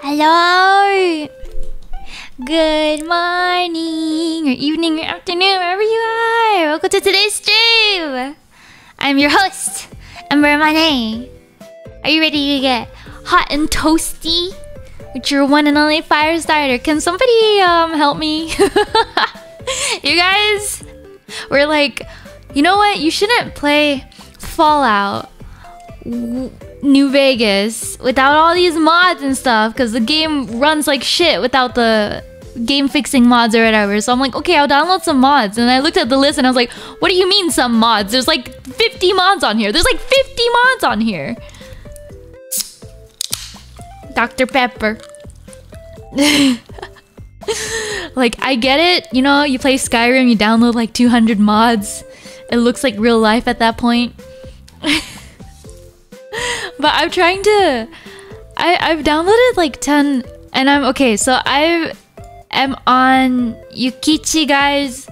Hello. Good morning, or evening, or afternoon, wherever you are. Welcome to today's stream. I'm your host, Ember Amane. Are you ready to get hot and toasty with your one and only fire starter? Can somebody um help me? you guys we're like, you know what? You shouldn't play Fallout New Vegas without all these mods and stuff because the game runs like shit without the game fixing mods or whatever. So I'm like, okay, I'll download some mods. And I looked at the list and I was like, what do you mean some mods? There's like 50 mods on here. There's like 50 mods on here. Dr. Pepper. like, I get it. You know, you play Skyrim, you download like 200 mods. It looks like real life at that point. but I'm trying to. I I've downloaded like ten, and I'm okay. So I am on Yukichigai's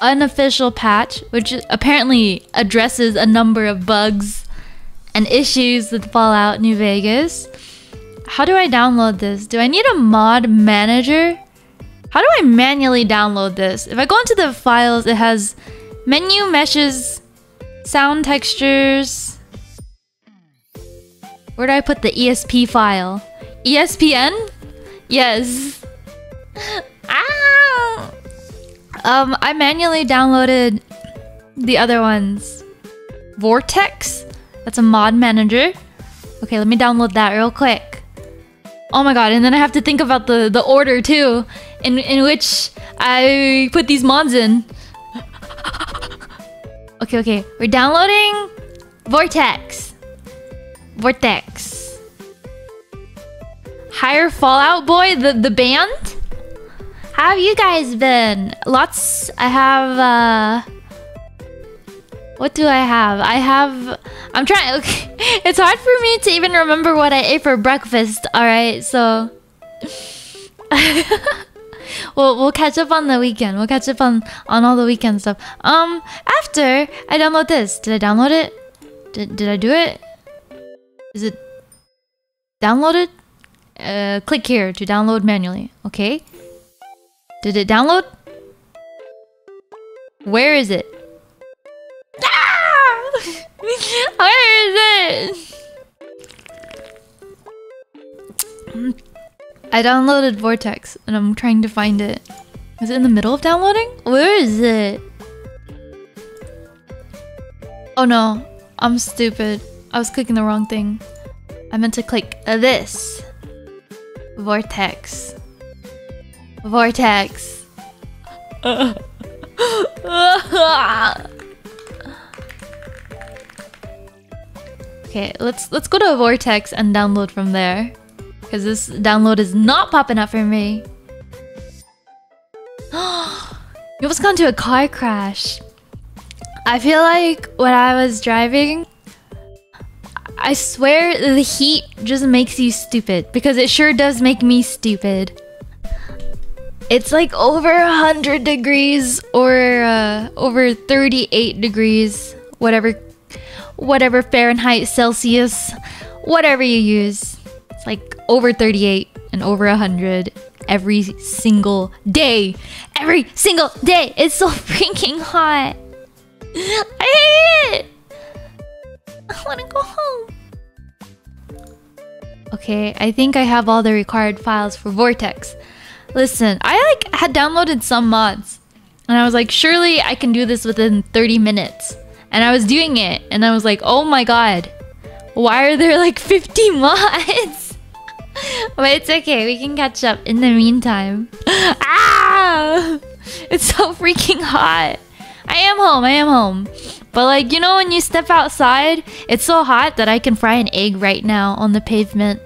unofficial patch, which apparently addresses a number of bugs and issues with Fallout New Vegas. How do I download this? Do I need a mod manager? How do I manually download this? If I go into the files, it has menu meshes, sound textures, where do I put the ESP file? ESPN? Yes. ah! Um, I manually downloaded the other ones. Vortex? That's a mod manager. Okay, let me download that real quick. Oh my god, and then I have to think about the, the order too, in, in which I put these mods in. okay, okay, we're downloading Vortex. Vortex. Higher Fallout Boy, the, the band? How have you guys been? Lots. I have, uh. What do I have? I have. I'm trying. Okay. It's hard for me to even remember what I ate for breakfast, alright? So. we'll, we'll catch up on the weekend. We'll catch up on, on all the weekend stuff. Um, after I download this. Did I download it? Did, did I do it? Is it downloaded? Uh, click here to download manually. Okay. Did it download? Where is it? Ah! Where is it? I downloaded Vortex and I'm trying to find it. Is it in the middle of downloading? Where is it? Oh no, I'm stupid. I was clicking the wrong thing. I meant to click this. Vortex. Vortex. okay, let's let's go to a Vortex and download from there. Because this download is not popping up for me. you almost got into a car crash. I feel like when I was driving, I swear the heat just makes you stupid because it sure does make me stupid. It's like over 100 degrees or uh, over 38 degrees, whatever whatever Fahrenheit, Celsius, whatever you use. It's like over 38 and over 100 every single day. Every single day. It's so freaking hot. I hate it. I want to go home. Okay, I think I have all the required files for Vortex. Listen, I like had downloaded some mods. And I was like, surely I can do this within 30 minutes. And I was doing it and I was like, oh my god. Why are there like 50 mods? but it's okay, we can catch up in the meantime. ah! It's so freaking hot. I am home, I am home. But like, you know when you step outside, it's so hot that I can fry an egg right now on the pavement.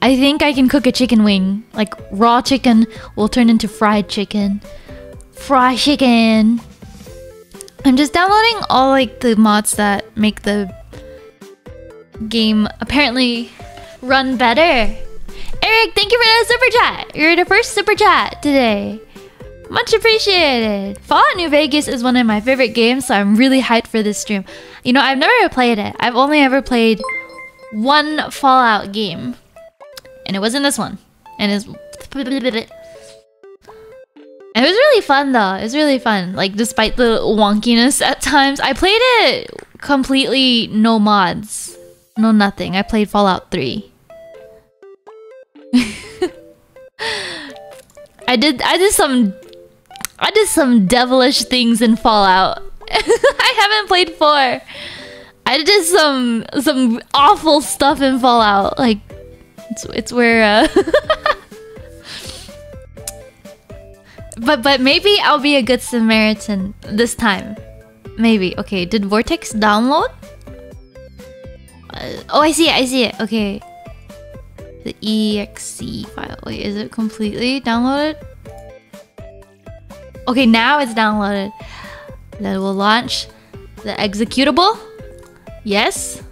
I think I can cook a chicken wing. Like raw chicken will turn into fried chicken. Fried chicken. I'm just downloading all like the mods that make the game apparently run better. Eric, thank you for the super chat. You're the first super chat today. Much appreciated. Fallout New Vegas is one of my favorite games, so I'm really hyped for this stream. You know, I've never played it. I've only ever played one Fallout game. And it wasn't this one. And it's... It was really fun though. It was really fun. Like, despite the wonkiness at times. I played it completely no mods. No nothing. I played Fallout 3. I did I did some I did some devilish things in Fallout. I haven't played 4. I did some some awful stuff in Fallout. Like it's it's where uh But but maybe I'll be a good Samaritan this time. Maybe. Okay, did Vortex download? Uh, oh, I see it. I see it. Okay. The exe file. Wait, is it completely downloaded? Okay, now it's downloaded. That will launch the executable. Yes.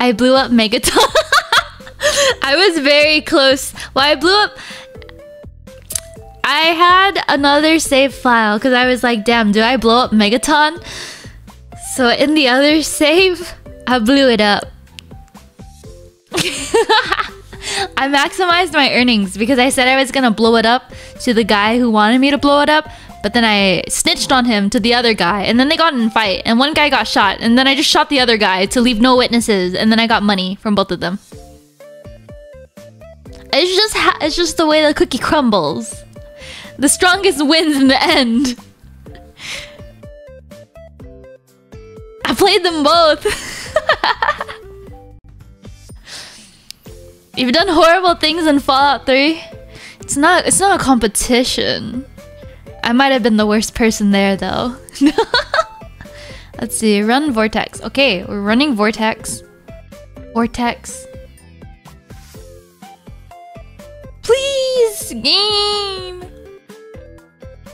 I blew up Megaton. I was very close. Well, I blew up... I had another save file because I was like, damn, do I blow up Megaton? So in the other save, I blew it up. I maximized my earnings because I said I was gonna blow it up to the guy who wanted me to blow it up, but then I snitched on him to the other guy, and then they got in a fight, and one guy got shot, and then I just shot the other guy to leave no witnesses, and then I got money from both of them. It's just it's just the way the cookie crumbles. The strongest wins in the end. I played them both. You've done horrible things in Fallout 3. It's not it's not a competition. I might have been the worst person there though. Let's see, run Vortex. Okay, we're running Vortex. Vortex. Please, game!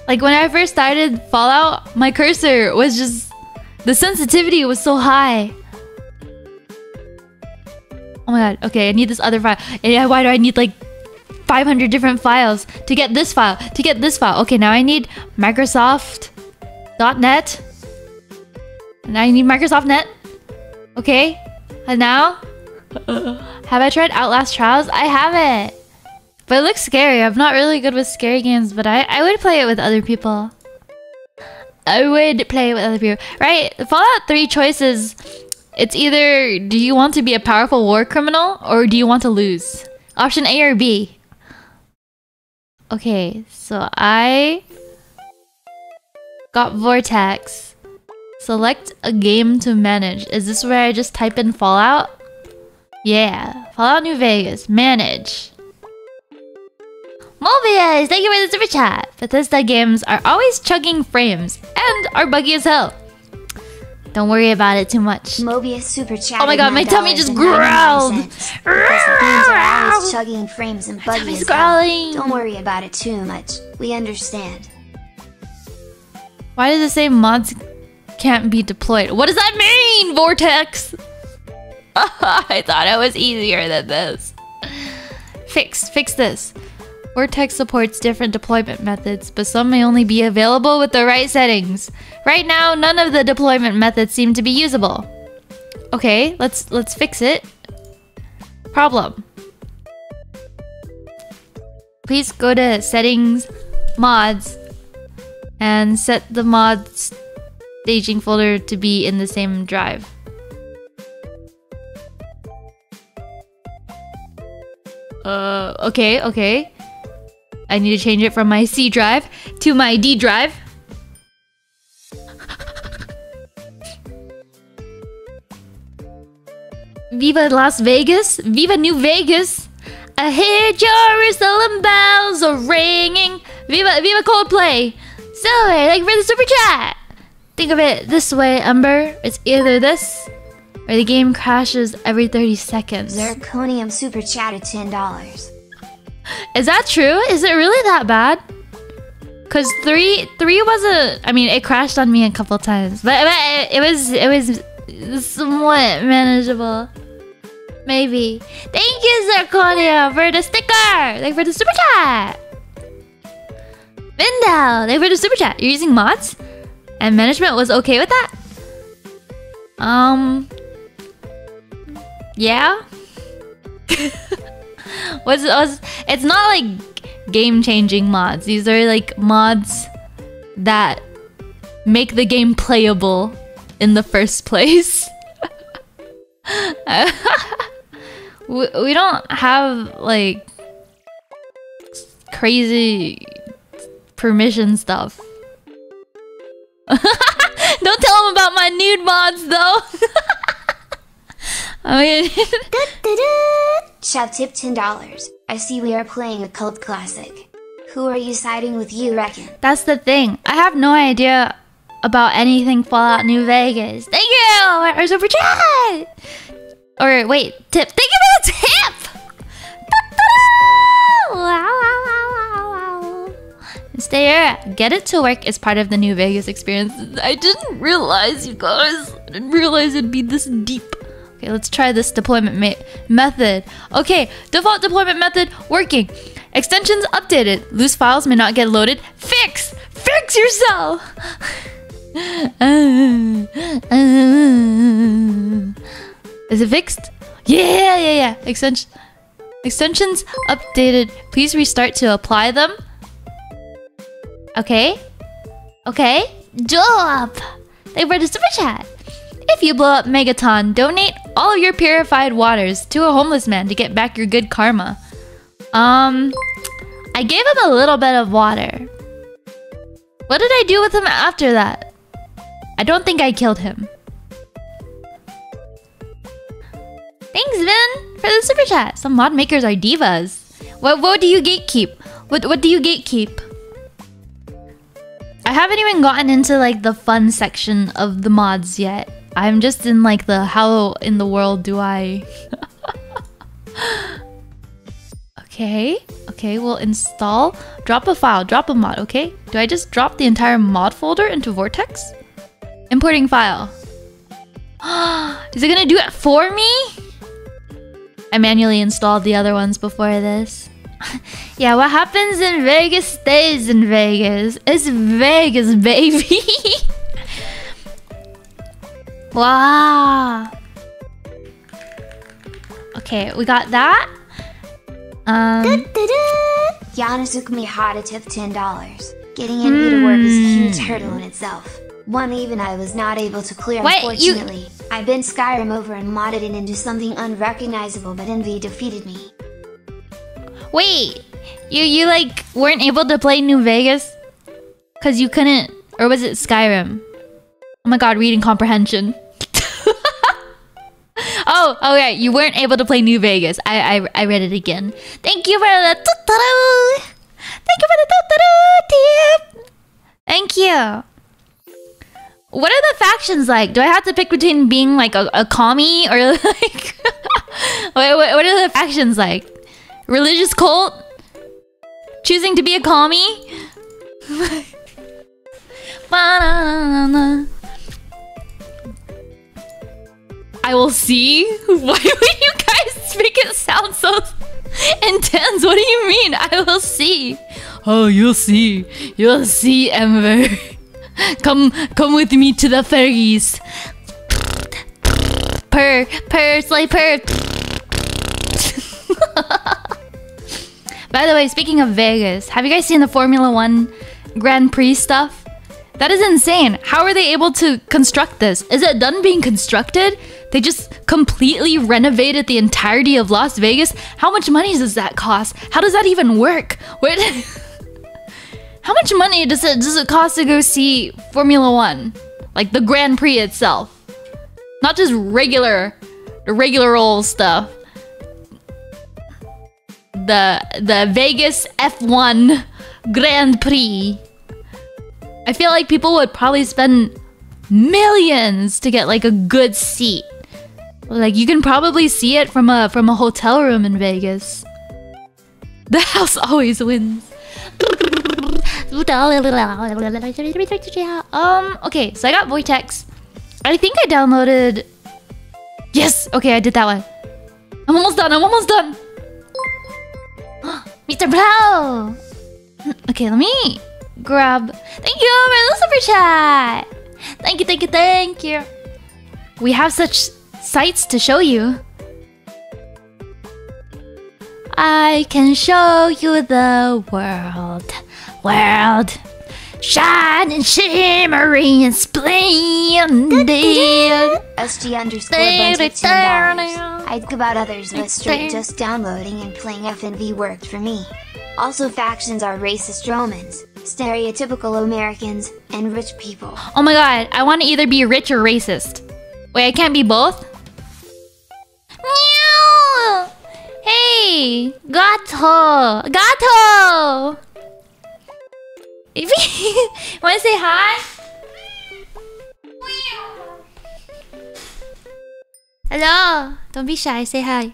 Like when I first started Fallout, my cursor was just... The sensitivity was so high. Oh my god, okay, I need this other file. Yeah, why do I need like 500 different files to get this file, to get this file? Okay, now I need Microsoft.net. And I need Microsoft Net. Okay, and now? have I tried Outlast Trials? I haven't. But it looks scary. I'm not really good with scary games, but I, I would play it with other people. I would play it with other people. Right, Fallout 3 choices it's either do you want to be a powerful war criminal or do you want to lose? Option A or B. Okay, so I got Vortex. Select a game to manage. Is this where I just type in Fallout? Yeah, Fallout New Vegas, manage. Mobius, thank you for the super chat. Bethesda games are always chugging frames and are buggy as hell. Don't worry about it too much. Mobius super chat. Oh my god, my tummy just growled. Because games are always chugging frames and buggy as growling. Don't worry about it too much. We understand. Why does it say mods can't be deployed? What does that mean, Vortex? I thought it was easier than this. Fix, fix this. Vortex supports different deployment methods, but some may only be available with the right settings. Right now, none of the deployment methods seem to be usable. Okay, let's let's fix it. Problem. Please go to settings, mods, and set the mods staging folder to be in the same drive. Uh, okay, okay. I need to change it from my C drive to my D drive. Viva Las Vegas! Viva New Vegas! I hear Jerusalem bells are ringing! Viva, Viva Coldplay! So, thank you for the super chat! Think of it this way, Umber. It's either this, or the game crashes every 30 seconds. Zirconium super chatted $10. Is that true? Is it really that bad? Cause three three wasn't. I mean, it crashed on me a couple times, but, but it, it was it was somewhat manageable. Maybe. Thank you, Zirconia, for the sticker. Thank you for the super chat. Vindel, thank you for the super chat. You're using mods, and management was okay with that. Um. Yeah. what's it's not like game changing mods. These are like mods that make the game playable in the first place. we, we don't have like crazy permission stuff. don't tell them about my nude mods though. I mean, Chef tip $10. I see we are playing a cult classic. Who are you siding with, you reckon? that's the thing. I have no idea about anything Fallout New Vegas. Thank you for super chat. Or wait, tip. Thank you for the tip. Stay here. Get it to work is part of the New Vegas experience. I didn't realize, you guys. I didn't realize it'd be this deep. Okay, let's try this deployment me- method. Okay, default deployment method working. Extensions updated. Loose files may not get loaded. Fix! Fix yourself! Is it fixed? Yeah, yeah, yeah. Extension extensions updated. Please restart to apply them. Okay. Okay. Job. You for the super chat. If you blow up Megaton, donate all of your purified waters to a homeless man to get back your good karma. Um, I gave him a little bit of water. What did I do with him after that? I don't think I killed him. Thanks, Vin, for the super chat. Some mod makers are divas. What what do you gatekeep? What what do you gatekeep? I haven't even gotten into like the fun section of the mods yet. I'm just in like the how in the world do I Okay. Okay, we'll install. Drop a file, drop a mod, okay? Do I just drop the entire mod folder into Vortex? Importing file. Is it gonna do it for me? I manually installed the other ones before this. yeah, what happens in Vegas stays in Vegas. It's Vegas, baby. wow. Okay, we got that. Um, Yanazukumi Hada tip $10. Getting NV to work is a huge hurdle in itself. One even I was not able to clear Wait, you- unfortunately. I bent Skyrim over and modded it into something unrecognizable, but NV defeated me. wait, you you like weren't able to play New Vegas because you couldn't, or was it Skyrim? Oh my God, reading comprehension. Oh, yeah, you weren't able to play New Vegas. I I, I read it again. Thank you for the tuturu. Thank you for the tuturu tip. Thank you. What are the factions like? Do I have to pick between being like a, a commie or like what, what are the factions like? Religious cult? Choosing to be a commie? I will see. Why would you guys make it sound so intense? What do you mean? I will see. Oh, you'll see. You'll see, Ember. Come, come with me to the ferries. Purr, purr, slay purr. By the way, speaking of Vegas, have you guys seen the Formula One Grand Prix stuff? That is insane. How are they able to construct this? Is it done being constructed? They just completely renovated the entirety of Las Vegas? How much money does that cost? How does that even work? Where How much money does it does it cost to go see Formula One? Like the Grand Prix itself. Not just regular the regular old stuff. The the Vegas F1 Grand Prix. I feel like people would probably spend millions to get like a good seat. Like you can probably see it from a from a hotel room in Vegas. The house always wins. Um, okay, so I got Vortex. I think I downloaded Yes! Okay, I did that one. I'm almost done, I'm almost done! Mr. Bro! Okay, let me grab. Thank you for the super chat. Thank you, thank you, thank you. We have such sights to show you. I can show you the world, world, shining, shimmering, and splendid. SG underscore buns with $10. I'd about others, but straight just downloading and playing FNV worked for me. Also, factions are racist Romans. stereotypical Americans, and rich people. Oh my god, I want to either be rich or racist. Wait, I can't be both? Meow! Hey! Gato! Gato! her! Wanna say hi? Hello! Don't be shy, say hi.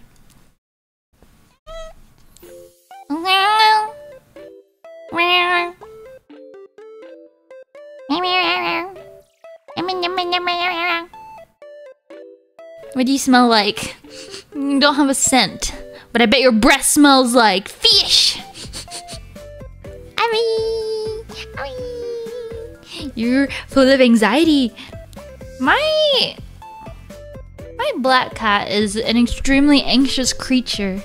What do you smell like? You don't have a scent, but I bet your breath smells like fish. You're full of anxiety. My my black cat is an extremely anxious creature.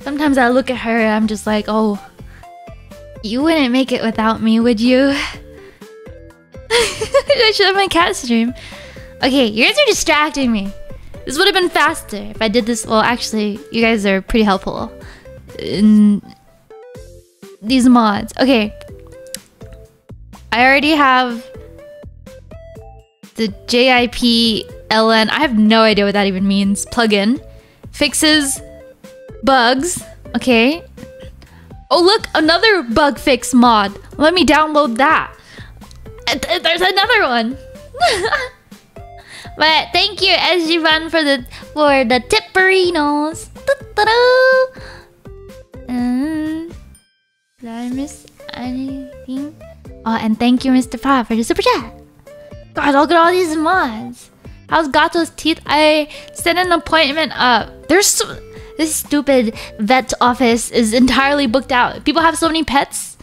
Sometimes I look at her and I'm just like, oh, you wouldn't make it without me, would you? I should have my cat stream. Okay, you guys are distracting me. This would have been faster if I did this. Well, actually, you guys are pretty helpful in these mods. Okay. I already have the JIP LN. I have no idea what that even means. Plugin. Fixes bugs. Okay. Oh, look, another bug fix mod. Let me download that. There's another one. but thank you, SG for the for the tipperinos. Um, did I miss anything? Oh, and thank you, Mr. Pa, for the super chat. God, look at all these mods. How's Gato's teeth? I set an appointment up. There's so this stupid vet office is entirely booked out. People have so many pets.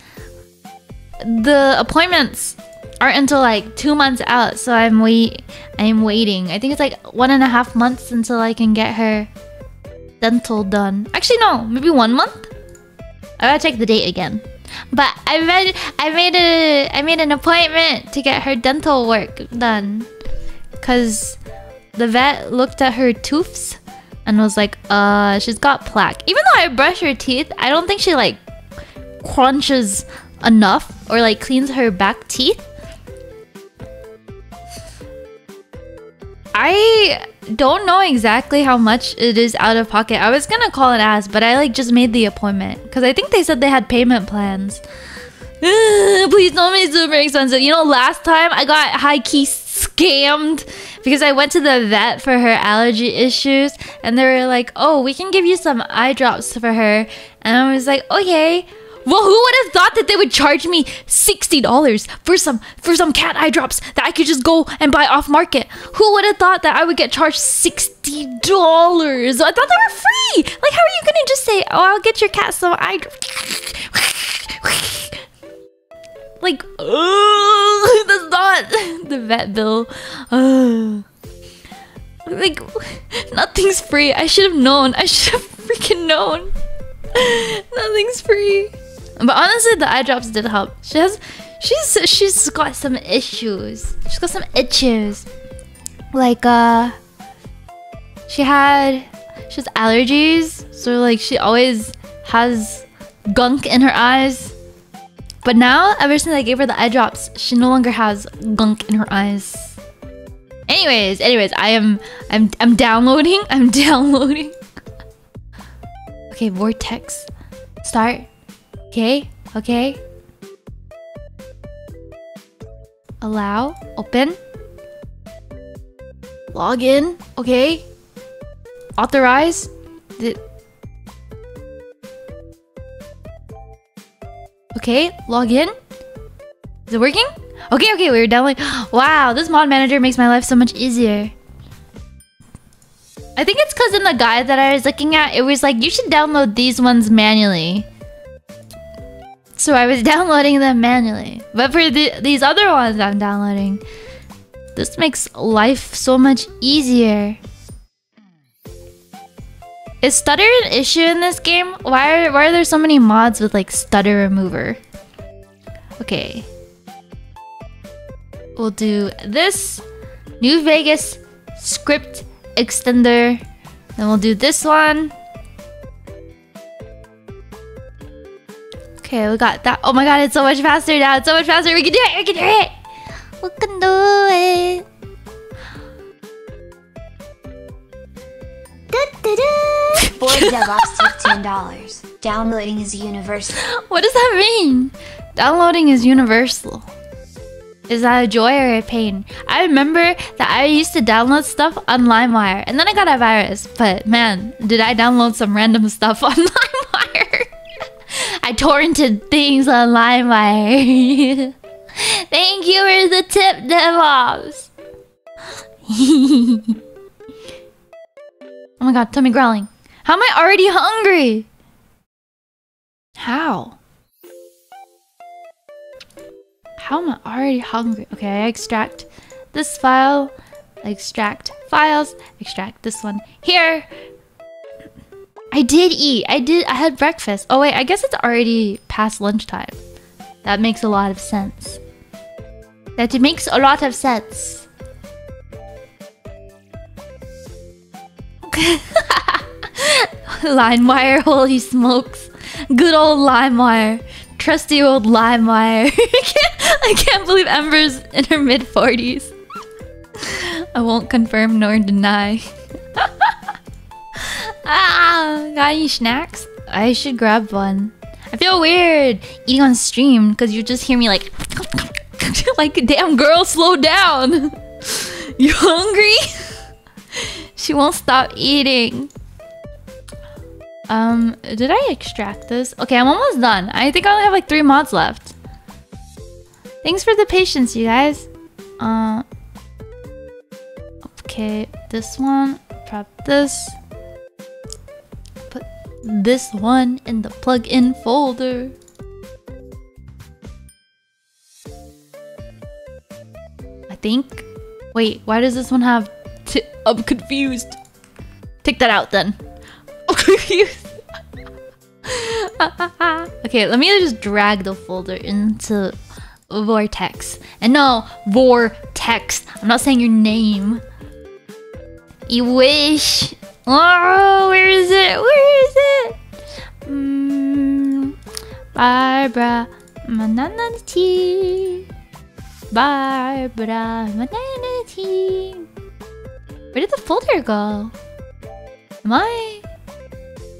The appointments are until like two months out, so I'm wait I'm waiting. I think it's like one and a half months until I can get her dental done. Actually no, maybe one month? I gotta check the date again. But I made I made a I made an appointment to get her dental work done. Cause the vet looked at her tooths and was like, uh, she's got plaque. Even though I brush her teeth, I don't think she like crunches enough or like cleans her back teeth. I don't know exactly how much it is out of pocket. I was gonna call and ask, but I like just made the appointment because I think they said they had payment plans. Please don't make be super expensive. You know, last time I got high key scammed because I went to the vet for her allergy issues and they were like, oh, we can give you some eye drops for her. And I was like, okay. Well, who would have thought that they would charge me sixty dollars for some for some cat eye drops that I could just go and buy off market? Who would have thought that I would get charged sixty dollars? I thought they were free. Like, how are you gonna just say, "Oh, I'll get your cat some eye"? like, ugh, that's not the vet bill. Like, nothing's free. I should have known. I should have freaking known. Nothing's free. But honestly, the eye drops did help. She has, she's she's got some issues. She's got some itches. Like uh, she had, she has allergies. So like she always has gunk in her eyes. But now, ever since I gave her the eye drops, she no longer has gunk in her eyes. Anyways, anyways, I am I'm I'm downloading. I'm downloading. okay, Vortex. Start. Okay, okay. Allow, open. Login, okay. Authorize. The okay, log in. Is it working? Okay, okay, we were downloading. Wow, this mod manager makes my life so much easier. I think it's because in the guide that I was looking at, it was like, you should download these ones manually. So I was downloading them manually. But for the, these other ones I'm downloading, this makes life so much easier. Is stutter an issue in this game? Why are, why are there so many mods with like stutter remover? Okay. We'll do this. New Vegas script extender. Then we'll do this one. Okay, we got that. Oh my god, it's so much faster now. It's so much faster. We can do it. We can do it. We can do it. Board DevOps took ten dollars. Downloading is universal. What does that mean? Downloading is universal. Is that a joy or a pain? I remember that I used to download stuff on LimeWire, and then I got a virus. But man, did I download some random stuff on LimeWire? I torrented things on LimeWire. Thank you for the tip, DevOps. oh my god, tummy growling. How am I already hungry? How? How am I already hungry? Okay, I extract this file, extract files, extract this one here. I did eat. I did. I had breakfast. Oh wait, I guess it's already past lunchtime. That makes a lot of sense. That makes a lot of sense. LimeWire, holy smokes. Good old LimeWire. Trusty old LimeWire. I can't believe Ember's in her mid 40s. I won't confirm nor deny. ah, got any snacks? I should grab one. I feel weird eating on stream because you just hear me like, like, damn girl, slow down. you hungry? she won't stop eating. Um, did I extract this? Okay, I'm almost done. I think I only have like three mods left. Thanks for the patience, you guys. Uh, okay, this one, prep this. This one in the plugin folder. I think. Wait, why does this one have? I'm confused. Take that out then. I'm confused. okay, let me just drag the folder into Vortex. And no, Vortex. I'm not saying your name. You wish. Oh, where is it? Where is it? Mm, Barbara Mananati. Barbara Mananati. Where did the folder go? Am I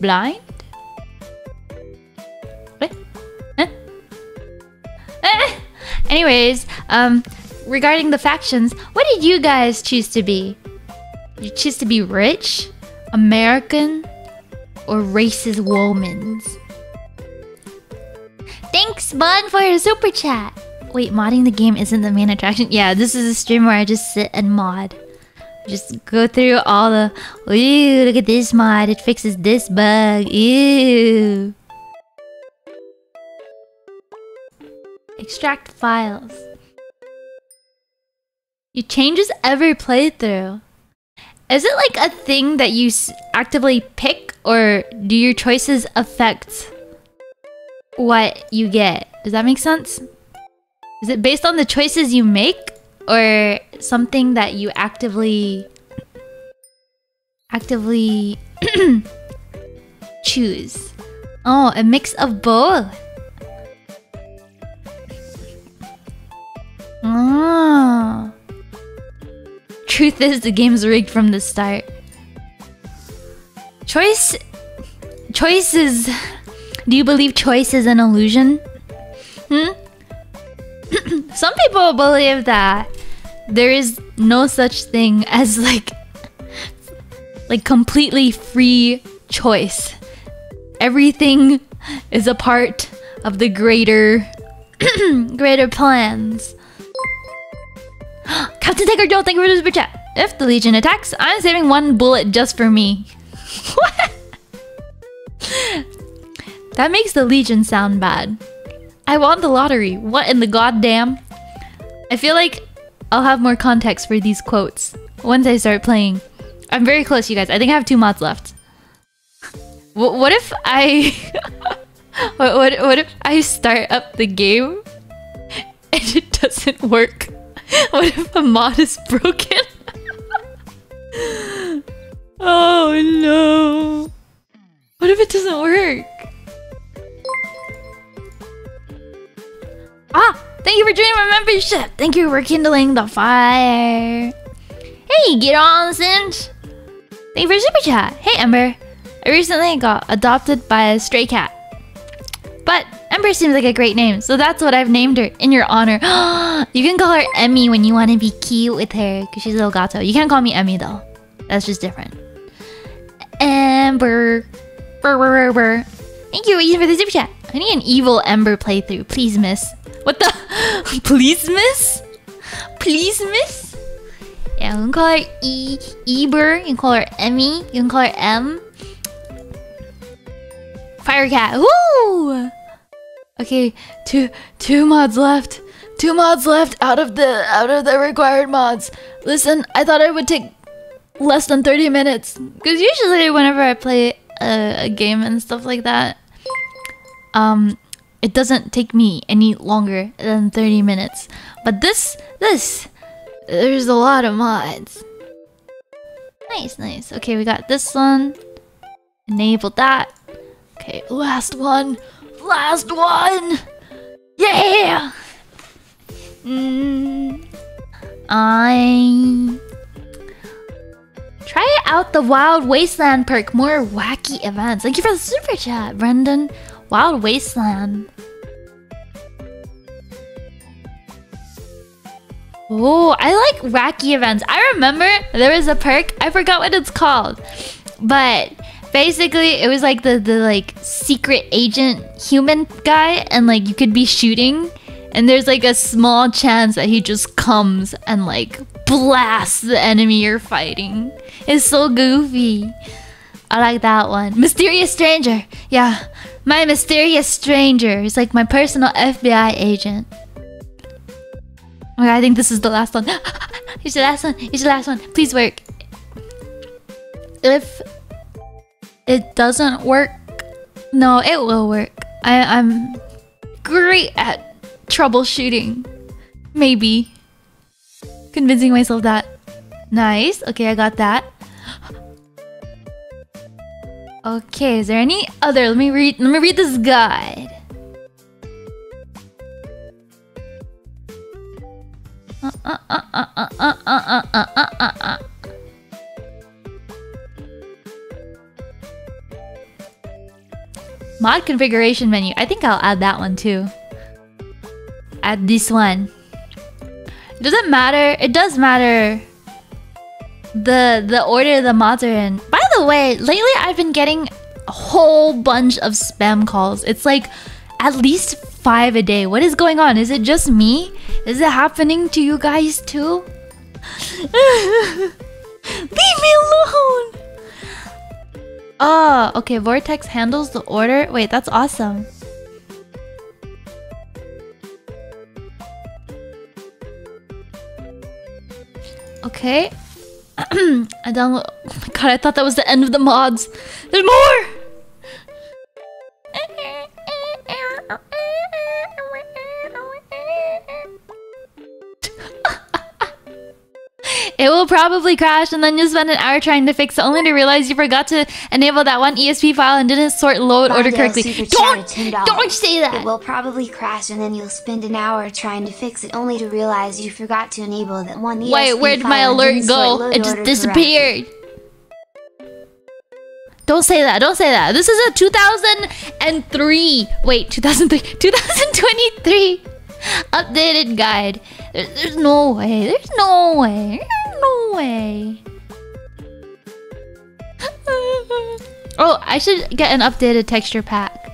blind? What? Huh? Eh. Anyways, um, regarding the factions, what did you guys choose to be? You choose to be rich, American, or racist Womans? Thanks, Bud, for your super chat. Wait, modding the game isn't the main attraction? Yeah, this is a stream where I just sit and mod. Just go through all the. Ooh, look at this mod. It fixes this bug. Ew. Extract files. You changes every playthrough. Is it like a thing that you actively pick, or do your choices affect what you get? Does that make sense? Is it based on the choices you make, or something that you actively actively choose. Oh, a mix of both. Oh. Truth is, the game's rigged from the start. Choice... Choice is... Do you believe choice is an illusion? Hmm? Some people believe that there is no such thing as like like completely free choice. Everything is a part of the greater greater plans. Captain Tiger Joe, thank you for the super chat. If the Legion attacks, I'm saving one bullet just for me. that makes the Legion sound bad. I won the lottery. What in the goddamn? I feel like I'll have more context for these quotes once I start playing. I'm very close, you guys. I think I have two mods left. W what if I... what, what, what if I start up the game and it doesn't work? what if a mod is broken? oh no. What if it doesn't work? Ah! Thank you for joining my membership! Thank you for kindling the fire. Hey, get on, Cinch! Thank you for super chat. Hey, Ember. I recently got adopted by a stray cat. But Ember seems like a great name, so that's what I've named her in your honor. you can call her Emmy when you want to be cute with her, because she's a little gato. You can't call me Emmy though. That's just different. Ember. Burr, burr, burr, Thank you, Ethan, for the super chat. I need an evil Ember playthrough. Please, miss. What the? Please, miss? Please, miss? Yeah, you can call her E Eber. You can call her Emmy. You can call her M. Firecat. Woo! Okay, two two mods left. Two mods left out of the out of the required mods. Listen, I thought it would take less than 30 minutes because usually whenever I play a, a game and stuff like that, um, it doesn't take me any longer than 30 minutes. But this this there's a lot of mods. Nice, nice. Okay, we got this one. Enable that. Okay, last one. Last one! Yeah! Mm, I... Try out the Wild Wasteland perk. More wacky events. Thank you for the super chat, Brendan. Wild Wasteland. Oh, I like wacky events. I remember there was a perk. I forgot what it's called. But basically it was like the the like secret agent human guy and like you could be shooting and there's like a small chance that he just comes and like blasts the enemy you're fighting. It's so goofy. I like that one. Mysterious stranger. Yeah, my mysterious stranger is like my personal FBI agent. Okay, I think this is the last one. it's the last one. it's the last one. Please work. If it doesn't work, no, it will work. I, I'm great at troubleshooting. Maybe. Convincing myself that. Nice. Okay, I got that. Okay, is there any other? Let me read. Let me read this guide. Uh, uh, uh, Mod configuration menu. I think I'll add that one too. Add this one. Does it matter? It does matter. The the order the mods are in. By the way, lately I've been getting a whole bunch of spam calls. It's like at least five a day. What is going on? Is it just me? Is it happening to you guys too? Leave me alone! Oh, okay. Vortex handles the order. Wait, that's awesome. Okay. I download. Oh my god, I thought that was the end of the mods. There's more! It will probably crash and then you'll spend an hour trying to fix it only to realize you forgot to enable that one ESP file and didn't sort load order correctly. Don't, don't say that! It will probably crash and then you'll spend an hour trying to fix it only to realize you forgot to enable that one ESP Wait, where'd my alert go? It just disappeared. Correctly. Don't say that. Don't say that. This is a 2003. Wait, 2003. 2023 updated guide. There's, there's no way. There's no way. No way. oh, I should get an updated texture pack.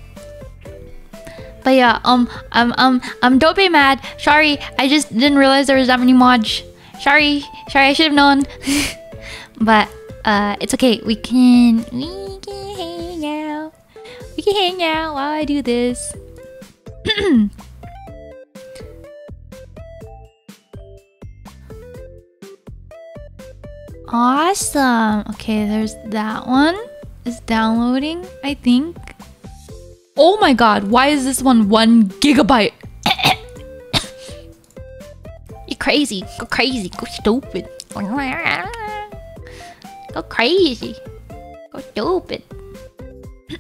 But yeah, um, um, um, um, don't be mad. Sorry, I just didn't realize there was that many mods. Sorry, sorry, I should have known. but uh, it's okay. We can, we can hang out. We can hang out while I do this. Awesome. Okay, there's that one. It's downloading, I think. Oh my god, why is this one one gigabyte? You're crazy. Go crazy. Go stupid. Go crazy. Go stupid.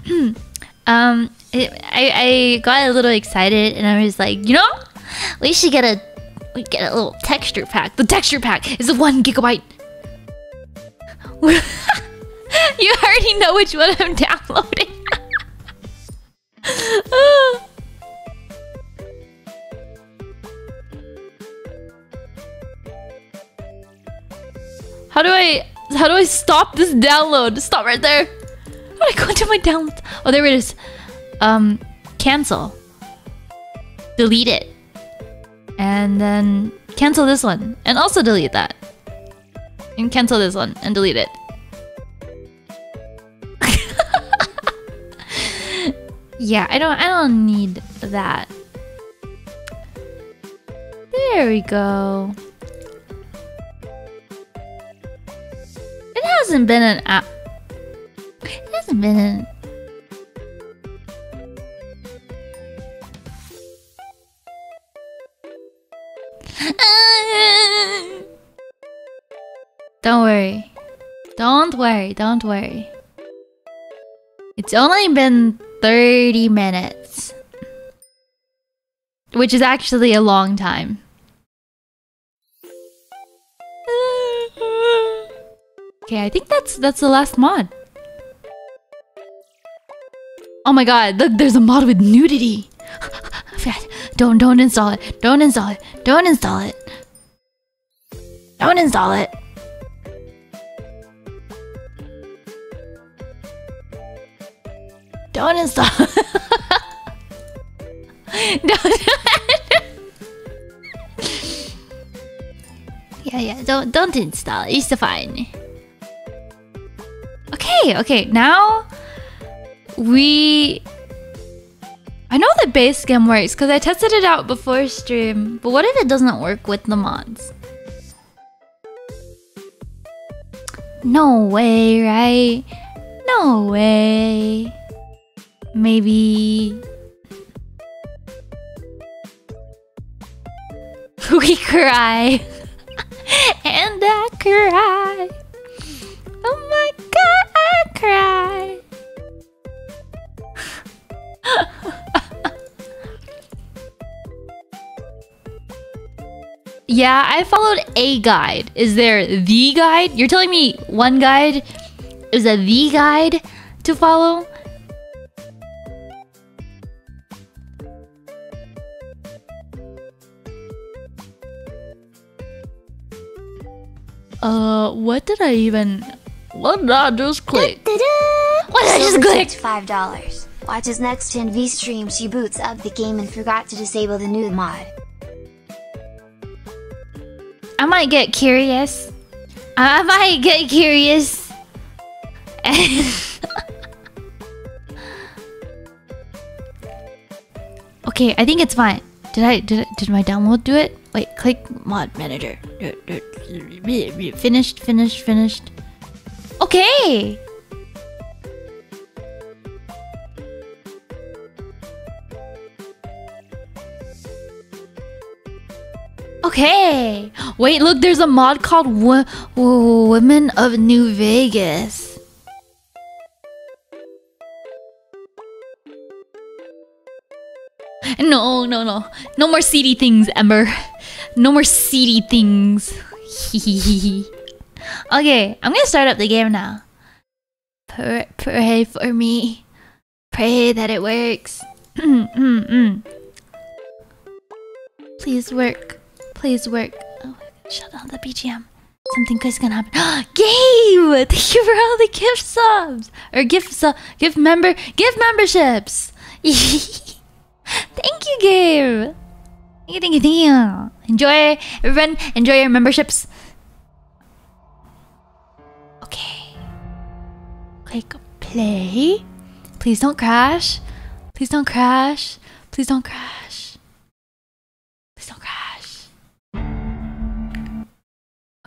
um, it, I, I got a little excited and I was like, you know, We should get a we get a little texture pack. The texture pack is a one gigabyte. you already know which one I'm downloading. How do I how do I stop this download? Stop right there. How do I go into my downloads? Oh, there it is. Um, cancel. Delete it. And then cancel this one. And also delete that. And cancel this one and delete it. yeah, I don't I don't need that. There we go. It hasn't been an app. It hasn't been an. Don't worry. Don't worry. Don't worry. It's only been 30 minutes. Which is actually a long time. Okay, I think that's that's the last mod. Oh my god, look, there's a mod with nudity. don't don't install it. Don't install it. Don't install it. Don't install it. Don't install. don't. yeah, yeah. Don't don't install. It's fine. Okay, okay. Now we. I know the base game works because I tested it out before stream. But what if it doesn't work with the mods? No way, right? No way. Maybe... we cry. and I cry. Oh my god, I cry. yeah, I followed a guide. Is there the guide? You're telling me one guide is a the guide to follow? Uh, what did I even... What did I just click? What did I just click? Five dollars. Watch his next 10 V stream she boots up the game and forgot to disable the new mod. I might get curious. I might get curious. okay, I think it's fine. Did I did I, did my download do it? Wait, click mod manager. Finished, finished, finished. Okay. Okay. Wait, look, there's a mod called Women of New Vegas. No, no, no. No more seedy things, Ember. No more seedy things. okay, I'm gonna start up the game now. Pray, pray for me. Pray that it works. Please work. Please work. Oh, shut down the BGM. Something good's gonna happen. Gabe! Thank you for all the gift subs! Or gift sub, gift member, gift memberships! Thank you, Gabe! Thank you, thank you, thank you! Enjoy, everyone, enjoy your memberships. Okay. Click play. Please don't crash. Please don't crash. Please don't crash. Please don't crash.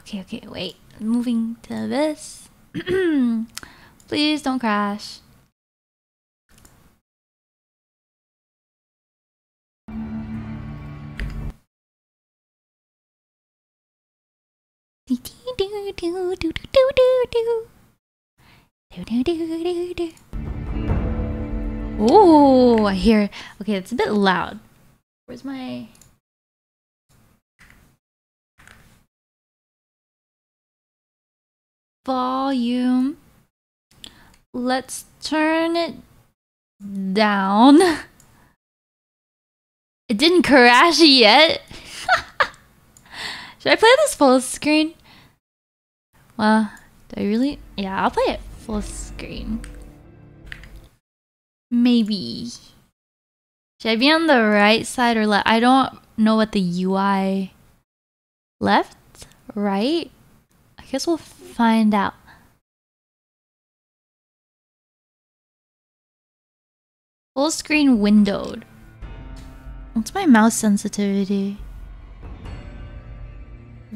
Okay, okay, wait. Moving to this. Please don't crash. Do do do do do do do do. Do do. Oh, I hear. Okay, it's a bit loud. Where's my. Volume. Let's turn it down. It didn't crash yet. Should I play this full screen? Well, do I really? Yeah, I'll play it full screen. Maybe. Should I be on the right side or left? I don't know what the UI left, right? I guess we'll find out. Full screen windowed. What's my mouse sensitivity?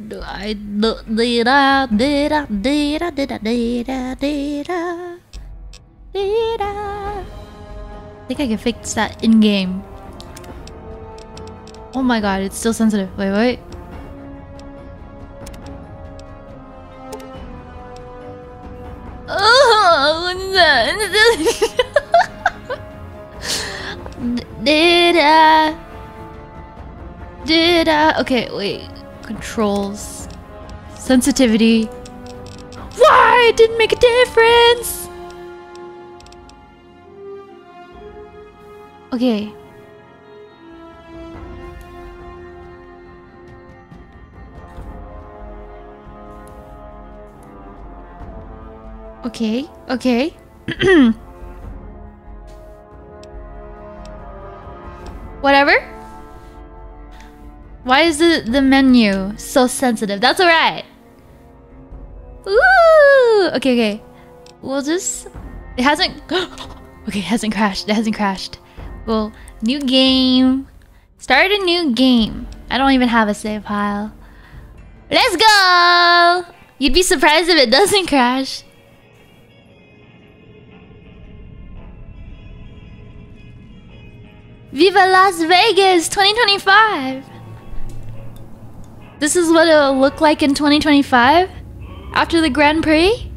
I did da did da did da did da did da did da did da. I think I can fix that in game. Oh my god, it's still sensitive. Wait, wait. Oh, what is that? did I? Did I? Okay, wait. Controls. Sensitivity. Why? It didn't make a difference! Okay. Okay, okay. Whatever? Why is the, the menu so sensitive? That's alright. Ooh! Okay, okay. We'll just... It hasn't... okay, it hasn't crashed. It hasn't crashed. Well, new game. Start a new game. I don't even have a save file. Let's go! You'd be surprised if it doesn't crash. Viva Las Vegas 2025! This is what it'll look like in 2025? After the Grand Prix?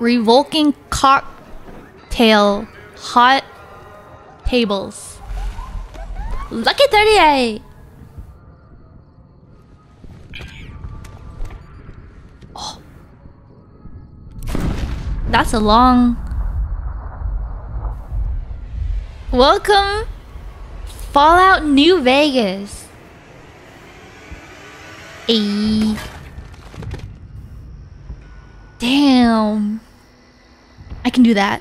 Revoking cocktail hot tables. Lucky 38! That's a long... Welcome, Fallout New Vegas. A. Damn. I can do that.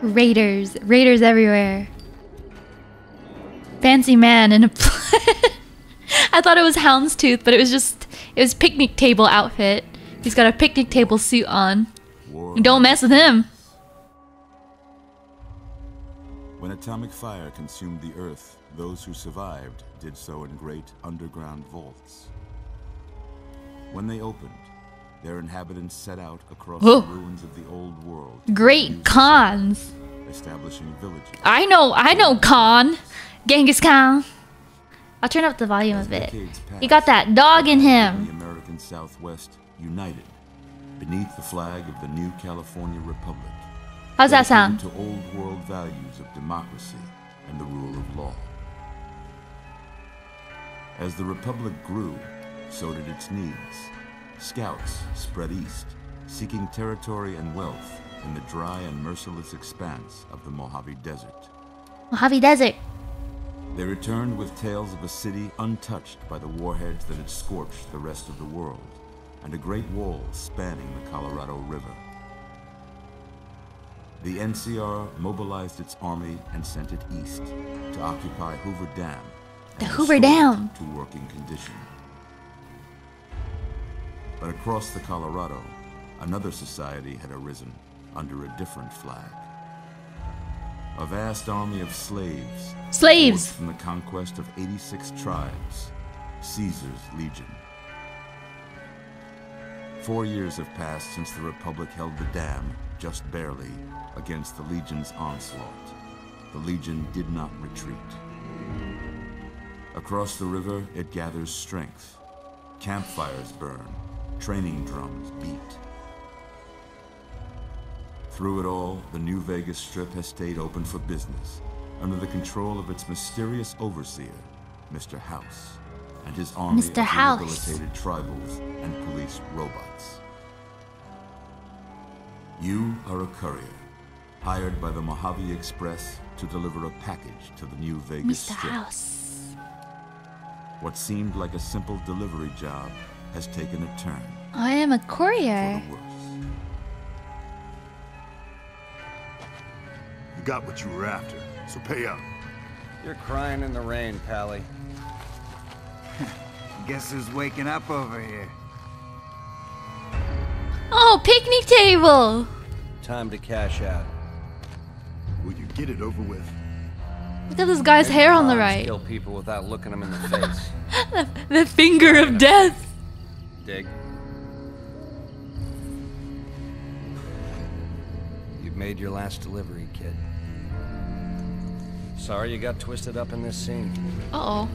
Raiders. Raiders everywhere. Fancy man in a... I thought it was Houndstooth, but it was just... It was picnic table outfit. He's got a picnic table suit on. War. Don't mess with him. When atomic fire consumed the earth, those who survived did so in great underground vaults. When they opened, their inhabitants set out across Whoa. the ruins of the old world. Great cons. Establishing villages. I know, I know Khan. Genghis Khan. I'll turn up the volume a As bit. decades He got that dog in him. The. American Southwest united beneath the flag of the new California Republic. How's that sound? To old world values of democracy and the rule of law. As the Republic grew, so did its needs. Scouts spread east, seeking territory and wealth in the dry and merciless expanse of the Mojave Desert. Mojave Desert. They returned with tales of a city untouched by the warheads that had scorched the rest of the world, and a great wall spanning the Colorado River. The NCR mobilized its army and sent it east to occupy Hoover Dam. The Hoover Dam. To working condition. But across the Colorado, another society had arisen under a different flag. A vast army of slaves. Slaves. From the conquest of 86 tribes, Caesar's Legion. Four years have passed since the Republic held the dam, just barely, against the Legion's onslaught. The Legion did not retreat. Across the river, it gathers strength. Campfires burn, training drums beat. Through it all, the New Vegas Strip has stayed open for business, under the control of its mysterious overseer, Mr. House, and his army Mr. of House. rehabilitated tribals and police robots. You are a courier, hired by the Mojave Express to deliver a package to the New Vegas Mr. Strip. House. What seemed like a simple delivery job has taken a turn I am a courier. Got what you were after, so pay up. You're crying in the rain, Pally. Guess who's waking up over here? Oh, picnic table. Time to cash out. Will you get it over with? Look at this guy's hair on the right. Kill people without looking them in the face. The finger of death. Dig. You've made your last delivery, kid. Sorry you got twisted up in this scene. Uh oh.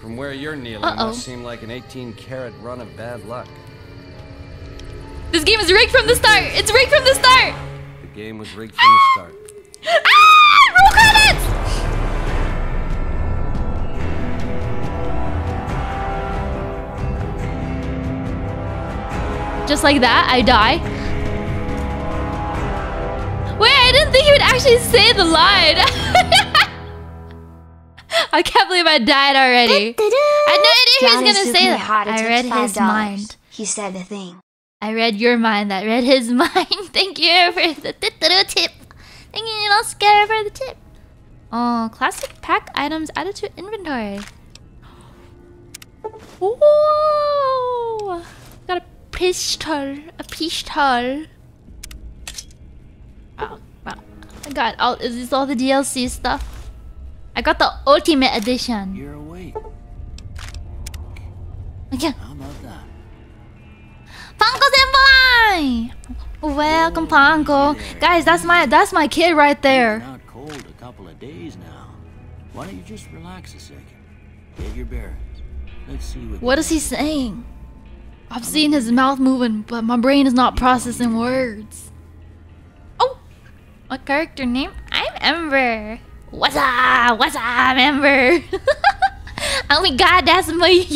From where you're kneeling, Uh-oh. must seem like an 18-carat run of bad luck. This game is rigged from the start. It's rigged from the start. The game was rigged from the start. Ah! Roll credits. Just like that, I die. Didn't think he would actually say the line. I can't believe I died already. I had no idea he was gonna say that. I read his mind. He said the thing. I read your mind. That read his mind. Thank you for the tip. Thank you, little scare for the tip. Oh, classic pack items added to inventory. Whoa! Got a pistol. A pistol. Oh. I got all. Is this all the DLC stuff? I got the Ultimate Edition. You're awake. Oh, okay. How about that? Panko senpai! Welcome, Panko. Guys, that's my that's my kid right there. out cold a couple of days now. Why don't you just relax a second? Get your bearings. Let's see what. What is he saying? I've seen his mouth moving, but my brain is not processing words. What character name? I'm Ember. What's up? What's up, Ember? oh my god, that's my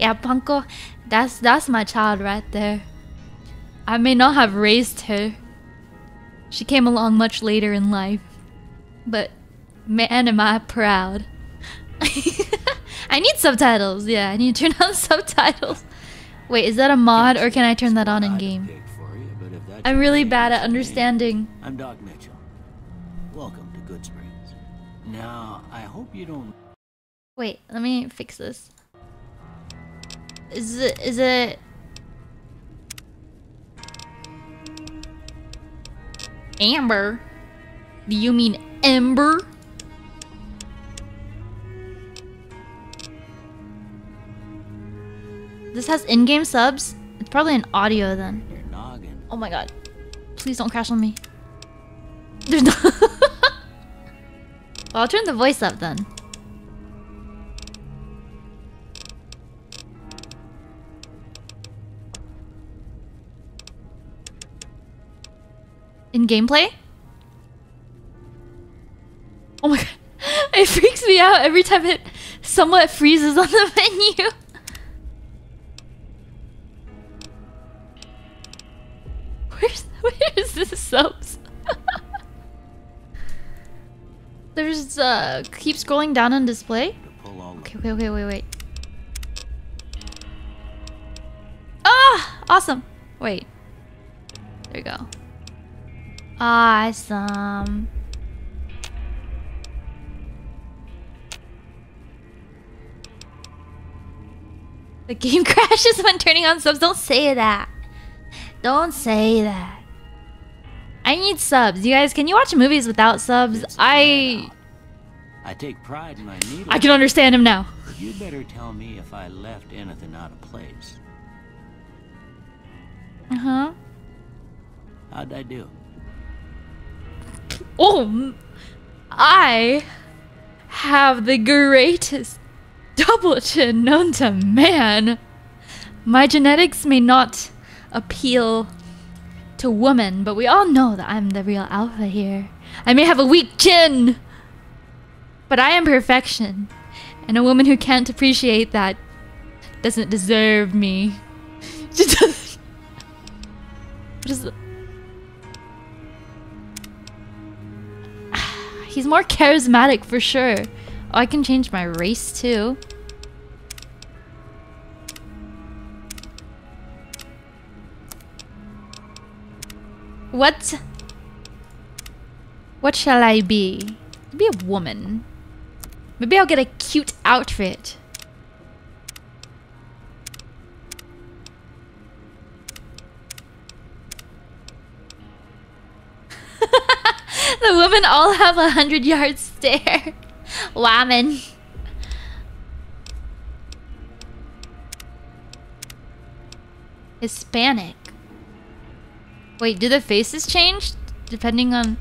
Yeah, Panko, that's that's my child right there. I may not have raised her. She came along much later in life. But man am I proud. I need subtitles. Yeah, I need to turn on subtitles. Wait, is that a mod or can I turn that on in game? Pick for you, but if that's I'm really bad at it's your name. understanding. I'm Doc Mitchell. Welcome to Goodsprings. Now, I hope you don't. Wait, let me fix this. Is it is it Amber? Do you mean Ember? This has in-game subs? It's probably an audio then. Oh my god. Please don't crash on me. There's no well, I'll turn the voice up then. In gameplay? Oh my god. It freaks me out every time it somewhat freezes on the menu. Where's where is this subs? There's uh keep scrolling down on display. The Okay, wait, wait, wait, wait. Ah, awesome. Wait. There you go. Awesome. The game crashes when turning on subs. Don't say that. Don't say that. I need subs. You guys, can you watch movies without subs? I I take pride in my needle. I can understand him now. You'd better tell me if I left anything out of place. Uh huh. How'd I do? Oh, I have the greatest double chin known to man. My genetics may not appeal to women, but we all know that I'm the real alpha here. I may have a weak chin, but I am perfection. And a woman who can't appreciate that doesn't deserve me. She doesn't. The... He's more charismatic for sure. Oh, I can change my race too. What? What shall I be? Be a woman. Maybe I'll get a cute outfit. the women all have a hundred yard stare. Woman. Hispanic. Wait, do the faces change depending on?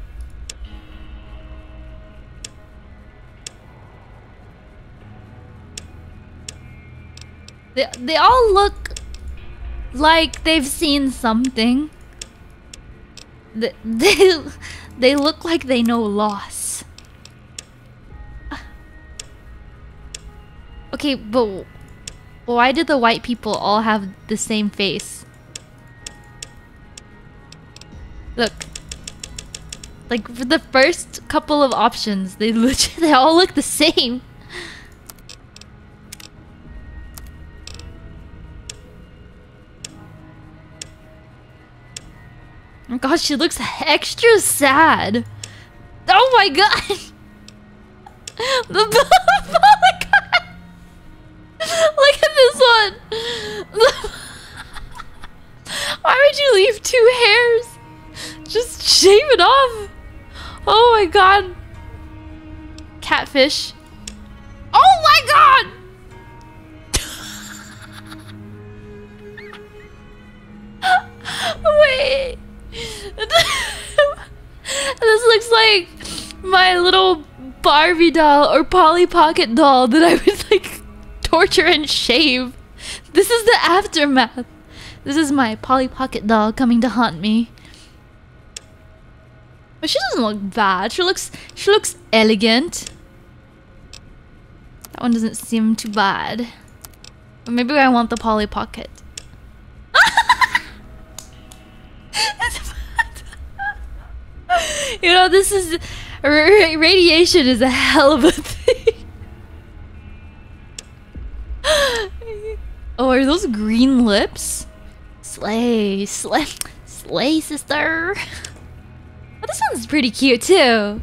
They they all look like they've seen something. They they, they look like they know loss. Okay, but why did the white people all have the same face? Look. Like for the first couple of options, they they all look the same. Oh gosh, she looks extra sad. Oh my god! The! Look at this one! Why would you leave two hairs? Just shave it off! Oh my god! Catfish. Oh my god! Wait! this looks like my little Barbie doll or Polly Pocket doll that I would like torture and shave. This is the aftermath. This is my Polly Pocket doll coming to haunt me. But she doesn't look bad. She looks she looks elegant. That one doesn't seem too bad. But maybe I want the Polly Pocket. you know, this is radiation is a hell of a thing. oh, are those green lips? Slay, slay, slay, sister. This one's pretty cute too.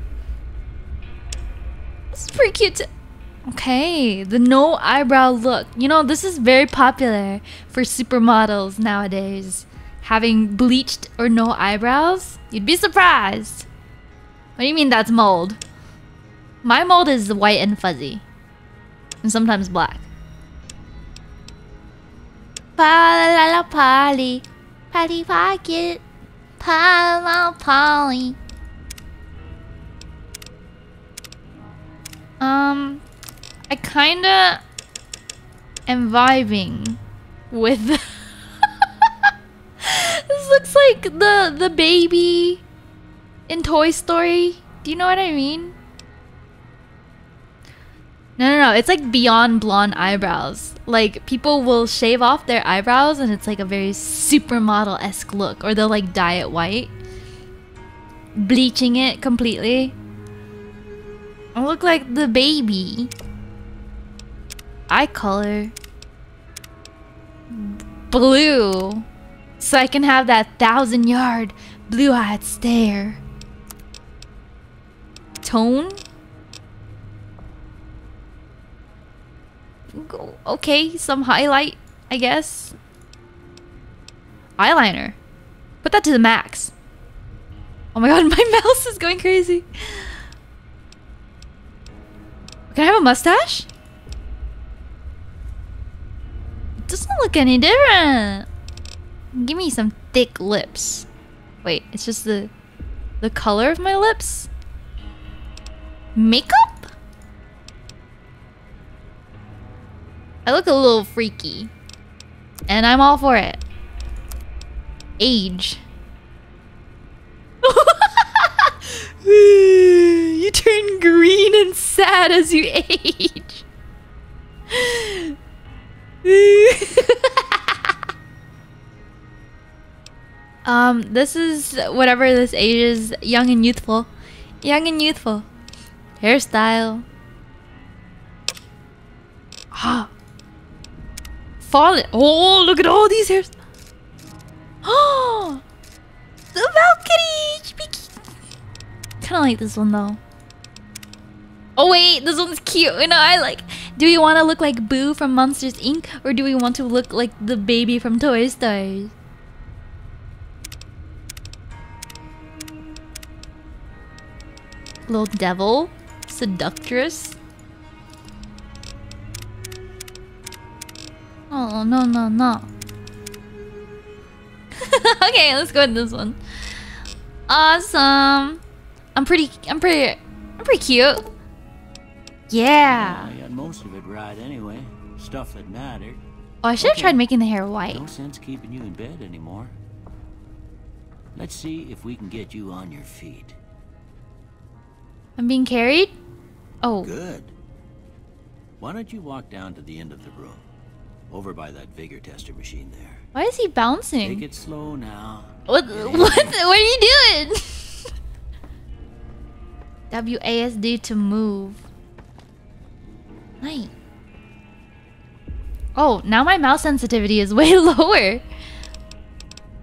This is pretty cute too. Okay, the no eyebrow look. You know, this is very popular for supermodels nowadays. Having bleached or no eyebrows? You'd be surprised. What do you mean that's mold? My mold is white and fuzzy. And sometimes black. Pa la la Polly. Polly Pocket. La Polly. Um, I kinda am vibing with. this looks like the the baby in Toy Story. Do you know what I mean? No, no, no. It's like beyond blonde eyebrows. Like people will shave off their eyebrows and it's like a very supermodel esque look, or they'll like dye it white, bleaching it completely. I look like the baby. Eye color blue, so I can have that thousand yard blue-eyed stare. Tone okay, some highlight, I guess. Eyeliner. Put that to the max. Oh my god, my mouse is going crazy. Can I have a mustache? It doesn't look any different. Give me some thick lips. Wait, it's just the the color of my lips? Makeup? I look a little freaky. And I'm all for it. Age. you turn green and sad as you age. um, this is whatever this age is, young and youthful. Young and youthful. Hairstyle. Ah. Fall. Oh, look at all these hairs. Oh, the Valkyrie. Kind of like this one though. Oh wait, this one's cute. You know, I like. Do we want to look like Boo from Monsters Inc. or do we want to look like the baby from Toy Story? Little devil, seductress. Oh no no no. okay, let's go with this one. Awesome. I'm pretty. I'm pretty. I'm pretty cute. Yeah. I got most of it right anyway. Stuff that mattered. Oh, I should have Okay. tried making the hair white. No sense keeping you in bed anymore. Let's see if we can get you on your feet. I'm being carried. Oh, Good. Why don't you walk down to the end of the room? Over by that vigor tester machine there. why is he bouncing? Take it slow now. What? What? What are you doing? WASD to move. Nice. Oh, now my mouse sensitivity is way lower.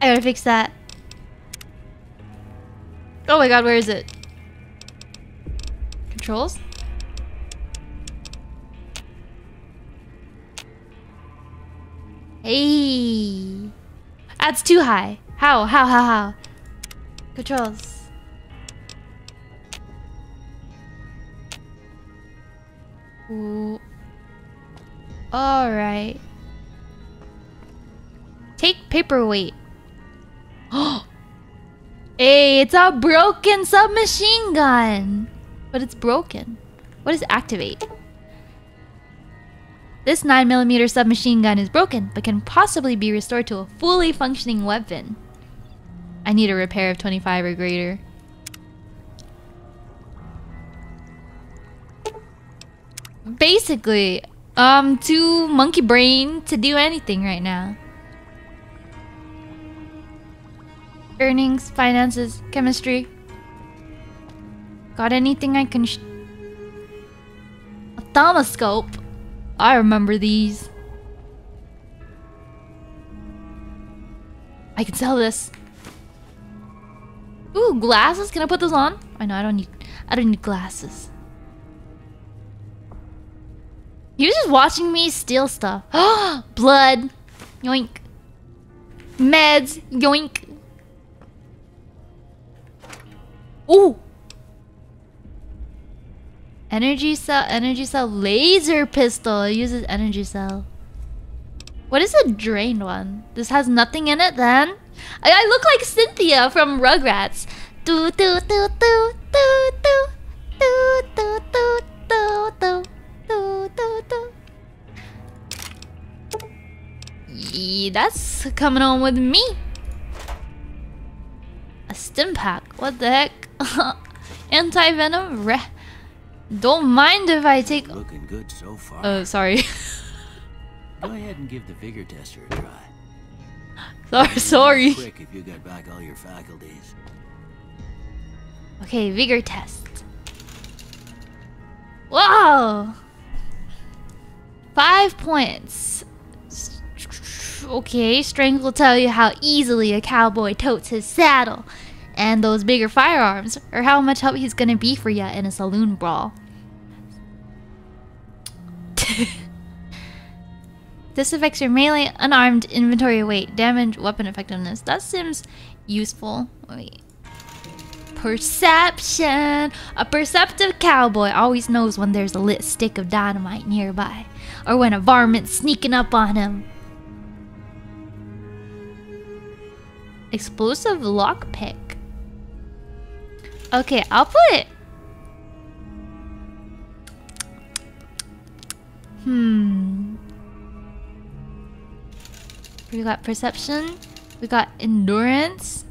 I gotta fix that. Oh my god, where is it? Controls? Hey. That's too high. How? How? How? How? Controls. Ooh. Alright. Take paperweight. Oh. hey, it's a broken submachine gun. But it's broken. What is activate? This 9mm submachine gun is broken, but can possibly be restored to a fully functioning weapon. I need a repair of 25 or greater. Basically, um, too monkey brain to do anything right now. Earnings, finances, chemistry. Got anything I can sh- A thermoscope? I remember these. I can sell this. Ooh, glasses. Can I put those on? I know I don't need I don't need glasses. He was just watching me steal stuff. Blood. Yoink. Meds. Yoink. Ooh. Energy cell, energy cell, laser pistol. It uses energy cell. What is a drained one? This has nothing in it then? I, I look like Cynthia from Rugrats. Do do do do do do do do do do do do do do. That's coming on with me. A Stimpak. What the heck? Anti venom. Don't mind if I take. Looking good so far. Oh, sorry. Go ahead and give the vigor tester a try. sorry. Sorry. Quick if you got back all your faculties. Okay, vigor test. Wow! Five points. Okay, strength will tell you how easily a cowboy totes his saddle and those bigger firearms, or how much help he's gonna be for ya in a saloon brawl. this affects your melee, unarmed inventory weight, damage, weapon effectiveness. That seems useful. Wait. Perception. A perceptive cowboy always knows when there's a lit stick of dynamite nearby, or when a varmint's sneaking up on him. Explosive lockpick. Okay, I'll put Hmm. We got perception. We got endurance.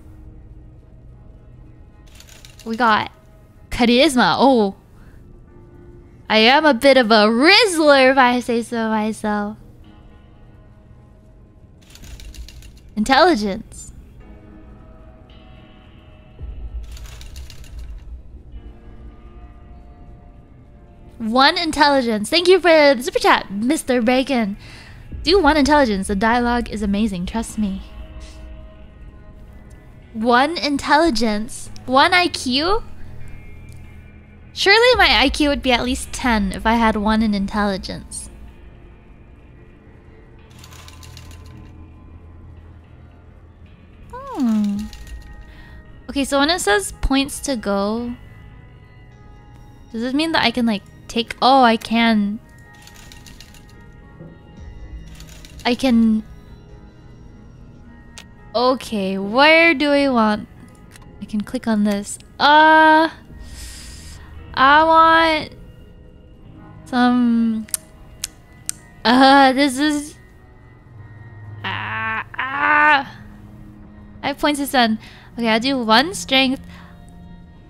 We got charisma. Oh. I am a bit of a rizzler if I say so myself. Intelligent. One intelligence. Thank you for the super chat, Mr. Bacon. Do one intelligence. The dialogue is amazing. Trust me. One intelligence. One IQ? Surely my IQ would be at least 10 if I had one in intelligence. Hmm. Okay, so when it says points to go, does this mean that I can like take... Oh, I can... I can... Okay, where do we want... I can click on this. Uh... I want... Some... Uh, this is... Ah, ah. I points to send. Okay, I'll do one strength,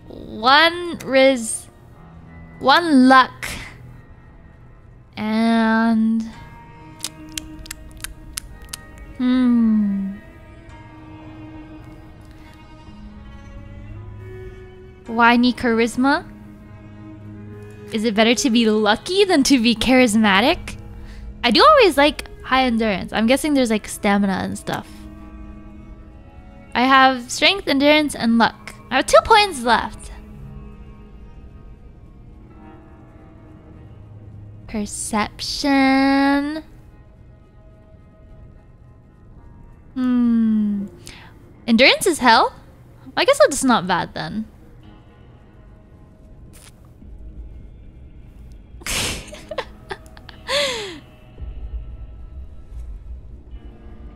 one riz, one luck, and hmm. Why need charisma? Is it better to be lucky than to be charismatic? I do always like high endurance. I'm guessing there's like stamina and stuff. I have strength, endurance, and luck. I have two points left. Perception. Hmm. Endurance is hell? I guess that's not bad then.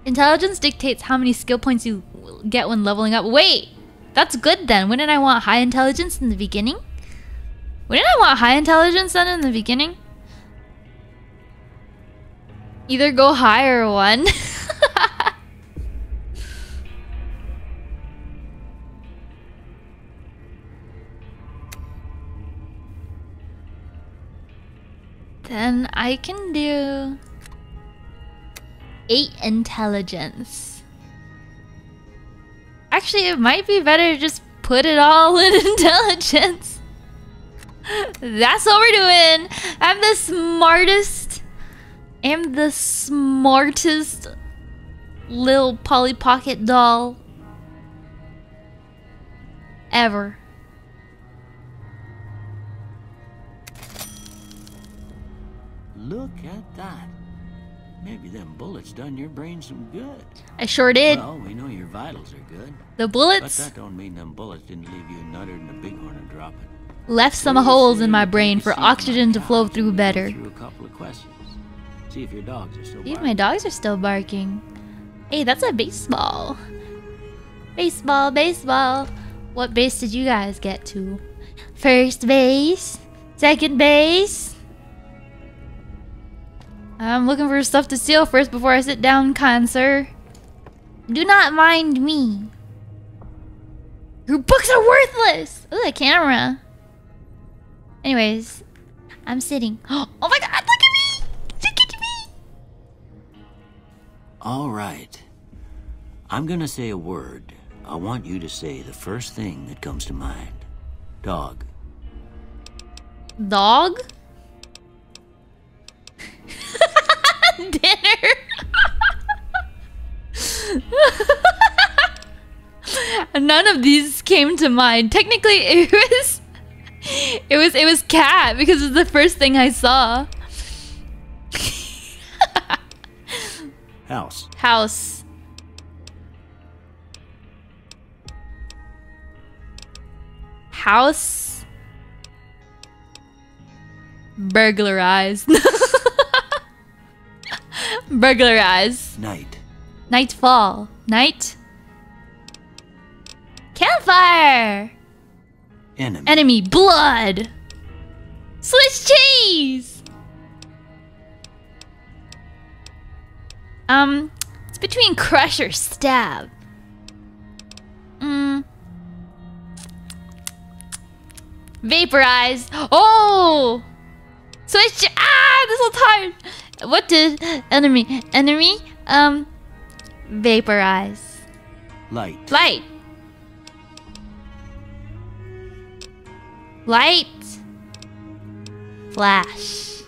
Intelligence dictates how many skill points you get when leveling up. Wait, that's good then. Wouldn't I want high intelligence in the beginning? Wouldn't I want high intelligence then in the beginning? Either go high or one. then I can do eight intelligence. Actually, it might be better to just put it all in intelligence. That's what we're doing. I'm the smartest. I'm the smartest little Polly Pocket doll ever. Look at that. Maybe them bullets done your brain some good. I sure did. Well, we know your vitals are good. The bullets? But that don't mean them bullets didn't leave you nuttered in a bighorn and dropping. left some holes in my brain for seat in my oxygen to flow through better. Through a couple of questions. See if your dogs are still barking. my dogs are still barking. Hey, that's a baseball. Baseball, baseball. What base did you guys get to? First base? Second base? I'm looking for stuff to steal first before I sit down, kind sir. Do not mind me. Your books are worthless! Ooh, a camera. Anyways, I'm sitting. Oh my god! Look All right. I'm gonna say a word. I want you to say the first thing that comes to mind. Dog. Dog? Dinner? None of these came to mind. Technically, it was it was it was cat because it's the first thing I saw. House. House. House. Burglarized. Burglarize. Night. Nightfall. Night. Campfire. Enemy. Enemy. Blood. Swiss cheese. Um, it's Between crush or stab. Mm. Vaporize. Oh! Switch. Ah, this one's hard. What did enemy? Enemy? Um, vaporize. Light. Light. Light. Flash.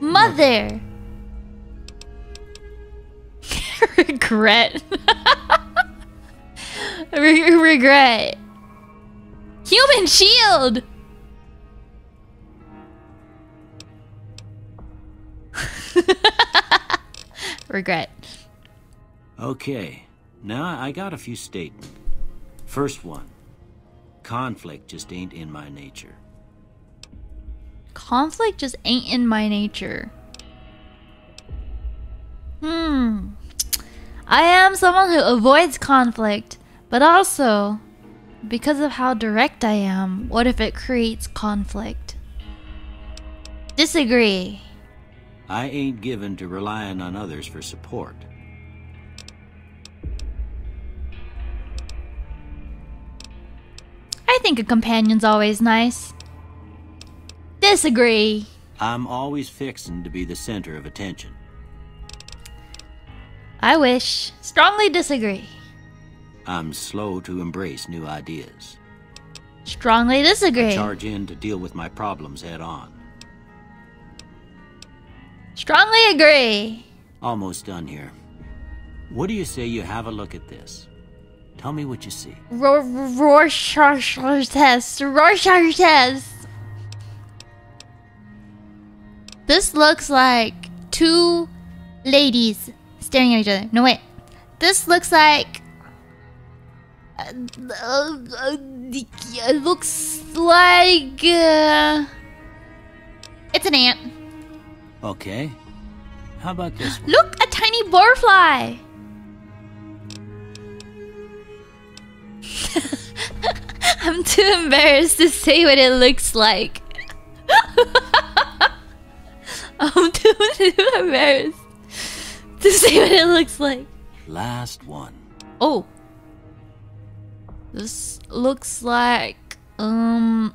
Mother. Regret. Re- regret. Human shield. regret. Okay, now I got a few statements. First one conflict just ain't in my nature. Conflict just ain't in my nature. Hmm. I am someone who avoids conflict, but also, because of how direct I am, what if it creates conflict? Disagree. I ain't given to relying on others for support. I think a companion's always nice. Disagree. I'm always fixin' to be the center of attention. I wish. Strongly disagree. I'm slow to embrace new ideas. Strongly disagree. Charge in to deal with my problems head on. Strongly agree. Almost done here. What do you say you have a look at this? Tell me what you see. Ro- Rorschach test. Rorschach test. This looks like two ladies staring at each other. No, wait. This looks like. Uh, uh, uh, it looks like. Uh, it's an ant. Okay. How about this one? Look, a tiny barfly. I'm too embarrassed to say what it looks like. I'm too, too embarrassed to see what it looks like. Last one. Oh. This looks like um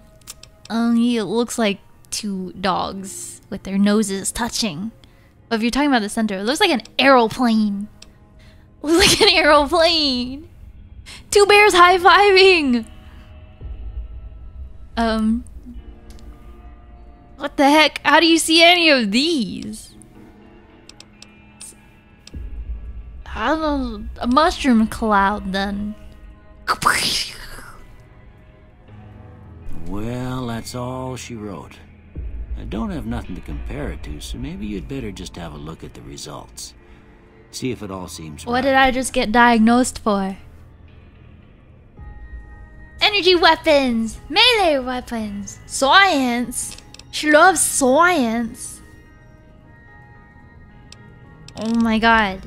um it looks like two dogs with their noses touching. But if you're talking about the center, it looks like an aeroplane. It looks like an aeroplane. Two bears high-fiving. Um What the heck? How do you see any of these? I don't know, a mushroom cloud then. Well, that's all she wrote. I don't have nothing to compare it to, so maybe you'd better just have a look at the results. See if it all seems What right. did I just get diagnosed for? Energy weapons! Melee weapons! Science! She loves science! Oh my god.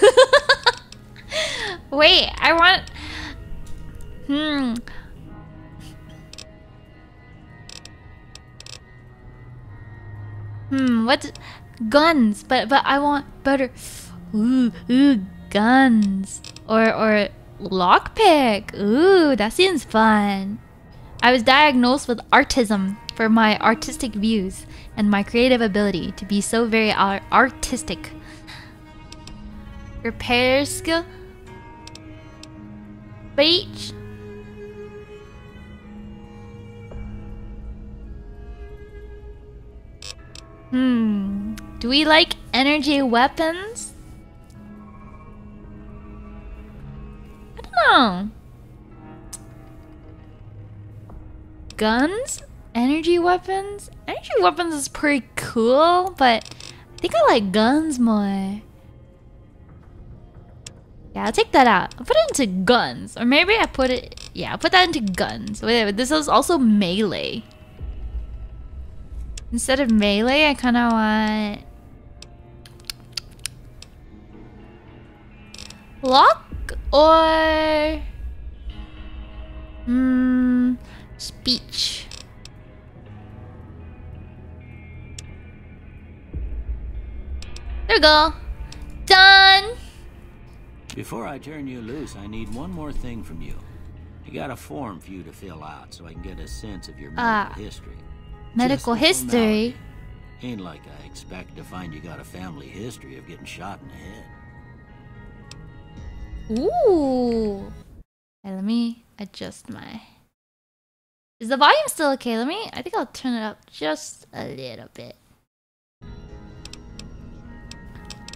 Wait, I want. Hmm. Hmm, what? Guns, but but I want better. Ooh, ooh, guns. Or or lockpick. Ooh, that seems fun. I was diagnosed with artism for my artistic views and my creative ability to be so very ar- artistic. Repair skill. Beach. Hmm. Do we like energy weapons? I don't know. Guns? Energy weapons? Energy weapons is pretty cool, but I think I like guns more. Yeah, I'll take that out. I'll put it into guns. Or maybe I put it... Yeah, I'll put that into guns. Wait, this is also melee. Instead of melee, I kind of want... Lock or... Hmm... Speech. There we go. Done! Before I turn you loose, I need one more thing from you. I got a form for you to fill out so I can get a sense of your medical Ah. history. Medical history. Ain't like I expect to find you got a family history of getting shot in the head. Ooh. Okay, let me adjust my. Is the volume still okay? Let me. I think I'll turn it up just a little bit.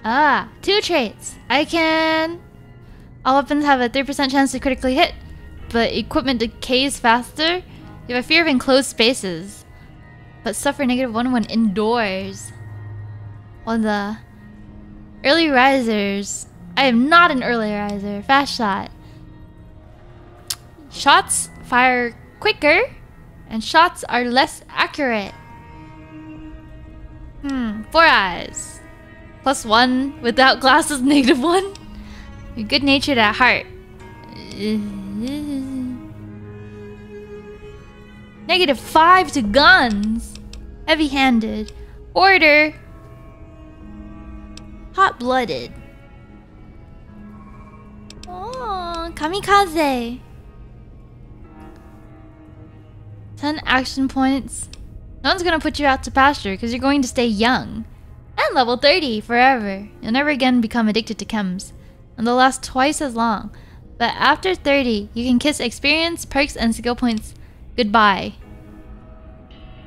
Ah, two traits. I can. All weapons have a 3% chance to critically hit, but equipment decays faster. You have a fear of enclosed spaces, but suffer negative 1 when indoors. On the early risers, I am not an early riser. Fast shot. Shots fire quicker, and shots are less accurate. Hmm, four eyes. Plus one without glasses, negative one. You're good natured at heart. Negative five to guns. Heavy handed. Order. Hot blooded. Oh, kamikaze. 10 action points. No one's gonna put you out to pasture because you're going to stay young. And level 30 forever. You'll never again become addicted to chems. And they'll last twice as long. But after 30, you can kiss experience, perks, and skill points goodbye.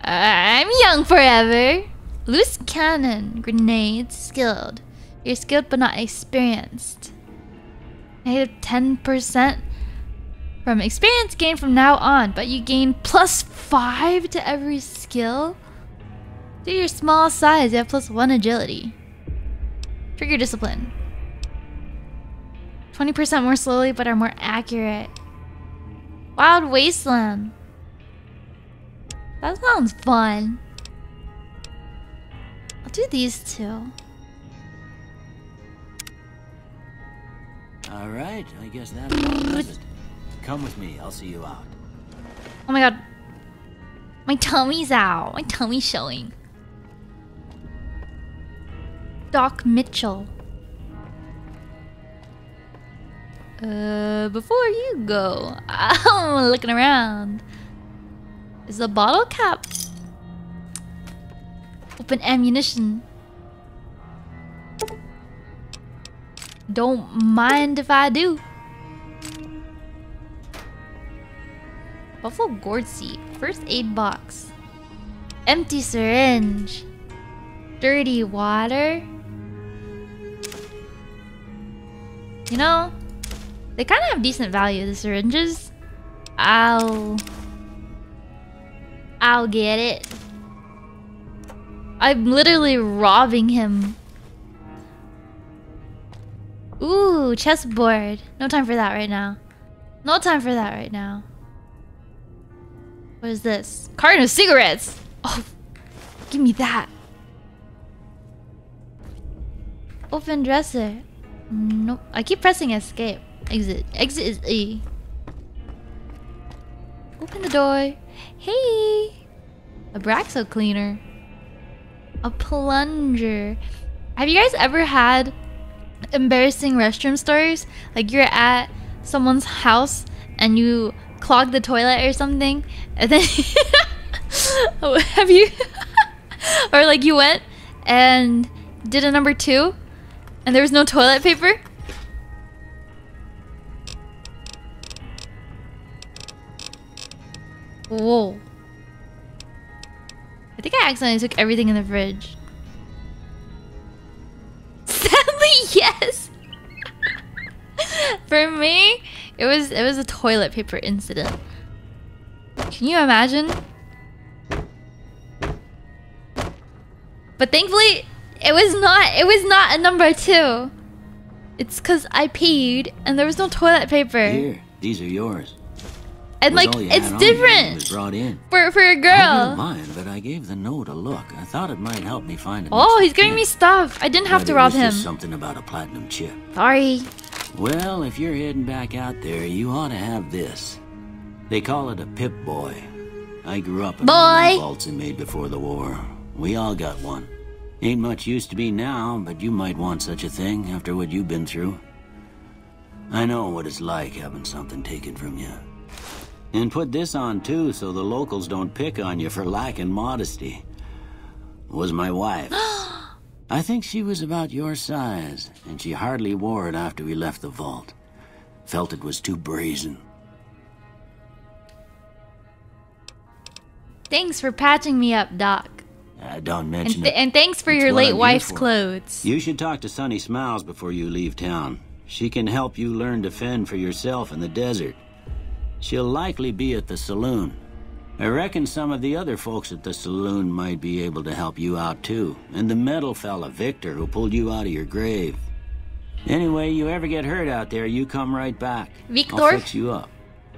I'm young forever. Loose cannon, grenades, skilled. You're skilled but not experienced. Negative 10% from experience gained from now on, but you gain plus 5 to every skill? Due to your small size, you have plus 1 agility. Trigger discipline. 20% more slowly, but are more accurate. Wild Wasteland. That sounds fun. I'll do these two. All right, I guess that about it. Come with me, I'll see you out. Oh my god. My tummy's out. My tummy's showing. Doc Mitchell. Uh, before you go, I'm looking around. Is the bottle cap? Open ammunition. Don't mind if I do. Buffalo gourd seed. First aid box. Empty syringe. Dirty water. You know, they kind of have decent value, the syringes. I'll... I'll get it. I'm literally robbing him. Ooh, chessboard. No time for that right now. No time for that right now. What is this? Carton of cigarettes! Oh, give me that. Open dresser. Nope. I keep pressing escape. Exit. Exit is E. Open the door. Hey! Abraxo cleaner. A plunger. Have you guys ever had embarrassing restroom stories? Like you're at someone's house and you clog the toilet or something, and then oh, have you, or like you went and did a number two, and there was no toilet paper. Whoa. I think I accidentally took everything in the fridge. Sadly, yes. For me, it was it was a toilet paper incident. Can you imagine? But thankfully, it was not it was not a number 2. It's cuz I peed and there was no toilet paper. Here, these are yours. And like it's had on you when it different was brought in. for for a I didn't mind, but I gave the note a look. I thought it might help me find. Oh, he's giving kid. me stuff. I didn't have But to rob him. something about a platinum chip. Sorry. Well, if you're heading back out there, you ought to have this. They call it a Pip Boy. I grew up in one of Boy. vaults they made before the war. We all got one. Ain't much use to me now, but you might want such a thing after what you've been through. I know what it's like having something taken from you. And put this on too so the locals don't pick on you for lacking modesty. Was my wife. I think she was about your size, and she hardly wore it after we left the vault. Felt it was too brazen. Thanks for patching me up, Doc. Uh, don't And, mention th- it. and thanks for It's your late I'm wife's for. clothes. You should talk to Sunny Smiles before you leave town. She can help you learn to fend for yourself in the desert. She'll likely be at the saloon. I reckon some of the other folks at the saloon might be able to help you out too. And the metal fella, Victor, who pulled you out of your grave. Anyway, you ever get hurt out there, you come right back. Victor? I'll fix you up.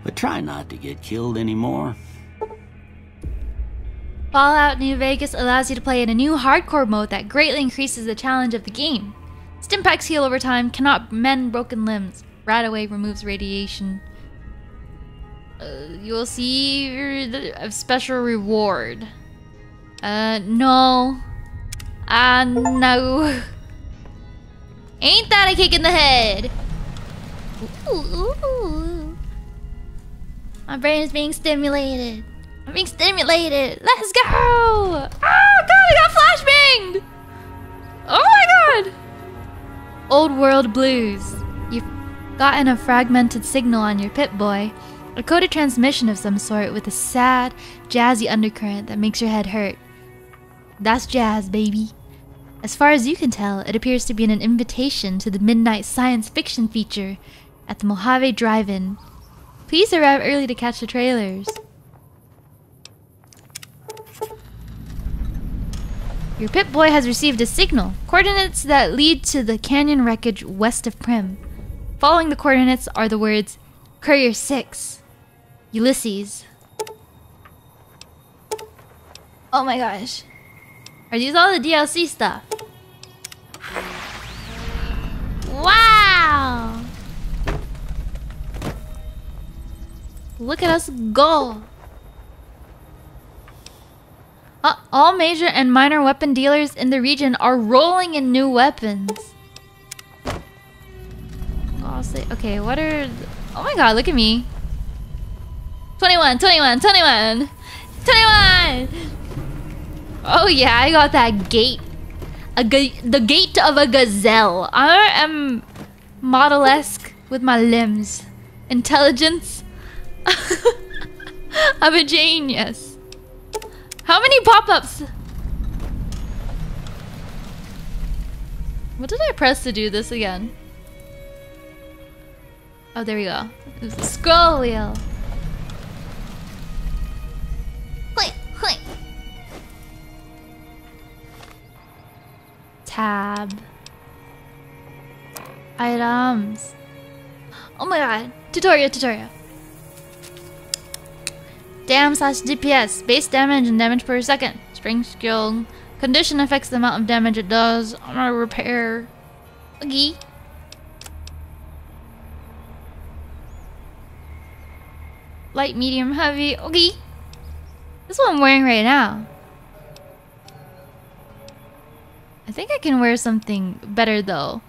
But try not to get killed anymore. Fallout New Vegas allows you to play in a new hardcore mode that greatly increases the challenge of the game. Stimpaks heal over time, cannot mend broken limbs. Radaway removes radiation. Uh, you will see a special reward. Uh, no. Ah, no. Ain't that a kick in the head? Ooh, ooh. My brain is being stimulated. I'm being stimulated. Let's go! Oh god, I got flashbanged! Oh my god! Old World Blues. You've gotten a fragmented signal on your Pip Boy. A coded transmission of some sort with a sad, jazzy undercurrent that makes your head hurt. That's jazz, baby. As far as you can tell, it appears to be an invitation to the midnight science fiction feature at the Mojave Drive-In. Please arrive early to catch the trailers. Your Pip Boy has received a signal. Coordinates that lead to the canyon wreckage west of Primm. Following the coordinates are the words Courier 6, Ulysses. Oh my gosh. Are these all the DLC stuff? Wow! Look at us go! Uh, all major and minor weapon dealers in the region are rolling in new weapons. I'll say, okay, what are. oh my god, look at me. 21, 21, 21! 21! Oh yeah, I got that gate. A ga- the gait of a gazelle. I am model-esque with my limbs. Intelligence I'm a genius. How many pop-ups? What did I press to do this again? Oh, there we go. Scroll wheel. Hui. Tab. Items. Oh my god. Tutorial, tutorial. Dam slash DPS. Base damage and damage per second. Spring skill. Condition affects the amount of damage it does. Armor repair. Okay. Light, medium, heavy. Okay. This is what I'm wearing right now. I think I can wear something better though.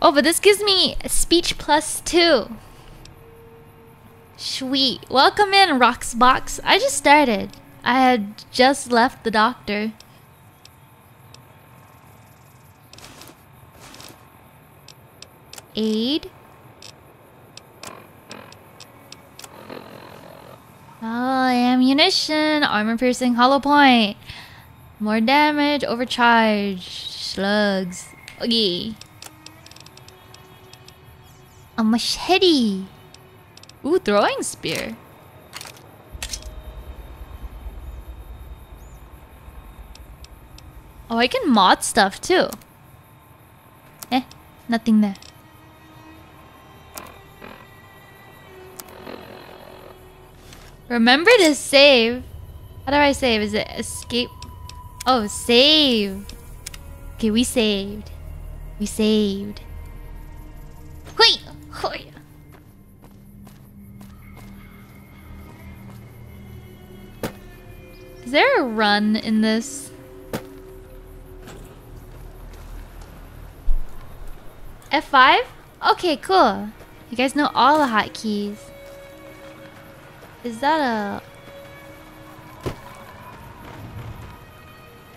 Oh, but this gives me speech plus two. Sweet. Welcome in, Roxbox. I just started. I had just left the doctor. Aid. Oh, ammunition, armor piercing, hollow point. More damage, overcharge, slugs. Okay. A machete. Ooh, throwing spear. Oh, I can mod stuff too. Eh, nothing there. Remember to save. How do I save? Is it escape? Oh, save. Okay, we saved. We saved. Wait. Is there a run in this? F5? Okay, cool. You guys know all the hotkeys. Is that a...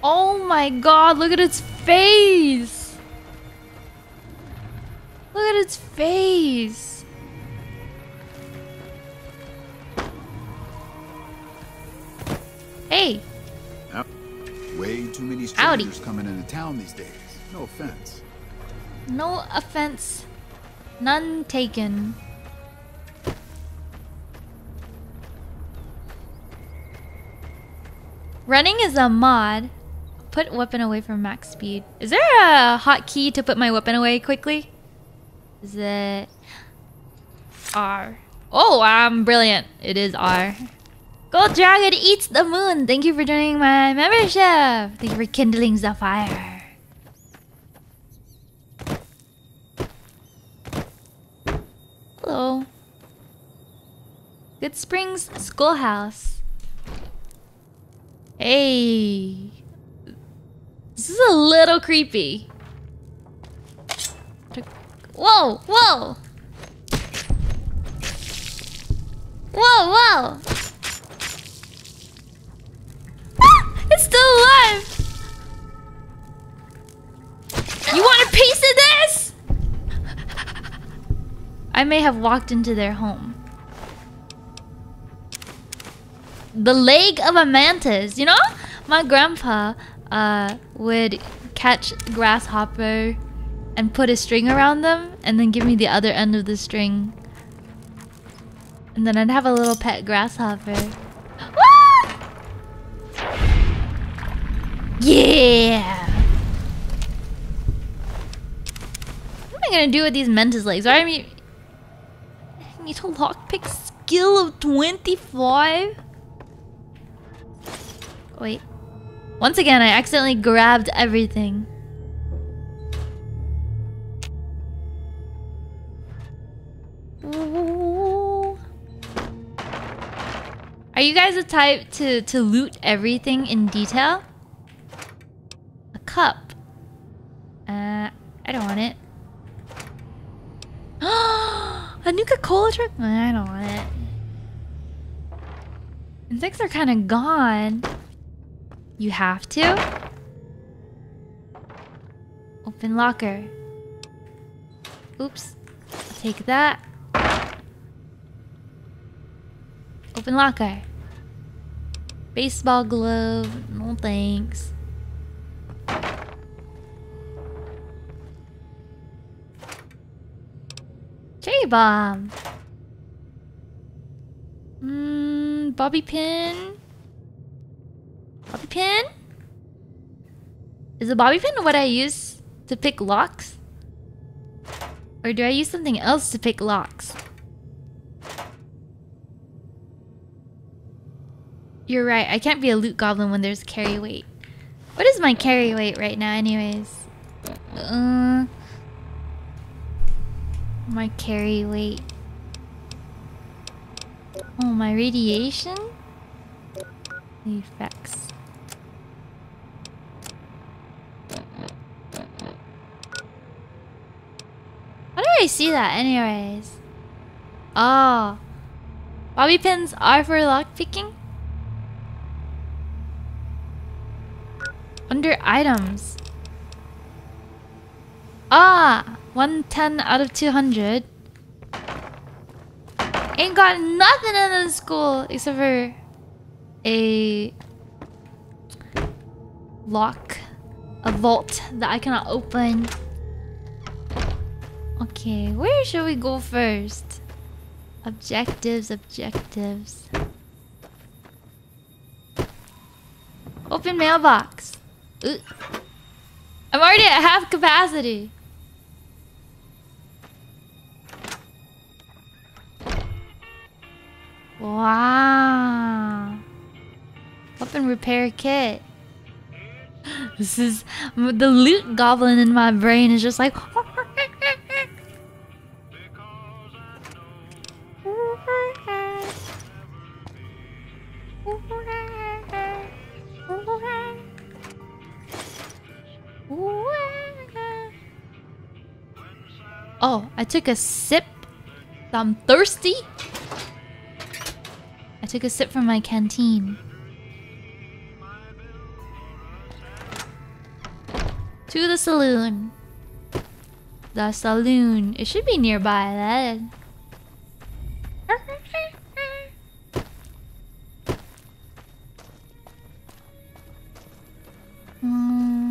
Oh my god, look at its face! Look at its face! Hey! Way too many Howdy. strangers coming into town these days. No offense. No offense. None taken. Running is a mod. Put weapon away from max speed. Is there a hotkey to put my weapon away quickly? Is it R? Oh, I'm brilliant. It is R. Gold Dragon eats the moon. Thank you for joining my membership. Thank you for kindling the fire. Hello. Goodsprings Schoolhouse. Hey. This is a little creepy. Whoa, whoa. Whoa, whoa. Ah, it's still alive. You want a piece of this? I may have walked into their home. The leg of a mantis. You know, my grandpa uh, would catch grasshopper and put a string around them and then give me the other end of the string. And then I'd have a little pet grasshopper. Ah! Yeah! What am I gonna do with these mantis legs? I mean, I need a lockpick skill of 25? Wait. Once again, I accidentally grabbed everything. Are you guys the type to, to loot everything in detail? A cup. Uh, I don't want it. a Nuka-Cola truck? I don't want it. Insects are kind of gone. You have to? Open locker. Oops. Take that. Open locker. Baseball glove. No thanks. Cherry bomb. Mmm, bobby pin. Bobby pin? Is a bobby pin what I use to pick locks? Or do I use something else to pick locks? You're right, I can't be a loot goblin when there's carry weight. What is my carry weight right now anyways? Uh, my carry weight. Oh, my radiation? Effects. How do I see that anyways? Oh. Bobby pins are for lockpicking? Under items. Ah! 110 out of 200. Ain't got nothing in the school except for a lock, a vault that I cannot open. Okay, where should we go first? Objectives, objectives. Open mailbox. Ooh. I'm already at half capacity. Wow. Weapon repair kit. This is the loot goblin in my brain is just like Oh, I took a sip. I'm thirsty. I took a sip from my canteen. To the saloon. The saloon. It should be nearby then. Hmm.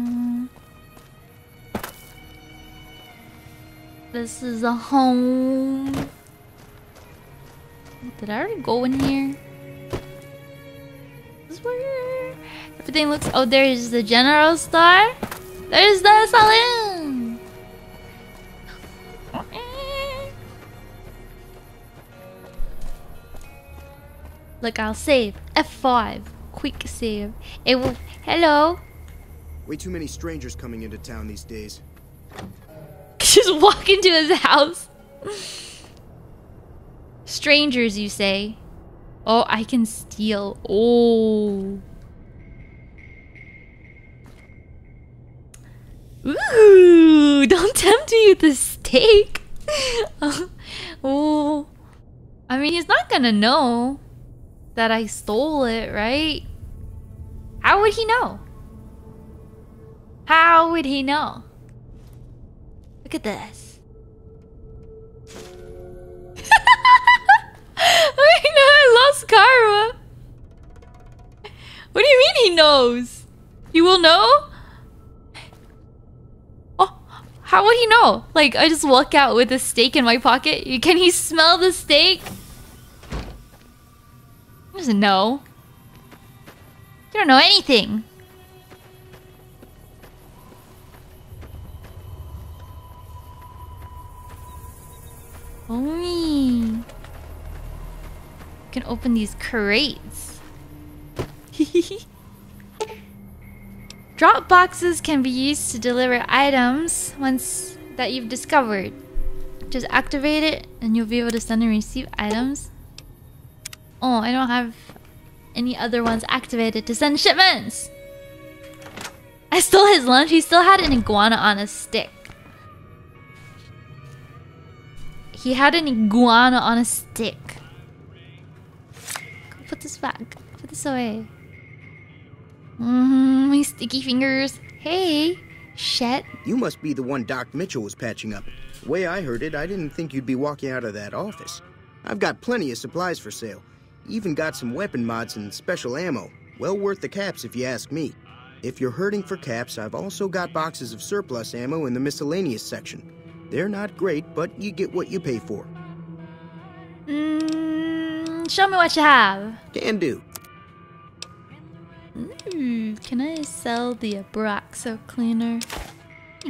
This is a home. Did I already go in here? This is where everything looks. Oh, there's the general store. There's the saloon. Look, I'll save. F5. Quick save. It will. Hello. Way too many strangers coming into town these days. Just walk into his house. Strangers, you say? Oh, I can steal. Oh. Ooh, don't tempt me with the steak. Um, oh. I mean, he's not gonna know that I stole it, right? How would he know? How would he know? Look at this. I know I lost karma. What do you mean he knows? He will know? Oh, how would he know? Like, I just walk out with a steak in my pocket. Can he smell the steak? He doesn't know. You don't know anything. Only can open these crates. Drop boxes can be used to deliver items once that you've discovered. Just activate it and you'll be able to send and receive items. Oh, I don't have any other ones activated to send shipments. I stole his lunch. He still had an iguana on a stick. He had an iguana on a stick. Put this back. Put this away. Mm, my sticky fingers. Hey, Chet. You must be the one Doc Mitchell was patching up. The way I heard it, I didn't think you'd be walking out of that office. I've got plenty of supplies for sale. Even got some weapon mods and special ammo. Well worth the caps if you ask me. If you're hurting for caps, I've also got boxes of surplus ammo in the miscellaneous section. They're not great, but you get what you pay for. Mm, show me what you have. Can do. Ooh, can I sell the Abraxo cleaner?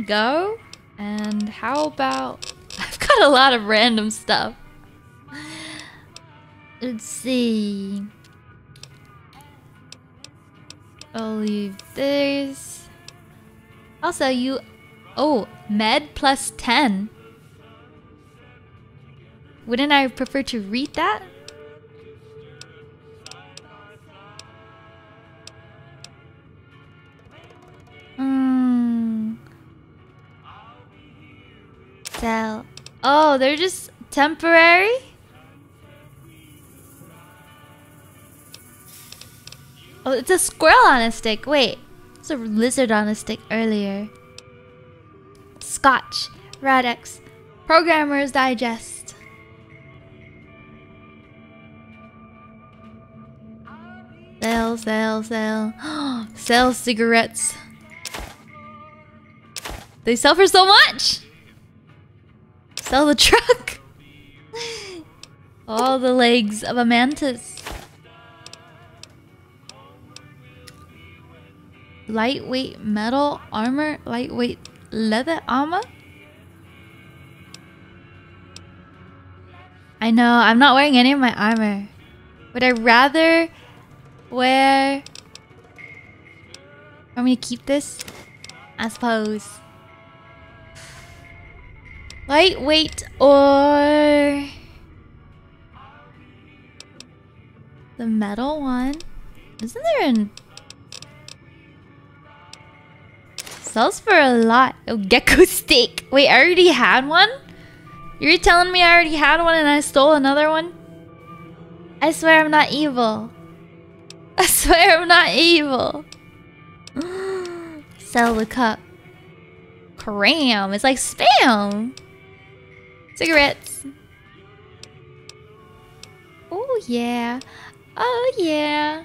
Go. And how about... I've got a lot of random stuff. Let's see. I'll leave this. Also, you... Oh, med plus 10. Wouldn't I prefer to read that? Hmm. Sell. Oh, they're just temporary? Oh, it's a squirrel on a stick. Wait, it's a lizard on a stick earlier. Scotch, Rad-X, Programmer's Digest. Sell, sell, sell. sell cigarettes. They sell for so much! Sell the truck! All the legs of a mantis. Lightweight metal armor, lightweight leather armor? I know, I'm not wearing any of my armor. Would I rather wear... Me to keep this? I suppose. Lightweight or... The metal one? Isn't there an... Sells for a lot. Oh, gecko steak. Wait, I already had one? You're telling me I already had one and I stole another one? I swear I'm not evil. I swear I'm not evil. Sell the cup. Cram. It's like spam. Cigarettes. Oh yeah. Oh yeah.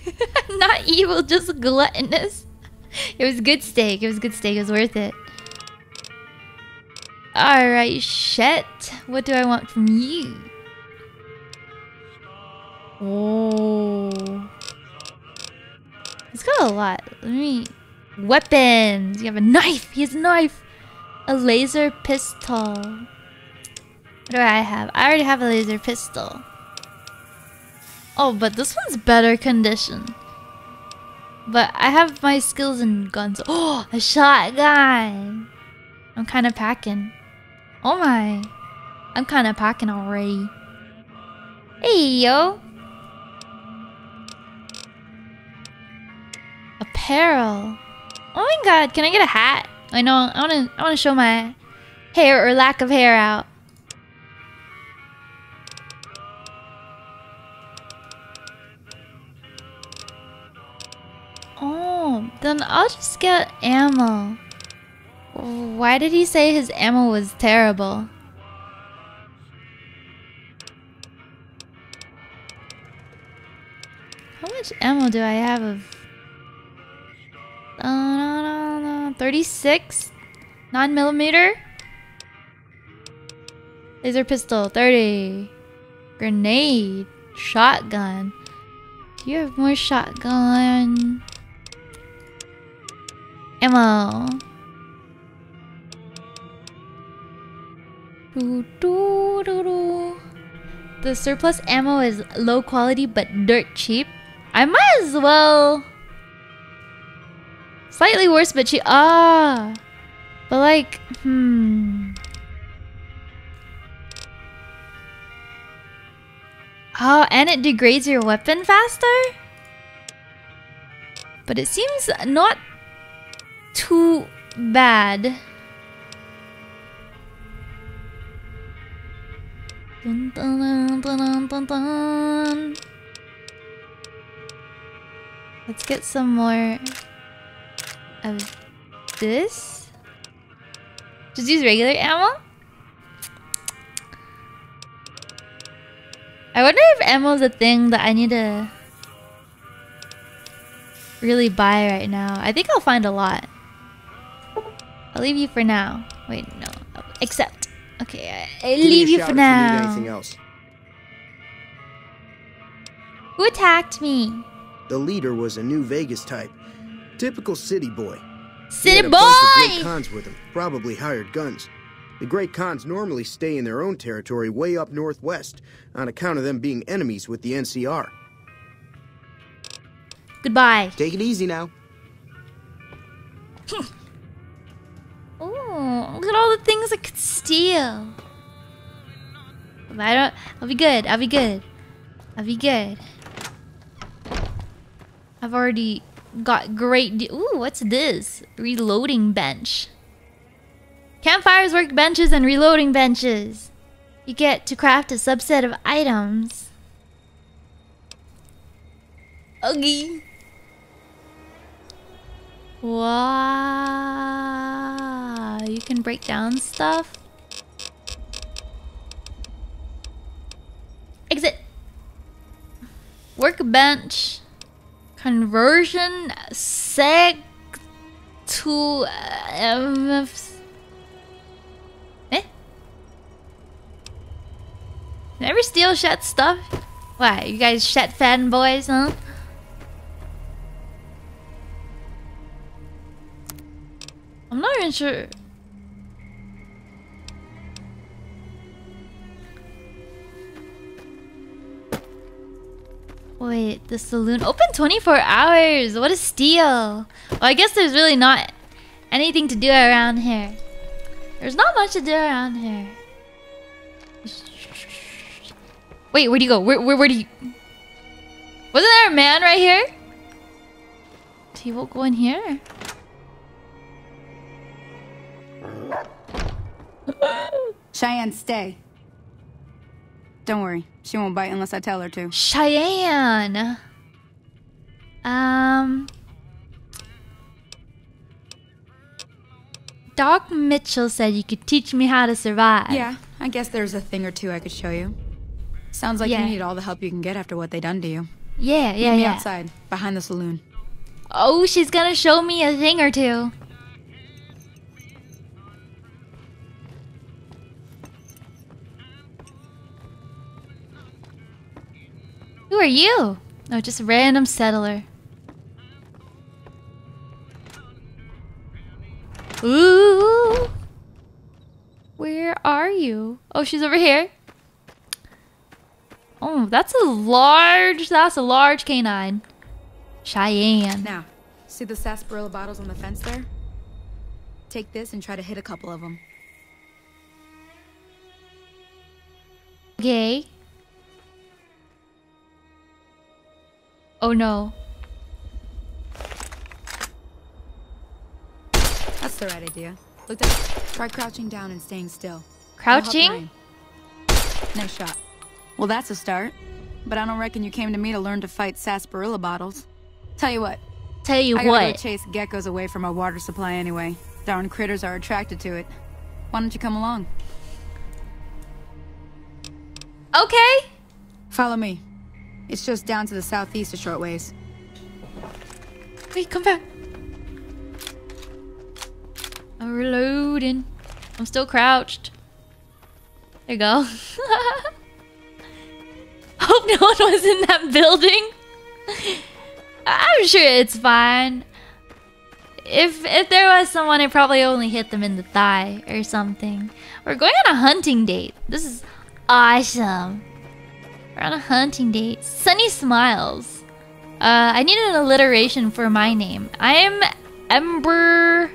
Not evil, just gluttonous. It was good steak. It was good steak. It was worth it. Alright, Chet. What do I want from you? Oh. He's got a lot. Let me... Weapons! You have a knife! He has a knife! A laser pistol. What do I have? I already have a laser pistol. Oh, but this one's better condition. But I have my skills in guns. Oh, a shotgun! I'm kind of packing. Oh my. I'm kind of packing already. Hey, yo. Apparel. Oh my god, can I get a hat? I know, I want to I want to show my hair or lack of hair out. Oh, then I'll just get ammo. Why did he say his ammo was terrible? How much ammo do I have of... Uh, 36? 9 millimeter? Laser pistol, 30. Grenade. Shotgun. You have more shotgun. Ammo. The surplus ammo is low quality but dirt cheap. I might as well. Slightly worse, but cheap. Ah, but like, hmm. Oh, and it degrades your weapon faster? But it seems not too bad. Dun, dun, dun, Let's get some more of this. Just use regular ammo? I wonder if ammo is a thing that I need to really buy right now. I think I'll find a lot. I'll leave you for now. Wait, no. Accept. Okay, I, I leave you for now. anything else. Who attacked me? The leader was a New Vegas type. Typical city boy. City boy! Great Khans with him, probably hired guns. The Great Khans normally stay in their own territory way up northwest, on account of them being enemies with the NCR. Goodbye. Take it easy now. Oh, look at all the things I could steal. I don't. I'll be good. I'll be good. I'll be good. I've already got great. Ooh, what's this? Reloading bench. Campfires, workbenches, and reloading benches. You get to craft a subset of items. Okay. Wow. You can break down stuff? Exit. Workbench. Conversion. Seg to... Uh, eh? Never steal Chet stuff? Why, you guys Chet fanboys, huh? I'm not even sure. Wait, the saloon open 24 hours. What a steal. Well, I guess there's really not anything to do around here. There's not much to do around here. Wait, where do you go? Where, where, where do you... Wasn't there a man right here? He won't go in here. Cheyenne, stay. Don't worry, she won't bite unless I tell her to. Cheyenne. Um. Doc Mitchell said you could teach me how to survive. Yeah, I guess there's a thing or two I could show you. Sounds like Yeah. you need all the help you can get after what they done to you. Yeah, yeah, Meet me yeah. outside, behind the saloon. Oh, she's gonna show me a thing or two. Who are you? Oh, just a random settler. Ooh. Where are you? Oh, she's over here. Oh, that's a large, that's a large canine. Cheyenne. Now, see the sarsaparilla bottles on the fence there? Take this and try to hit a couple of them. Okay. Oh no. That's the right idea. Look down. Try crouching down and staying still. Crouching? Nice shot. Well, that's a start. But I don't reckon you came to me to learn to fight sarsaparilla bottles. Tell you what. Tell you I gotta what. go chase geckos away from our water supply anyway. Darn critters are attracted to it. Why don't you come along? Okay. Follow me. It's just down to the southeast a short ways. Wait, come back. I'm reloading. I'm still crouched. There you go. Hope no one was in that building. I'm sure it's fine. If if there was someone, it probably only hit them in the thigh or something. We're going on a hunting date. This is awesome. We're on a hunting date. Sunny Smiles. Uh, I need an alliteration for my name. I am Ember.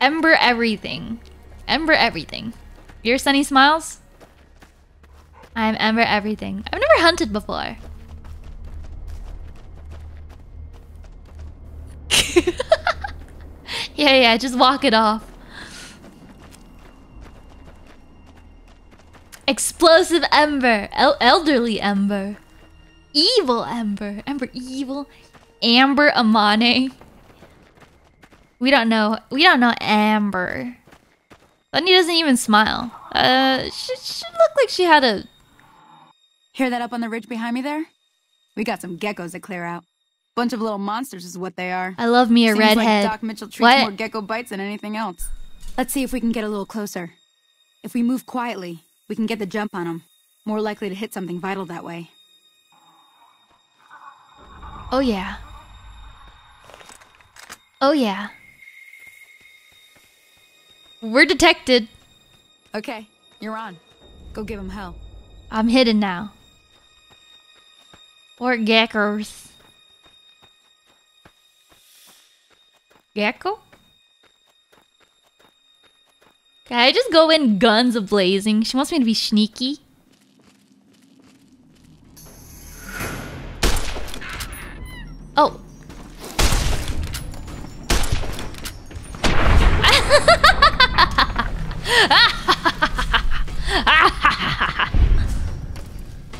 Ember Everything. Ember Everything. You're Sunny Smiles? I'm Ember Everything. I've never hunted before. yeah, yeah, just walk it off. Explosive Ember. El- elderly Ember. Evil Ember. Ember Evil. Amber Amane. We don't know. We don't know Amber. Bunny doesn't even smile. Uh, she, she looked like she had a. Hear that up on the ridge behind me there? We got some geckos to clear out. Bunch of little monsters is what they are. I love me a Seems redhead. Like Doc Mitchell treats What? more gecko bites than anything else. Let's see if we can get a little closer. If we move quietly, we can get the jump on them. More likely to hit something vital that way. Oh yeah. Oh yeah. We're detected. Okay, you're on. Go give him hell. I'm hidden now. Or geckos. Gecko? Can I just go in guns a blazing? She wants me to be sneaky. Oh.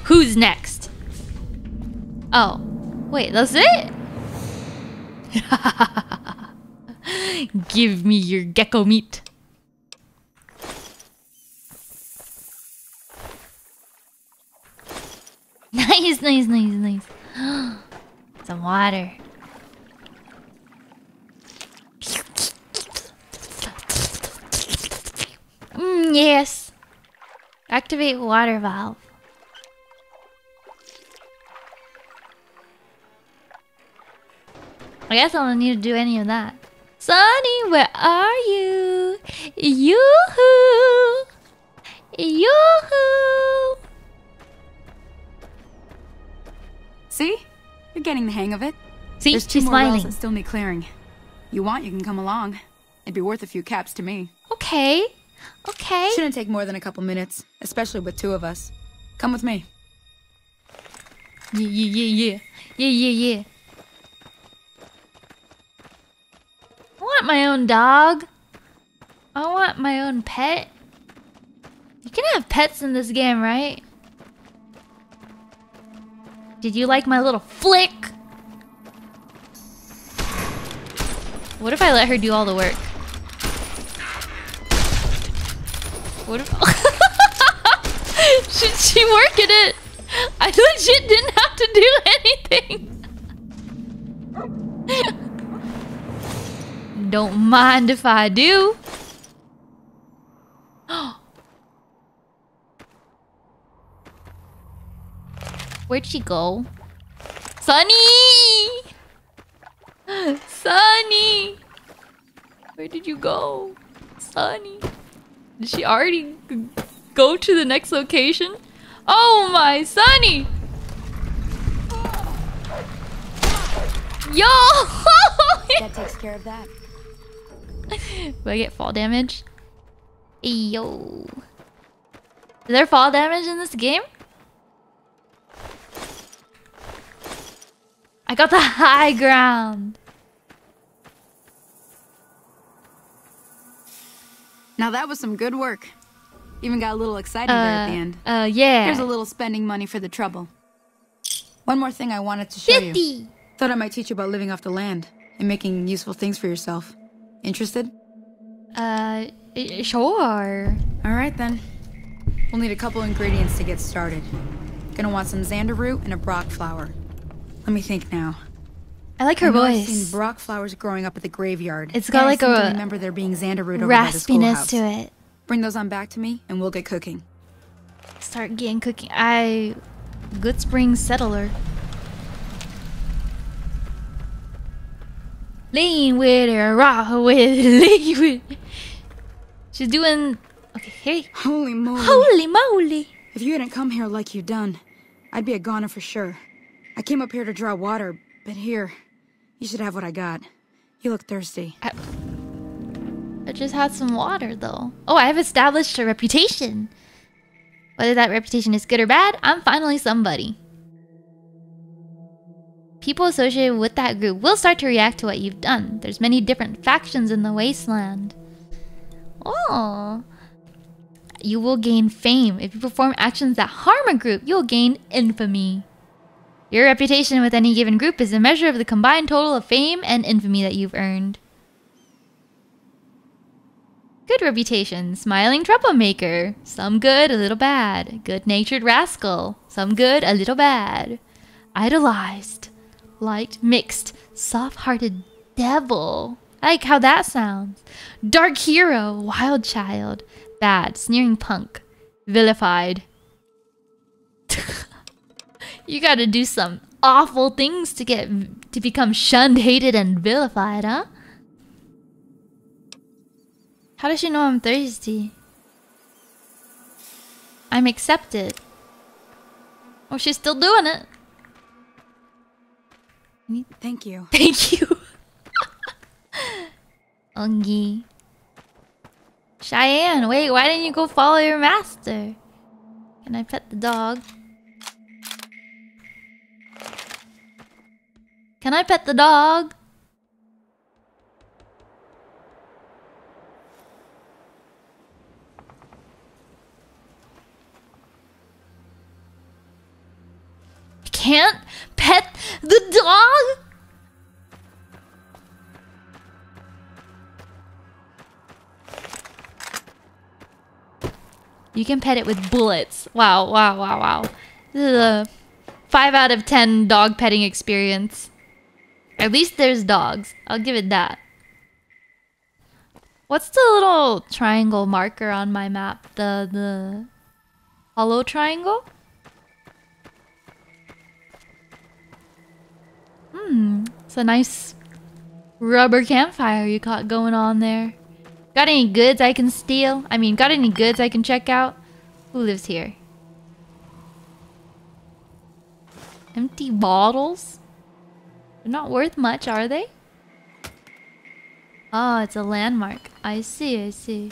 Who's next? Oh. Wait, that's it? Give me your gecko meat. Nice, nice, nice, nice. Some water. Mm, yes. Activate water valve. I guess I don't need to do any of that. Sunny, where are you? Yoo-hoo! Yoo-hoo! See? You're getting the hang of it. See, There's two she's more wells that still need clearing. You want, you can come along. It'd be worth a few caps to me. Okay. Okay. Shouldn't take more than a couple minutes, especially with two of us. Come with me. Yeah, yeah, yeah, yeah. Yeah, yeah, yeah. I want my own dog. I want my own pet. You can have pets in this game, right? Did you like my little flick? What if I let her do all the work? What if... Should she work at it? I legit didn't have to do anything. Don't mind if I do. Oh, Where'd she go? Sunny! Sunny! Where did you go? Sunny. Did she already go to the next location? Oh my Sunny! Yo! that takes care of that. Do I get fall damage? Yo. Is there fall damage in this game? I got the high ground. Now that was some good work. Even got a little excited there at the Uh, end. uh, yeah. Here's a little spending money for the trouble. One more thing I wanted to show 50. you. Thought I might teach you about living off the land and making useful things for yourself. Interested? Uh, sure. All right then. We'll need a couple ingredients to get started. Gonna want some xander root and a broc flower. Let me think now. I like her I know I've voice. seen broc flowers growing up at the graveyard. It's got I like a remember there being over by the schoolhouse. to it. Bring those on back to me, and we'll get cooking. Start getting cooking. I. Goodsprings Settler. Lean with her, rock with it, lean with She's doing. Okay, hey. Holy moly. Holy moly. If you hadn't come here like you done, I'd be a goner for sure. I came up here to draw water, but here, you should have what I got. You look thirsty. I, I just had some water though. Oh, I have established a reputation. Whether that reputation is good or bad, I'm finally somebody. People associated with that group will start to react to what you've done. There's many different factions in the wasteland. Oh. You will gain fame. If you perform actions that harm a group, you'll gain infamy. Your reputation with any given group is a measure of the combined total of fame and infamy that you've earned. Good reputation, smiling troublemaker. Some good, a little bad. Good natured rascal. Some good, a little bad. Idolized. Liked, mixed, soft hearted devil. I like how that sounds. Dark hero, wild child. Bad, sneering punk. Vilified. you gotta do some awful things to get to become shunned, hated, and vilified, huh? How does she know I'm thirsty? I'm accepted. Oh, she's still doing it. Thank you. Thank you. Ungi. Cheyenne, wait, why didn't you go follow your master? Can I pet the dog? Can I pet the dog? Can't pet the dog? You can pet it with bullets. Wow, wow, wow, wow. This is a 5 out of 10 dog petting experience. At least there's dogs. I'll give it that. What's the little triangle marker on my map? The the hollow triangle? Hmm, it's a nice rubber campfire you got going on there. Got any goods I can steal? I mean, got any goods I can check out? Who lives here? Empty bottles? They're not worth much, are they? Oh, it's a landmark. I see, I see.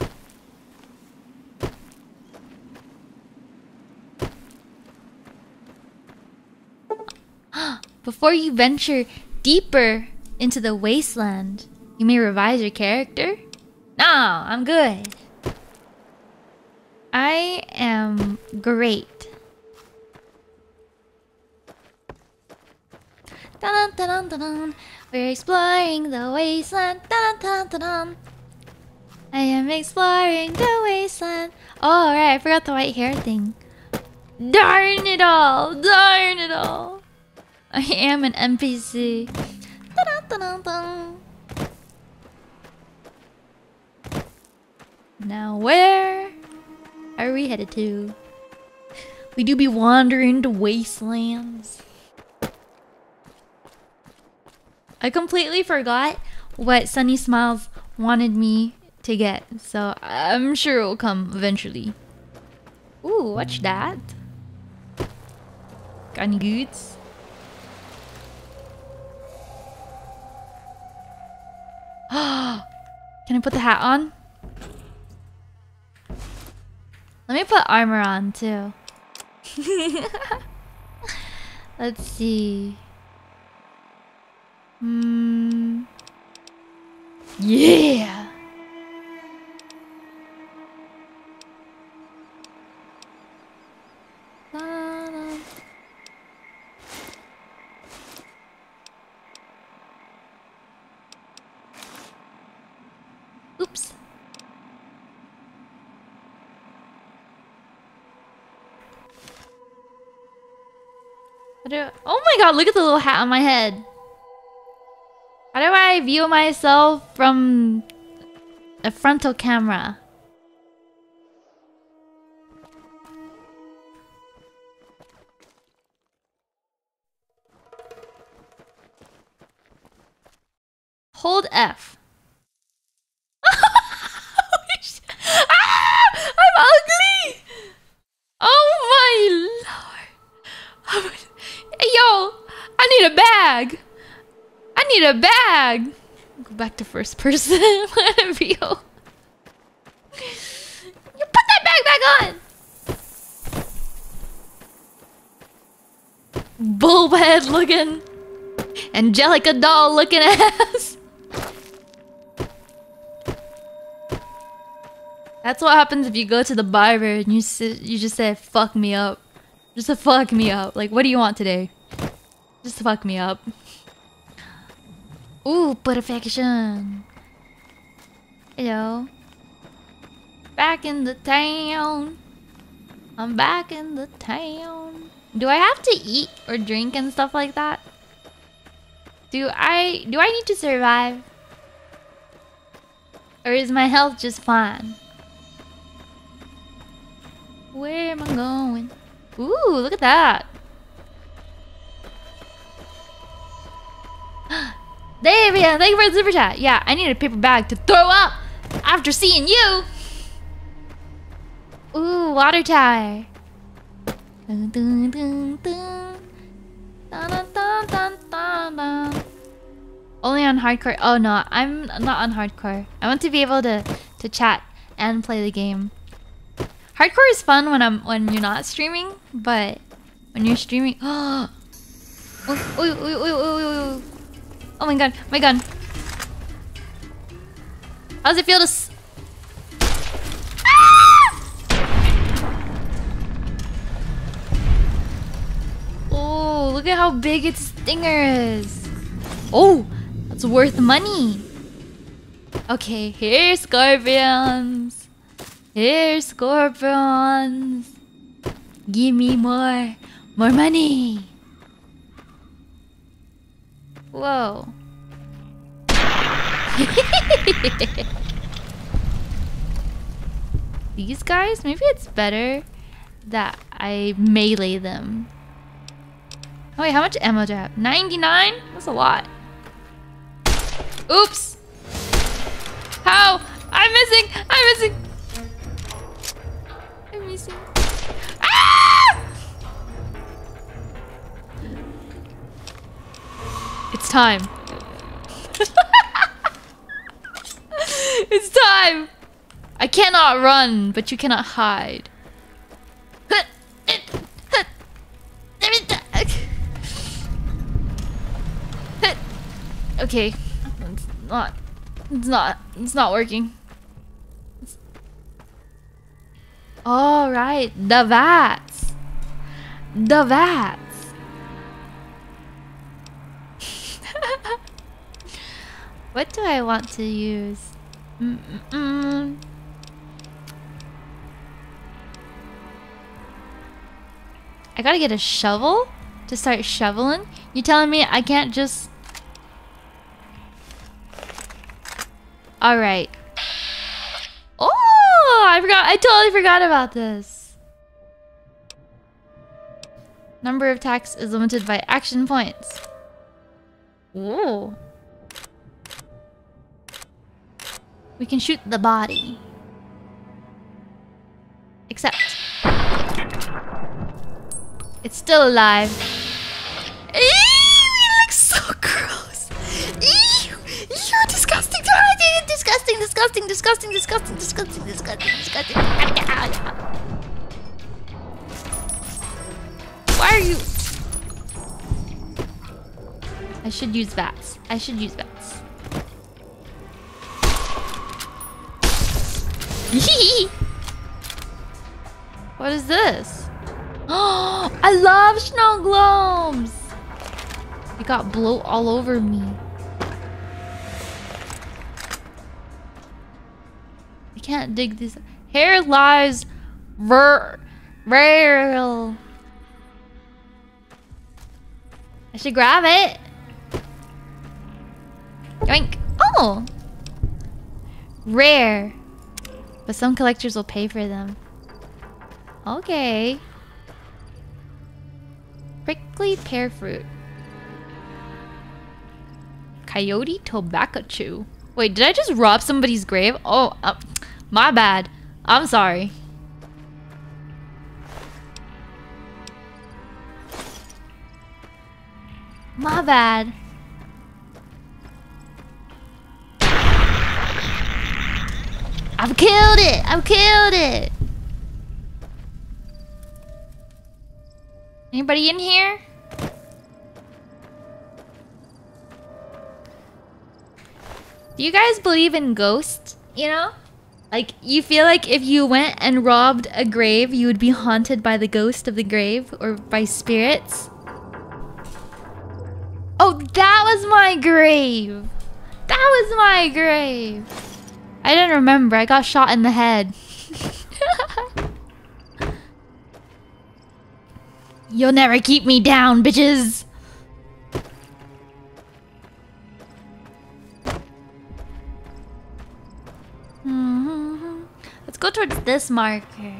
Before you venture deeper into the wasteland, you may revise your character. No, I'm good. I am Great. Dun, dun, dun. We're exploring the wasteland. I am exploring the wasteland. Oh, right, I forgot the white hair thing. Darn it all! Darn it all! I am an NPC. Now where are we headed to? We do be wandering to wastelands. I completely forgot what Sunny Smiles wanted me to get, so I'm sure it will come eventually. Ooh, watch that. Got any goods? Can I put the hat on? Let me put armor on too. Let's see. Hmm. Yeah. Oops. Oh my god, look at the little hat on my head. I view myself from a frontal camera? Hold F. ah! I'm ugly! Oh my lord. Yo, I need a bag. Need a bag. Go back to first person. Feel. You put that bag back on. Bulb head looking, Angelica doll looking ass. That's what happens if you go to the barber and you you just say "fuck me up," just fuck me up. Like, what do you want today? Just fuck me up. Ooh, perfection. Hello. Back in the town. I'm back in the town. Do I have to eat or drink and stuff like that? Do I do I need to survive? Or is my health just fine? Where am I going? Ooh, look at that. Davian, thank you for the super chat. Yeah, I need a paper bag to throw up after seeing you. Ooh, water tower. Dun, dun, dun, dun. Dun, dun, dun, dun, dun. Only on hardcore. Oh no, I'm not on hardcore. I want to be able to to chat and play the game. Hardcore is fun when I'm when you're not streaming, but when you're streaming, oh, oh my god, my gun. How does it feel to? S ah! Oh, look at how big its stinger is. Oh, that's worth money. Okay, here's scorpions. Here's scorpions. Give me more, more money. Whoa. These guys, maybe it's better that I melee them. Oh wait, how much ammo do I have? 99? That's a lot. Oops. How? I'm missing. I'm missing. I'm missing. It's time. it's time. I cannot run, but you cannot hide. Okay. It's not. It's not. It's not working. It's... All right, the VATS. The VATS. What do I want to use? Mm -mm. I gotta get a shovel to start shoveling? You telling me I can't just... Alright. Oh, I forgot. I totally forgot about this. Number of attacks is limited by action points. Ooh. We can shoot the body. Except... It's still alive. Ew, it looks so gross. Ew, you're disgusting. Disgusting, disgusting, disgusting, disgusting, disgusting, disgusting, disgusting. Why are you... I should use VATS. I should use VATS. what is this? Oh, I love snow globes! It got bloat all over me. I can't dig this. Here lies rare. I should grab it. Yoink. Oh! Rare. But some collectors will pay for them. Okay. Prickly pear fruit. Coyote tobacco chew. Wait, did I just rob somebody's grave? Oh, uh, my bad. I'm sorry. My bad. I've killed it! I've killed it! Anybody in here? Do you guys believe in ghosts? You know? Like, you feel like if you went and robbed a grave, you would be haunted by the ghost of the grave or by spirits? Oh, that was my grave! That was my grave! I didn't remember. I got shot in the head. You'll never keep me down, bitches! Mm-hmm. Let's go towards this marker.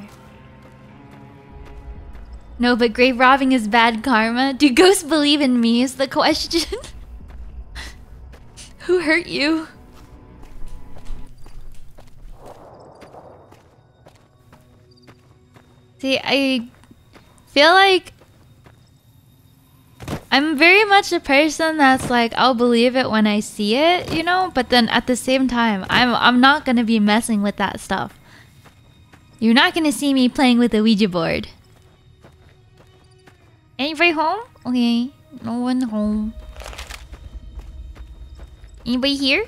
No, but grave robbing is bad karma. Do ghosts believe in me is the question. Who hurt you? See, I feel like I'm very much a person that's like I'll believe it when I see it, you know, but then at the same time, I'm I'm not going to be messing with that stuff. You're not going to see me playing with a Ouija board. Anybody home? Okay, no one home. Anybody here?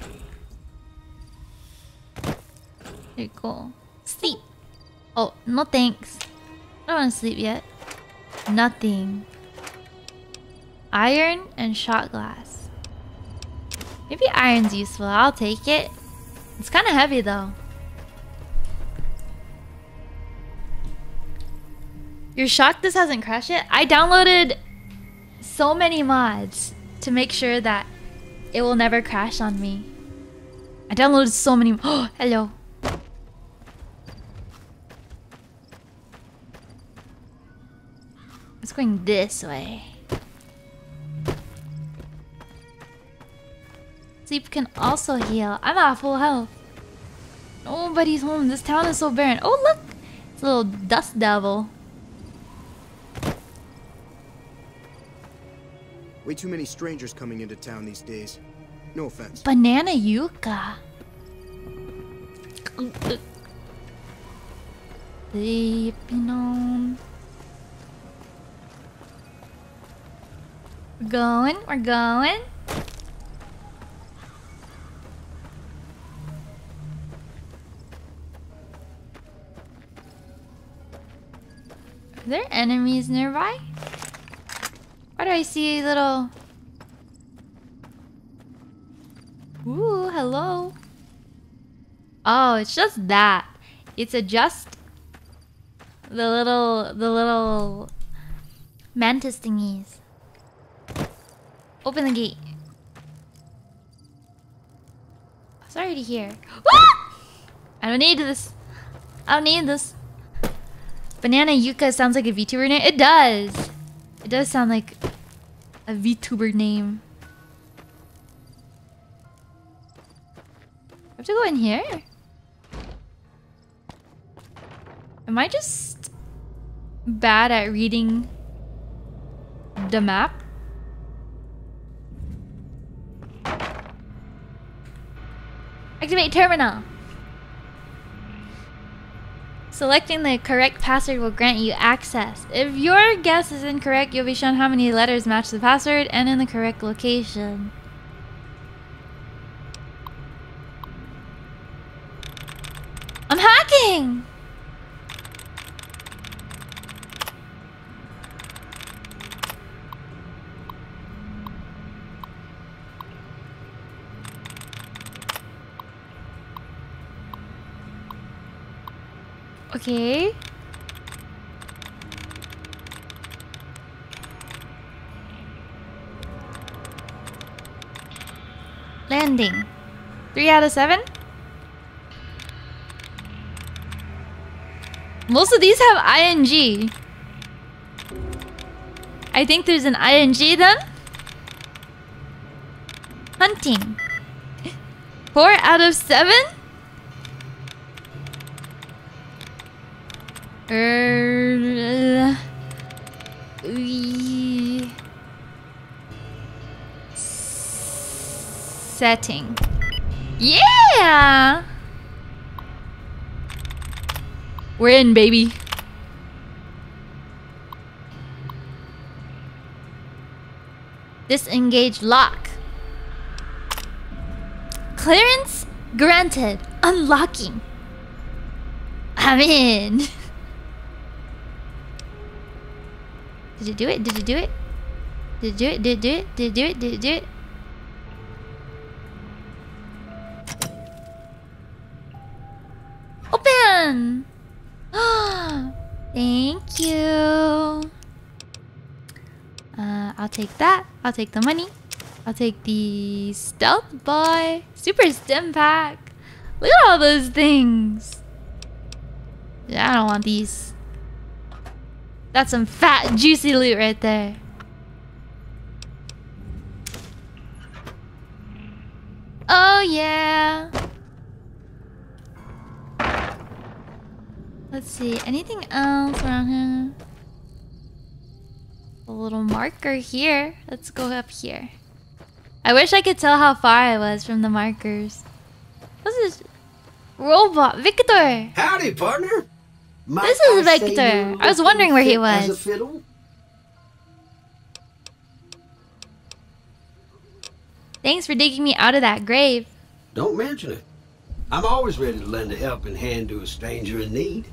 Very cool. Sleep. Oh, no thanks. I don't want to sleep yet. Nothing. Iron and shot glass. Maybe iron's useful. I'll take it. It's kind of heavy though. You're shocked this hasn't crashed yet? I downloaded so many mods to make sure that it will never crash on me. I downloaded so many. Oh, hello. It's going this way. Sleep can also heal. I'm at full health. Nobody's home. This town is so barren. Oh, look! It's a little dust devil. Way too many strangers coming into town these days. No offense. Banana yucca. Sleeping on. We're going, we're going. Are there enemies nearby? Why do I see a little... Ooh, hello. Oh, it's just that. It's a just the little the little mantis thingies. Open the gate. Sorry to hear. Ah! I don't need this. I don't need this. Banana Yucca sounds like a VTuber name. It does. It does sound like a VTuber name. I have to go in here? Am I just bad at reading the map? Activate terminal. Selecting the correct password will grant you access. If your guess is incorrect, you'll be shown how many letters match the password and in the correct location. I'm hacking! Okay. Landing. Three out of seven? Most of these have ing. I think there's an ing then. Hunting. Four out of seven? We- setting. Yeah! We're in, baby. Disengage lock. Clearance granted. Unlocking. I'm in. Did it do it? Did it do it? Did it do it? Did it do it? Did it do it? Did it do it? Open! Thank you. Uh, I'll take that. I'll take the money. I'll take the stealth boy. Super Stimpak. Look at all those things. Yeah, I don't want these. That's some fat, juicy loot right there. Oh, yeah. Let's see. Anything else around here? A little marker here. Let's go up here. I wish I could tell how far I was from the markers. What's this? Robot. Victor! Howdy, partner. Might This is I Victor. I was wondering where he fit as a was. fiddle? Thanks for digging me out of that grave. Don't mention it. I'm always ready to lend a helping hand to a stranger in need.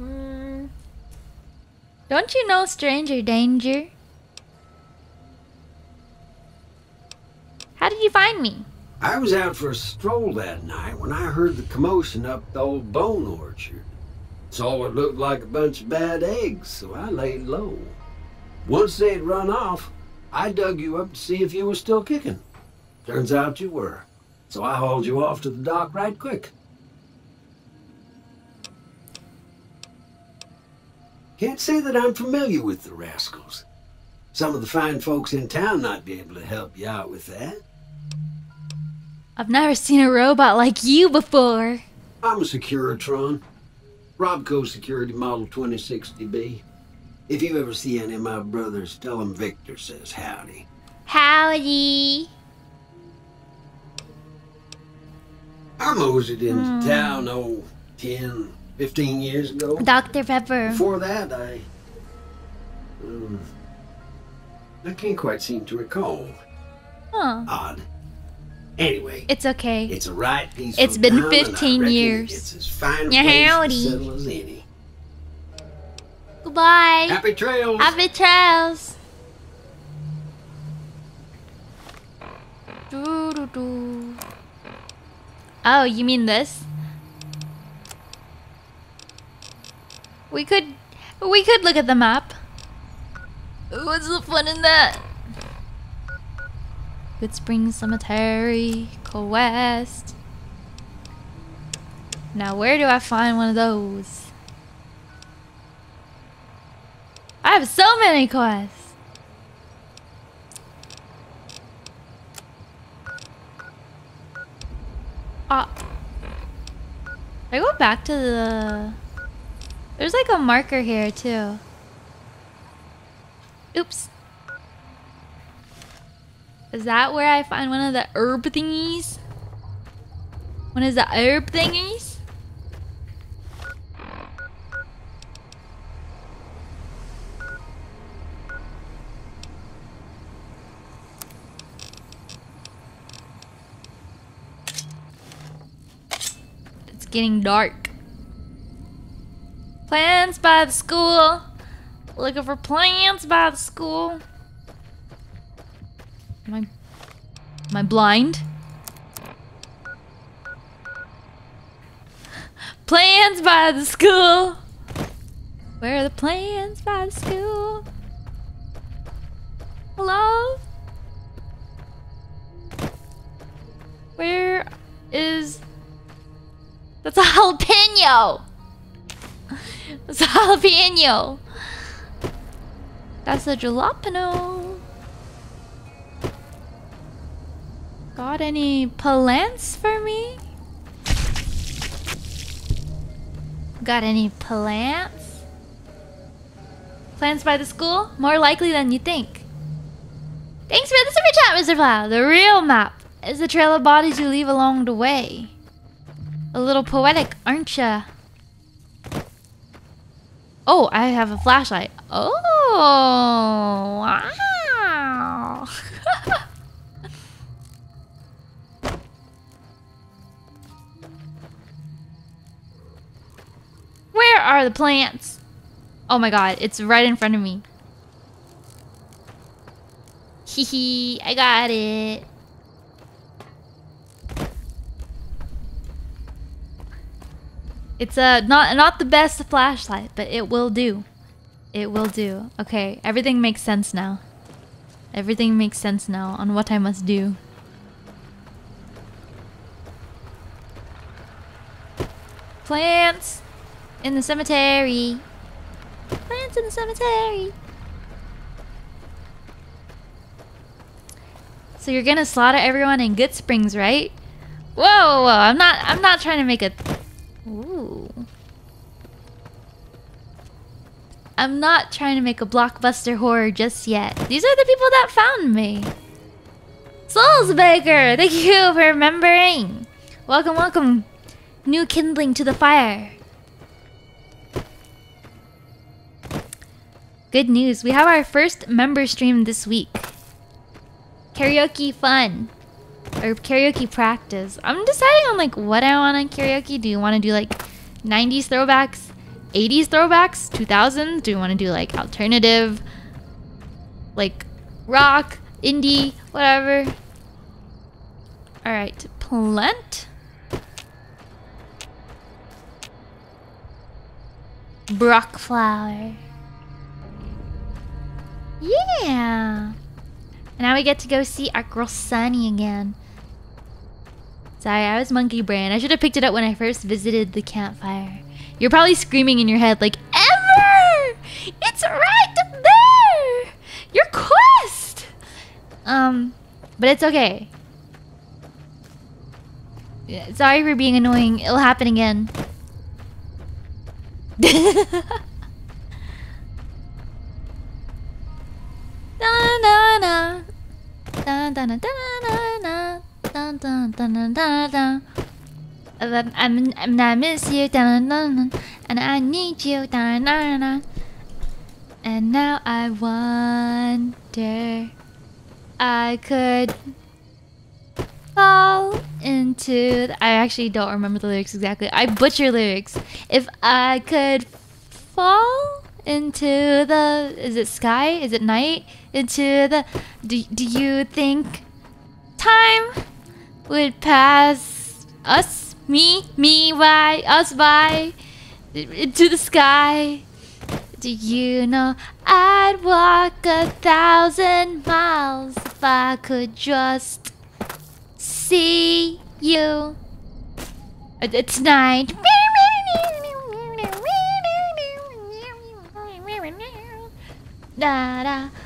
Mm. Don't you know stranger danger? How did you find me? I was out for a stroll that night when I heard the commotion up the old bone orchard. Saw what looked like a bunch of bad eggs, so I laid low. Once they'd run off, I dug you up to see if you were still kicking. Turns out you were. So I hauled you off to the doc right quick. Can't say that I'm familiar with the rascals. Some of the fine folks in town might be able to help you out with that. I've never seen a robot like you before. I'm a Securitron. Robco Security Model 2060B. If you ever see any of my brothers, tell them Victor says howdy. Howdy. I moseyed into Hmm. town, oh, 10, 15 years ago. Dr. Pepper. Before that, I... Um, I can't quite seem to recall. Huh. Odd. Anyway, It's okay. it's a right peaceful It's been town, and I 15 years. It's as fine a Yeah, howdy. as any. Bye. Happy trails. Happy trails. Doo, doo, doo. Oh, you mean this? We could, we could look at the map. What's the fun in that? Goodsprings Cemetery, Quest. Now, where do I find one of those? I have so many quests. Ah. I go back to the... There's like a marker here too. Oops. Is that where I find one of the herb thingies? One of the herb thingies? It's getting dark. Plants by the school. Looking for plants by the school. Am I, am I blind? Plans by the school. Where are the plans by the school? Hello? Where is... That's a jalapeno! That's a jalapeno! That's a jalapeno! Got any plants for me? Got any plants? Plants by the school? More likely than you think. Thanks for the super chat, Mr. Plow. The real map is the trail of bodies you leave along the way. A little poetic, aren't ya? Oh, I have a flashlight. Oh, wow. Where are the plants? Oh my god, it's right in front of me. Hee hee, I got it. It's uh not not the best flashlight, but it will do. It will do. Okay, everything makes sense now. Everything makes sense now on what I must do. Plants in the cemetery. Plants in the cemetery. So you're gonna slaughter everyone in Goodsprings, right? Whoa, whoa. I'm not I'm not trying to make a Ooh. I'm not trying to make a blockbuster horror just yet. These are the people that found me. Soulsbaker, thank you for remembering. Welcome, welcome. New kindling to the fire. Good news, we have our first member stream this week. Karaoke fun. Or karaoke practice. I'm deciding on like what I want on karaoke. Do you want to do like 90s throwbacks? 80s throwbacks? 2000s? Do you want to do like alternative? Like rock? Indie? Whatever. Alright, plant. broc flower. Yeah. And now we get to go see our girl Sunny again. Sorry, I was monkey brain. I should have picked it up when I first visited the campfire. You're probably screaming in your head like, Ember! It's right there! Your quest! Um, but it's okay. Sorry for being annoying. It'll happen again. Da na na. Da na da na na. Da da da na da da. I'm, I'm, I'm, I miss you, da, na, na, and I need you, da, na, na. and now I wonder I could fall into. The, I actually don't remember the lyrics exactly. I butcher lyrics. If I could fall into the is it sky? Is it night? Into the do, do you think time would pass us me me by us by into the sky? Do you know I'd walk a thousand miles if I could just see you uh, it's night. Da da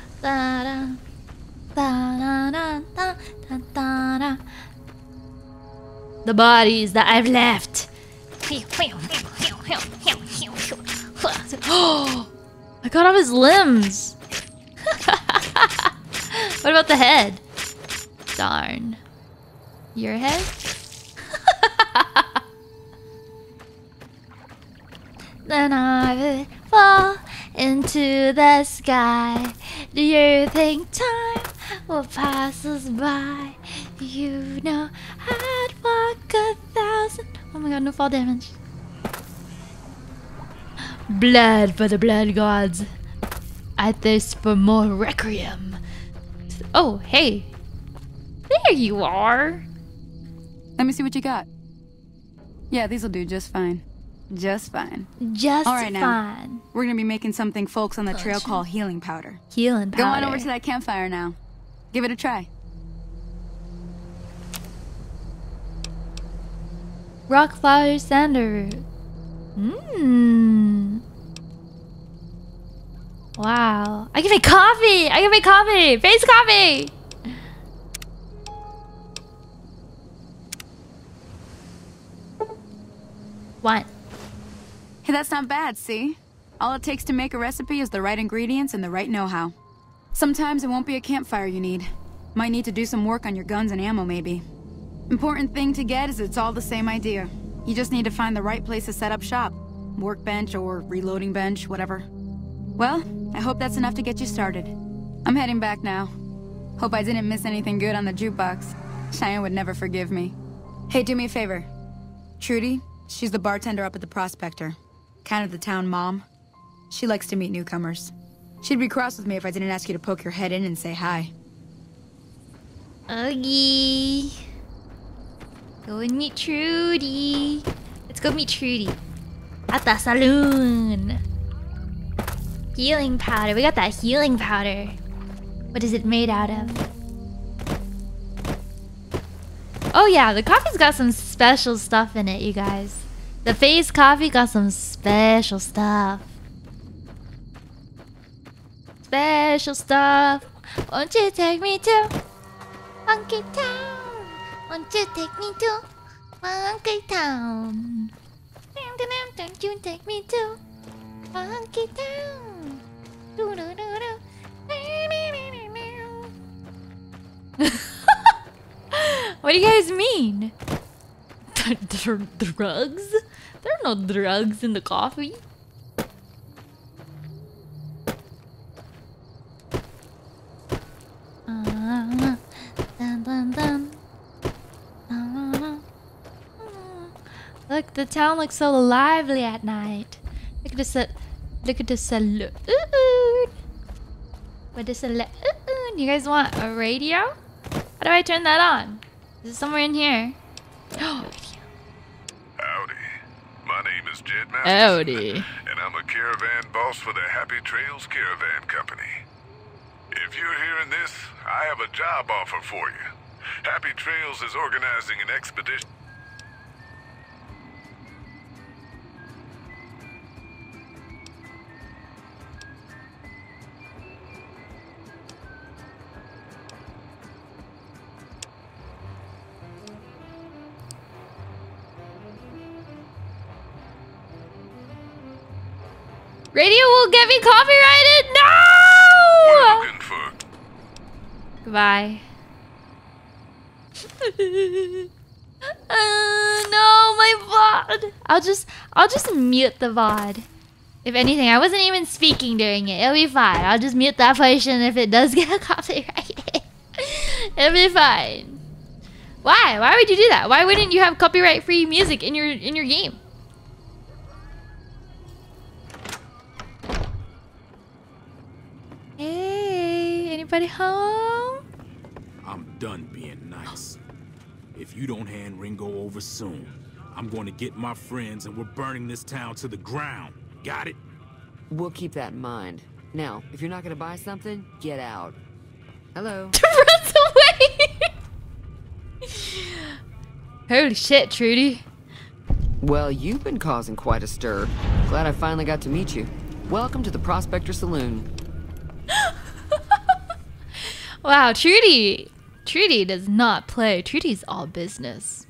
The bodies that I've left. Oh, I got off his limbs. what about the head? Darn. Your head? then I fall into the sky. Do you think time will pass us by? You know I'd walk a thousand. Oh my god, no fall damage. Blood for the blood gods. I thirst for more requiem. Oh, hey. There you are. Let me see what you got. Yeah, these'll do just fine. Just fine. Just All right, now. We're gonna be making something folks on the trail call healing powder. Healing powder. Go on over to that campfire now. Give it a try. Rock flower sandalwood. Mmm. Wow. I can make coffee! I can make coffee! Face coffee! What? That's not bad, see? All it takes to make a recipe is the right ingredients and the right know-how. Sometimes it won't be a campfire you need. Might need to do some work on your guns and ammo, maybe. Important thing to get is it's all the same idea. You just need to find the right place to set up shop. Workbench or reloading bench, whatever. Well, I hope that's enough to get you started. I'm heading back now. Hope I didn't miss anything good on the jukebox. Cheyenne would never forgive me. Hey, do me a favor. Trudy, she's the bartender up at the Prospector. Kind of the town mom. She likes to meet newcomers. She'd be cross with me if I didn't ask you to poke your head in and say hi. Uggy. Go and meet Trudy. Let's go meet Trudy. At the saloon. Healing powder. We got that healing powder. What is it made out of? Oh yeah, the coffee's got some special stuff in it, you guys. The face coffee got some special stuff. Special stuff. Won't you take me to Funky Town? Won't you take me to Funky Town? Don't you take me to Funky Town? Do, do, do, do. what do you guys mean? drugs? There are no drugs in the coffee. Look, the town looks so lively at night. Look at this. Uh, look at this saloon. What is a You guys want a radio? How do I turn that on? Is it somewhere in here? My name is Jed Masterson. Howdy. And I'm a caravan boss for the Happy Trails Caravan Company. If you're hearing this, I have a job offer for you. Happy Trails is organizing an expedition. Radio will get me copyrighted. No! Goodbye. uh, no, my VOD. I'll just, I'll just mute the VOD. If anything, I wasn't even speaking during it. It'll be fine. I'll just mute that portion if it does get copyrighted. It'll be fine. Why? Why would you do that? Why wouldn't you have copyright-free music in your in your game? Everybody home? I'm done being nice. If you don't hand Ringo over soon, I'm going to get my friends and we're burning this town to the ground. Got it? We'll keep that in mind. Now, if you're not gonna buy something, get out. Hello. Runs away! Holy shit, Trudy. Well, you've been causing quite a stir. Glad I finally got to meet you. Welcome to the Prospector Saloon. Wow, Trudy. Trudy does not play. Trudy's all business.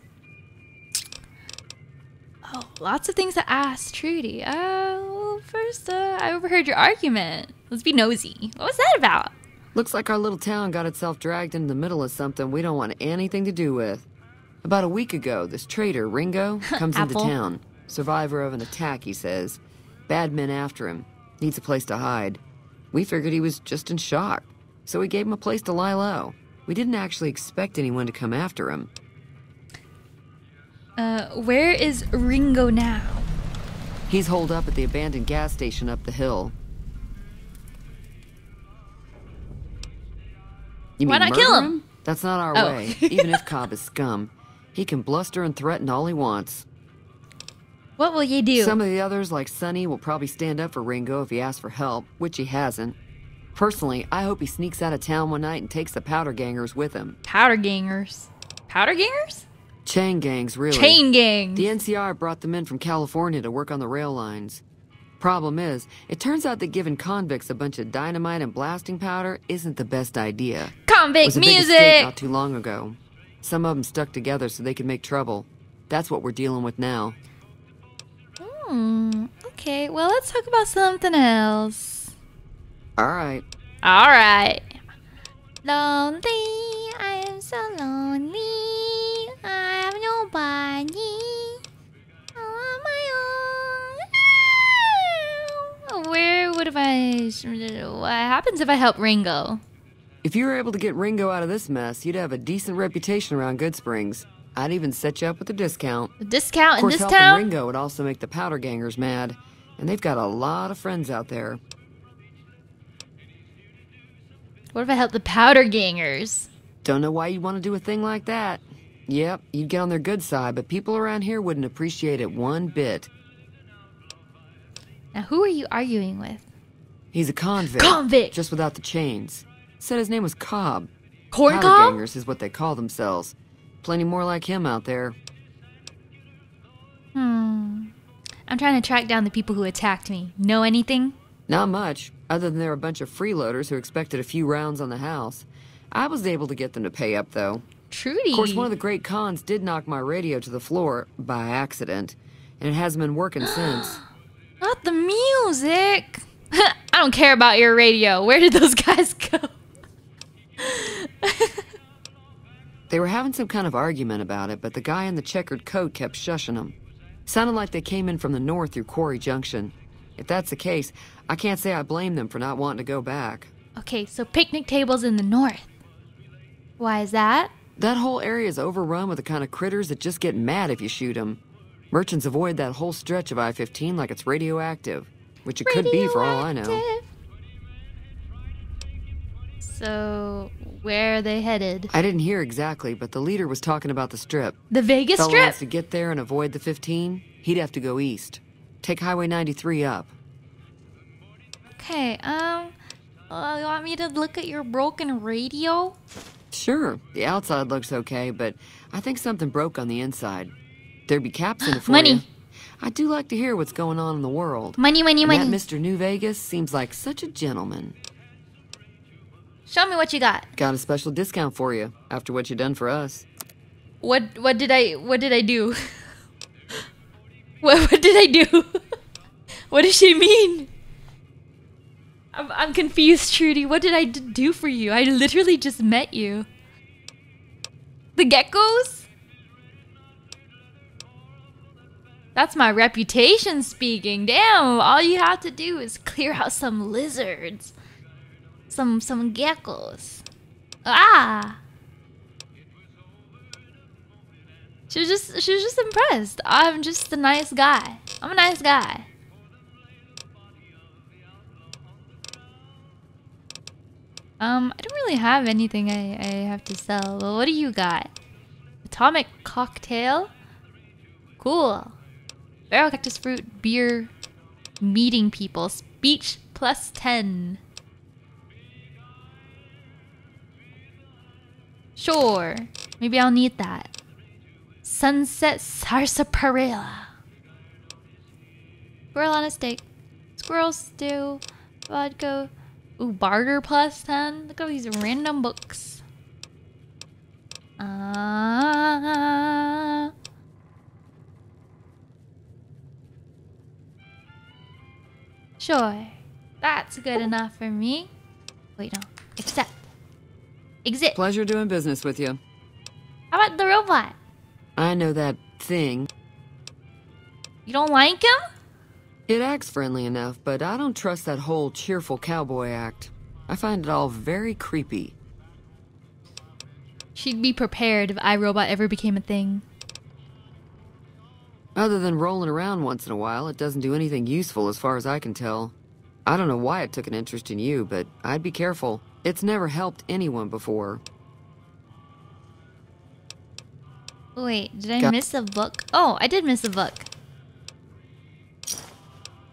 Oh, lots of things to ask Trudy. Uh, well, first, uh, I overheard your argument. Let's be nosy. What was that about? Looks like our little town got itself dragged into the middle of something we don't want anything to do with. About a week ago, this traitor, Ringo, comes into town. Survivor of an attack, he says. Bad men after him. Needs a place to hide. We figured he was just in shock, so we gave him a place to lie low. We didn't actually expect anyone to come after him. Uh, where is Ringo now? He's holed up at the abandoned gas station up the hill. You Why not kill murder him? That's not our Oh. way, even if Cobb is scum. He can bluster and threaten all he wants. What will you do? Some of the others, like Sunny, will probably stand up for Ringo if he asks for help, which he hasn't. Personally, I hope he sneaks out of town one night and takes the powder gangers with him. Powder gangers. Powder gangers? Chain gangs, really. Chain gangs. The NCR brought them in from California to work on the rail lines. Problem is, it turns out that giving convicts a bunch of dynamite and blasting powder isn't the best idea. It Convict was a big escape music. not too long ago. Some of them stuck together so they could make trouble. That's what we're dealing with now. Hmm. Okay. Well, let's talk about something else. All right. All right. Lonely. I am so lonely. I have nobody. All on my own. Where would if I? What happens if I help Ringo? If you were able to get Ringo out of this mess, you'd have a decent reputation around Goodsprings. I'd even set you up with a discount. A discount Of in course, this town? Ringo would also make the powder gangers mad, and they've got a lot of friends out there. What if I help the powder gangers? Don't know why you'd want to do a thing like that. Yep, you'd get on their good side, but people around here wouldn't appreciate it one bit. Now, who are you arguing with? He's a convict. Convict! Just without the chains. Said his name was Cobb. Corn Powder Cobb? gangers is what they call themselves. Plenty more like him out there. Hmm. I'm trying to track down the people who attacked me. Know anything? Not much, other than they're a bunch of freeloaders who expected a few rounds on the house. I was able to get them to pay up, though. Trudy. Of course, one of the Great Khans did knock my radio to the floor by accident, and it hasn't been working since. Not the music. I don't care about your radio. Where did those guys go? They were having some kind of argument about it, but the guy in the checkered coat kept shushing them. Sounded like they came in from the north through Quarry Junction. If that's the case, I can't say I blame them for not wanting to go back. Okay, so picnic tables in the north. Why is that? That whole area is overrun with the kind of critters that just get mad if you shoot them. Merchants avoid that whole stretch of I 15 like it's radioactive, which it could be for all I know. Radioactive. So, where are they headed? I didn't hear exactly, but the leader was talking about the strip. The Vegas Fella Strip? wants to get there and avoid the 15, he'd have to go east. Take Highway 93 up. Okay, um, uh, you want me to look at your broken radio? Sure, the outside looks okay, but I think something broke on the inside. There'd be caps in it for Money. you. I do like to hear what's going on in the world. Money, money, And money. That Mr. New Vegas seems like such a gentleman. Show me what you got. Got a special discount for you after what you done for us. What what did I what did I do? what what did I do? what does she mean? I'm I'm confused, Trudy. What did I d- do for you? I literally just met you. The geckos? That's my reputation speaking. Damn, all you have to do is clear out some lizards. Some some geckos. Ah. She was just she was just impressed. I'm just a nice guy. I'm a nice guy. Um, I don't really have anything I, I have to sell. What do you got? Atomic cocktail? Cool. Barrel cactus fruit, beer, meeting people. Speech plus 10. Sure. Maybe I'll need that. Sunset sarsaparilla. Squirrel on a steak. Squirrel stew. Vodka. Ooh, barter plus 10. Look at all these random books. Uh, sure. That's good enough for me. Wait, no. Accept. Exit. Pleasure doing business with you. How about the robot? I know that thing. You don't like him? It acts friendly enough, but I don't trust that whole cheerful cowboy act. I find it all very creepy. She'd be prepared if iRobot ever became a thing. Other than rolling around once in a while, it doesn't do anything useful as far as I can tell. I don't know why it took an interest in you, but I'd be careful. It's never helped anyone before. Wait, did I Got- miss a book? Oh, I did miss a book.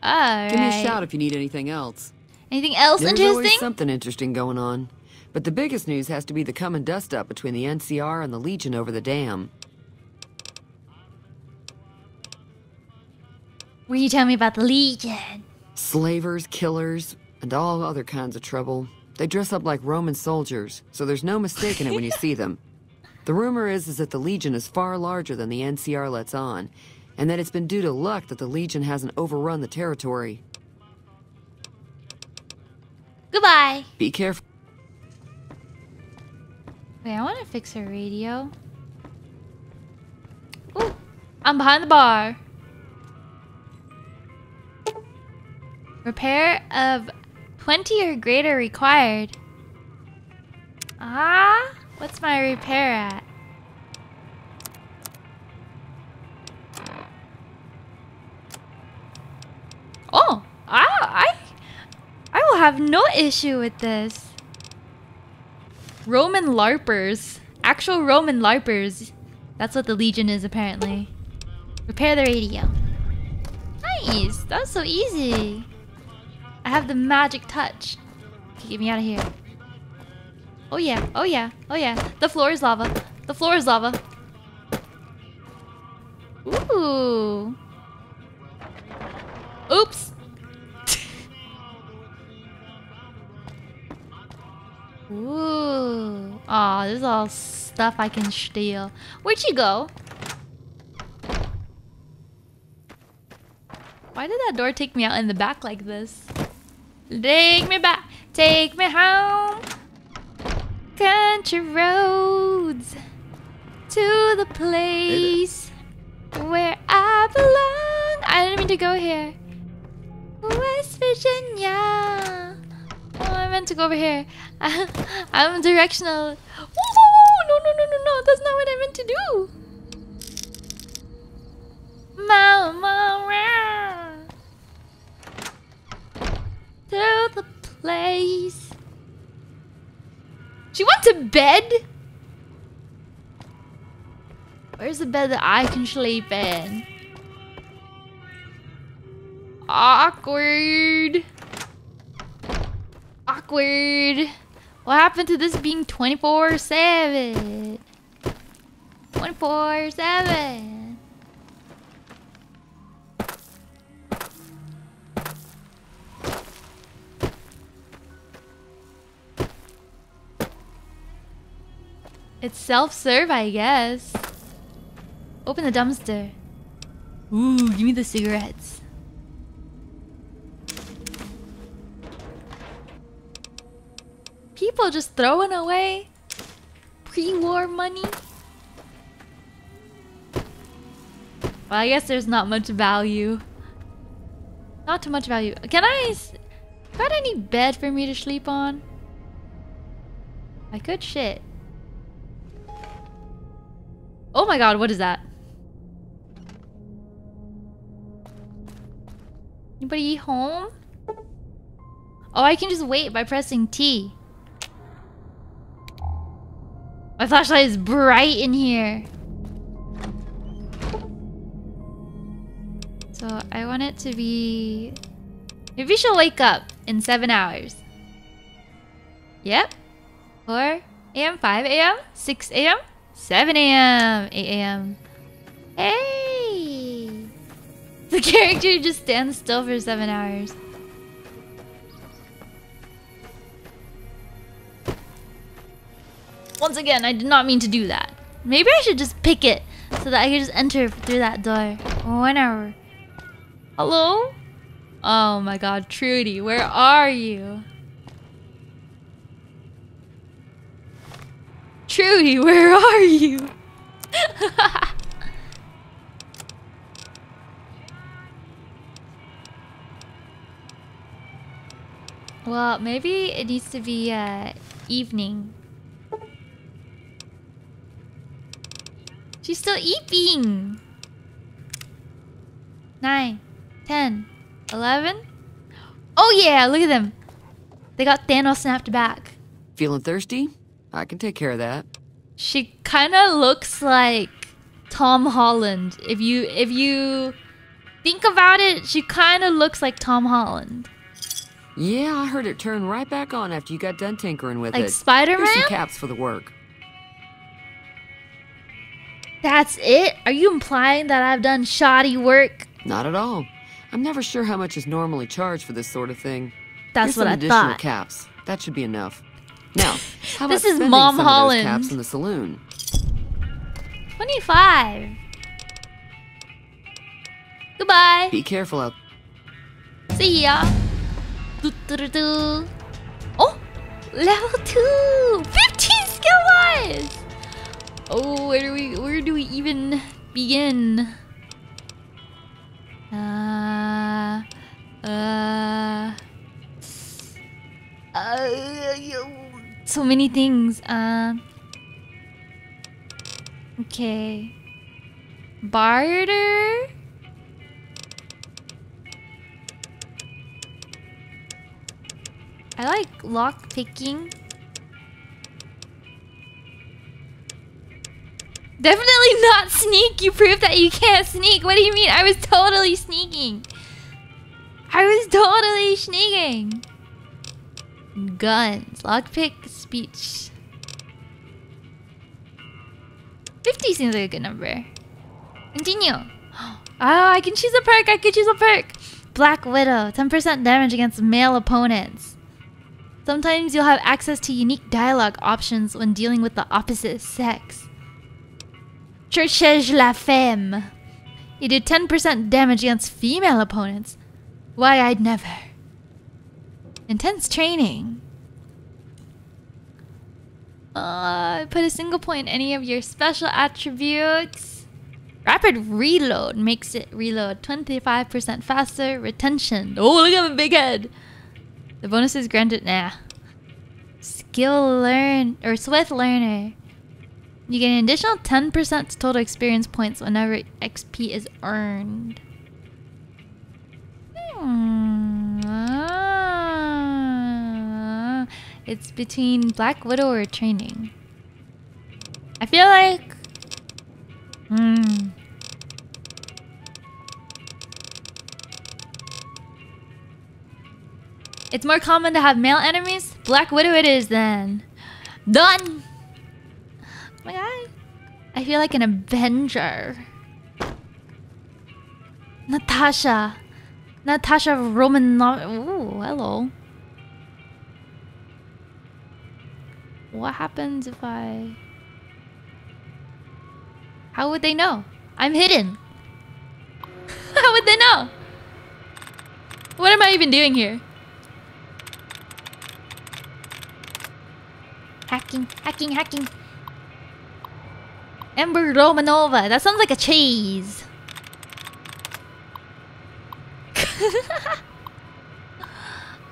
Alright. Give me a shout if you need anything else. Anything else There's interesting? always something interesting going on. But the biggest news has to be the come and dust up between the NCR and the Legion over the dam. Will you tell me about the Legion? Slavers, killers, and all other kinds of trouble. They dress up like Roman soldiers, so there's no mistaking it when you see them. The rumor is, is that the Legion is far larger than the NCR lets on, and that it's been due to luck that the Legion hasn't overrun the territory. Goodbye. Be careful. Wait, I want to fix her radio. Ooh, I'm behind the bar. Repair of 20 or greater required. Ah, what's my repair at? Oh, I, I, I will have no issue with this. Roman LARPers. Actual Roman LARPers. That's what the Legion is, apparently. Repair the radio. Nice! That was so easy. I have the magic touch. Get me out of here. Oh yeah, oh yeah, oh yeah. The floor is lava. The floor is lava. Ooh. Oops. Ooh. Aw, this is all stuff I can steal. Where'd you go? Why did that door take me out in the back like this? Take me back, take me home. Country roads to the place where I belong. I didn't mean to go here. West Virginia. Oh, I meant to go over here. I'm directional. Ooh, no, no, no, no, no. That's not what I meant to do. Mama, to the place. She went to bed? Where's the bed that I can sleep in? Awkward. Awkward. What happened to this being 24 7? It's self-serve, I guess. Open the dumpster. Ooh, give me the cigarettes. People just throwing away pre-war money. Well, I guess there's not much value. Not too much value. Can I... Got any bed for me to sleep on? I could shit. Oh my god, what is that? Anybody home? Oh, I can just wait by pressing T. My flashlight is bright in here. So I want it to be... Maybe she'll wake up in 7 hours. Yep. 4 a.m., 5 a.m., 6 a.m., 7 a.m., 8 a.m. Hey! The character just stands still for 7 hours. Once again, I did not mean to do that. Maybe I should just pick it so that I can just enter through that door whenever. Hello? Oh my god, Trudy, where are you? Trudy, where are you? well, maybe it needs to be uh, evening. She's still eating. 9, 10, 11. Oh yeah, look at them. They got Thanos snapped back. Feeling thirsty? I can take care of that. She kind of looks like Tom Holland. If you if you think about it, she kind of looks like Tom Holland. Yeah, I heard it turn right back on after you got done tinkering with Like it. Spider-Man? Here's some caps for the work. That's it? Are you implying that I've done shoddy work? Not at all. I'm never sure how much is normally charged for this sort of thing. That's Here's what some I additional thought. caps. That should be enough. Now, how about This is Mom Holland. caps in the saloon? 25. Goodbye. Be careful out. See ya. Do, do, do, do. Oh, level two. 15 skill wise. Oh, where do we where do we even begin? Uh, uh, uh, so many things. Um. okay. Barter. I like lock picking. Definitely not sneak. You proved that you can't sneak. What do you mean? I was totally sneaking. I was totally sneaking. Guns. Lockpick. Speech. 50 seems like a good number. Continue. Oh, I can choose a perk. I can choose a perk. Black Widow. 10% damage against male opponents. Sometimes you'll have access to unique dialogue options when dealing with the opposite sex. Cherchez la femme. You do 10% damage against female opponents. Why, I'd never. Intense training. Uh, put a single point in any of your special attributes. Rapid reload makes it reload 25% faster. Retention. Oh, look at my big head. The bonus is granted. Nah. Skill learn or Swift learner. You get an additional 10% to total experience points whenever XP is earned. Hmm. Ah. It's between Black Widow or training. I feel like. Hmm. It's more common to have male enemies. Black Widow it is then. Done! Oh my god. I feel like an Avenger. Natasha. Natasha Romanov. Ooh, hello. What happens if I... How would they know? I'm hidden. How would they know? What am I even doing here? Hacking, hacking, hacking. Ember Romanova. That sounds like a cheese.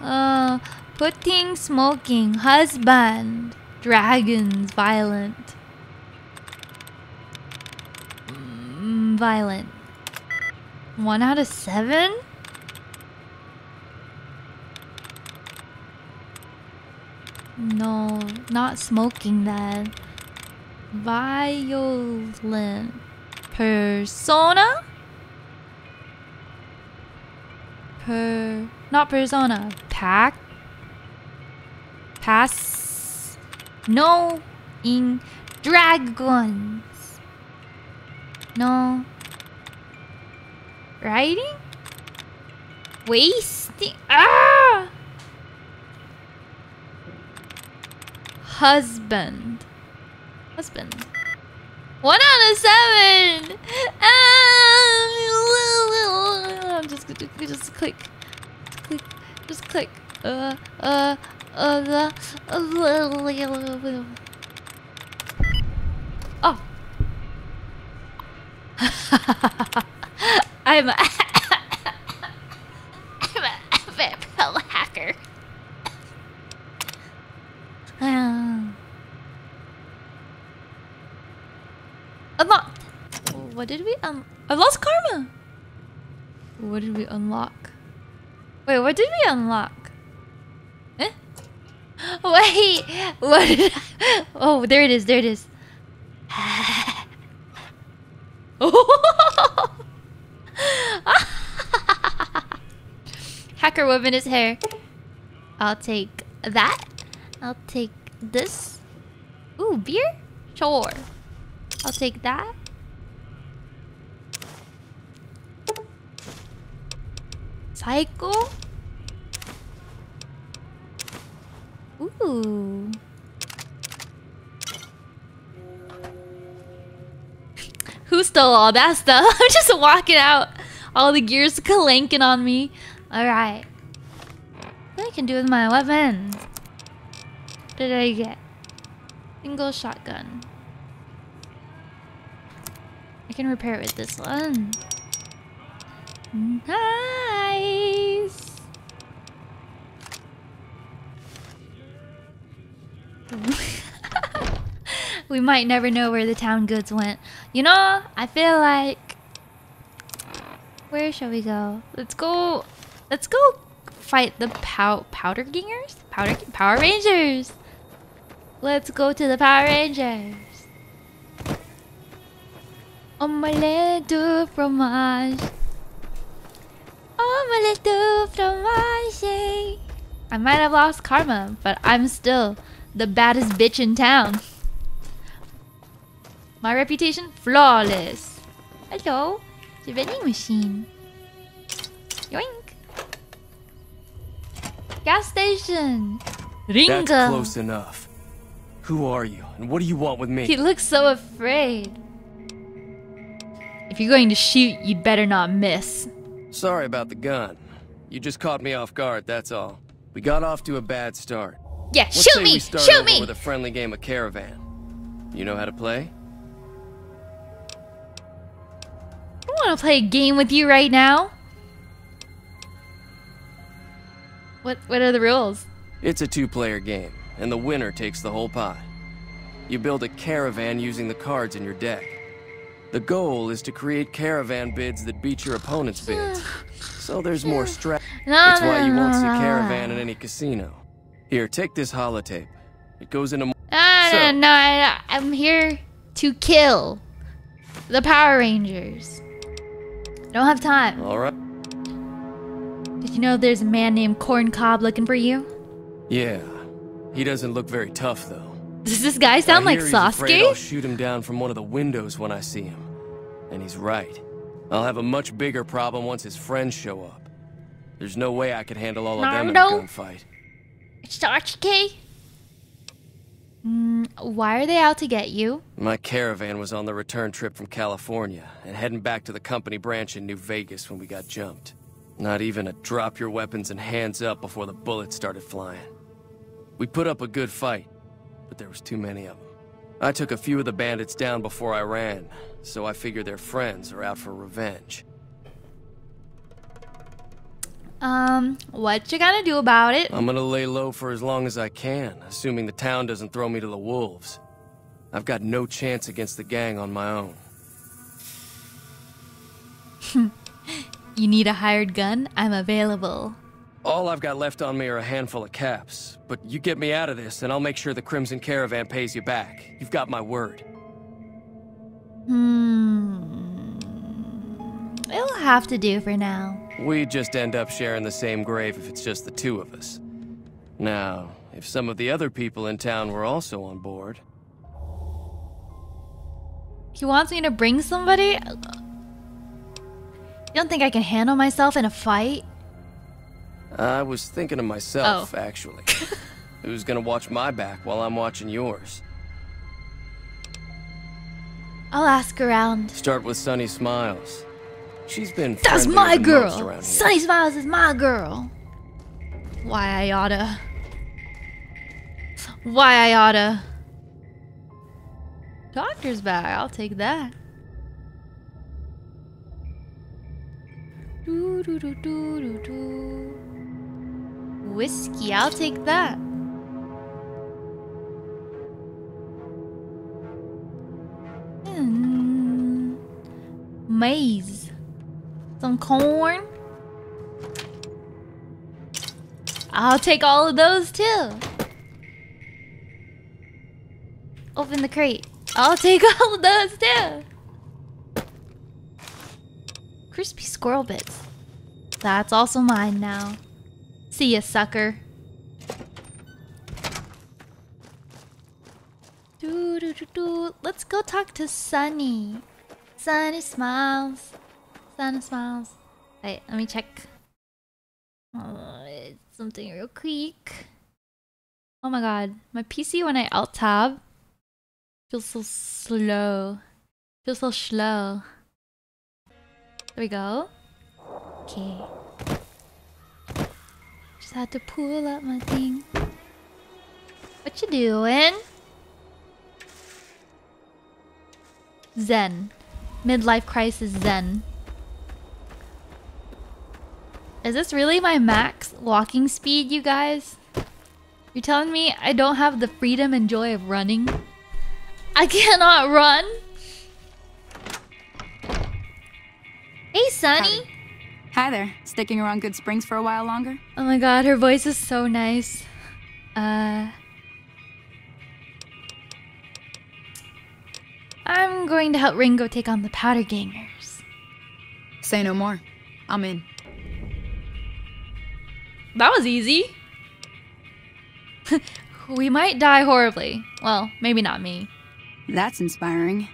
uh, putting, smoking, husband, dragons, violent. Mm, violent. One out of seven? No, not smoking then. Violent. Persona? Per. Not persona. Pack. Pass. No. In. Dragons. No. Writing? Wasting. Ah! Husband. Husband. One out of seven. Ah! Just, just click, click, just click. Uh, uh, uh, uh, oh. I'm a, I'm a, I'm a pro hacker. Unlocked. What did we um? I lost karma. What did we unlock? Wait, what did we unlock? Wait, what did I... Oh, there it is, there it is. Hacker woman his hair. I'll take that. I'll take this. Ooh, beer? Sure. I'll take that. Psycho? Who stole all that stuff? I'm just walking out. All the gears clanking on me. Alright. What I can do with my weapons? What did I get? Single shotgun. I can repair it with this one. Nice. We might never know where the town goods went. You know, I feel like where shall we go? Let's go. Let's go fight the pow powder gingers? Powder Power Rangers. Let's go to the Power Rangers. Omelette de fromage. Omelette de fromage. I might have lost karma, but I'm still the baddest bitch in town. My reputation flawless. Hello, the vending machine. Yoink. Gas station. Ringo. That's close enough. Who are you, and what do you want with me? He looks so afraid. If you're going to shoot, you'd better not miss. Sorry about the gun. You just caught me off guard, that's all. We got off to a bad start. Yeah, Let's shoot me! Shoot me! With a friendly game of Caravan. You know how to play? Want to play a game with you right now. What What are the rules? It's a two-player game, and the winner takes the whole pie. You build a caravan using the cards in your deck. The goal is to create caravan bids that beat your opponent's bids. So there's more strat. No, That's no, why you no, won't see caravan in any casino. Here, take this holotape. It goes into. Ah, So- no, no, I, I'm here to kill the Power Rangers. Don't have time. All right. Did you know there's a man named Corn Cob looking for you? Yeah. He doesn't look very tough, though. Does this guy sound I like hear he's afraid I'll shoot him down from one of the windows when I see him. And he's right. I'll have a much bigger problem once his friends show up. There's no way I could handle all of them in a gunfight. Sasuke? Mm, why are they out to get you? My caravan was on the return trip from California and heading back to the company branch in New Vegas when we got jumped. Not even a drop your weapons and hands up before the bullets started flying. We put up a good fight, but there was too many of them. I took a few of the bandits down before I ran, so I figure their friends are out for revenge. Um, what you gonna do about it? I'm gonna lay low for as long as I can, assuming the town doesn't throw me to the wolves. I've got no chance against the gang on my own. You need a hired gun? I'm available. All I've got left on me are a handful of caps, but you get me out of this and I'll make sure the Crimson Caravan pays you back. You've got my word. Hmm. It'll have to do for now. We just end up sharing the same grave if it's just the two of us. Now, if some of the other people in town were also on board. He wants me to bring somebody? You don't think I can handle myself in a fight? I was thinking of myself, Oh. actually. Who's gonna watch my back while I'm watching yours? I'll ask around. Start with Sunny Smiles. She's been That's my girl! Sunny Smiles is my girl! Why I oughta. Why I oughta. Doctor's bag, I'll take that. Doo doo doo doo doo doo. Whiskey, I'll take that. Hmm. Maize. Some corn. I'll take all of those too. Open the crate. I'll take all of those too. Crispy squirrel bits. That's also mine now. See ya, sucker. Doo, doo, doo. Let's go talk to Sunny. Sunny smiles. Sunny smiles. Wait, let me check. Oh, it's something real quick. Oh my god, my PC when I alt tab feels so slow. Feels so slow. There we go. Okay. Just had to pull up my thing. What you doing? Zen. Midlife crisis Zen. Is this really my max walking speed, you guys? You're telling me I don't have the freedom and joy of running? I cannot run? Hey, Sunny. Hi there. Sticking around Goodsprings for a while longer? Oh my god, her voice is so nice. Uh. I'm going to help Ringo take on the Powder Gangers. Say no more. I'm in. That was easy. we might die horribly. Well, maybe not me. That's inspiring.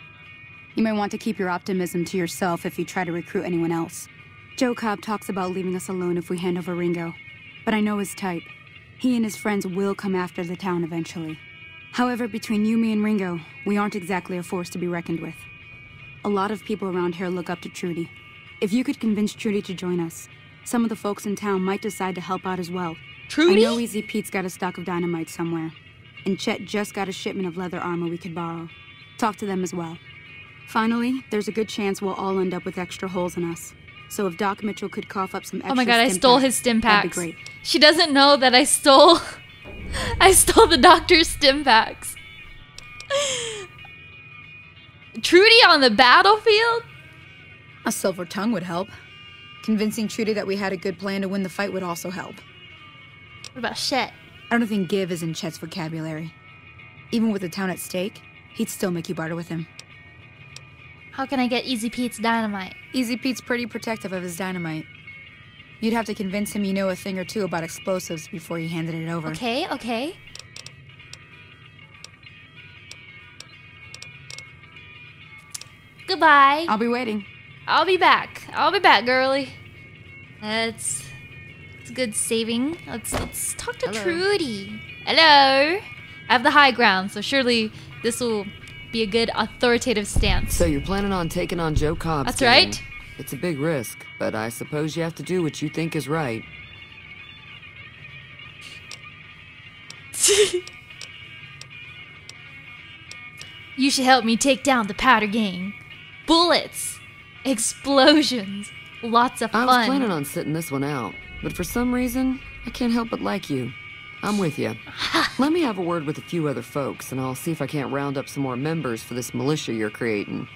You may want to keep your optimism to yourself if you try to recruit anyone else. Joe Cobb talks about leaving us alone if we hand over Ringo, but I know his type. He and his friends will come after the town eventually. However, between you, me, and Ringo, we aren't exactly a force to be reckoned with. A lot of people around here look up to Trudy. If you could convince Trudy to join us, some of the folks in town might decide to help out as well. Trudy? I know Easy Pete's got a stock of dynamite somewhere, and Chet just got a shipment of leather armor we could borrow. Talk to them as well. Finally, there's a good chance we'll all end up with extra holes in us. So if Doc Mitchell could cough up some extra Oh my god, I stole packs, his stim that'd be great. She doesn't know that I stole. I stole the doctor's Stimpaks. Trudy on the battlefield? A silver tongue would help. Convincing Trudy that we had a good plan to win the fight would also help. What about shit? I don't think give is in Chet's vocabulary. Even with the town at stake, he'd still make you barter with him. How can I get Easy Pete's dynamite? Easy Pete's pretty protective of his dynamite. You'd have to convince him you know a thing or two about explosives before he handed it over. Okay, okay. Goodbye. I'll be waiting. I'll be back. I'll be back, girly. That's it's good saving. Let's let's talk to Hello. Trudy. Hello. I have the high ground, so surely this will be a good authoritative stance. So you're planning on taking on Joe Cobb's That's gang. right. It's a big risk, but I suppose you have to do what you think is right. You should help me take down the powder gang. Bullets, explosions, lots of fun. I was planning on sitting this one out, but for some reason, I can't help but like you. I'm with you. Let me have a word with a few other folks, and I'll see if I can't round up some more members for this militia you're creating.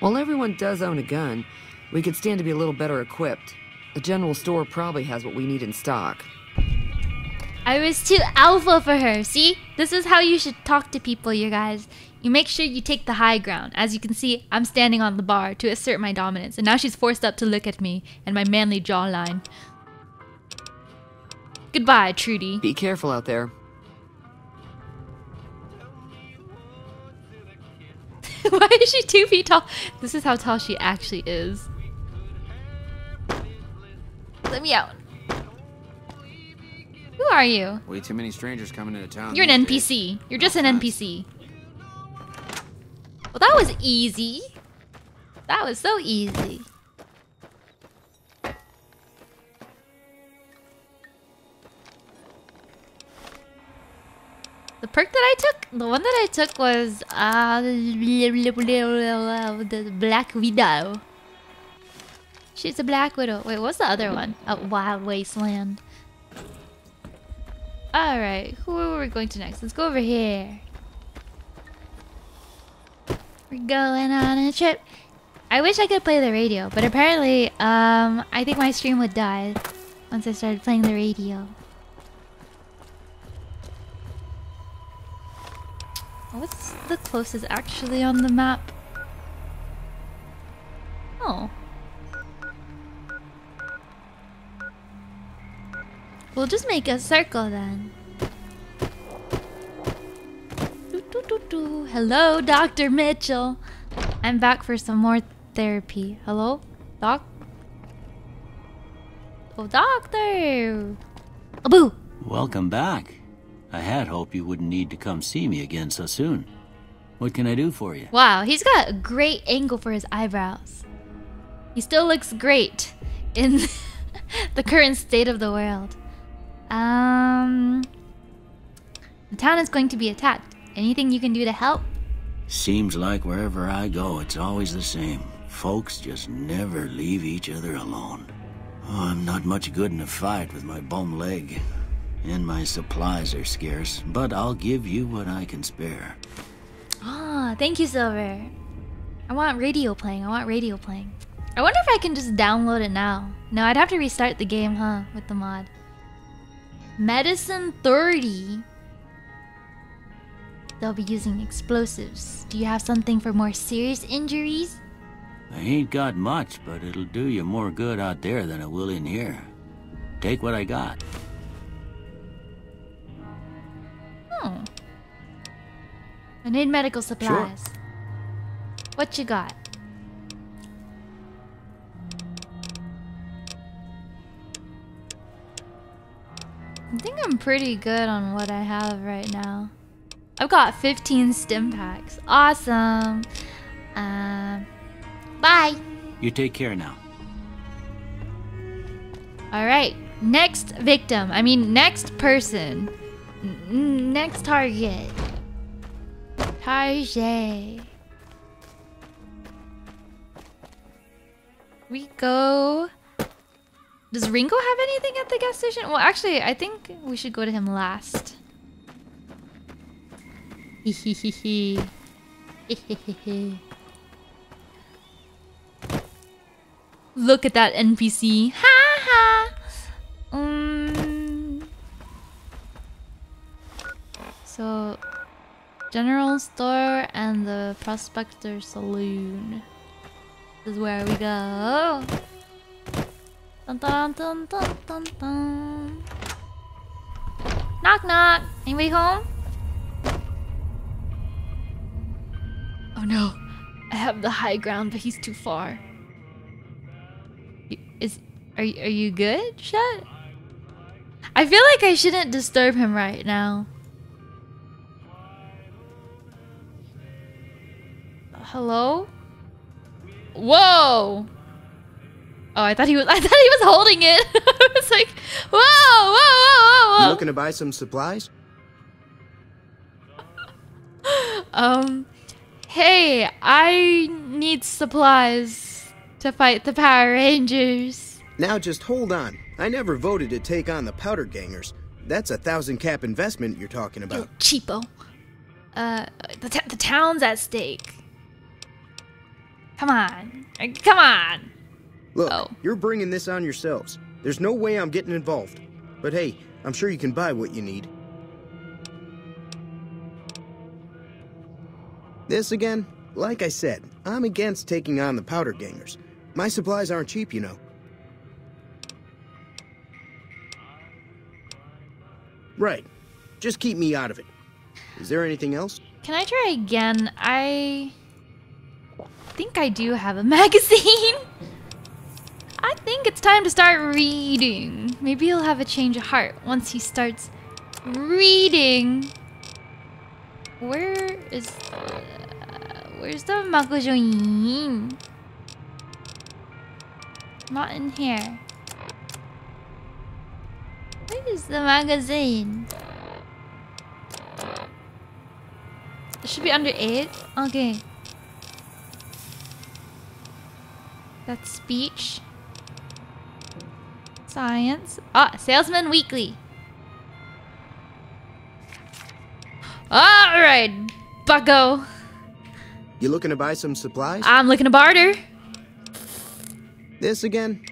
While everyone does own a gun, we could stand to be a little better equipped. The general store probably has what we need in stock. I was too alpha for her. See? This is how you should talk to people, you guys. You make sure you take the high ground. As you can see, I'm standing on the bar to assert my dominance, and now she's forced up to look at me and my manly jawline. Goodbye, Trudy. Be careful out there. Why is she two feet tall? This is how tall she actually is. Let me out. Who are you? Way too many strangers coming into town. You're an. NPC. You're just an NPC. Well, that was easy. That was so easy. The perk that I took, the one that I took was uh, the Black Widow. She's a Black Widow. Wait, what's the other one? Oh, Wild Wasteland. Alright, who are we going to next? Let's go over here. We're going on a trip. I wish I could play the radio, but apparently, um, I think my stream would die once I started playing the radio. What's the closest actually on the map? Oh. We'll just make a circle then. Doo, doo, doo, doo. Hello, Dr. Mitchell. I'm back for some more therapy. Hello? Doc? Oh, doctor! Aboo! Welcome back. I had hoped you wouldn't need to come see me again so soon. What can I do for you? Wow, he's got a great angle for his eyebrows. He still looks great in the current state of the world. Um, the town is going to be attacked. Anything you can do to help? Seems like wherever I go, it's always the same. Folks just never leave each other alone. Oh, I'm not much good in a fight with my bum leg. And my supplies are scarce, but I'll give you what I can spare. Ah, thank you, Silver. I want radio playing. I want radio playing. I wonder if I can just download it now. No, I'd have to restart the game, huh? With the mod. Medicine 30. They'll be using explosives. Do you have something for more serious injuries? I ain't got much, but it'll do you more good out there than it will in here. Take what I got. Hmm. I need medical supplies. Sure. What you got? I think I'm pretty good on what I have right now. I've got 15 Stimpaks. Awesome. Um, bye. You take care now. All right. Next victim. I mean, next person. N- next target. Target. We go. Does Ringo have anything at the gas station? Well, actually, I think we should go to him last. Look at that NPC. Ha ha. Um. So, general store and the prospector saloon. This is where we go. Dun dun dun dun dun dun. Knock knock. Anybody home? Oh no. I have the high ground, but he's too far. Is are are you good, Chet? I feel like I shouldn't disturb him right now. Hello? Whoa! Oh, I thought he was. I thought he was holding it. I was like, whoa, whoa, whoa, You whoa, looking to buy some supplies? Um, hey, I need supplies to fight the Power Rangers. Now just hold on. I never voted to take on the Powder Gangers. That's a thousand cap investment you're talking about. Cheapo. Uh, the, t- the town's at stake. Come on, come on. Look, oh. you're bringing this on yourselves. There's no way I'm getting involved. But hey, I'm sure you can buy what you need. This again? Like I said, I'm against taking on the powder gangers. My supplies aren't cheap, you know. Right. Just keep me out of it. Is there anything else? Can I try again? I think I do have a magazine. I think it's time to start reading. Maybe he'll have a change of heart once he starts reading. Where is the, where's the magazine? Not in here. Where is the magazine? It should be under 8? Okay. That's speech. Science. Ah, Salesman Weekly. Alright, bucko. You looking to buy some supplies? I'm looking to barter. This again?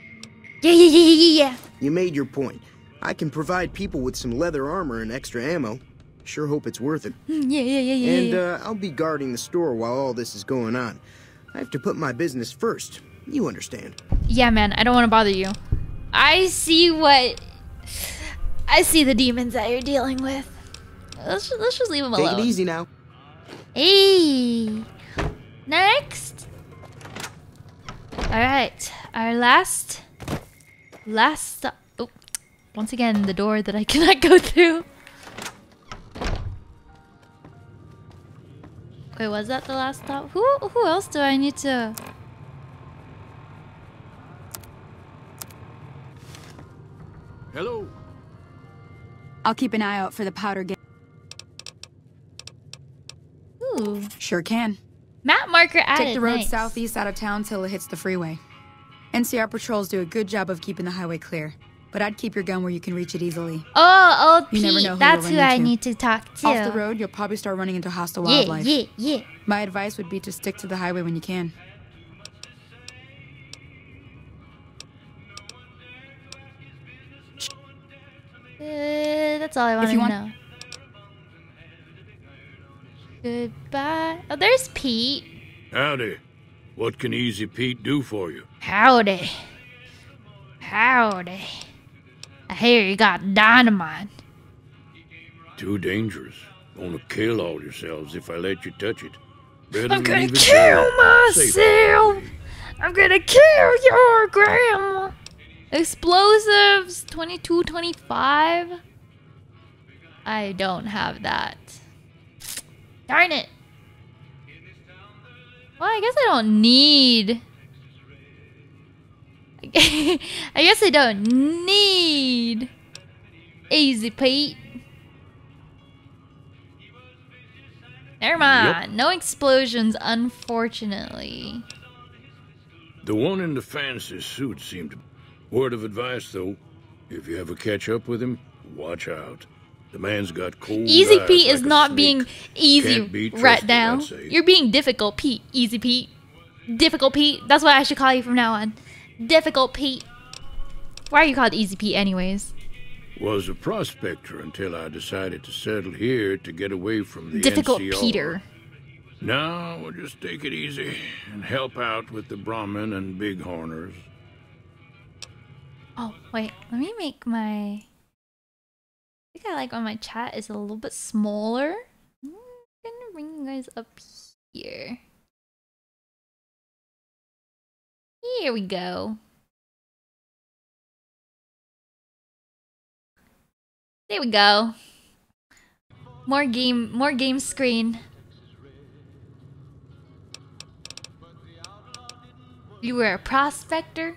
Yeah, yeah, yeah, yeah, yeah. You made your point. I can provide people with some leather armor and extra ammo. Sure hope it's worth it. Mm, Yeah, yeah, yeah, yeah. And uh, I'll be guarding the store while all this is going on. I have to put my business first. You understand. Yeah, man, I don't want to bother you. I see what. I see the demons that you're dealing with. Let's just, let's just leave them Take alone. it easy now. Hey. Next. All right, our last, last. Stop. Oh, once again, the door that I cannot go through. Wait, was that the last stop? Who who else do I need to? Hello. I'll keep an eye out for the powder gang. Ooh. Sure can. Map marker added. Take the road nice. southeast out of town till it hits the freeway. NCR patrols do a good job of keeping the highway clear, but I'd keep your gun where you can reach it easily. Oh, oh, You never Pete. know who That's who I into. need to talk to. Off the road, you'll probably start running into hostile Yeah, wildlife. yeah, yeah. My advice would be to stick to the highway when you can. Uh, that's all I want to want- know. Goodbye. Oh, there's Pete. Howdy. What can Easy Pete do for you? Howdy. Howdy. I hear you got dynamite. Too dangerous. Gonna kill all yourselves if I let you touch it. Better I'm gonna kill there. Safe. myself. I'm gonna kill your grandma. Explosives 22, 25. I don't have that. Darn it. Well, I guess I don't need. I guess I don't need. Easy Pete. Never mind. No explosions, unfortunately. The one in the fancy suit seemed to... Word of advice, though. If you ever catch up with him, watch out. The man's got cold Easy Pete like is not being easy be right trusted, now. You're being difficult, Pete. Easy Pete. Difficult Pete. That's what I should call you from now on. Difficult Pete. Why are you called Easy Pete, anyways? Was a prospector until I decided to settle here to get away from the Difficult NCR. Peter. Now we'll just take it easy and help out with the Brahmin and Bighorners. Oh, wait. Let me make my. I think I like when my chat is a little bit smaller. I'm gonna bring you guys up here. Here we go. There we go. More game, more game screen. You were a prospector?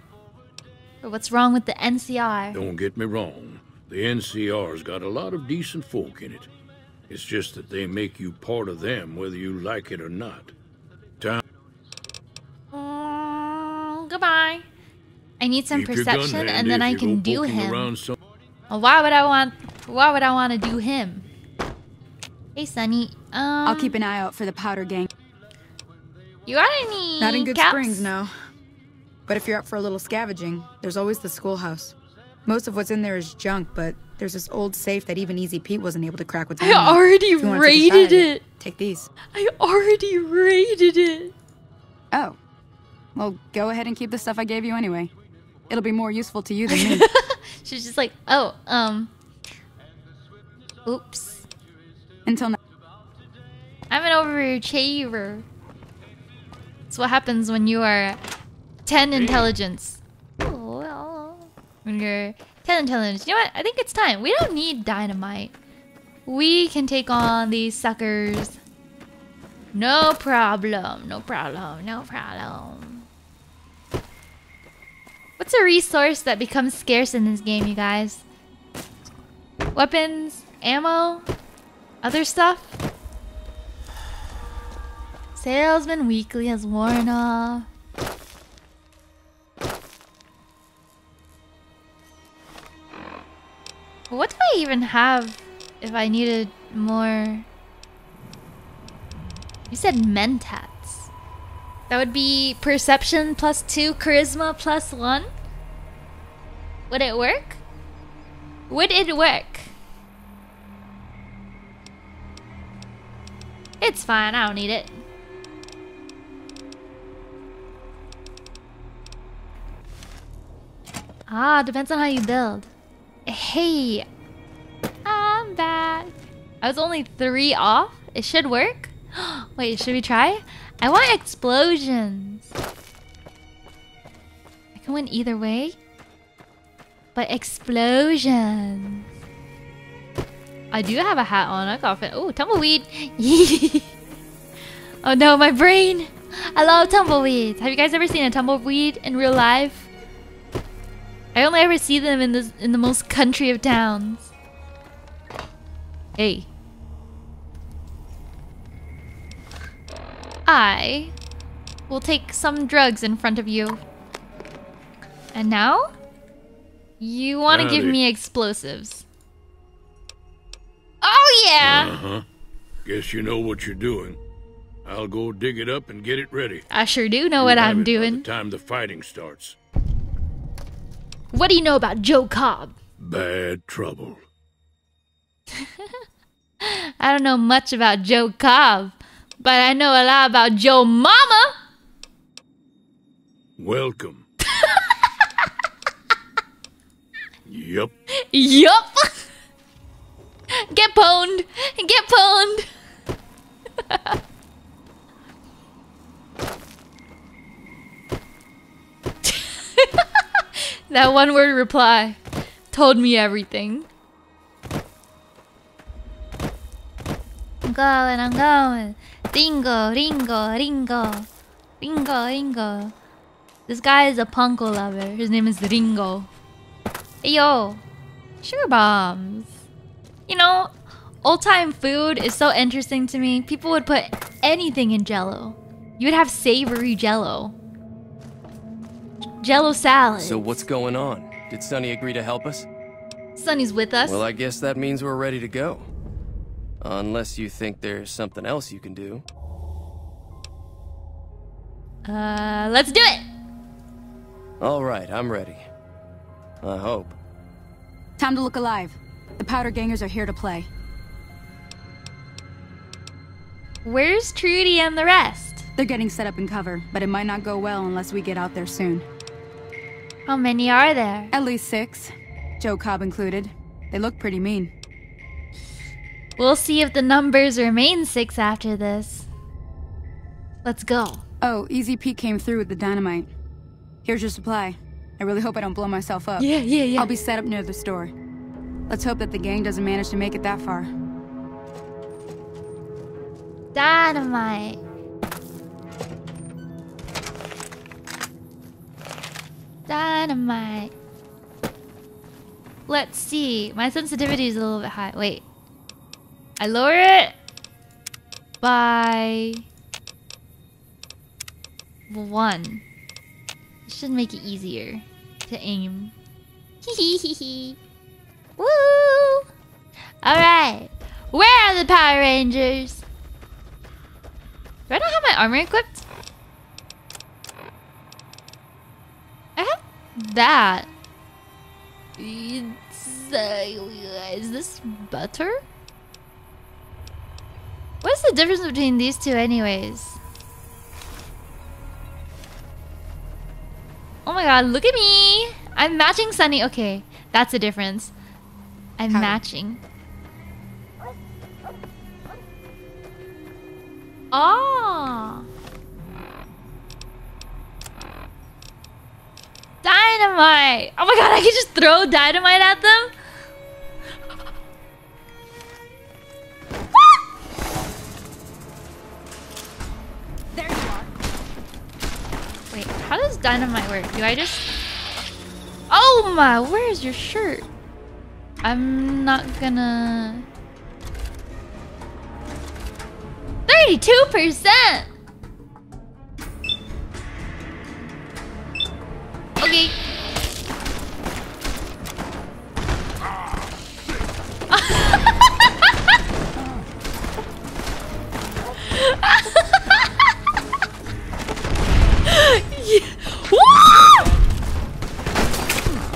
Or what's wrong with the NCR? Don't get me wrong, the NCR's got a lot of decent folk in it. It's just that they make you part of them whether you like it or not. Time Mm, goodbye. I need some keep perception, and then I can do him. some- Well, why would I want? Why would I want to do him? Hey, Sunny. Um, I'll keep an eye out for the powder gang. You got any? Not in Good caps? Springs, no. But if you're up for a little scavenging, there's always the schoolhouse. Most of what's in there is junk, but there's this old safe that even Easy Pete wasn't able to crack with I already If you wanna take a shot raided at it. Take these. I already raided it. Oh. Well, go ahead and keep the stuff I gave you anyway. It'll be more useful to you than me. She's just like, oh, um. Oops. Until now. I'm an overachiever. That's what happens when you are 10 intelligence. Oh, well. When you're 10 intelligence. You know what? I think it's time. We don't need dynamite. We can take on these suckers. No problem. No problem. No problem. What's a resource that becomes scarce in this game, you guys? Weapons? Ammo? Other stuff? Salesman Weekly has worn off. What do I even have if I needed more? You said mentats. That would be perception plus two, charisma plus one? Would it work? Would it work? It's fine, I don't need it. Ah, depends on how you build. Hey, I'm back. I was only three off. It should work. Wait, should we try? I want explosions. I can win either way. But explosions. I do have a hat on. I got it. Oh, tumbleweed. oh no, my brain. I love tumbleweeds. Have you guys ever seen a tumbleweed in real life? I only ever see them in the in the most country of towns. Hey. I will take some drugs in front of you. And now? You want to give me explosives. Oh yeah! Uh-huh. Guess you know what you're doing. I'll go dig it up and get it ready. I sure do know You what I'm it by doing. the time the fighting starts. What do you know about Joe Cobb? Bad trouble. I don't know much about Joe Cobb, but I know a lot about Joe Mama. Welcome. yup. Yup. Get pwned. Get pwned. that one word reply told me everything. I'm going, I'm going. Ringo, Ringo, Ringo. Ringo, Ringo. This guy is a punko lover. His name is Ringo. Hey yo, sugar bombs. You know, old time food is so interesting to me. People would put anything in jello. You would have savory jello. Jello salad. So what's going on? Did Sunny agree to help us? Sunny's with us. Well, I guess that means we're ready to go. Unless you think there's something else you can do. Uh, let's do it. All right, I'm ready. I hope. Time to look alive. The powder gangers are here to play. Where's Trudy and the rest? They're getting set up in cover, but it might not go well unless we get out there soon. How many are there? At least six. Joe Cobb included. They look pretty mean. We'll see if the numbers remain six after this. Let's go. Oh, Easy Pete came through with the dynamite. Here's your supply. I really hope I don't blow myself up. Yeah, yeah, yeah. I'll be set up near the store. Let's hope that the gang doesn't manage to make it that far. Dynamite. Dynamite. Let's see. My sensitivity is a little bit high. Wait. I lower it by one. It should make it easier to aim. Hee hee hee. Woo! Alright. Where are the Power Rangers? Do I not have my armor equipped? I have that. It's, uh, is this butter? What's the difference between these two anyways? Oh my god, look at me! I'm matching Sunny. Okay, that's the difference. I'm How? matching. Oh! Dynamite! Oh my god, I can just throw dynamite at them? There you are. Wait, how does dynamite work? Do I just... Oh my, where's your shirt? I'm not gonna... 32%! Okay.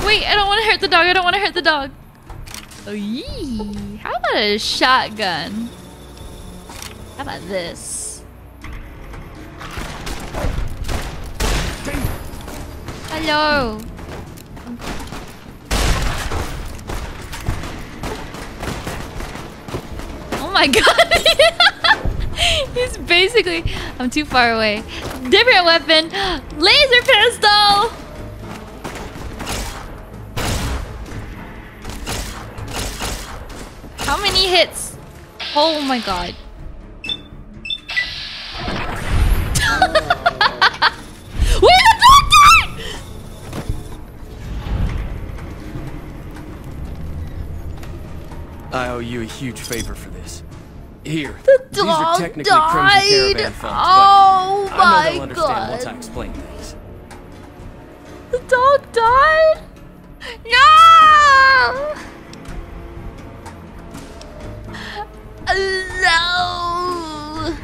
Wait, I don't want to hurt the dog. I don't want to hurt the dog. Oh, yee. How about a shotgun? How about this? Hello. Oh my god. He's basically... I'm too far away. Different weapon. Laser pistol! How many hits? Oh my god. Oh. I owe you a huge favor for this. Here, The these are dog technically Crimson Caravan died. funds, Oh but I know they'll understand once I explain things. The dog died? No! No!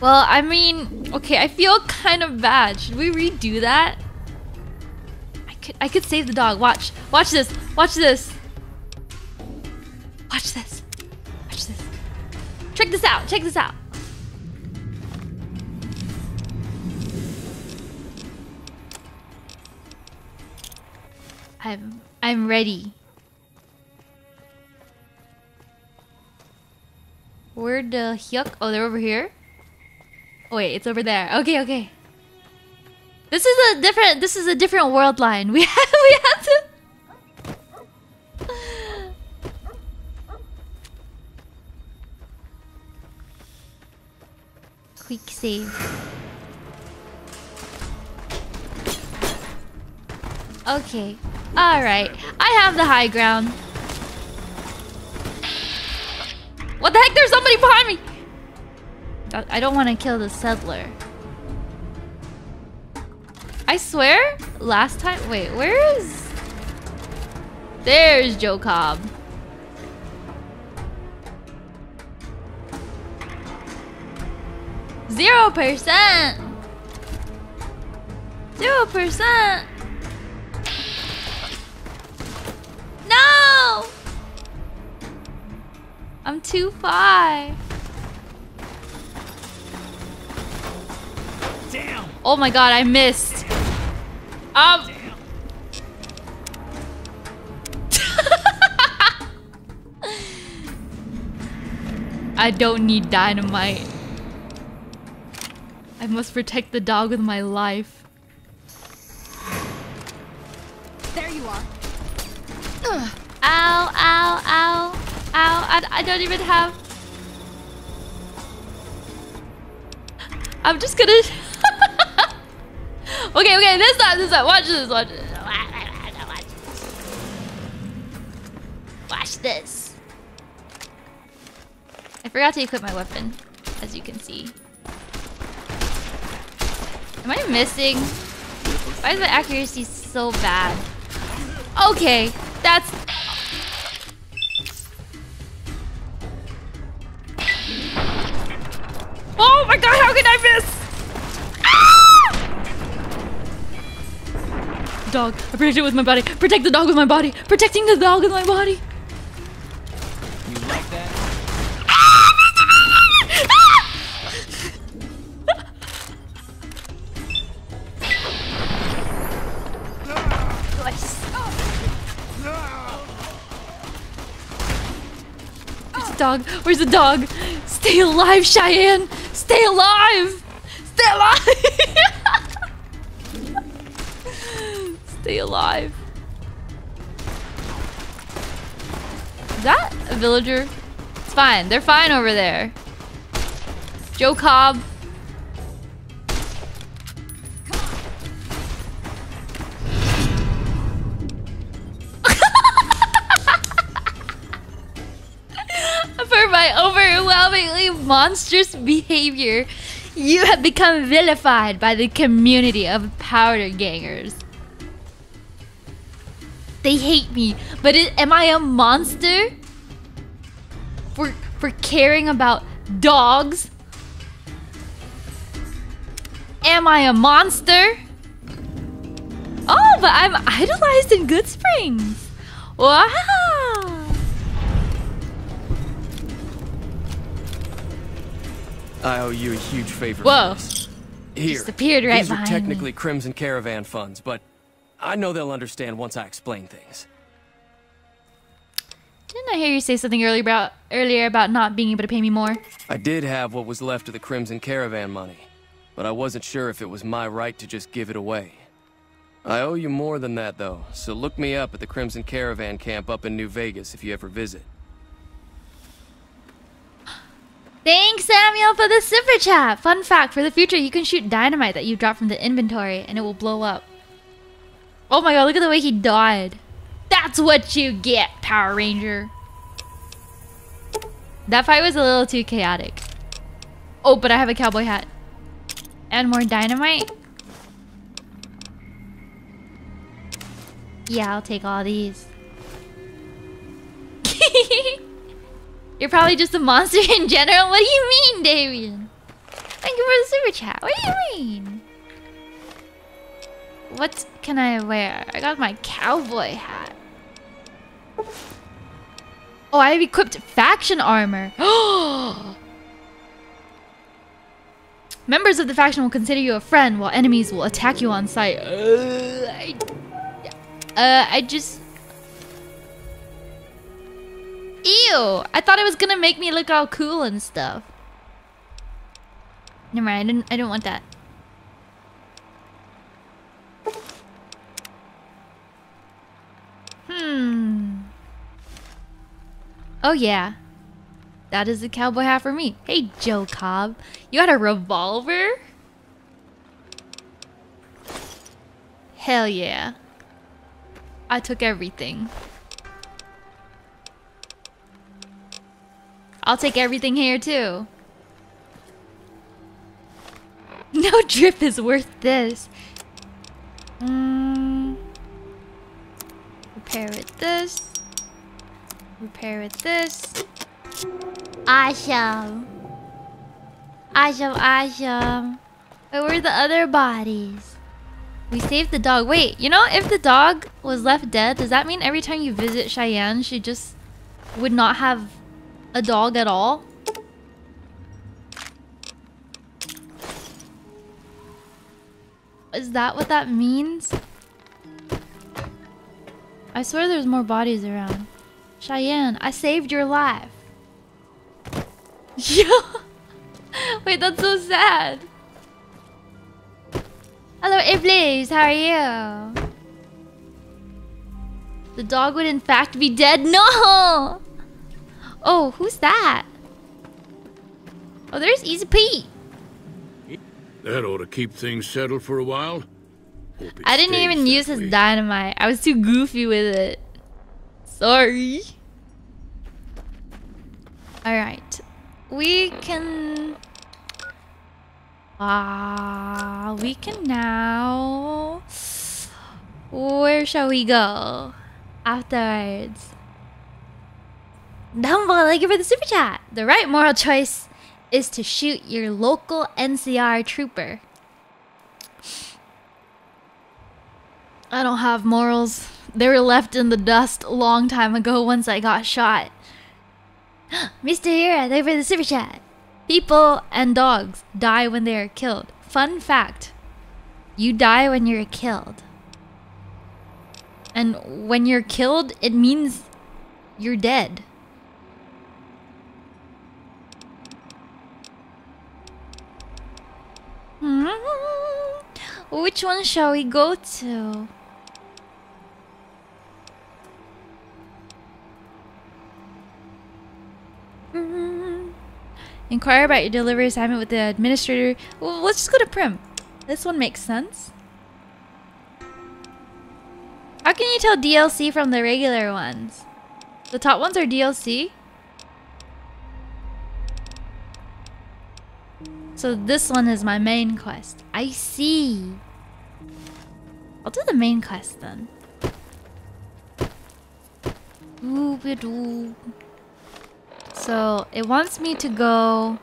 Well, I mean, okay, I feel kind of bad. Should we redo that? I could I could save the dog. Watch. Watch this. Watch this. Watch this. Watch this. Check this out. Check this out. I'm I'm ready. Where the yuck? Oh, they're over here. Oh, wait, it's over there. Okay, okay. This is a different. This is a different world line. We have we have to. Quick save. Okay. Alright. I have the high ground. What the heck? There's somebody behind me! I- don't want to kill the settler. I swear, last time... Wait, where is... There's Joe Cobb. Zero percent! Zero percent! No! I'm too far. Damn! Oh my god, I missed. Um. I don't need dynamite. I must protect the dog with my life. There you are. Ugh. Ow, ow, ow, ow. I, I don't even have... I'm just gonna... okay, okay, this time, this time. Watch this, watch this. Watch this. I forgot to equip my weapon, as you can see. Am I missing? Why is my accuracy so bad? Okay, that's... Oh my god, how can I miss? Dog. I protect it with my body. Protect the dog with my body. Protecting the dog with my body. You like that? Where's the dog? Where's the dog? Stay alive, Cheyenne! Stay alive! Stay alive! Stay alive. Is that a villager? It's fine. They're fine over there. Joe Cobb. For my overwhelmingly monstrous behavior, you have become vilified by the community of powder gangers. They hate me, but i- am I a monster? For for caring about dogs? Am I a monster? Oh, but I'm idolized in Goodsprings. Wow. I owe you a huge favor. Whoa. Here. Just appeared right These are behind me. technically Crimson Caravan funds, but I know they'll understand once I explain things. Didn't I hear you say something earlier about earlier about not being able to pay me more? I did have what was left of the Crimson Caravan money, but I wasn't sure if it was my right to just give it away. I owe you more than that, though, so look me up at the Crimson Caravan camp up in New Vegas if you ever visit. Thanks, Samuel, for the super chat. Fun fact: for the future, you can shoot dynamite that you drop from the inventory, and it will blow up. Oh my god! Look at the way he died. That's what you get, Power Ranger. That fight was a little too chaotic. Oh, but I have a cowboy hat. And more dynamite. Yeah, I'll take all these. You're probably just a monster in general. What do you mean, Damien? Thank you for the super chat. What do you mean? What can I wear? I got my cowboy hat. Oh, I have equipped faction armor. Members of the faction will consider you a friend, while enemies will attack you on sight. Uh, I, uh, I just. Ew! I thought it was gonna make me look all cool and stuff. Never mind. I didn't. I didn't want that. Hmm. Oh yeah. That is a cowboy hat for me. Hey, Joe Cobb. You got a revolver? Hell yeah. I took everything. I'll take everything here too. No drip is worth this. Mm. Repair with this. Repair with this. Awesome. Awesome, awesome. Wait, where are the other bodies? We saved the dog. Wait, you know, if the dog was left dead, does that mean every time you visit Cheyenne, she just would not have a dog at all? Is that what that means? I swear there's more bodies around. Cheyenne, I saved your life. Yeah. Wait, that's so sad. Hello, Iblis. How are you? The dog would in fact be dead. No. Oh, who's that? Oh, there's Easy Pete. That ought to keep things settled for a while. I didn't even use his way. dynamite. I was too goofy with it. Sorry. Alright. We can... Ah, we can now... Where shall we go? Afterwards. Dumbo, thank you for the super chat. The right moral choice is to shoot your local NCR trooper. I don't have morals. They were left in the dust a long time ago once I got shot. Mr. Hira, you for the super chat. People and dogs die when they are killed. Fun fact. You die when you're killed. And when you're killed, it means you're dead. Hmm. Which one shall we go to? Mm-hmm. Inquire about your delivery assignment with the administrator. Well, let's just go to Primm. This one makes sense. How can you tell DLC from the regular ones? The top ones are DLC? So this one is my main quest. I see. I'll do the main quest then. Ooh-ba-doo. So it wants me to go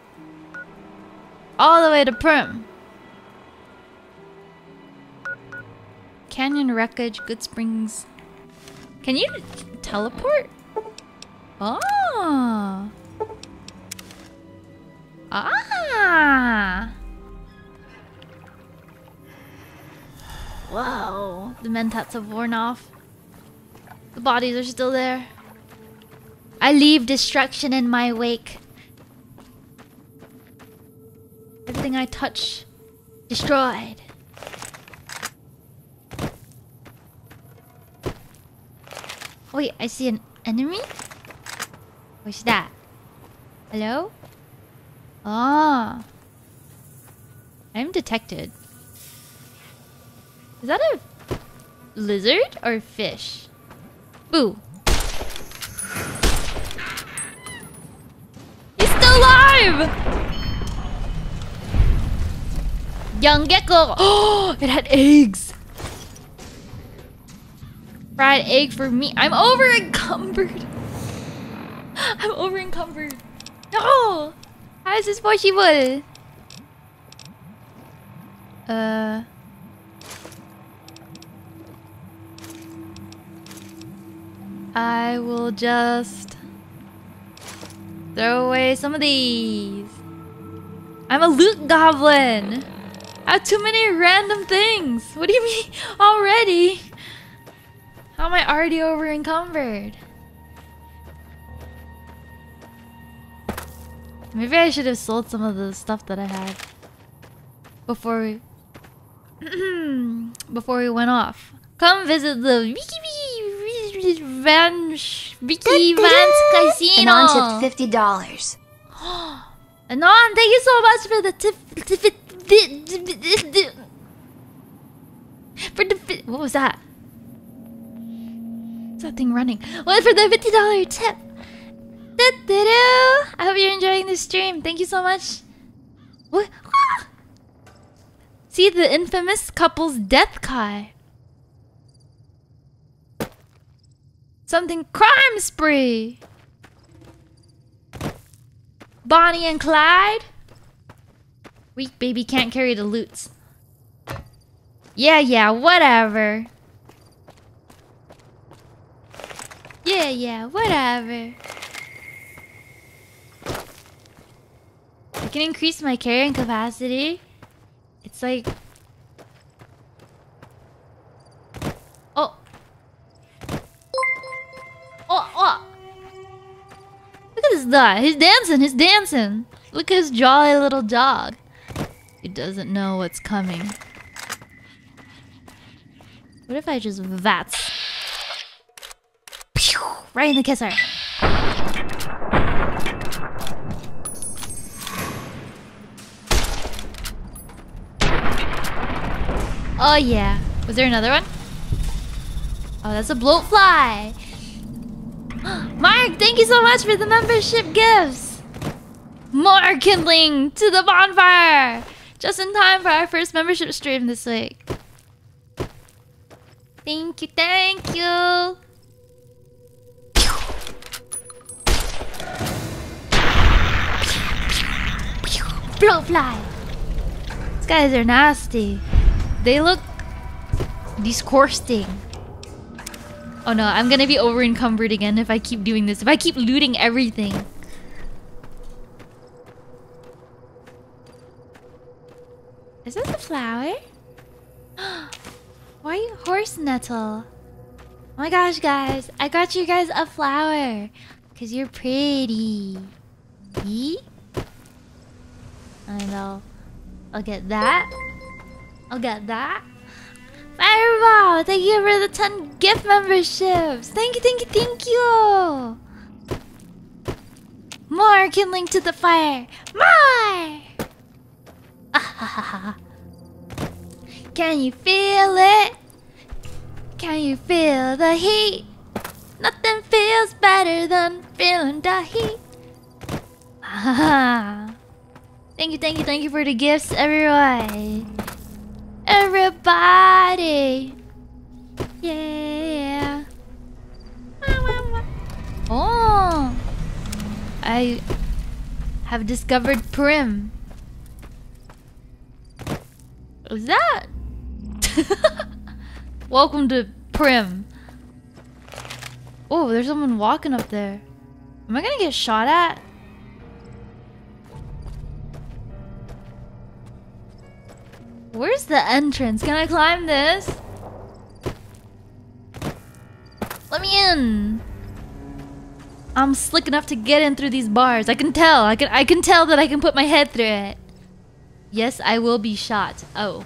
all the way to Primm. Canyon wreckage, Goodsprings. Can you teleport? Oh. Ah. Whoa. The mentats have worn off. The bodies are still there. I leave destruction in my wake. Everything I touch, destroyed. Wait, I see an enemy? What's that? Hello? Ah. I'm detected. Is that a lizard or fish? Boo. He's still alive! Young gecko! Oh, it had eggs! Fried egg for me. I'm over encumbered. I'm over encumbered. No! How is this possible? Uh. I will just throw away some of these. I'm a loot goblin. I have too many random things. What do you mean already? How am I already over encumbered? Maybe I should have sold some of the stuff that I had before we before we went off. Come visit the Van Vikki Vance Casino. Anon tipped fifty dollars. Anon, thank you so much for the tip. For the what was that? What's that thing running? What for the fifty dollar tip? I hope you're enjoying the stream. Thank you so much. What? See the infamous couple's death card. Something crime spree. Bonnie and Clyde. Weak baby can't carry the loots. Yeah, yeah, whatever. Yeah, yeah, whatever. I can increase my carrying capacity. It's like... Look at this guy. He's dancing. He's dancing. Look at his jolly little dog. He doesn't know what's coming. What if I just VATS? Pew! Right in the kisser. Oh yeah. Was there another one? Oh, that's a bloatfly. Mark, thank you so much for the membership gifts. More kindling to the bonfire. Just in time for our first membership stream this week. Thank you, thank you. Bloatfly. These guys are nasty. They look disgusting. Oh no, I'm gonna be over encumbered again if I keep doing this. If I keep looting everything. Is this a flower? Why you horse nettle? Oh my gosh, guys. I got you guys a flower. Because you're pretty. And I'll... I'll get that. I'll get that. Fireball! Thank you for the 10 gift memberships! Thank you, thank you, thank you! More kindling to the fire! More! Can you feel it? Can you feel the heat? Nothing feels better than feeling the heat. thank you, thank you, thank you for the gifts, everyone. Everybody. Yeah. Oh. I have discovered Primm. What's that? Welcome to Primm. Oh, there's someone walking up there. Am I gonna get shot at? Where's the entrance? Can I climb this? Let me in. I'm slick enough to get in through these bars. I can tell. I can I can tell that I can put my head through it. Yes, I will be shot. Oh.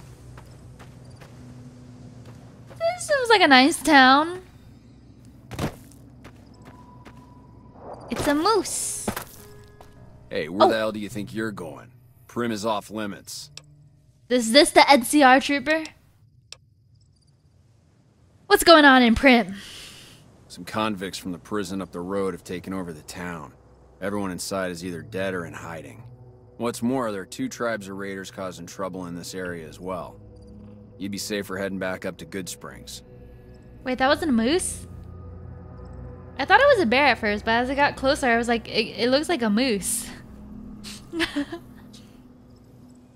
This seems like a nice town. It's a moose. Hey, where Oh. the hell do you think you're going? Primm is off limits. Is this the NCR trooper? What's going on in Primm? Some convicts from the prison up the road have taken over the town. Everyone inside is either dead or in hiding. What's more, there are two tribes of raiders causing trouble in this area as well. You'd be safer heading back up to Goodsprings. Wait, that wasn't a moose? I thought it was a bear at first, but as I got closer, I was like, it, it looks like a moose.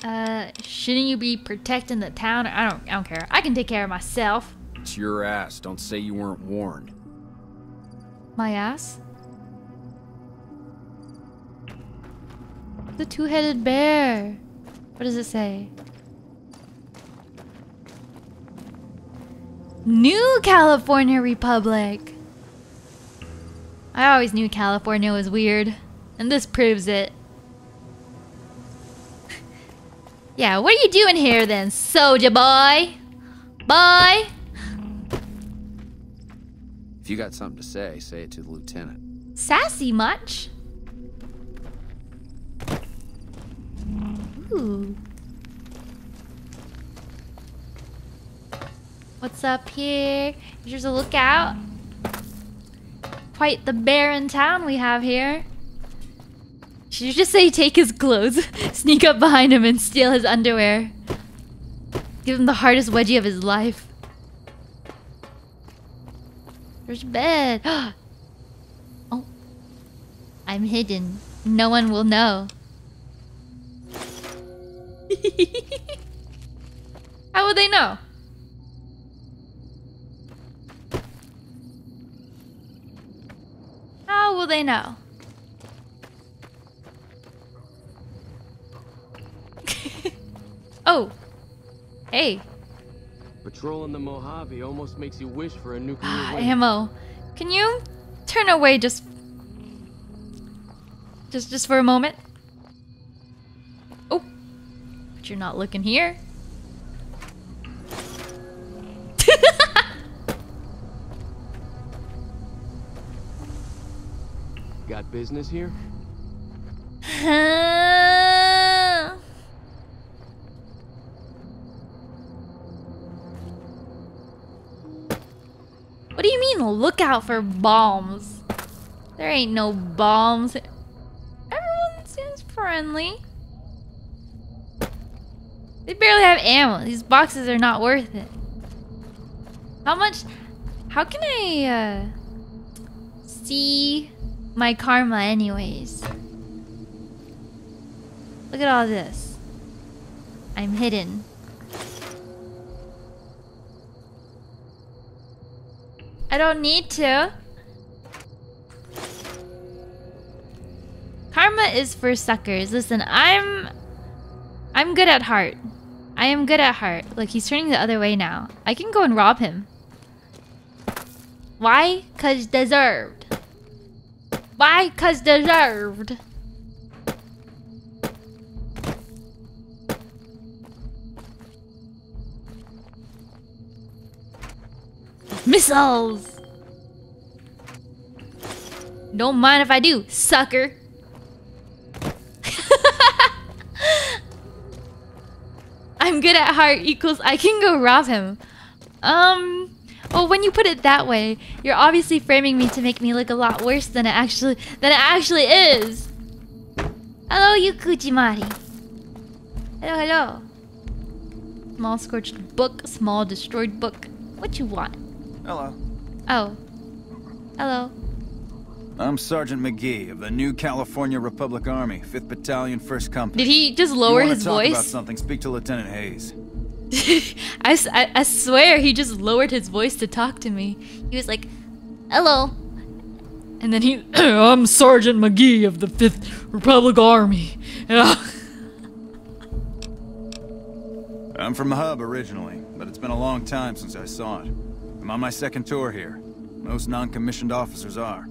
uh, shouldn't you be protecting the town? I don't, I don't care. I can take care of myself. It's your ass. Don't say you weren't warned. My ass. The two-headed bear. What does it say? New California Republic. I always knew California was weird, and this proves it. Yeah, what are you doing here then, soldier boy? Boy? If you got something to say, say it to the lieutenant. Sassy much? Ooh. What's up here? Here's a lookout. Quite the barren town we have here. Should you just say take his clothes, sneak up behind him and steal his underwear? Give him the hardest wedgie of his life. There's a bed. oh. I'm hidden. No one will know. How will they know? How will they know? Oh. Hey. Patrolling the Mojave almost makes you wish for a nuclear ah, weapon. Ammo. Can you turn away just just just for a moment? Oh. But you're not looking here. Got business here? What do you mean look out for bombs? There ain't no bombs. Everyone seems friendly. They barely have ammo. These boxes are not worth it. How much? How can I uh, see my karma anyways? Look at all this. I'm hidden. I don't need to. Karma is for suckers. Listen, I'm... I'm good at heart. I am good at heart. Look, he's turning the other way now. I can go and rob him. Why? Cause deserved. Why? Cause deserved. Missiles! Don't mind if I do, sucker. I'm good at heart equals I can go rob him. Um, well, when you put it that way, you're obviously framing me to make me look a lot worse than it actually than it actually is. Hello, you Kujimari. Hello, hello. Small scorched book, small destroyed book. What you want? Hello. Oh. Hello. I'm Sergeant McGee of the New California Republic Army, 5th Battalion, 1st Company. Did he just lower you wanna his talk voice? about something, speak to Lieutenant Hayes. I, s- I- I swear he just lowered his voice to talk to me. He was like, hello. And then he, I'm Sergeant McGee of the 5th Republic Army. Yeah. I'm from Hub originally, but it's been a long time since I saw it. I'm on my second tour here. Most non-commissioned officers are.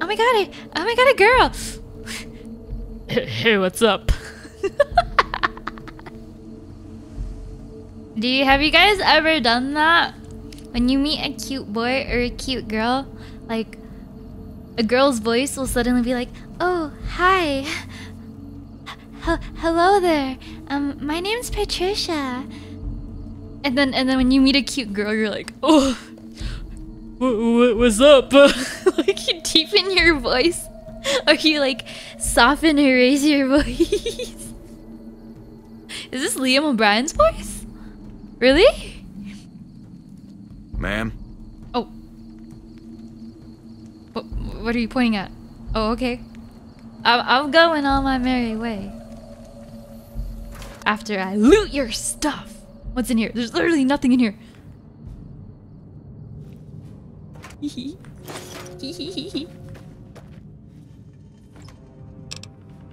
oh my god, I, oh my god, a girl. hey, what's up? Do you have you guys ever done that? When you meet a cute boy or a cute girl, like a girl's voice will suddenly be like, "Oh, hi. H- hello there. Um my name's Patricia." And then and then when you meet a cute girl, you're like, "Oh, what, what, what's up?" like you deepen your voice, or you like soften or raise your voice. Is this Liam O'Brien's voice? Really? Ma'am? Oh. What, what are you pointing at? Oh, okay. I'm, I'm going on my merry way. After I loot your stuff. What's in here? There's literally nothing in here.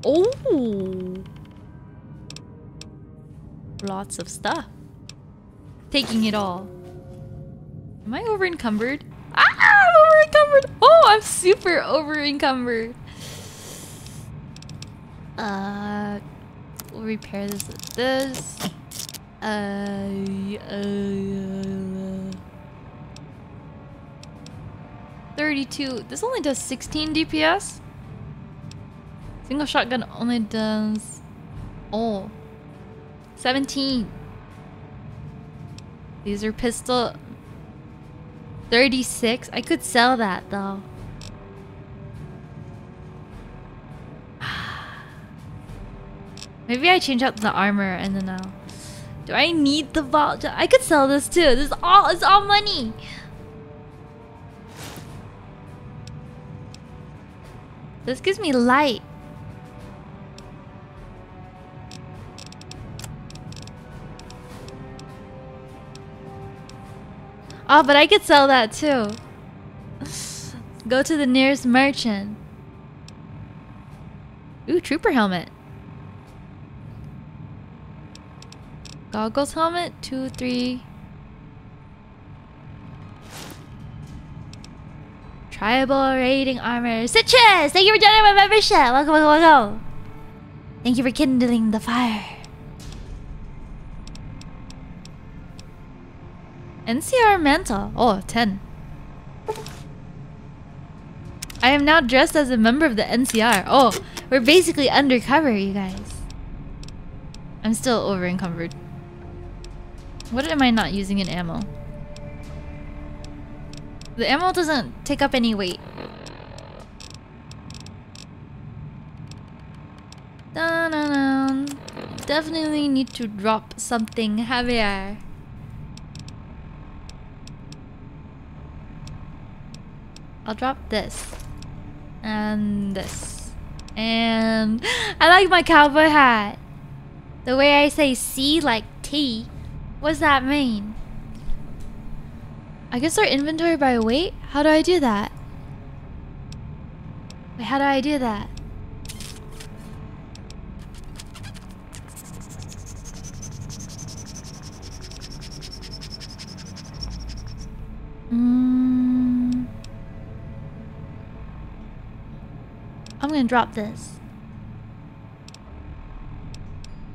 oh. Lots of stuff. Taking it all. Am I over encumbered? Ah, I'm over encumbered. Oh, I'm super over encumbered. Uh, we'll repair this with this. Uh, uh, 32. This only does 16 DPS. Single shotgun only does. Oh. 17. These are pistol. 36. I could sell that though. Maybe I change out the armor and then I'll. Do I need the vault? I could sell this too. This is all. It's all money. This gives me light. Oh, but I could sell that too. Go to the nearest merchant. Ooh, trooper helmet. Goggles helmet, two, three. Tribal raiding armor. Citrus! Thank you for joining my membership! Welcome, welcome, welcome! Thank you for kindling the fire. NCR Mental. Oh, 10. I am now dressed as a member of the NCR. Oh, we're basically undercover, you guys. I'm still over encumbered. What am I not using in ammo? The ammo doesn't take up any weight. Dun, dun, dun. Definitely need to drop something heavier. I'll drop this. And this. And I like my cowboy hat. The way I say C like T. What's that mean? I can sort inventory by weight? How do I do that? Wait, how do I do that? Mm. I'm gonna drop this.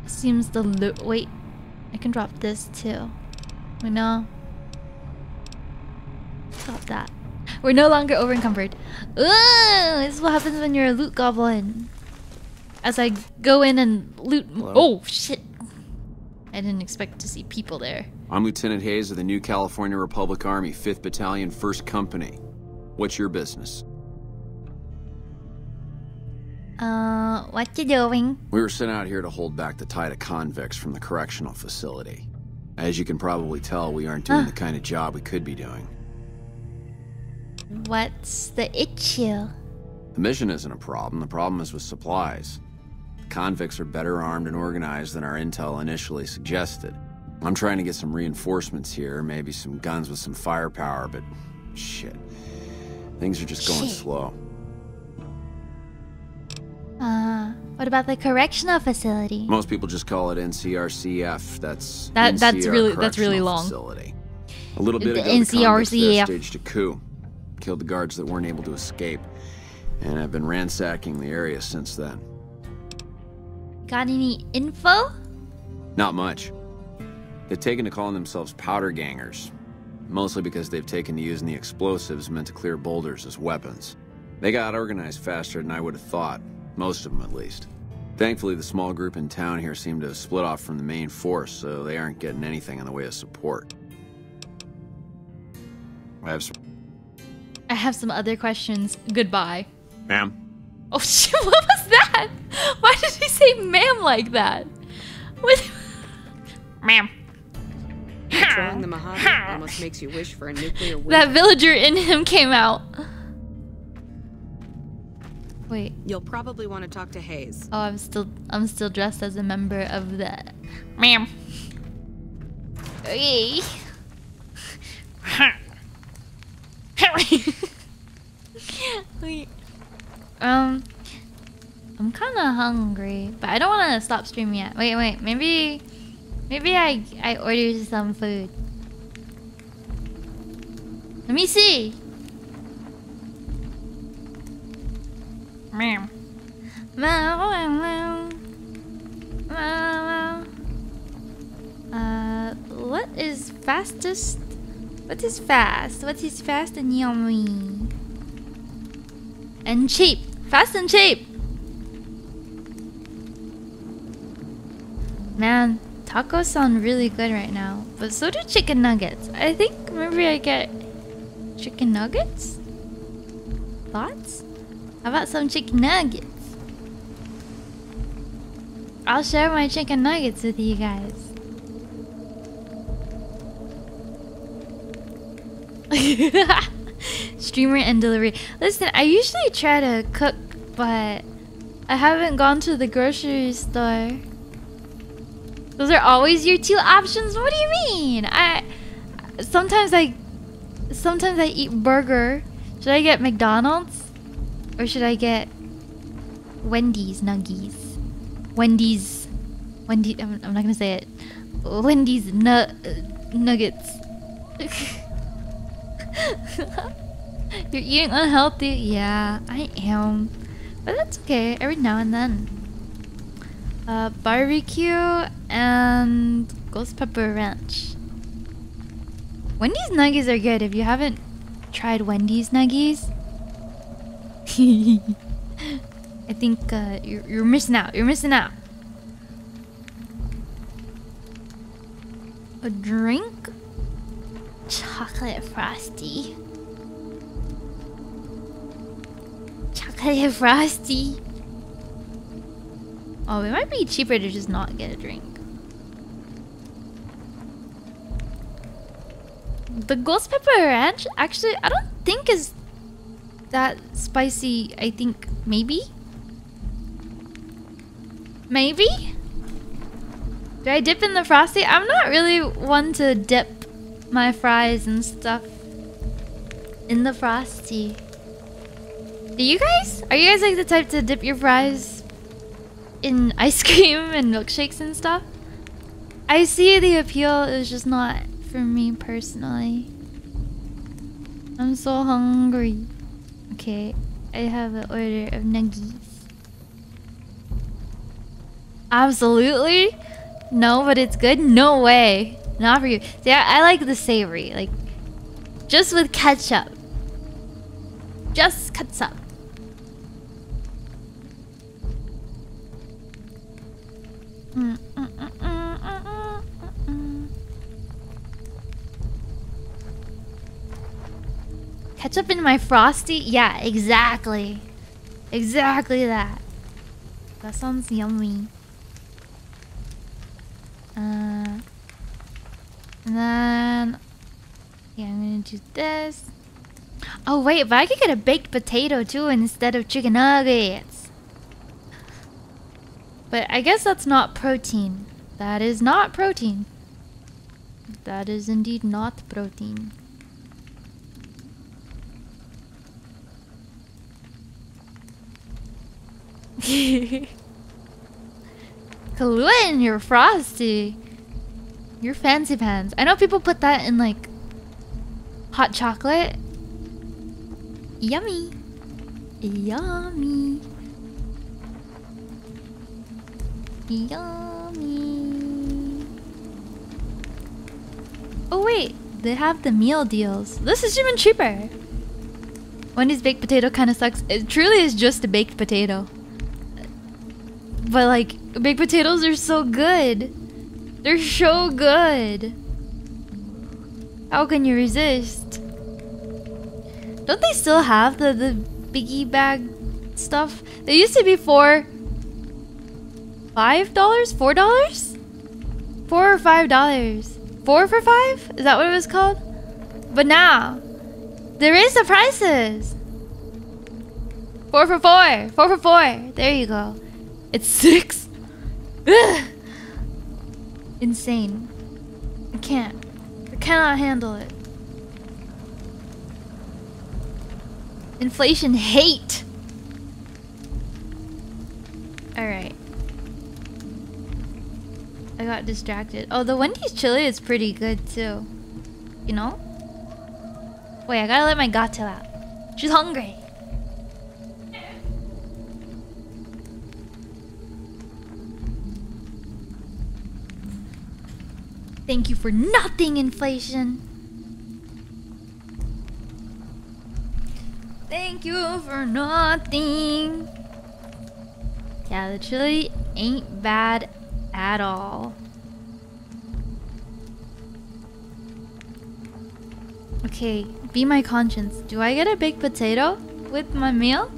Seems the loot. I can drop this too. We know. Stop that. We're no longer over encumbered. Ooh, this is what happens when you're a loot goblin. As I go in and loot. Oh shit! I didn't expect to see people there. I'm Lieutenant Hayes of the New California Republic Army, 5th Battalion, 1st Company. What's your business? Uh, what you doing? We were sent out here to hold back the tide of convicts from the correctional facility. As you can probably tell, we aren't doing the kind of job we could be doing. What's the issue? The mission isn't a problem, the problem is with supplies. The convicts are better armed and organized than our intel initially suggested. I'm trying to get some reinforcements here, maybe some guns with some firepower, but shit. Things are just going Shit. slow. Uh, what about the correctional facility? Most people just call it NCRCF. That's That- that's really- that's really long. Facility. A little bit The ago, the there NCRCF. staged a coup, killed the guards that weren't able to escape, and I've been ransacking the area since then. Got any info? Not much. They've taken to calling themselves powder gangers, mostly because they've taken to using the explosives meant to clear boulders as weapons. They got organized faster than I would have thought, most of them at least. Thankfully, the small group in town here seem to have split off from the main force, so they aren't getting anything in the way of support. I have some. I have some other questions. Goodbye. Ma'am? Oh shit, what was that? Why did he say ma'am like that? What? ma'am. Patrolling the Mojave almost makes you wish for a nuclear winter. That villager in him came out. Wait. You'll probably want to talk to Hayes. Oh, I'm still I'm still dressed as a member of the ma'am. Okay. Wait. Um I'm kind of hungry, but I don't want to stop streaming yet. Wait, wait. Maybe maybe I I order some food. Let me see. Ma'am. Uh, what is fastest? What is fast? What is fast and yummy? And cheap. Fast and cheap. Man, tacos sound really good right now. But so do chicken nuggets. I think maybe I get chicken nuggets? Thoughts? How about some chicken nuggets? I'll share my chicken nuggets with you guys. Streamer and delivery. Listen, I usually try to cook, but I haven't gone to the grocery store. Those are always your two options? What do you mean? I sometimes I sometimes I eat burger. Should I get McDonald's? Or should I get Wendy's nuggies? Wendy's Wendy I'm, I'm not gonna say it. Wendy's nu- nuggets. You're eating unhealthy? Yeah, I am. But that's okay, every now and then. Uh, barbecue and ghost pepper ranch. Wendy's nuggies are good. If you haven't tried Wendy's nuggies, I think uh, you're, you're missing out. You're missing out. A drink? Chocolate frosty. Chocolate frosty. Oh, it might be cheaper to just not get a drink. The ghost pepper ranch actually I don't think is that spicy, I think maybe? Maybe? Do I dip in the frosty? I'm not really one to dip my fries and stuff in the frosty. Do you guys? Are you guys like the type to dip your fries in ice cream and milkshakes and stuff? I see the appeal, it's just not for me personally. I'm so hungry. Okay, I have an order of nuggies. Absolutely? No, but it's good? No way. Not for you. See, I, I like the savory. Like, just with ketchup. Just ketchup. Mm, mm, mm, mm, Ketchup in my frosty? Yeah, exactly. Exactly that. That sounds yummy. Uh, and then, yeah, I'm gonna do this. Oh wait, but I could get a baked potato too instead of chicken nuggets. But I guess that's not protein. That is not protein. That is indeed not protein. Kahlua in your frosty. Your fancy pants. I know people put that in like hot chocolate. Yummy. Yummy. Yummy. Oh wait, they have the meal deals. This is even cheaper. Wendy's baked potato kind of sucks. It truly is just a baked potato. But like, baked potatoes are so good. They're so good. How can you resist? Don't they still have the, the biggie bag stuff? They used to be for five dollars, four dollars, four or five dollars, four for five. Is that what it was called? But now there is the prices. Four for four, four for four. There you go. It's six. Insane. I can't. I cannot handle it. Inflation hate. Alright. I got distracted. Oh, the Wendy's chili is pretty good too. You know? Wait, I gotta let my gato out. She's hungry. Thank you for nothing, inflation. Thank you for nothing. Yeah, the chili ain't bad at all. Okay, be my conscience. Do I get a baked potato with my meal?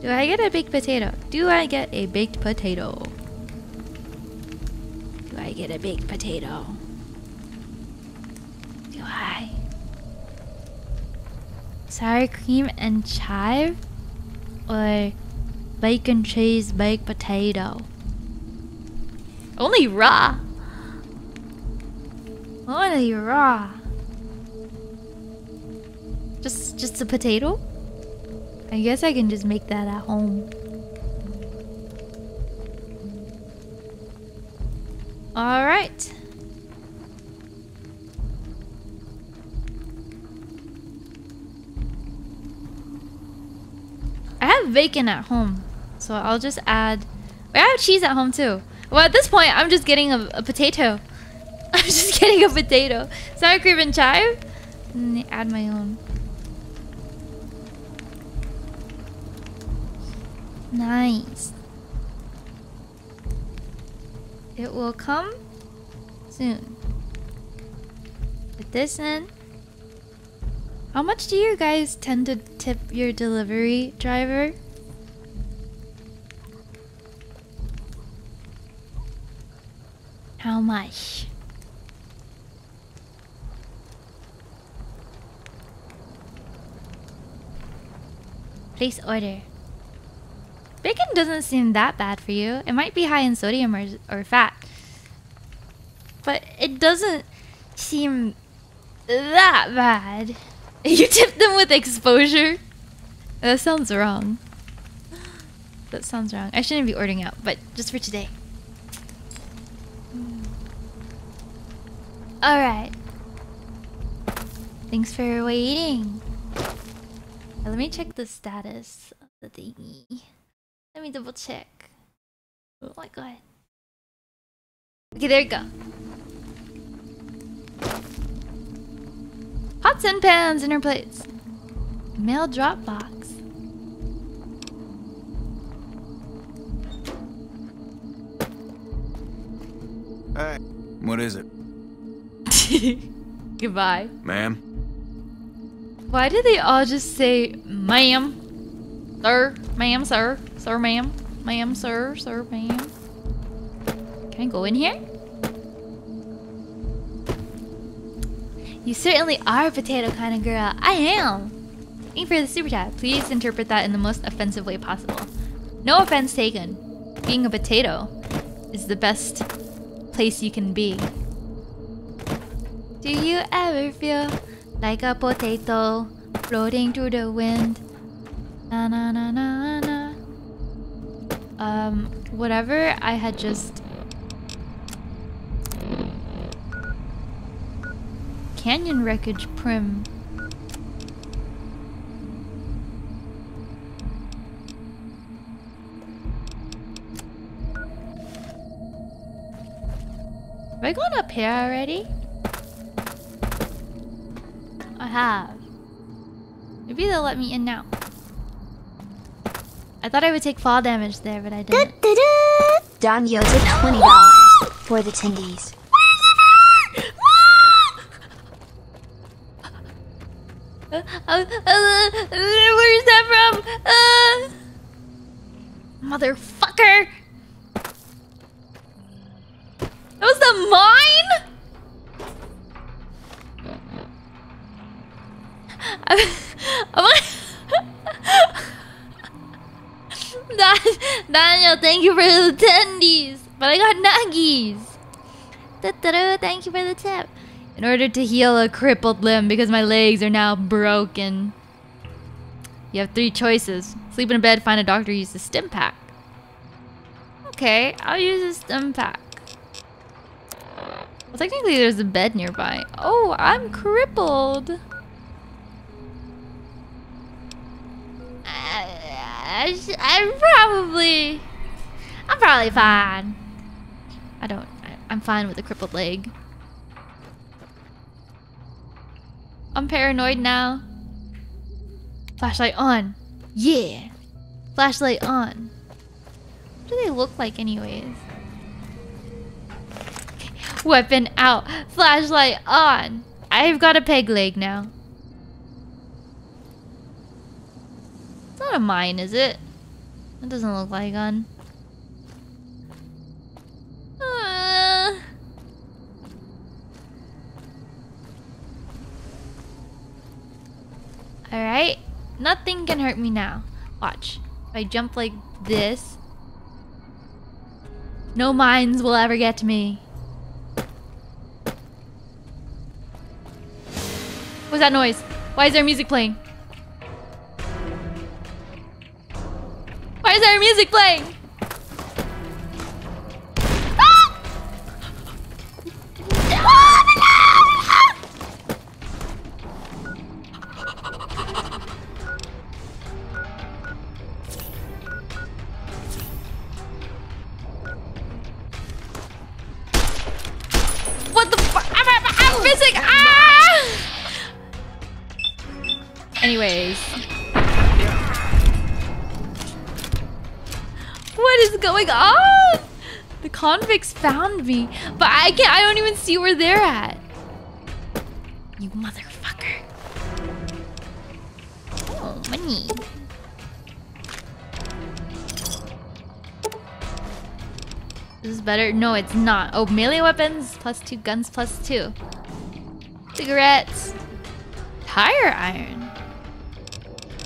Do I get a baked potato? Do I get a baked potato? Do I get a baked potato? Sour cream and chive? Or bacon cheese baked potato? Only raw. Only raw. Just just a potato? I guess I can just make that at home. All right. I have bacon at home, so I'll just add. I have cheese at home too. Well, at this point, I'm just getting a, a potato. I'm just getting a potato. Sour cream and chive. And add my own. Nice. It will come soon. Put this in. How much do you guys tend to tip your delivery driver? How much? Place order. Bacon doesn't seem that bad for you. It might be high in sodium or, or fat. But it doesn't seem that bad. You tip them with exposure? That sounds wrong. That sounds wrong. I shouldn't be ordering out, but just for today. Hmm. Alright. Thanks for waiting. Let me check the status of the thingy. Let me double check. Oh my god. Okay, there you go. Pots and pans, in her plates. Mail drop box. Hey. What is it? Goodbye. Ma'am? Why do they all just say ma'am? Sir, ma'am, sir, sir, ma'am, ma'am, sir, sir, ma'am. Can I go in here? You certainly are a potato kind of girl. I am. Thank for the super chat. Please interpret that in the most offensive way possible. No offense taken. Being a potato is the best place you can be. Do you ever feel like a potato floating through the wind? Na na na na na. Um, whatever I had just Canyon wreckage Primm. Have I gone up here already? I have. Maybe they'll let me in now. I thought I would take fall damage there, but I didn't. Don Yo took $20 for the tendies. Uh, uh, uh, where's that from? Uh, motherfucker! That was the mine? Dan- Daniel, thank you for the tendies, but I got nuggies. Thank you for the tip. In order to heal a crippled limb because my legs are now broken. You have three choices. Sleep in a bed, find a doctor, use the Stimpak. Okay, I'll use the Stimpak. Well, technically there's a bed nearby. Oh, I'm crippled. I, sh- I'm probably... I'm probably fine. I don't... I, I'm fine with a crippled leg. I'm paranoid now. Flashlight on. Yeah. Flashlight on. What do they look like anyways? Weapon out. Flashlight on. I've got a peg leg now. It's not a mine, is it? It doesn't look like a gun. Uh... Alright. Nothing can hurt me now. Watch. If I jump like this, no mines will ever get to me. What's that noise? Why is there music playing? Why is there music playing? Anyways. What is going on? The convicts found me, but I can't. I don't even see where they're at. You motherfucker. Oh, money. This is better. No, it's not. Oh, melee weapons plus two, guns plus two. Cigarettes. Tire iron.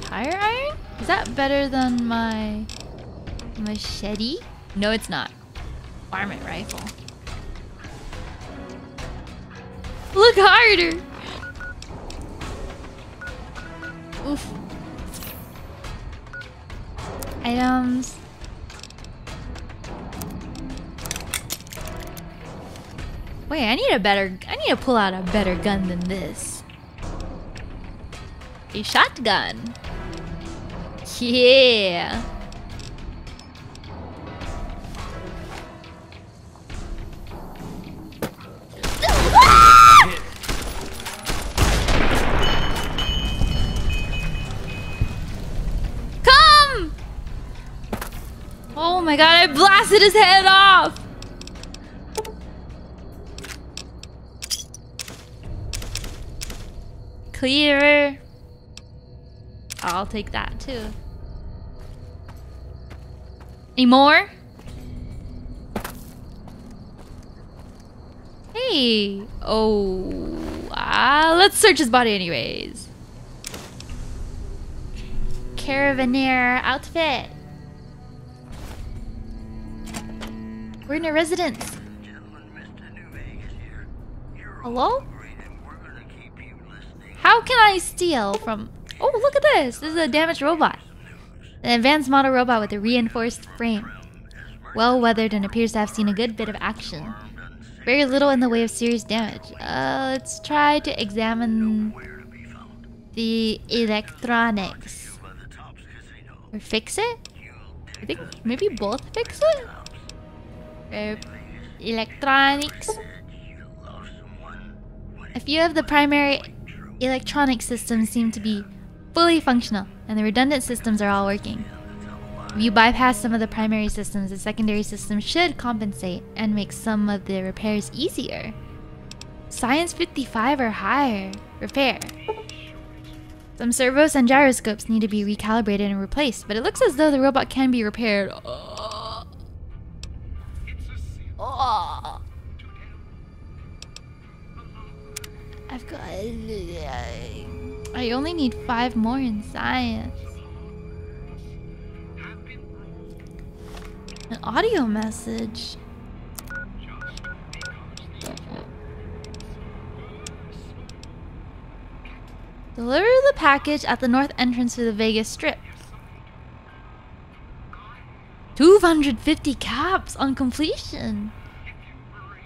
Tire iron? Is that better than my machete? No, it's not. Varmint rifle. Look harder! Oof. Items. Wait, I need a better... I need to pull out a better gun than this. A shotgun. Yeah. Come! Oh my god, I blasted his head off! Clear. I'll take that too. Any more? Hey. Oh. Ah, let's search his body anyways. Caravaneer outfit. We're in a residence. Hello? How can I steal from... Oh, look at this! This is a damaged robot. An advanced model robot with a reinforced frame. Well weathered and appears to have seen a good bit of action. Very little in the way of serious damage. Uh, let's try to examine the electronics. Or fix it? I think maybe both fix it? Uh, electronics. A few of the primary electronic systems seem to be fully functional, and the redundant systems are all working. If you bypass some of the primary systems, the secondary systems should compensate and make some of the repairs easier. Science 55 or higher. Repair. Some servos and gyroscopes need to be recalibrated and replaced, but it looks as though the robot can be repaired. Oh. Oh. I've got. I only need five more in science. An audio message. Deliver the package at the north entrance to the Vegas Strip. 250 caps on completion.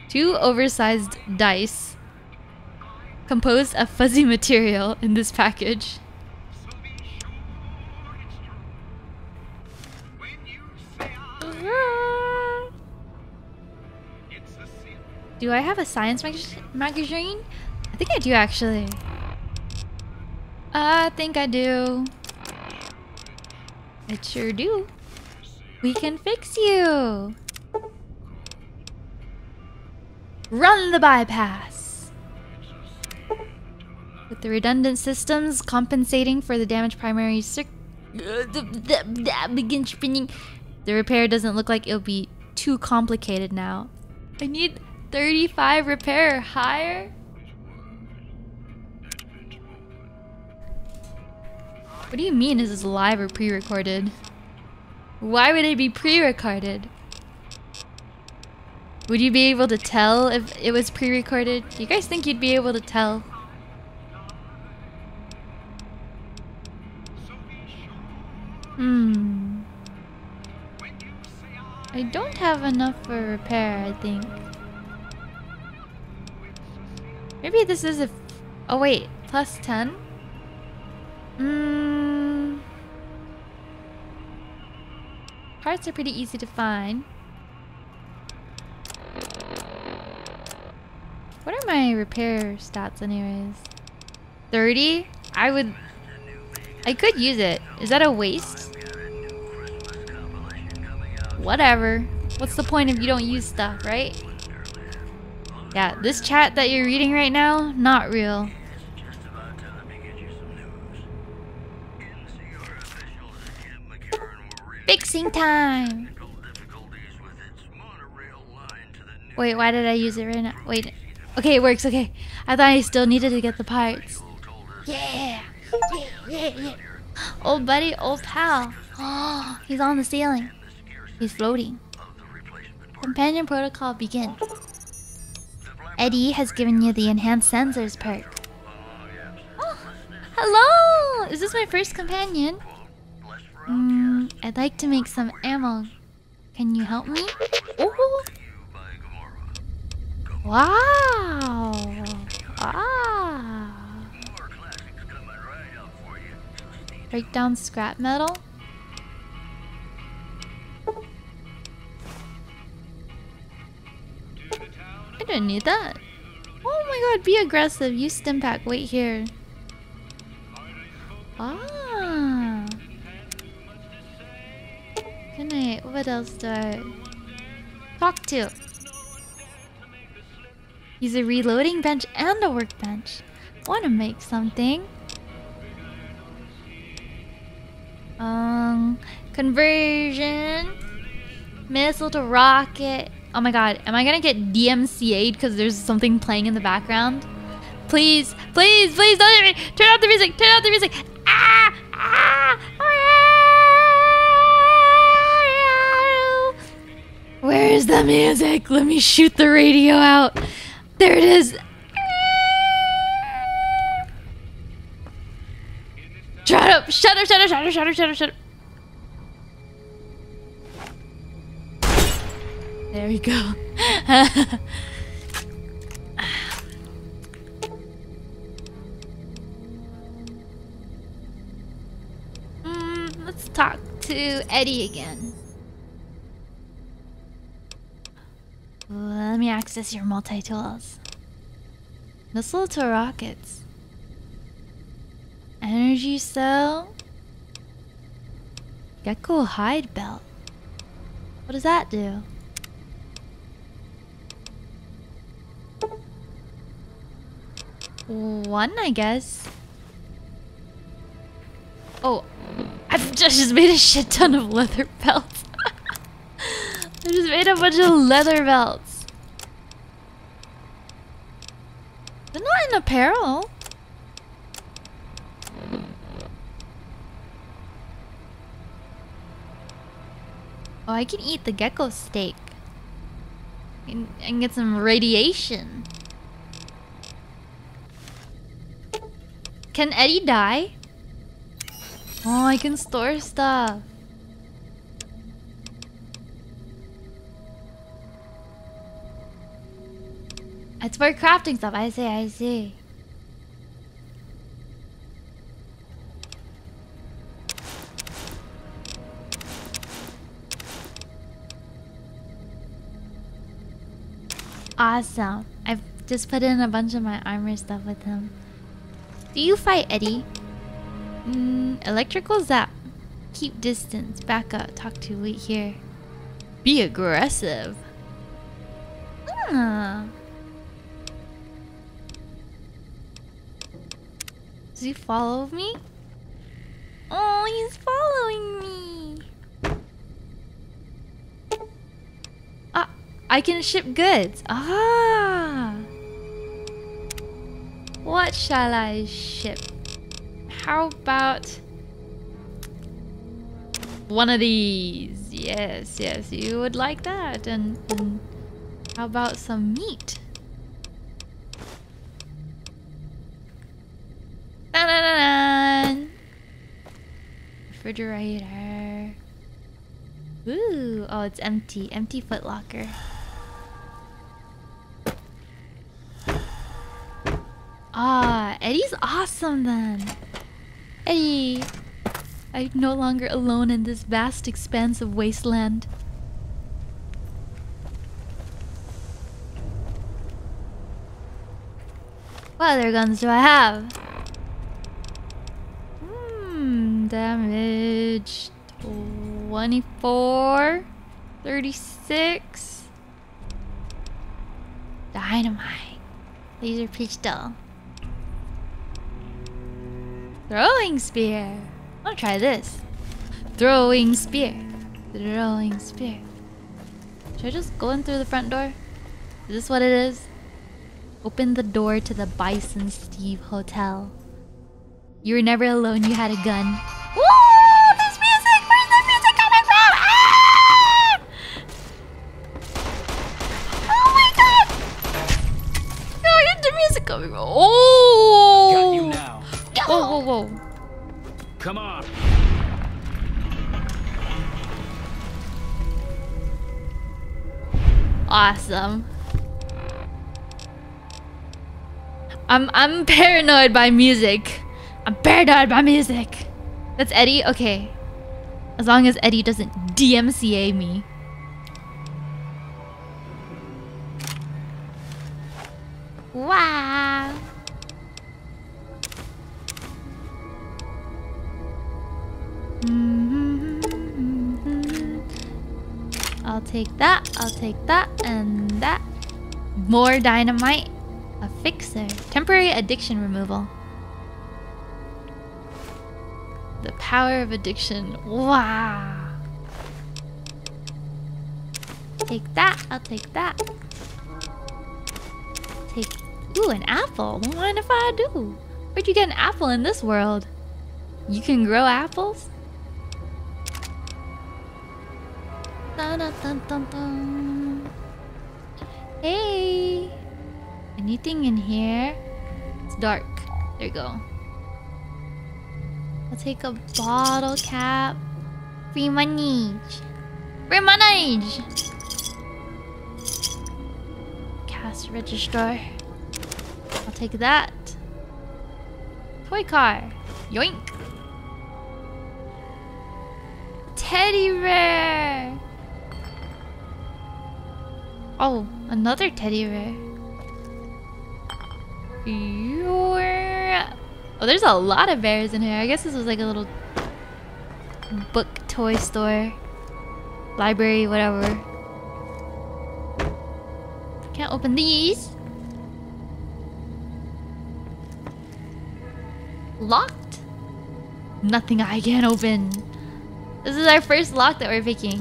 Two oversized dice composed of fuzzy material in this package. Do I have a science mag magazine? I think I do actually. I think I do. I sure do. We can fix you. Run the bypass. With the redundant systems compensating for the damaged primary circuit begin spinning. The repair doesn't look like it'll be too complicated now. I need 35 repair higher? What do you mean is this live or pre-recorded? Why would it be pre-recorded? Would you be able to tell if it was pre-recorded? Do you guys think you'd be able to tell? Hmm. I don't have enough for repair, I think. Maybe this is a... oh wait, plus 10? Hmm. Parts are pretty easy to find. What are my repair stats anyways? 30? I would... I could use it. Is that a waste? Whatever. What's the point if you don't use stuff, right? Yeah, this chat that you're reading right now, not real. Fixing time! Wait, why did I use it right now? Wait. Okay, it works, okay. I thought I still needed to get the parts. Yeah! Yeah, yeah, yeah. Old buddy, old pal. Oh, he's on the ceiling. He's floating. Companion protocol begin. Eddie has given you the enhanced sensors perk. Oh, hello! Is this my first companion? Mm, I'd like to make some ammo. Can you help me? Ooh. Wow! Wow! Break down scrap metal? I don't need that. Oh my god, be aggressive. Use Stimpak. Wait here. Ah. Good night. What else do I talk to? Use a reloading bench and a workbench. Wanna make something? Um, conversion, missile to rocket. Oh my god, am I gonna get DMCA'd because there's something playing in the background? Please, please, please don't! Turn off the music! Turn off the music! Ah! Ah! Where's the music? Let me shoot the radio out. There it is. Shut up! Shut up! Shut up! Shut up! Shut up! Shut up! Shut up! There we go. mm, let's talk to Eddie again. Let me access your multi-tools. Missile to rockets. Energy cell. Gecko hide belt. What does that do? One, I guess. Oh, I've just made a shit ton of leather belts. I just made a bunch of leather belts. They're not in apparel. Oh, I can eat the gecko steak. And, and get some radiation. Can Eddie die? Oh, I can store stuff. It's for crafting stuff. I see, I see. Awesome. I've just put in a bunch of my armor stuff with him. Do you fight Eddie? Mm, electrical zap. Keep distance. Back up. Talk to. Wait here. Be aggressive. Ah. Does he follow me? Oh, he's following me. Ah, I can ship goods. Ah. What shall I ship? How about one of these? Yes, yes, you would like that. And, and how about some meat? Dun, dun, dun. Refrigerator. Ooh, oh, it's empty. Empty footlocker. Ah, Eddie's awesome then. Eddie, I'm no longer alone in this vast expanse of wasteland. What other guns do I have? Hmm, damage 24, 36. Dynamite. Laser pistol. Throwing spear. I'll try this. Throwing spear. Throwing spear. Should I just go in through the front door? Is this what it is? Open the door to the Bison Steve Hotel. You were never alone, you had a gun. Woo! this music! Where's the music coming from? Ah! Oh my god! No, hear the music coming from? Oh! Come on. Awesome. I'm I'm paranoid by music. I'm paranoid by music. That's Eddie? Okay. As long as Eddie doesn't DMCA me. Take that, I'll take that, and that. More dynamite. A fixer. Temporary addiction removal. The power of addiction. Wow. Take that, I'll take that. Take, ooh, an apple. Don't mind if I do. Where'd you get an apple in this world? You can grow apples? Dun, dun, dun. Hey! Anything in here? It's dark. There you go. I'll take a bottle cap. Free money. Free money! Cash register. I'll take that. Toy car. Yoink. Teddy bear. Oh, another teddy bear. You're... Oh, there's a lot of bears in here. I guess this was like a little book toy store. Library, whatever. Can't open these. Locked? Nothing I can open. This is our first lock that we're picking.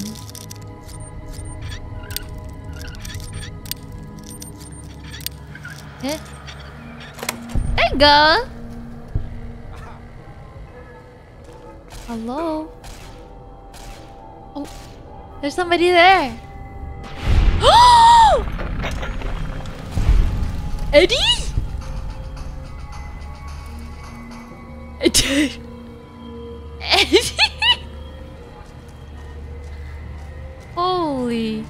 Eh? There go. Hello? Oh, there's somebody there. Eddie? Eddie? Holy.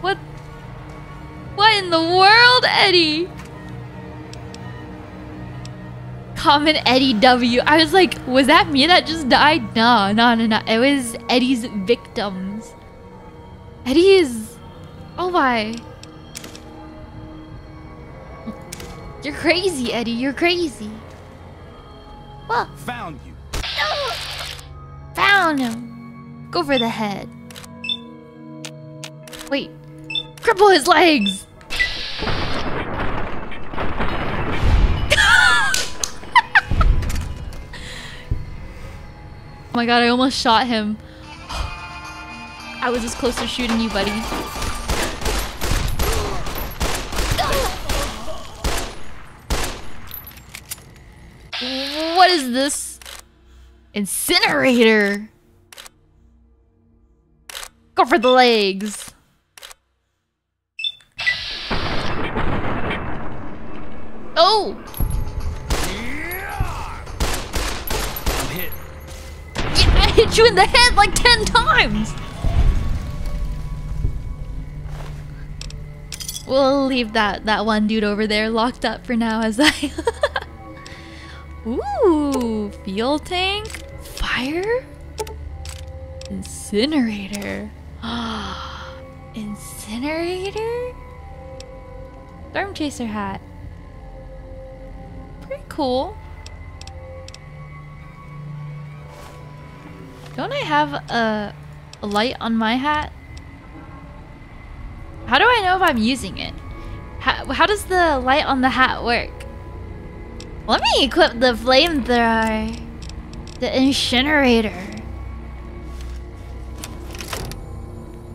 What? What in the world, Eddie? Comment Eddie W. I was like, was that me that just died? No, no, no, no. It was Eddie's victims. Eddie is. Oh my. You're crazy, Eddie. You're crazy. What? Found you. No! Found him. Go for the head. Wait. Cripple his legs. Oh my god, I almost shot him. I was this close to shooting you, buddy. What is this? Incinerator. Go for the legs. Oh! I'm hit. Yeah, I hit you in the head like 10 times! We'll leave that, that one dude over there locked up for now as I... Ooh, fuel tank? Fire? Incinerator. Incinerator? Storm Chaser hat. Pretty cool. Don't I have a, a light on my hat? How do I know if I'm using it? How, how does the light on the hat work? Let me equip the flamethrower. The incinerator.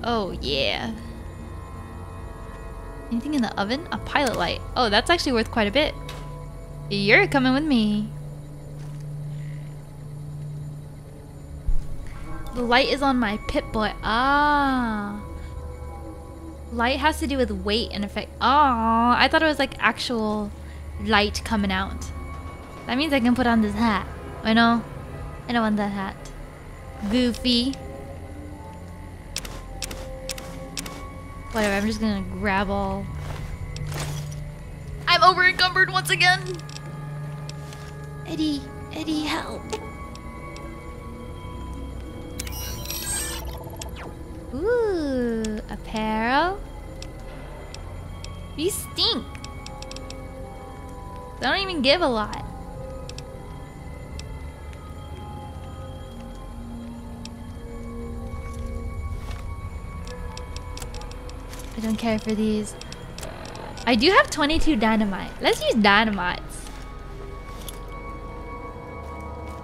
Oh, yeah. Anything in the oven? A pilot light. Oh, that's actually worth quite a bit. You're coming with me. The light is on my Pip-Boy. Ah. Light has to do with weight and effect. Oh, I thought it was like actual light coming out. That means I can put on this hat. I know. I don't want that hat. Goofy. Whatever, I'm just gonna grab all. I'm over encumbered once again! Eddie, Eddie, help. Ooh, apparel. These stink. They don't even give a lot. I don't care for these. I do have 22 dynamite. Let's use dynamites.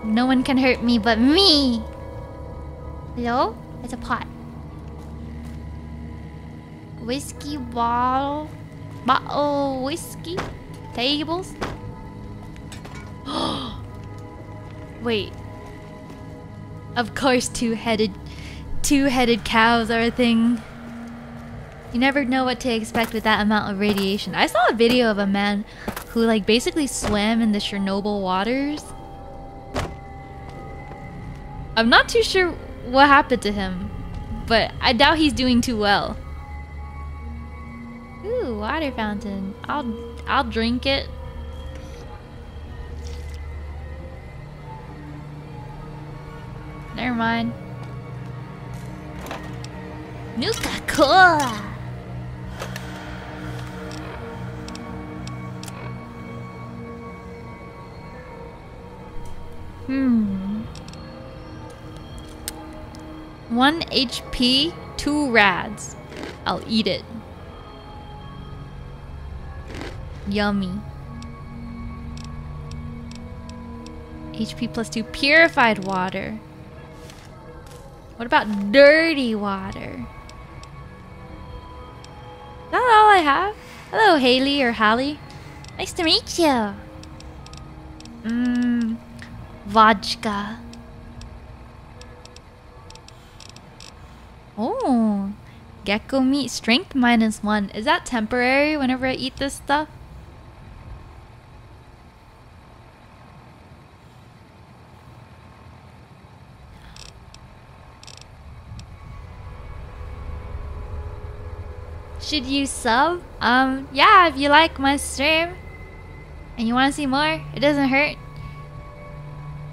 No one can hurt me but me. Hello? It's a pot. Whiskey bottle. Bottle whiskey. Tables. Wait. Of course two-headed two-headed cows are a thing. You never know what to expect with that amount of radiation. I saw a video of a man who like basically swam in the Chernobyl waters. I'm not too sure what happened to him, but I doubt he's doing too well. Ooh, water fountain. I'll I'll drink it. Never mind. Nuka Cola. Hmm. One HP, two rads. I'll eat it. Yummy. HP plus two purified water. What about dirty water? That all I have? Hello, Haley or Hallie. Nice to meet you. Mmm. Vodka. Oh. Gecko meat strength minus one. Is that temporary whenever I eat this stuff? Should you sub? Um, yeah, if you like my stream and you want to see more, it doesn't hurt.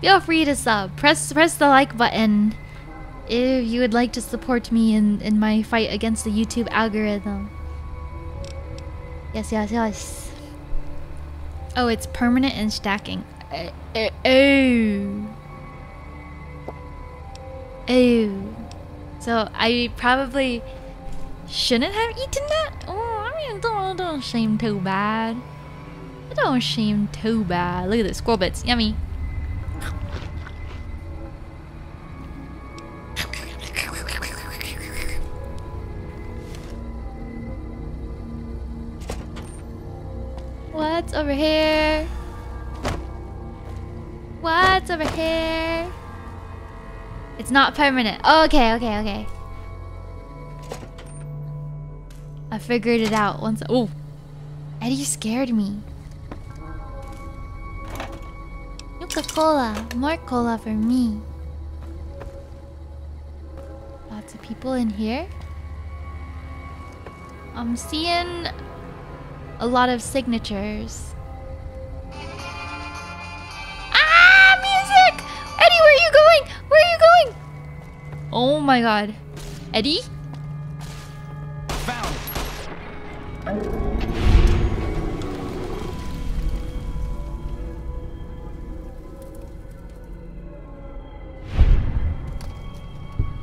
Feel free to sub. Press press the like button if you would like to support me in, in my fight against the YouTube algorithm. Yes, yes, yes. Oh, it's permanent and stacking. Uh, uh, oh. Oh. So I probably shouldn't have eaten that? Oh, I mean, don't, don't seem too bad. Don't seem too bad. Look at this. Squirrel bits. Yummy. What's over here? What's over here? It's not permanent. Okay, okay, okay. I figured it out once. Oh, Eddie scared me. Nuka Cola. More cola for me. Lots of people in here. I'm seeing a lot of signatures. Ah, music! Eddie, where are you going? Where are you going? Oh my god. Eddie?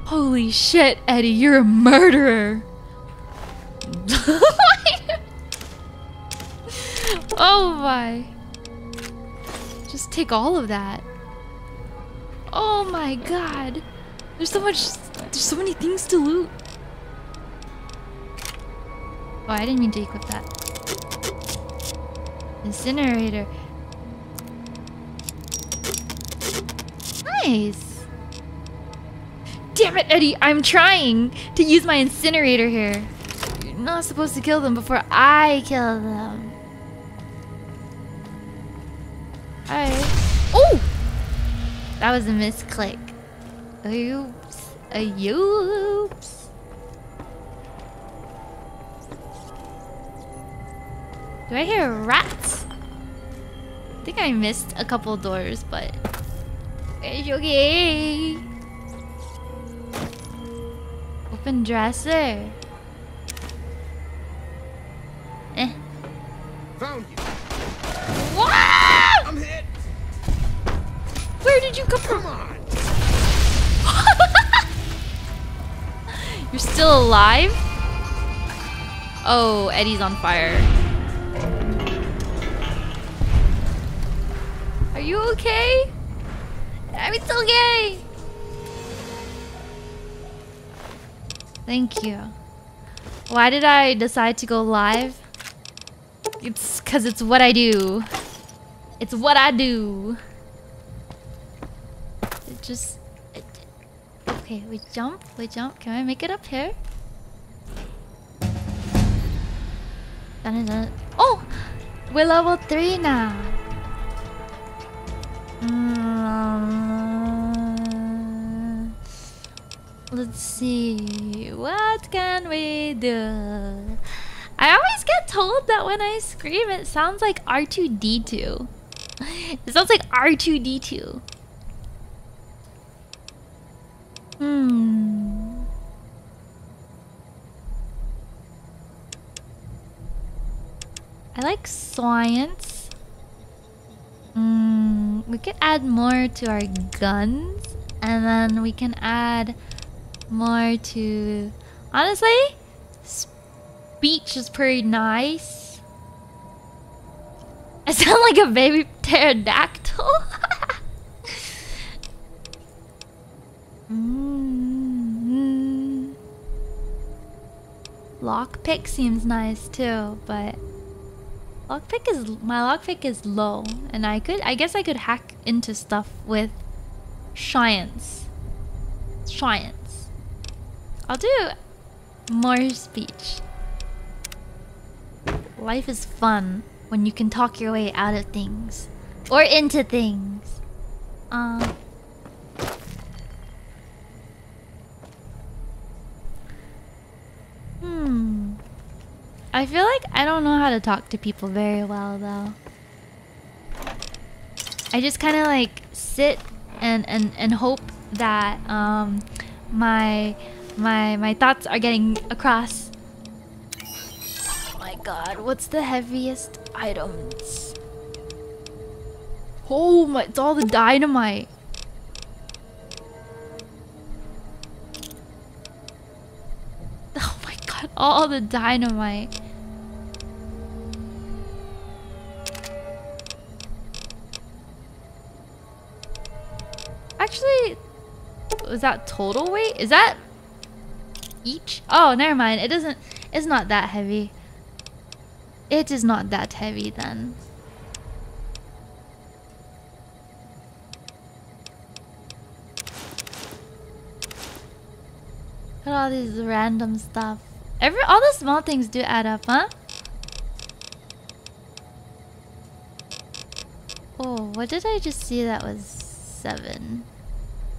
Holy shit, Eddie, you're a murderer. oh my. Just take all of that. Oh my god. There's so much, there's so many things to loot. Oh, I didn't mean to equip that. Incinerator. Nice. Damn it, Eddie! I'm trying to use my incinerator here. You're not supposed to kill them before I kill them. Alright. Oh! That was a misclick. Oops. Oops. Do I hear rats? I think I missed a couple doors, but it's okay. Open dresser. Eh. Found you. What? I'm hit. Where did you come from? You're still alive? Oh, Eddie's on fire. Are you okay? I'm it's okay. Thank you. Why did I decide to go live? It's because it's what I do. It's what I do. It just... It, okay, we jump, we jump. Can I make it up here? Dun, dun. Oh! We're level 3 now. Mm, let's see. What can we do? I always get told that when I scream, it sounds like R2D2. It sounds like R2D2. Hmm. I like science. Mm, we could add more to our guns. And then we can add more to... Honestly, speech is pretty nice. I sound like a baby pterodactyl. mm -hmm. Lockpick seems nice too, but lockpick is my lockpick is low, and I could I guess I could hack into stuff with science. Science. I'll do more speech. Life is fun when you can talk your way out of things. Or into things. Um... Hmm. I feel like I don't know how to talk to people very well though. I just kind of like sit and, and, and hope that um, my my my thoughts are getting across. Oh my god, what's the heaviest items? Oh my, it's all the dynamite. Oh my god, all the dynamite. Actually, was that total weight? Is that each? Oh, never mind. It doesn't. It's not that heavy. It is not that heavy then. Look at all these random stuff. Every all the small things do add up, huh? Oh, what did I just see that was seven?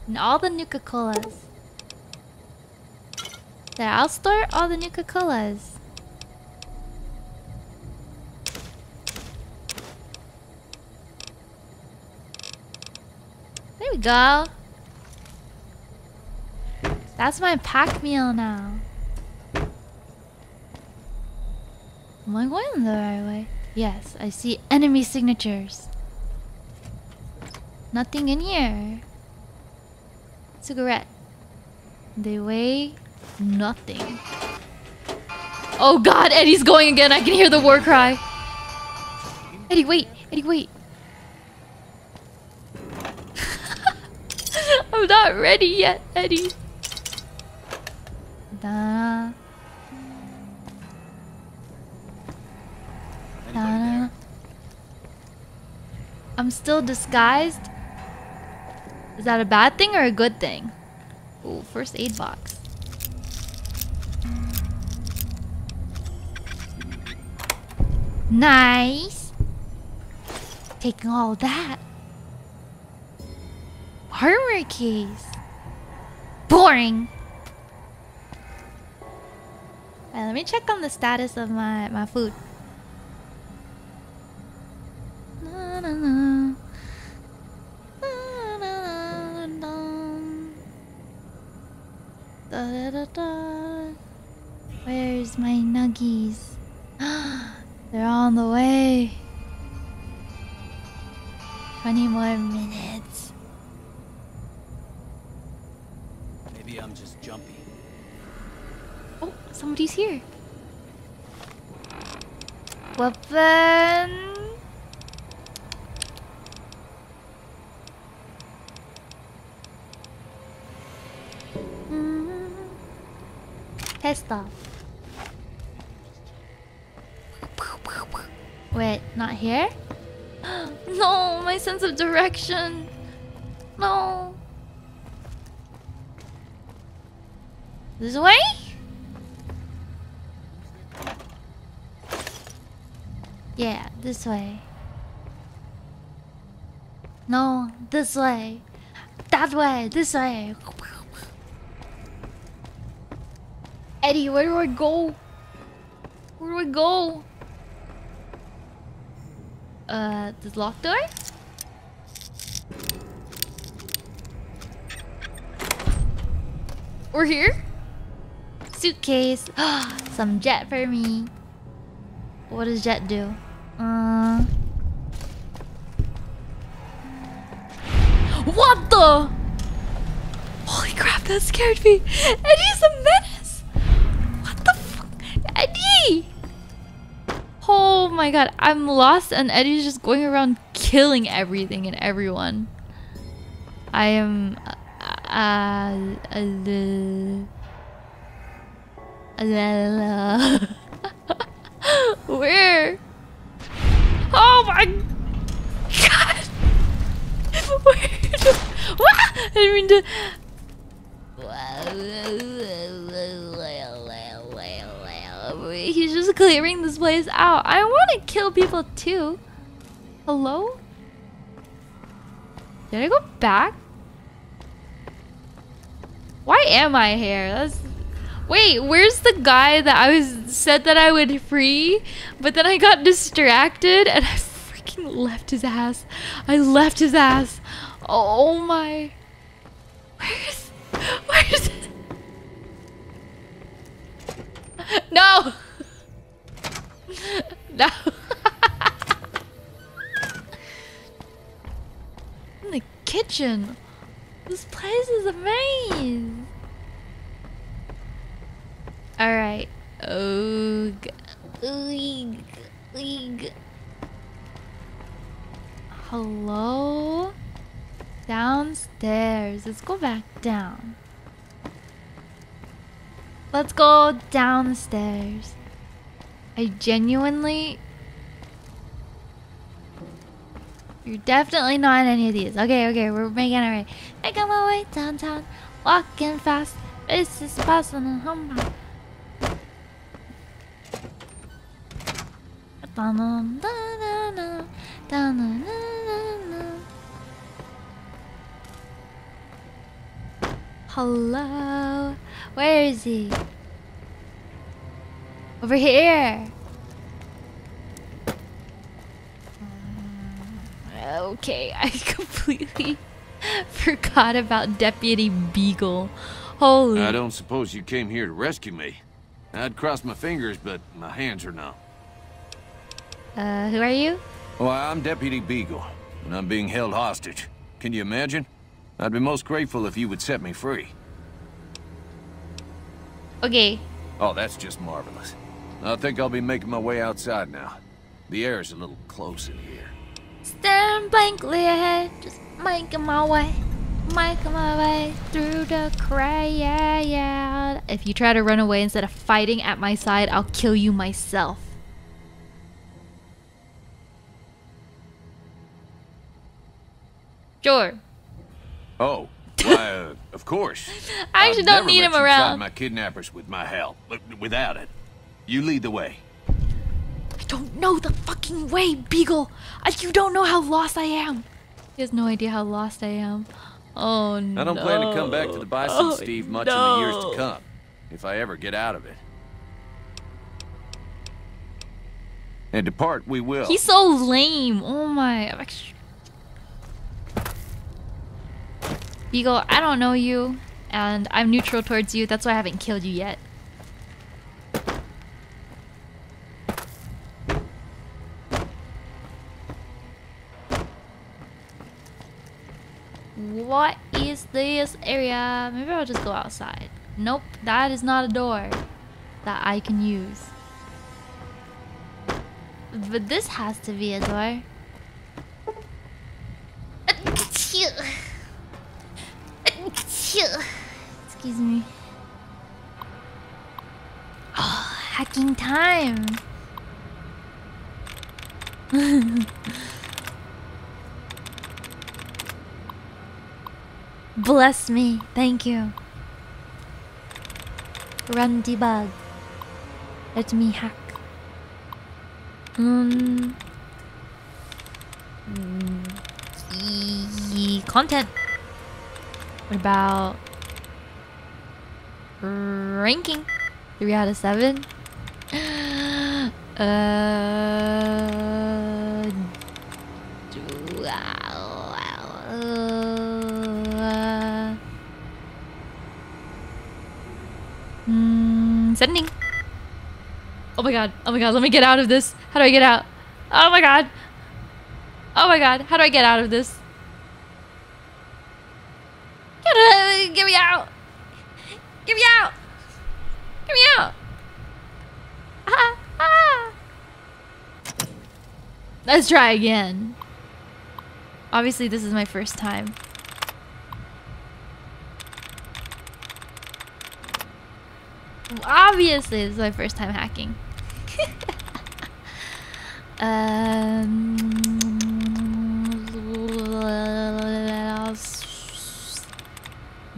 And all the Nuka-Colas. There, I'll store all the Nuka-Colas. There we go. That's my pack meal now. Am I going the right way? Yes, I see enemy signatures. Nothing in here. Cigarette. They weigh nothing. Oh god, Eddie's going again. I can hear the war cry. Eddie, wait. Eddie, wait. I'm not ready yet, Eddie. Da. Da. I'm still disguised. Is that a bad thing or a good thing? Ooh, first aid box. Nice. taking all that. Armor case. Boring. Alright, let me check on the status of my, my food. Na, na. Na, Da, da, da, da. Where's my nuggies? They're on the way. 20 more minutes. Maybe I'm just jumpy. Oh, somebody's here. Weapon. Test. Wait, not here? no, my sense of direction. No. This way? Yeah, this way. No, this way. That way, this way. Eddie, where do I go? Where do I go? Uh, the locked door? We're here? Suitcase. Some jet for me. What does jet do? Uh. What the? Holy crap, that scared me. Eddie's a menace. What the fuck? Eddie! Oh my god, I'm lost and Eddie's just going around killing everything and everyone. I am. Uh. uh, uh, Where? Oh my god! Where? I didn't mean to. He's just clearing this place out. I want to kill people too. Hello? Did I go back? Why am I here? That's Wait, where's the guy that I was said that I would free, but then I got distracted and I freaking left his ass. I left his ass. Oh my. Where's where's No. No. In the kitchen. This place is a maze. Alright. Oog. Oog. Oog. Hello? Downstairs. Let's go back down. Let's go downstairs. I genuinely... You're definitely not in any of these. Okay, okay, we're making it right. Making my way downtown. Walking fast. This is and home. Hello? Where is he? Over here. Okay, I completely forgot about Deputy Beagle. Holy. I don't suppose you came here to rescue me. I'd cross my fingers, but my hands are numb. Uh, who are you? Well, I'm Deputy Beagle, and I'm being held hostage. Can you imagine? I'd be most grateful if you would set me free. Okay. Oh, that's just marvelous. I think I'll be making my way outside now. The air is a little close in here. Staring blankly ahead, just making my way. Making my way through the crowd. If you try to run away instead of fighting at my side, I'll kill you myself. Sure. Oh, why, uh, of course. I actually don't need him around. my kidnappers with my help. Look, Without it. You lead the way. I don't know the fucking way, Beagle. I, you don't know how lost I am. He has no idea how lost I am. Oh no. I don't plan to come back to the Bison Oh, Steve much no. in the years to come, if I ever get out of it. And depart we will. He's so lame. Oh my. I'm Beagle, I don't know you, and I'm neutral towards you. That's why I haven't killed you yet. What is this area? Maybe I'll just go outside. Nope, that is not a door that I can use. But this has to be a door. Excuse me. Oh, hacking time. Bless me. Thank you. Run debug. Let me hack. Um. mm, e- content. What about ranking? Three out of seven. uh. do- uh, mm, sending. Oh my god. Oh my god. Let me get out of this. How do I get out? Oh my god. Oh my god. How do I get out of this? Get, uh, get me out. Get me out. Get me out. Ah, ah. Let's try again. Obviously, this is my first time. Obviously, this is my first time hacking. um,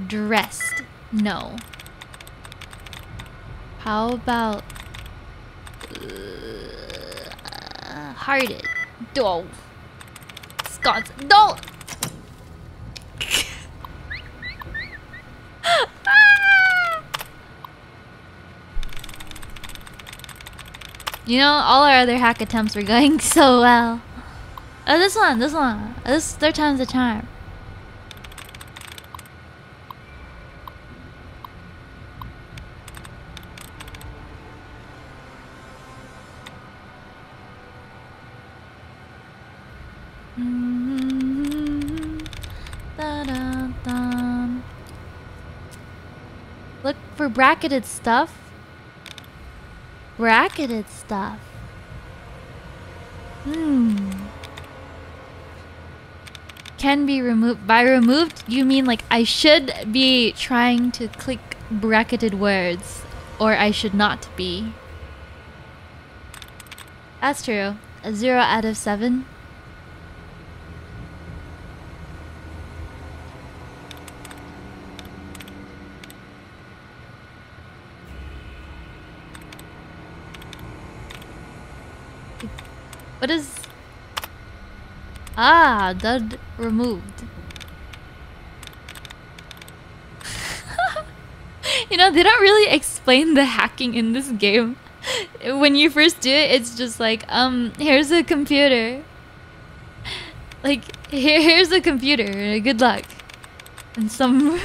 dressed? No. How about uh, hearted? No. Scots? No. You know, all our other hack attempts were going so well. Oh, this one, this one. This third time's the charm. Mm-hmm. Da-da-dum. Look for bracketed stuff. Bracketed stuff. Hmm. Can be removed. By removed, you mean like I should be trying to click bracketed words, or I should not be. That's true. A zero out of seven. What is... Ah, dud removed. you know, they don't really explain the hacking in this game. When you first do it, it's just like, um, here's a computer. Like, here, here's a computer. Good luck. And some...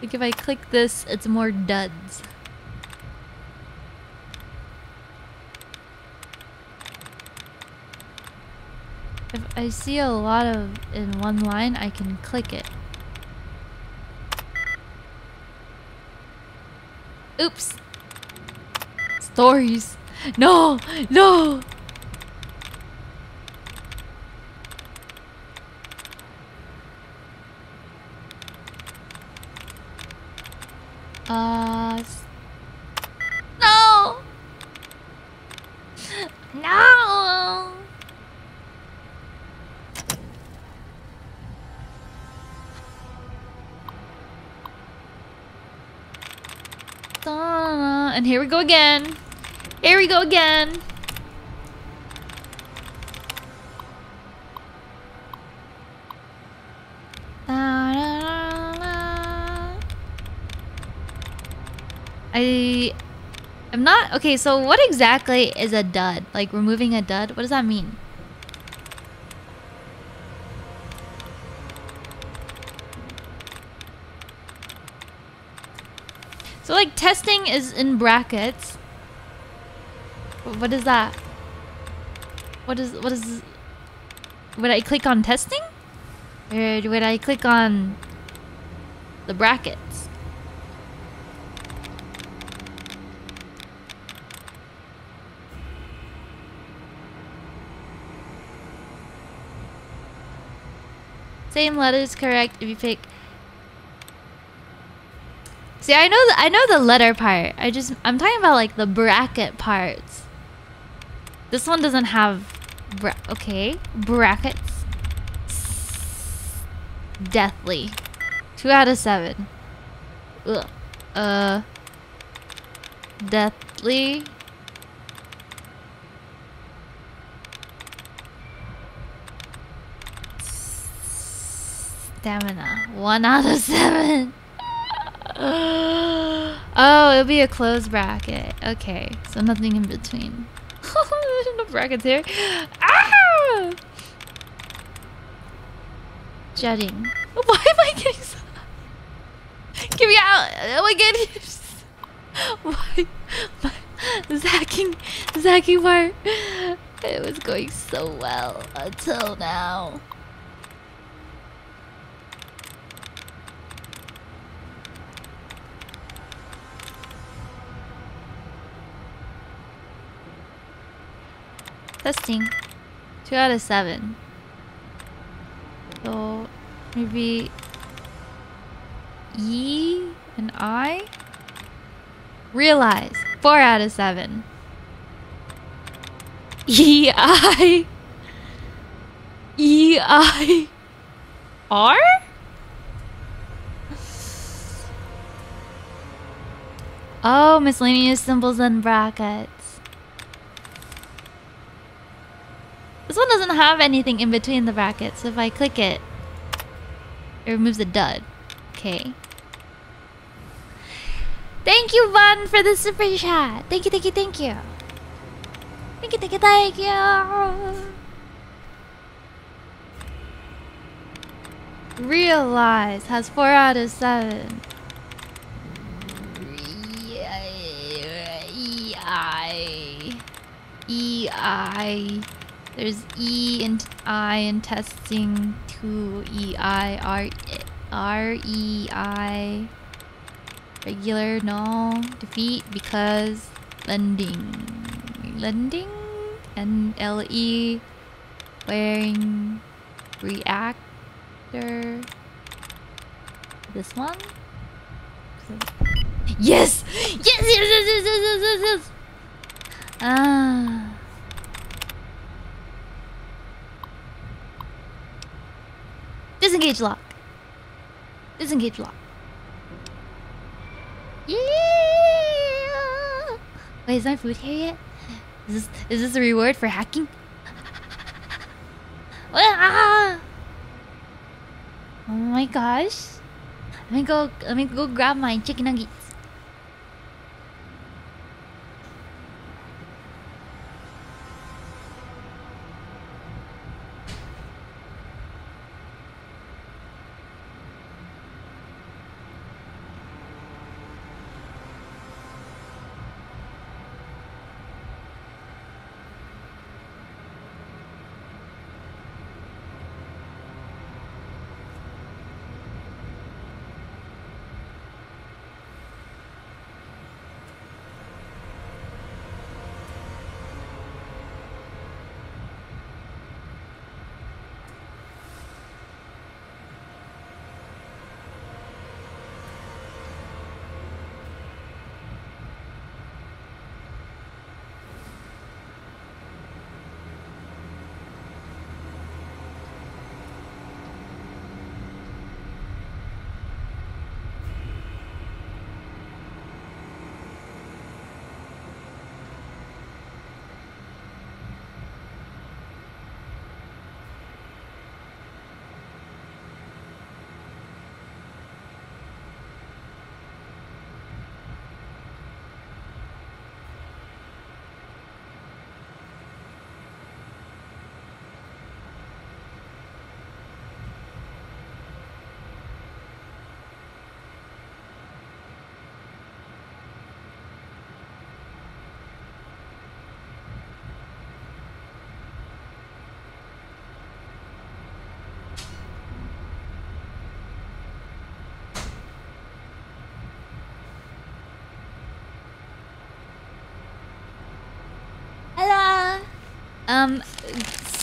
like, if I click this, it's more duds. If I see a lot of in one line, I can click it. Oops. Stories. No, no. Uh. No. No. And here we go again. Here we go again. I I'm not okay. So what exactly is a dud? Like removing a dud? What does that mean? So like testing is in brackets. What is that? What is what is would I click on testing? Or would I click on the brackets? Same letters correct if you pick See, I know the, I know the letter part. I just I'm talking about like the bracket parts. This one doesn't have bra okay, brackets. Deathly. 2 out of 7. Ugh. Uh Deathly. Stamina. 1 out of 7. oh, it'll be a closed bracket. Okay, so nothing in between. There's no brackets here. Ah! Jetting. Why am I getting so... Get me out! Oh my goodness! Why? My, this hacking part, it was going so well until now. Testing. Two out of seven. So maybe E and I. Realize. Four out of seven. E I E I R? Oh, miscellaneous symbols and brackets. This one doesn't have anything in between the brackets. So if I click it, it removes a dud. Okay. Thank you, Van, for the super chat. Thank you, thank you, thank you. Thank you, thank you, thank you. Realize has 4 out of 7. E I E I there's E and I in testing two E I R R E I. Regular no defeat because lending. Lending? And L E wearing reactor. This one? Yes yes yes yes yes yes, yes, yes. ah Disengage lock. Disengage lock. Yeah! Wait, is my food here yet? Is this is this a reward for hacking? ah! Oh my gosh. Let me go let me go grab my chicken nuggets.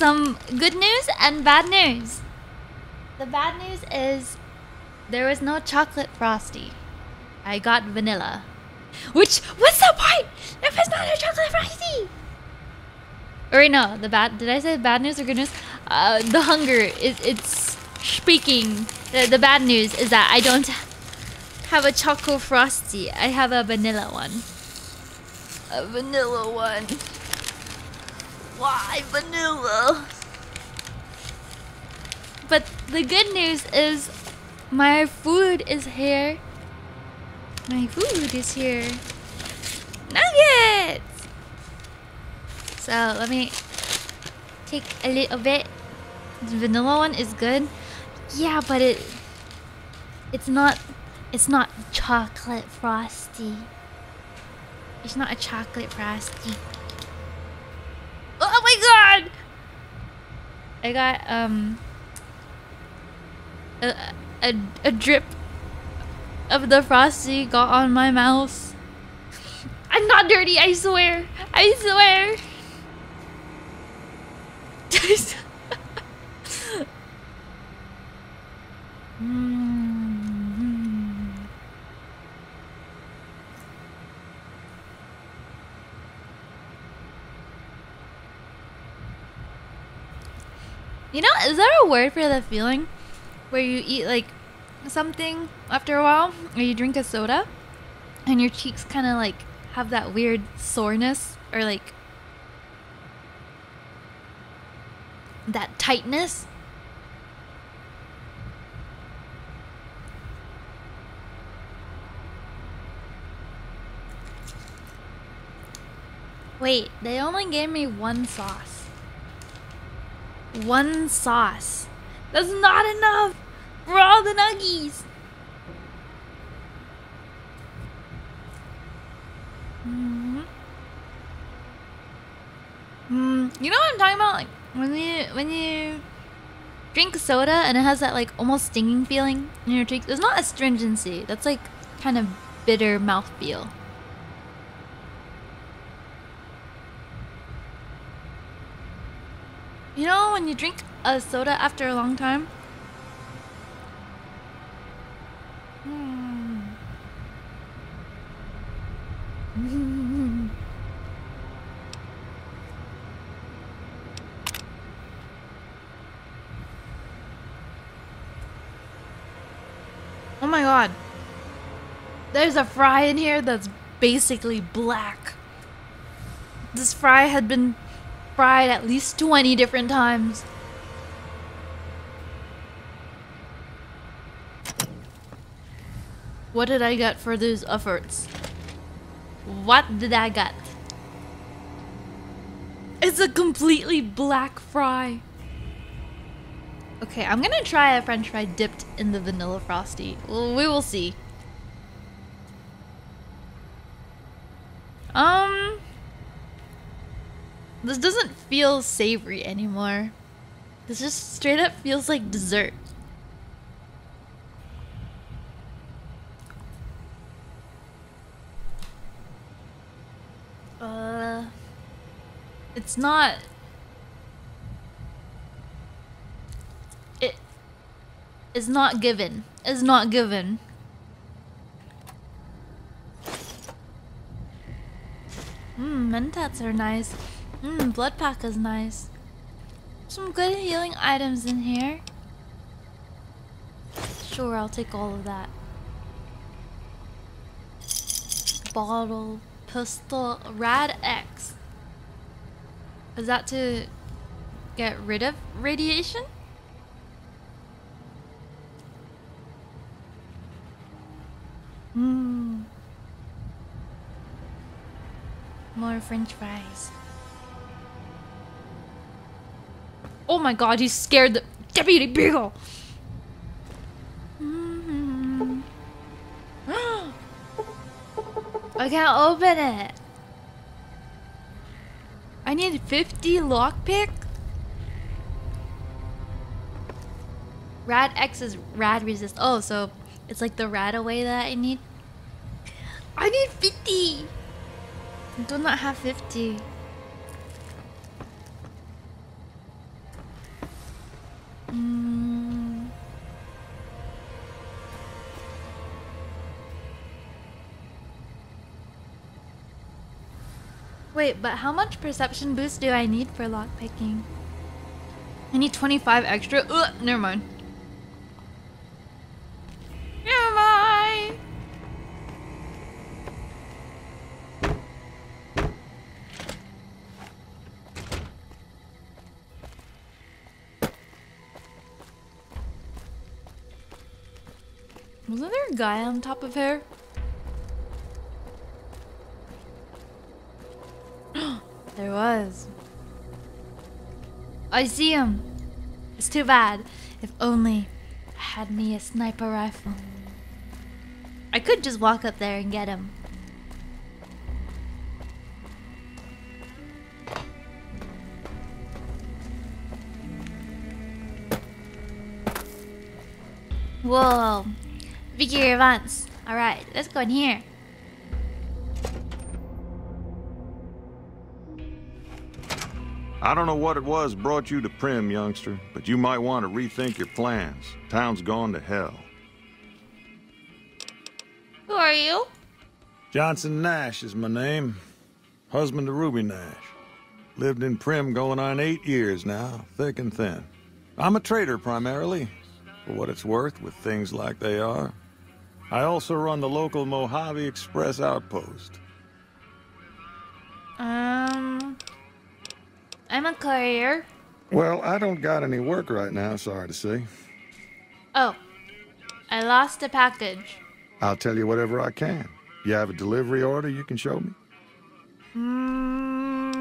Some good news and bad news. The bad news is there was no chocolate frosty. I got vanilla. Which what's the point if it's not a chocolate frosty? Or no, the bad. Did I say bad news or good news? Uh, the hunger is it's speaking. The, the bad news is that I don't have a choco frosty. I have a vanilla one. A vanilla one. Why vanilla? But the good news is my food is here. My food is here. Nuggets! So let me take a little bit. The vanilla one is good. Yeah, but it it's not it's not chocolate frosty. It's not a chocolate frosty. Oh my god! I got um a, a, a drip of the frosty got on my mouth. I'm not dirty, I swear. I swear. is there a word for the feeling where you eat like something after a while, or you drink a soda, and your cheeks kind of like have that weird soreness or like that tightness? Wait, they only gave me one sauce. One sauce. That's not enough for all the nuggies. Mm. Mm, you know what I'm talking about? Like when you when you drink soda and it has that like almost stinging feeling in your cheeks. It's not astringency. That's like kind of bitter mouth feel. You know when you drink a soda after a long time? Hmm. oh my god. There's a fry in here that's basically black. This fry had been at least 20 different times. What did I get for these efforts? What did I get? It's a completely black fry. Okay, I'm gonna try a french fry dipped in the vanilla frosty. We will see. Um... This doesn't feel savory anymore. This just straight up feels like dessert. Uh, it's not. It is not given. Is not given. Mmm, mentats are nice. Mmm, blood pack is nice. Some good healing items in here. Sure, I'll take all of that. Bottle, pistol, Rad-X. Is that to get rid of radiation? Mmm. More french fries. Oh my god, he scared the deputy beagle. I can't open it. I need 50 lockpick? Rad-X is rad resist. Oh, so it's like the RadAway that I need. I need 50. I do not have 50. Mm. Wait, but how much perception boost do I need for lockpicking? I need 25 extra. Ugh, never mind. Never mind. Guy on top of her? there was. I see him. It's too bad. If only I had me a sniper rifle. I could just walk up there and get him. Whoa. Vikki Evans. Alright, let's go in here. I don't know what it was brought you to Primm, youngster, but you might want to rethink your plans. Town's gone to hell. Who are you? Johnson Nash is my name. Husband to Ruby Nash. Lived in Primm going on eight years now, thick and thin. I'm a trader primarily, for what it's worth with things like they are. I also run the local Mojave Express outpost. Um, I'm a courier. Well, I don't got any work right now, sorry to say. Oh, I lost a package. I'll tell you whatever I can. You have a delivery order you can show me? Mm,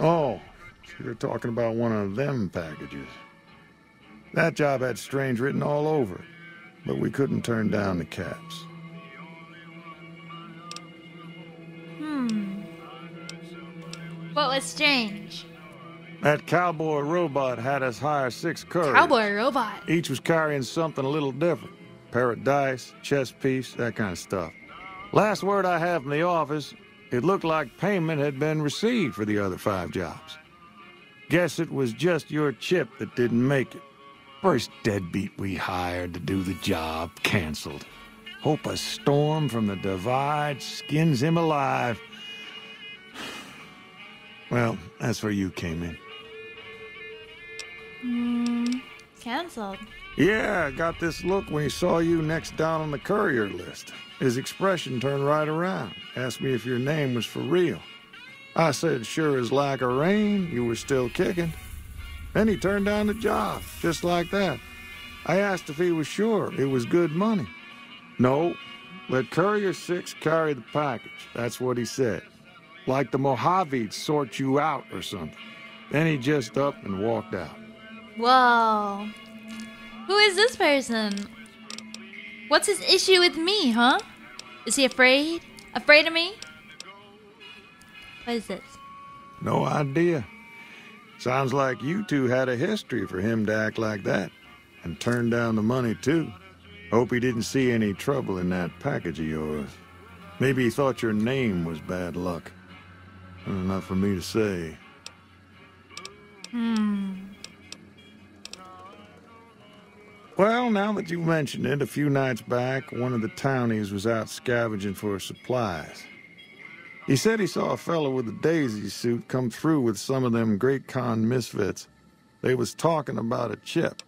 Oh, so you're talking about one of them packages. That job had strange written all over it, but we couldn't turn down the caps. hmm. What was strange? That cowboy robot had us hire six couriers. Cowboy robot. Each was carrying something a little different. Pair of dice, chess piece, that kind of stuff. Last word I have from the office, it looked like payment had been received for the other five jobs. Guess it was just your chip that didn't make it. First deadbeat we hired to do the job canceled. Hope a storm from the divide skins him alive. Well, that's where you came in. Hmm. Cancelled. Yeah, I got this look when he saw you next down on the courier list. His expression turned right around. Asked me if your name was for real. I said, sure as like a rain, you were still kicking. Then he turned down the job, just like that. I asked if he was sure it was good money. No, let Courier 6 carry the package. That's what he said. Like the Mojave'd sort you out or something. Then he just up and walked out. Whoa. Who is this person? What's his issue with me, huh? Is he afraid? Afraid of me? What is this? No idea. Sounds like you two had a history for him to act like that. And turn down the money, too. Hope he didn't see any trouble in that package of yours. Maybe he thought your name was bad luck. Not for me to say. Hmm. Well, now that you mention it, a few nights back, one of the townies was out scavenging for supplies. He said he saw a fellow with a daisy suit come through with some of them Great Khan misfits. They was talking about a chip.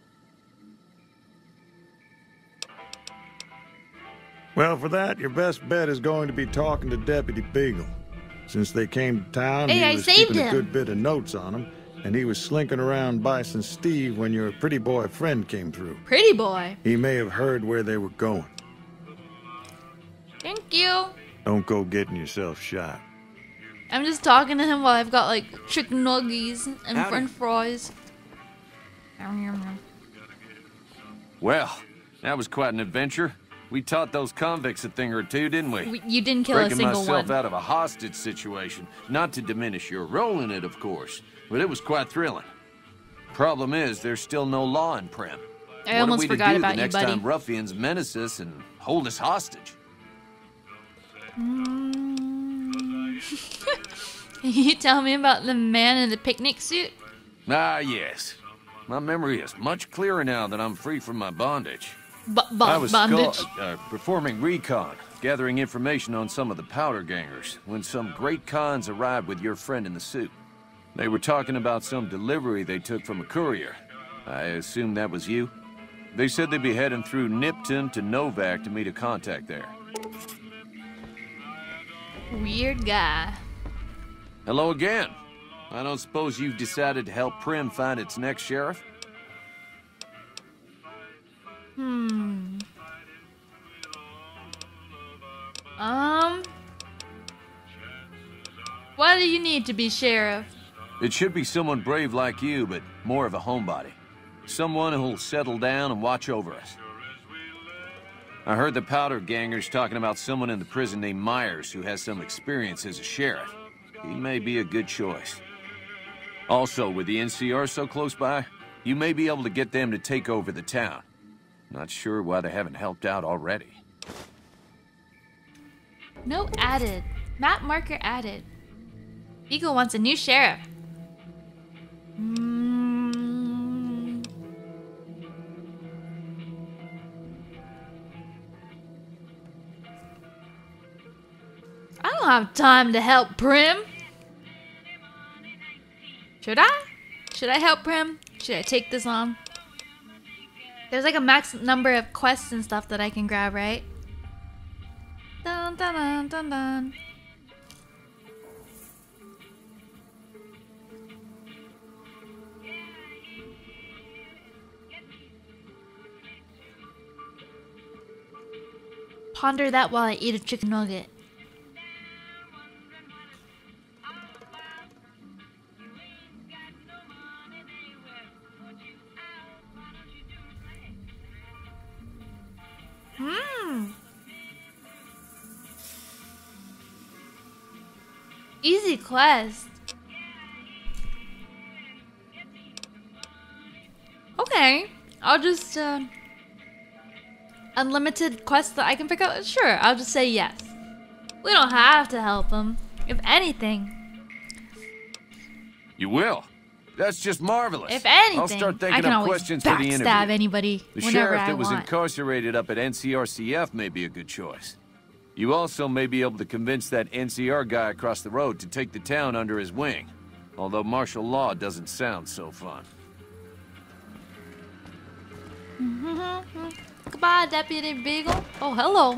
Well, for that, your best bet is going to be talking to Deputy Beagle. Since they came to town, Hey, he I was keeping a good bit of notes on him, and he was slinking around Bison Steve when your pretty boy friend came through. Pretty boy. He may have heard where they were going. Thank you. Don't go getting yourself shot. I'm just talking to him while I've got like chicken nuggies and Howdy. french fries. Well, That was quite an adventure. We taught those convicts a thing or two, didn't we? We- You didn't kill a Breaking single myself one. out of a hostage situation. Not to diminish your role in it, of course, but it was quite thrilling. Problem is, there's still no law in Primm. I what are we forgot to do about the you, next buddy. time ruffians menace us and hold us hostage? Mm. Can you tell me about the man in the picnic suit? Ah, yes. My memory is much clearer now that I'm free from my bondage. B I was bondage. uh, performing recon, gathering information on some of the powder gangers, when some Great Khans arrived with your friend in the suit. They were talking about some delivery they took from a courier. I assume that was you? They said they'd be heading through Nipton to Novak to meet a contact there. Weird guy. Hello again. I don't suppose you've decided to help Primm find its next sheriff? Hmm. Um. What do you need to be sheriff? It should be someone brave like you, but more of a homebody. Someone who'll settle down and watch over us. I heard the powder gangers talking about someone in the prison named Meyers who has some experience as a sheriff. He may be a good choice. Also, with the NCR so close by, you may be able to get them to take over the town. Not sure why they haven't helped out already. No added. Map marker added. Beagle wants a new sheriff. I don't have time to help Primm. Should I? Should I help Primm? Should I take this on? There's like a max number of quests and stuff that I can grab, right? Dun dun dun dun dun. Ponder that while I eat a chicken nugget. Hmm. Easy quest. Okay, I'll just uh, unlimited quests that I can pick up. Sure, I'll just say yes. We don't have to help him. If anything, You will? That's just marvelous. if anything, I'll start I thinking can of always questions for the interview. backstab anybody The whenever sheriff I that was want. incarcerated up at NCRCF may be a good choice. You also may be able to convince that NCR guy across the road to take the town under his wing. Although martial law doesn't sound so fun. Goodbye, Deputy Beagle. Oh, hello.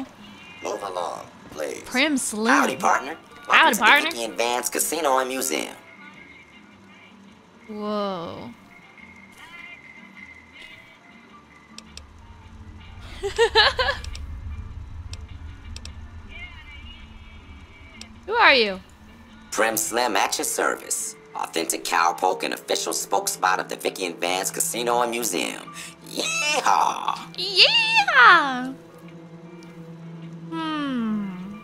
Move along, please. Primm Slim. Howdy, partner. Howdy, Welcome to partner. the Vikki and Vance Casino and Museum. Whoa. Who are you? Primm Slim at your service. Authentic cowpoke and official spokesbot of the Vikki and Vance Casino and Museum. Yeehaw! Yeah. Hmm.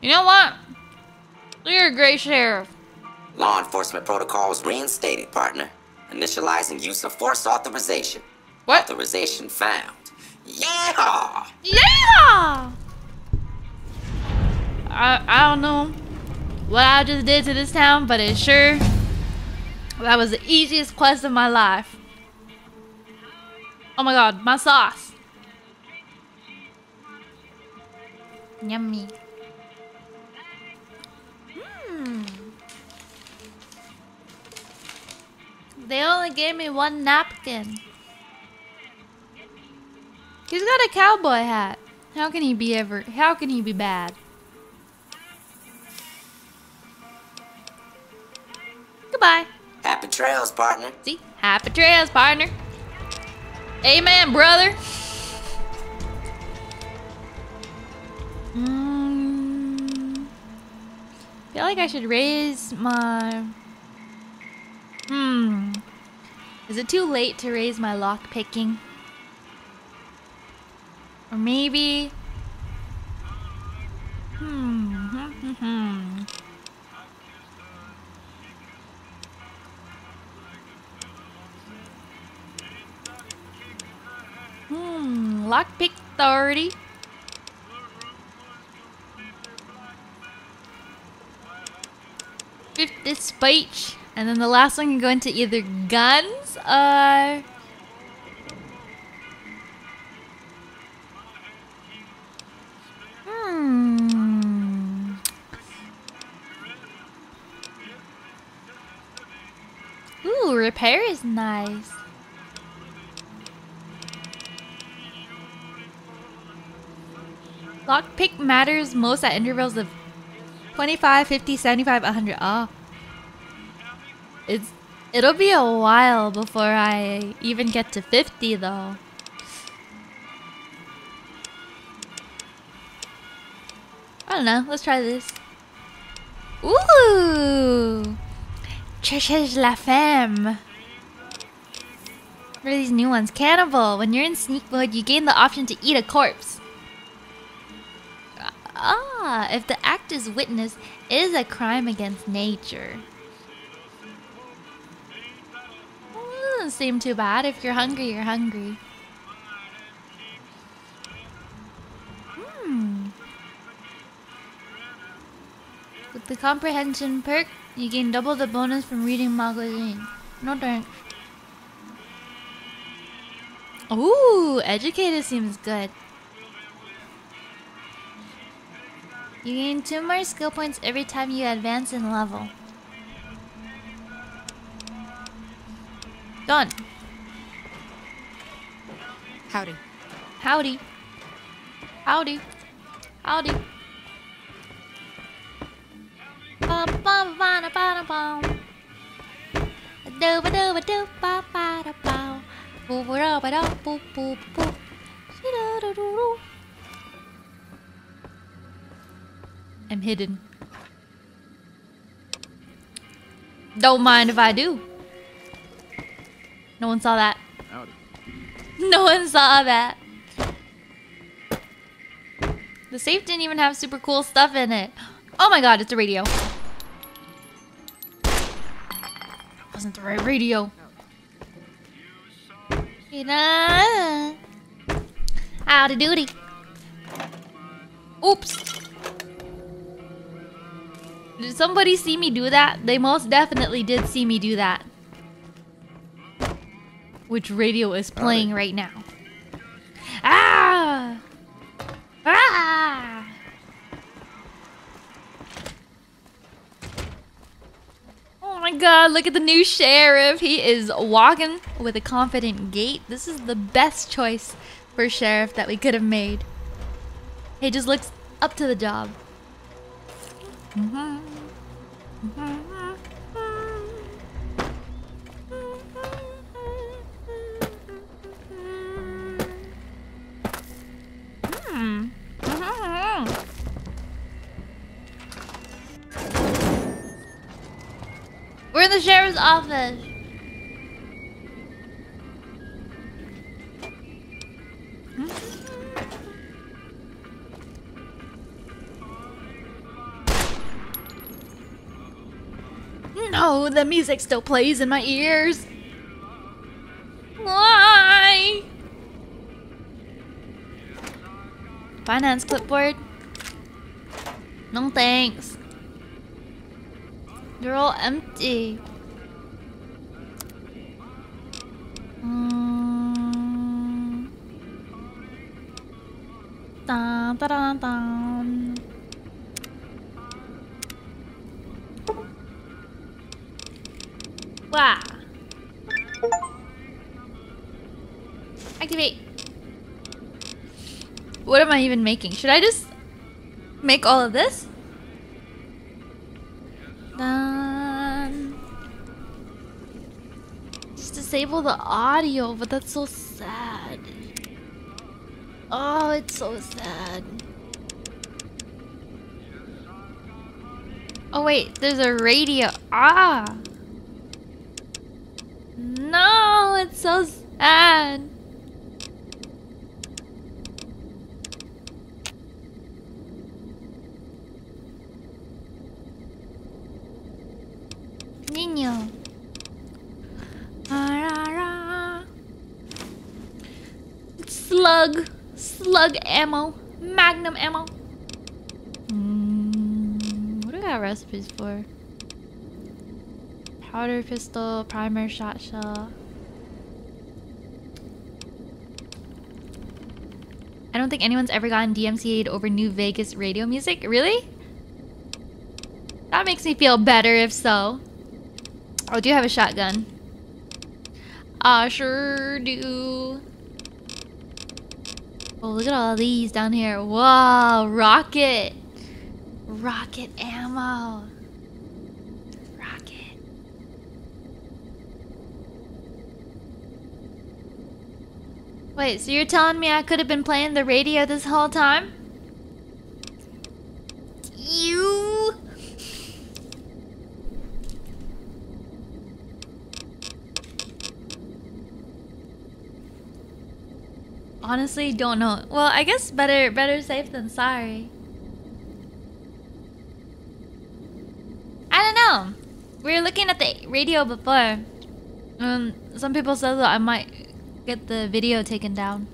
You know what? You're a great sheriff. Law enforcement protocols reinstated, partner. Initializing use of force authorization. What? Authorization found. Yeehaw! Yeah. I I don't know what I just did to this town, but it sure that was the easiest quest of my life. Oh my god, my sauce. Yummy. They only gave me one napkin. He's got a cowboy hat. How can he be ever? How can he be bad? Goodbye. Happy trails, partner. See? Happy trails, partner. Amen, brother. Mm, feel like I should raise my. Hmm. Is it too late to raise my lock picking? Or maybe. Hmm. hmm, hmm, hmm. Hmm. Lockpick authority. Fifth speech. And then the last one can go into either guns or... Hmm. Ooh, repair is nice. Lockpick matters most at intervals of 25, 50, 75, 100. Oh. It's it'll be a while before I even get to 50 though. I don't know. Let's try this. Ooh! Cherchez la femme. What are these new ones? Cannibal. When you're in sneak mode, you gain the option to eat a corpse. Ah, if the act is witnessed, it is a crime against nature. Doesn't seem too bad. If you're hungry, you're hungry. Hmm. With the comprehension perk, you gain double the bonus from reading magazine. No thanks. Ooh, educated seems good. You gain two more skill points every time you advance in level. Done. Howdy. Howdy. Howdy. Howdy. Bum bum ba da ba da bum. Do ba do ba do ba ba da bow. Boo ba da ba da boo boo boo. Shi da da doo doo. I'm hidden. Don't mind if I do. No one saw that. Howdy. No one saw that. The safe didn't even have super cool stuff in it. Oh my god, it's a radio. That wasn't the right radio. You know. Howdy doody. Oops. Did somebody see me do that? They most definitely did see me do that. Which radio is playing right now? Ah! Ah! Oh my god, look at the new sheriff. He is walking with a confident gait. This is the best choice for sheriff that we could have made. He just looks up to the job. Mm-hmm. Hmm. We're in the sheriff's office. No, the music still plays in my ears. Why? Finance clipboard. No thanks. They're all empty. Um, dun, dun, dun, dun. Wow. Activate. What am I even making? Should I just make all of this? Just disable the audio, but that's so sad. Oh, it's so sad. Oh wait, there's a radio. Ah! No, it's so sad. Niño. Ah, Slug. Slug ammo. Magnum ammo. Mm, what do I got recipes for? Powder pistol, primer shot shell. I don't think anyone's ever gotten DMCA'd over New Vegas radio music. Really? That makes me feel better if so. Oh, do you have a shotgun? I sure do. Oh, look at all these down here. Whoa, rocket. Rocket ammo. Rocket. Wait, so you're telling me I could have been playing the radio this whole time? You. Honestly, don't know. Well, I guess better better safe than sorry. I don't know. We were looking at the radio before. Um, some people said that I might get the video taken down.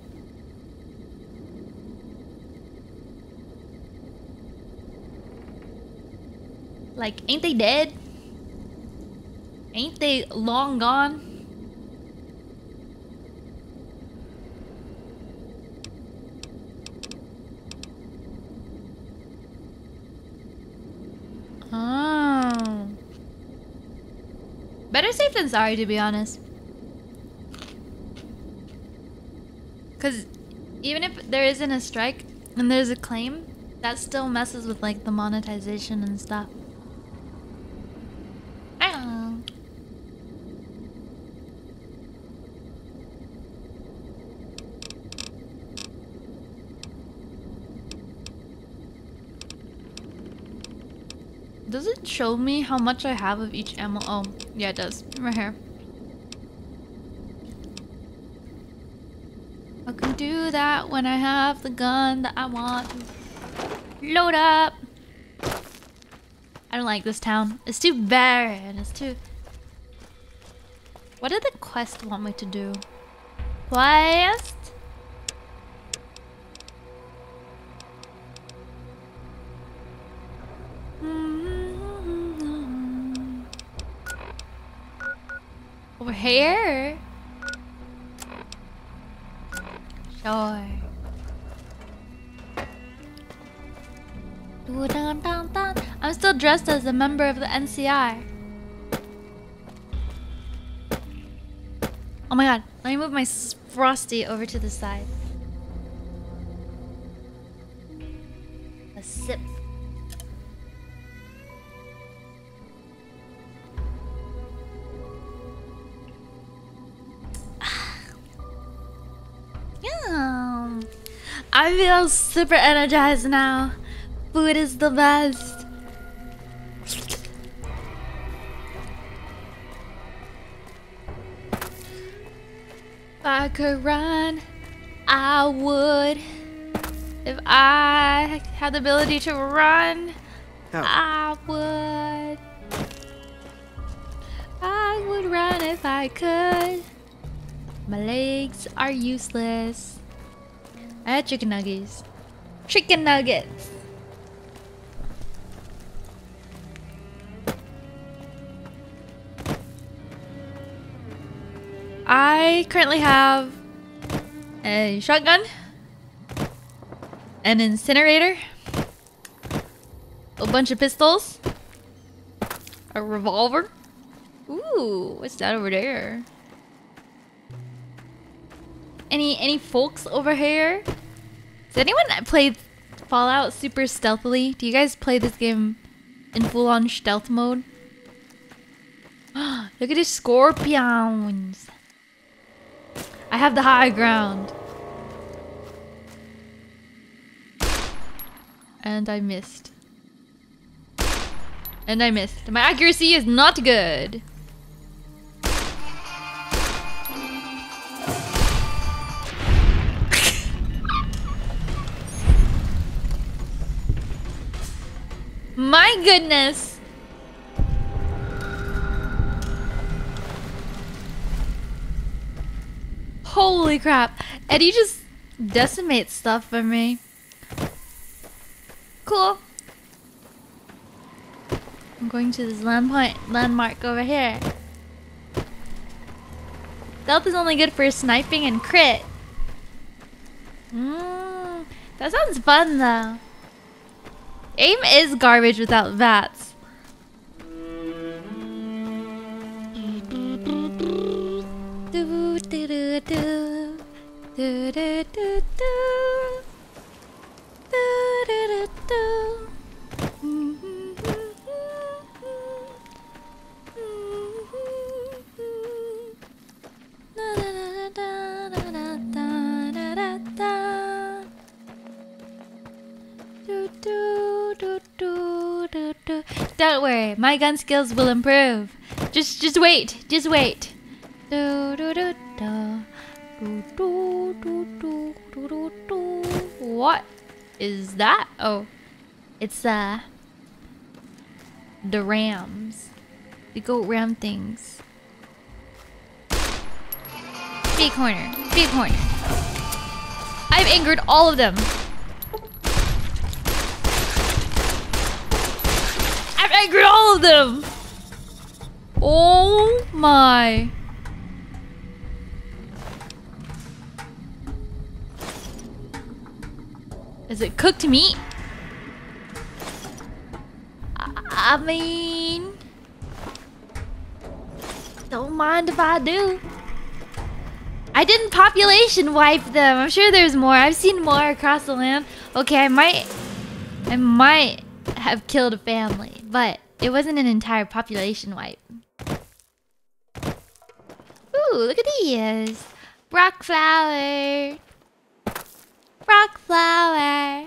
Like, ain't they dead? Ain't they long gone? Oh. Better safe than sorry, to be honest. Because even if there isn't a strike and there's a claim, that still messes with like the monetization and stuff. I don't know. Does it show me how much I have of each ammo? Oh, yeah, it does. Right here. I can do that when I have the gun that I want. Load up! I don't like this town. It's too barren. It's too... What did the quest want me to do? Quest? Hmm? Over here? Sure. I'm still dressed as a member of the NCR. Oh my god, let me move my Frosty over to the side. Yeah. I feel super energized now. Food is the best. If I could run, I would. If I had the ability to run, I would. I would run if I could. My legs are useless. I had chicken nuggets. Chicken nuggets. I currently have a shotgun, an incinerator, a bunch of pistols, a revolver. Ooh, what's that over there? Any any folks over here? Does anyone play Fallout super stealthily? Do you guys play this game in full on stealth mode? Look at these scorpions. I have the high ground. And I missed. And I missed. My accuracy is not good. My goodness. Holy crap. Eddie just decimates stuff for me. Cool. I'm going to this landpoint landmark over here. Stealth is only good for sniping and crit. Mm, that sounds fun though. Aim is garbage without VATS. Do, do, do, do. Do, do, do, do. Do, do, do, do. Don't worry, my gun skills will improve. Just just wait, just wait. Do, do, do, do. Do, do, do, do, do, do, do. What is that? Oh, it's uh the rams. The goat ram things. Bighorner, big corner. I've angered all of them. I've all of them. Oh my. Is it cooked meat? I mean, don't mind if I do. I didn't population wipe them. I'm sure there's more. I've seen more across the land. Okay, I might, I might have killed a family, but it wasn't an entire population wipe. Ooh, look at these. broc flower. broc flower.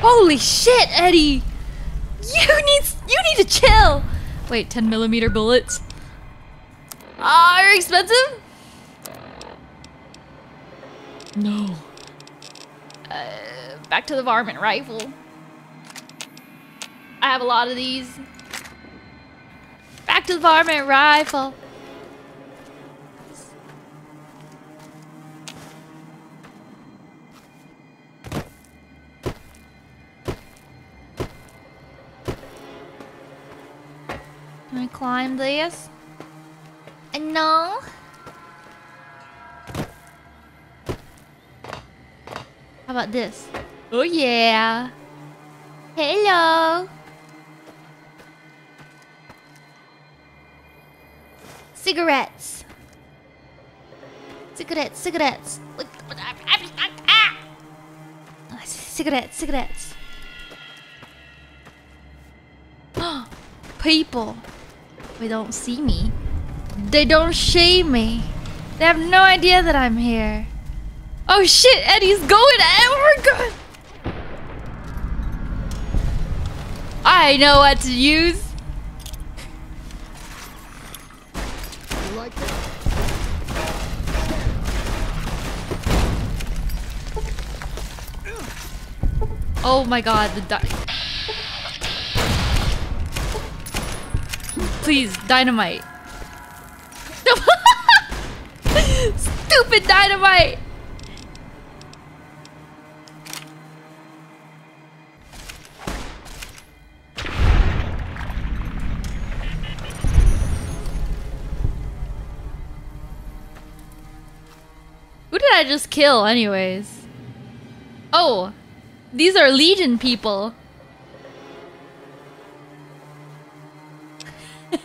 Holy shit, Eddie! You need you need to chill. Wait, 10 millimeter bullets. Ah, are expensive? No. Uh, back to the varmint rifle. I have a lot of these. Back to the varmint rifle. Can I climb this? Uh, no. How about this? Oh yeah. Hello. Cigarettes. Cigarettes, cigarettes. Ah! Cigarettes, cigarettes. People. They don't see me. They don't shame me. They have no idea that I'm here. Oh shit, Eddie's going. God. I know what to use. Oh my god, the di- Please, dynamite. Stupid dynamite! I just kill, anyways? Oh, these are Legion people. it's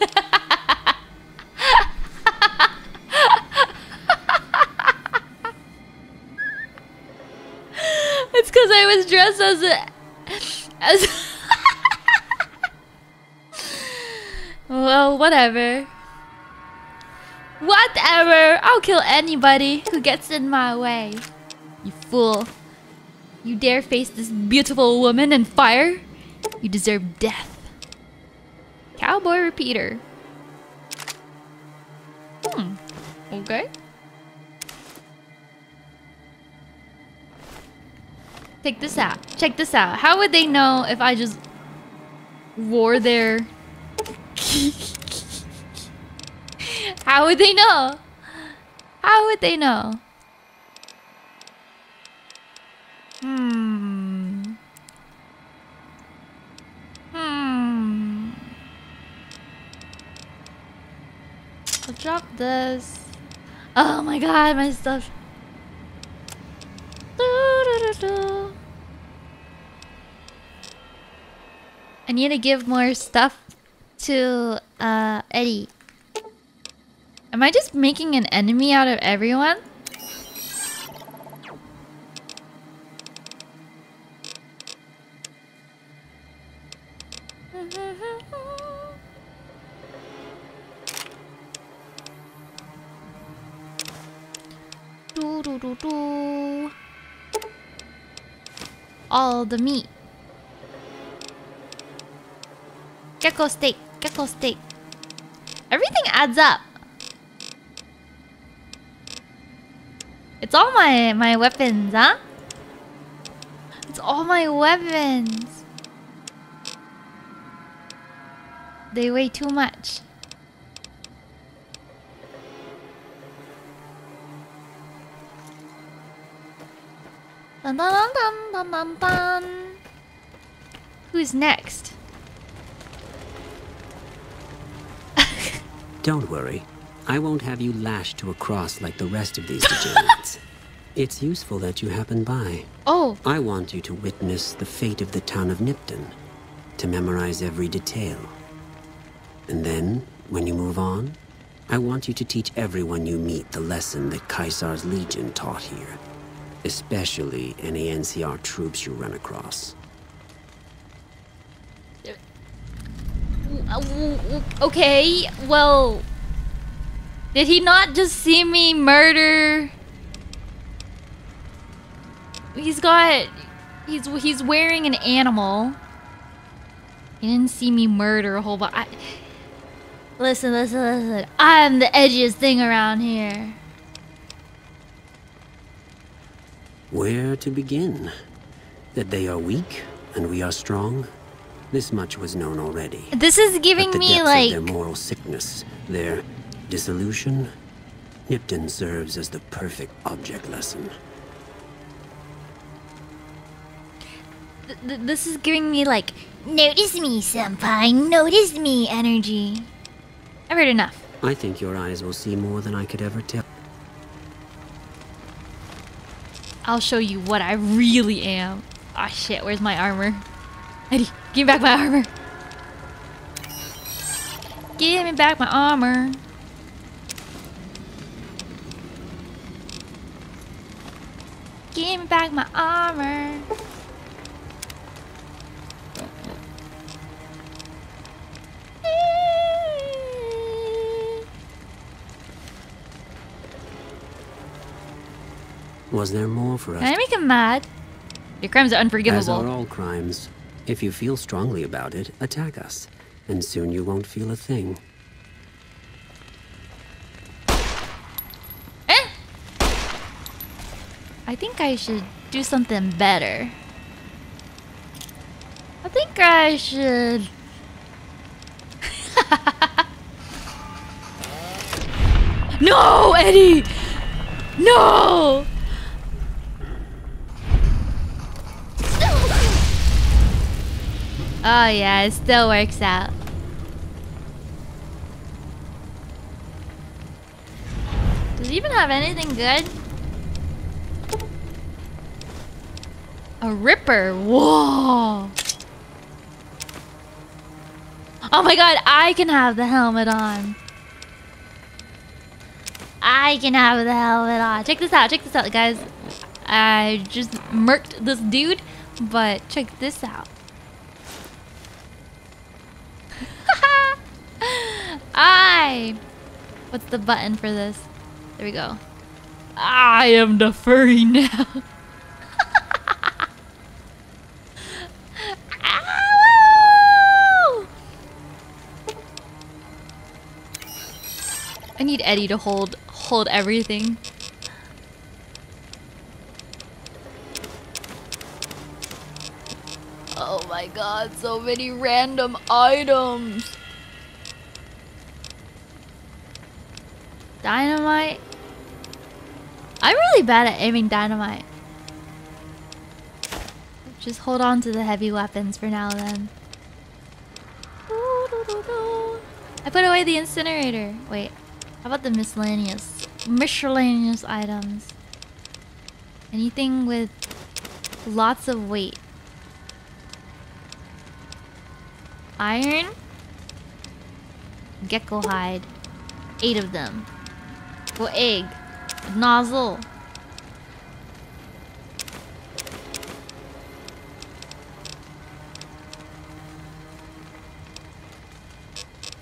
because I was dressed as a as well, whatever. Whatever. I'll kill anybody who gets in my way. You fool. You dare face this beautiful woman and fire? You deserve death. Cowboy repeater. Hmm. Okay. Take this out. Check this out. How would they know if I just wore their... How would they know? How would they know? Hmm. Hmm. I'll drop this. Oh my god, my stuff. Do, do, do, I need to give more stuff to uh, Eddie. Am I just making an enemy out of everyone? All the meat. Gecko steak, gecko steak. Everything adds up. It's all my my weapons, huh? It's all my weapons. They weigh too much. Dun dun dun dun dun dun dun. Who's next? Don't worry. I won't have you lashed to a cross like the rest of these degenerates. it's useful that you happen by. Oh. I want you to witness the fate of the town of Nipton, to memorize every detail. And then, when you move on, I want you to teach everyone you meet the lesson that Caesar's Legion taught here. Especially any NCR troops you run across. Uh, Okay, well... Did he not just see me murder... He's got... He's he's wearing an animal. He didn't see me murder a whole bunch. I... Listen, listen, listen. I'm the edgiest thing around here. Where to begin? That they are weak and we are strong? This much was known already. This is giving me like... their moral sickness, their dissolution, Nipton serves as the perfect object lesson. th- th- this is giving me like... Notice me, senpai. Notice me energy. I've heard enough. I think your eyes will see more than I could ever tell. I'll show you what I really am. Ah shit, where's my armor? Eddie, give me back my armor. Give me back my armor. Give me back my armor. Was there more for us? Can I make him mad? Your crimes are unforgivable. As are unforgivable. all crimes. If you feel strongly about it, attack us. And soon you won't feel a thing. I think I should do something better. I think I should. no, Eddie! No! Oh yeah, it still works out. Does it even have anything good? A ripper. Whoa. Oh my god, I can have the helmet on. I can have the helmet on. Check this out, check this out, guys. I just murked this dude, but check this out. I. What's the button for this? There we go. I am the furry now. I need Eddie to hold hold everything. Oh my god, so many random items. Dynamite. I'm really bad at aiming dynamite. Just hold on to the heavy weapons for now then. I put away the incinerator. Wait. How about the miscellaneous? Miscellaneous items. Anything with lots of weight. Iron. Gecko hide. Eight of them. Well, egg. Nozzle.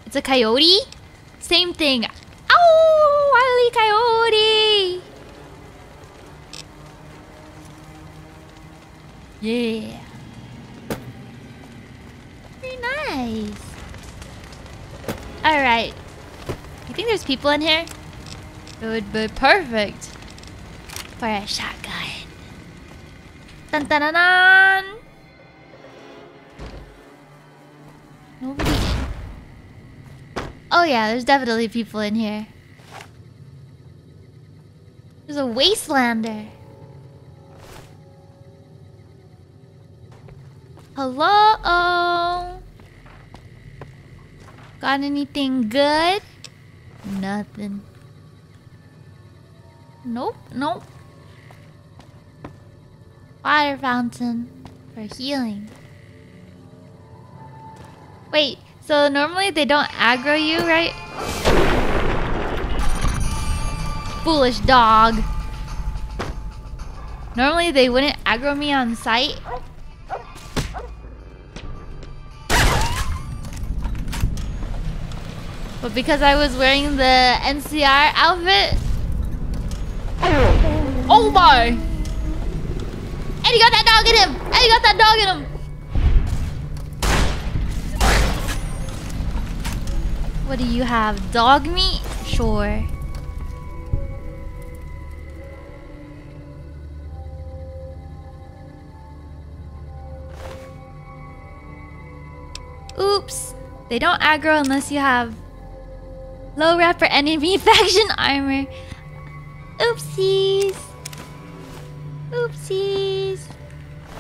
It's a coyote? Same thing. Ow! Wily coyote! Yeah. Very nice. Alright. You think there's people in here? It would be perfect for a shotgun. Dun dun dun dun! Nobody Oh yeah, there's definitely people in here. There's a wastelander. Hello? Got anything good? Nothing. Nope, nope. Water fountain for healing. Wait, so normally they don't aggro you, right? Foolish dog. Normally they wouldn't aggro me on sight. But because I was wearing the NCR outfit... Oh my! Eddie got that dog in him! Eddie got that dog in him! What do you have? Dog meat? Sure. Oops. They don't aggro unless you have low rep or enemy faction armor. Oopsies. Oopsies.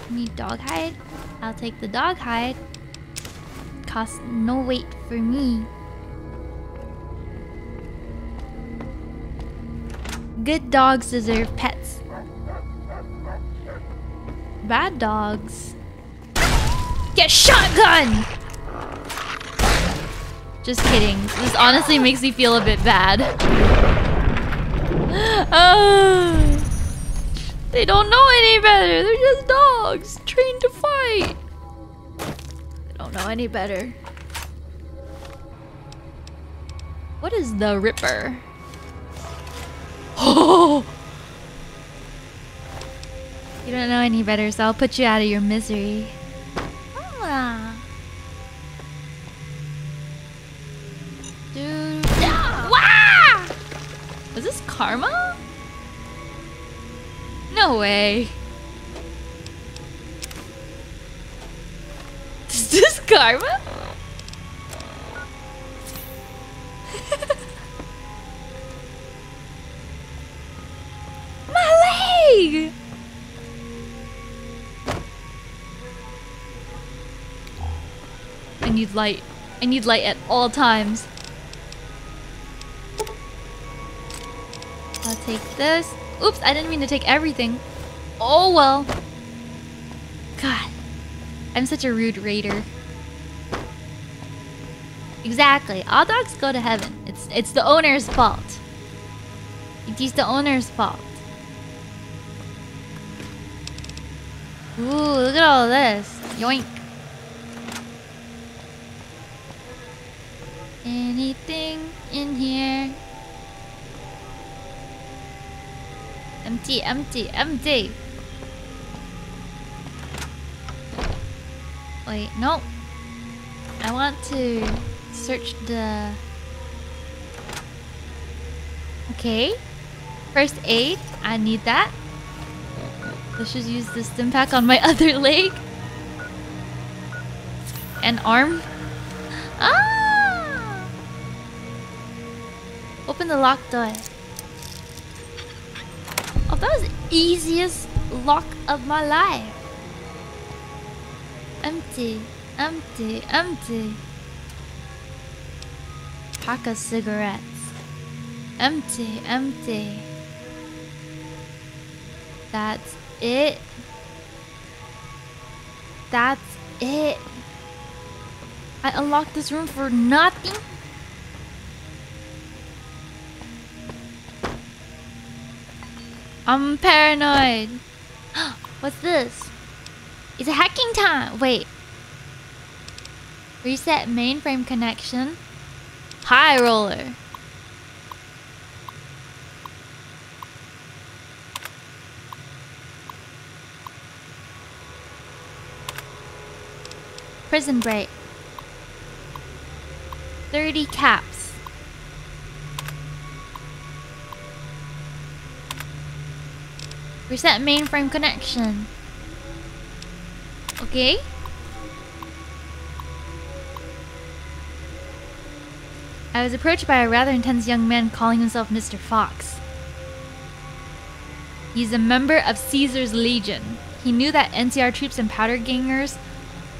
Need dog hide? I'll take the dog hide. Costs no weight for me. Good dogs deserve pets. Bad dogs. Get shotgun! Just kidding. This honestly makes me feel a bit bad. Oh, they don't know any better. They're just dogs trained to fight. They don't know any better. What is the Ripper? Oh! You don't know any better, so I'll put you out of your misery. Ah. Dude. Wah! Was this karma? No way. Is this karma? My leg! I need light. I need light at all times. I'll take this. Oops, I didn't mean to take everything. Oh well. God. I'm such a rude raider. Exactly. All dogs go to heaven. It's it's the owner's fault. It is the owner's fault. Ooh, look at all this. Yoink. Anything in here? Empty, empty, empty. Wait, no. I want to search the... Okay. First aid. I need that. Let's just use the Stimpak on my other leg. And arm. Ah! Open the locked door. Oh, that was the easiest lock of my life. Empty, empty, empty. Pack of cigarettes. Empty, empty. That's it. That's it. I unlocked this room for nothing. I'm paranoid. What's this? It's hacking time. Wait. Reset mainframe connection. High roller. Prison break. 30 caps. Reset mainframe connection. Okay. I was approached by a rather intense young man calling himself Mr. Fox. He's a member of Caesar's Legion. He knew that NCR troops and powder gangers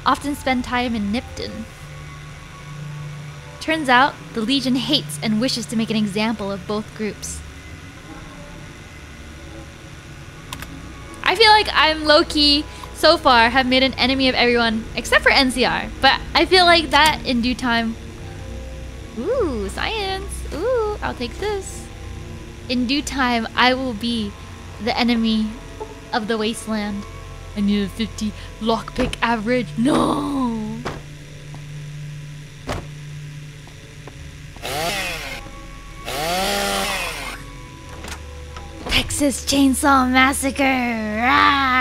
often spend time in Nipton. Turns out, the Legion hates and wishes to make an example of both groups. I feel like I'm low key so far have made an enemy of everyone except for NCR, but I feel like that in due time. Ooh, science. Ooh, I'll take this. In due time, I will be the enemy of the wasteland. I need a 50 lockpick average. No! Texas Chainsaw Massacre! Rawr!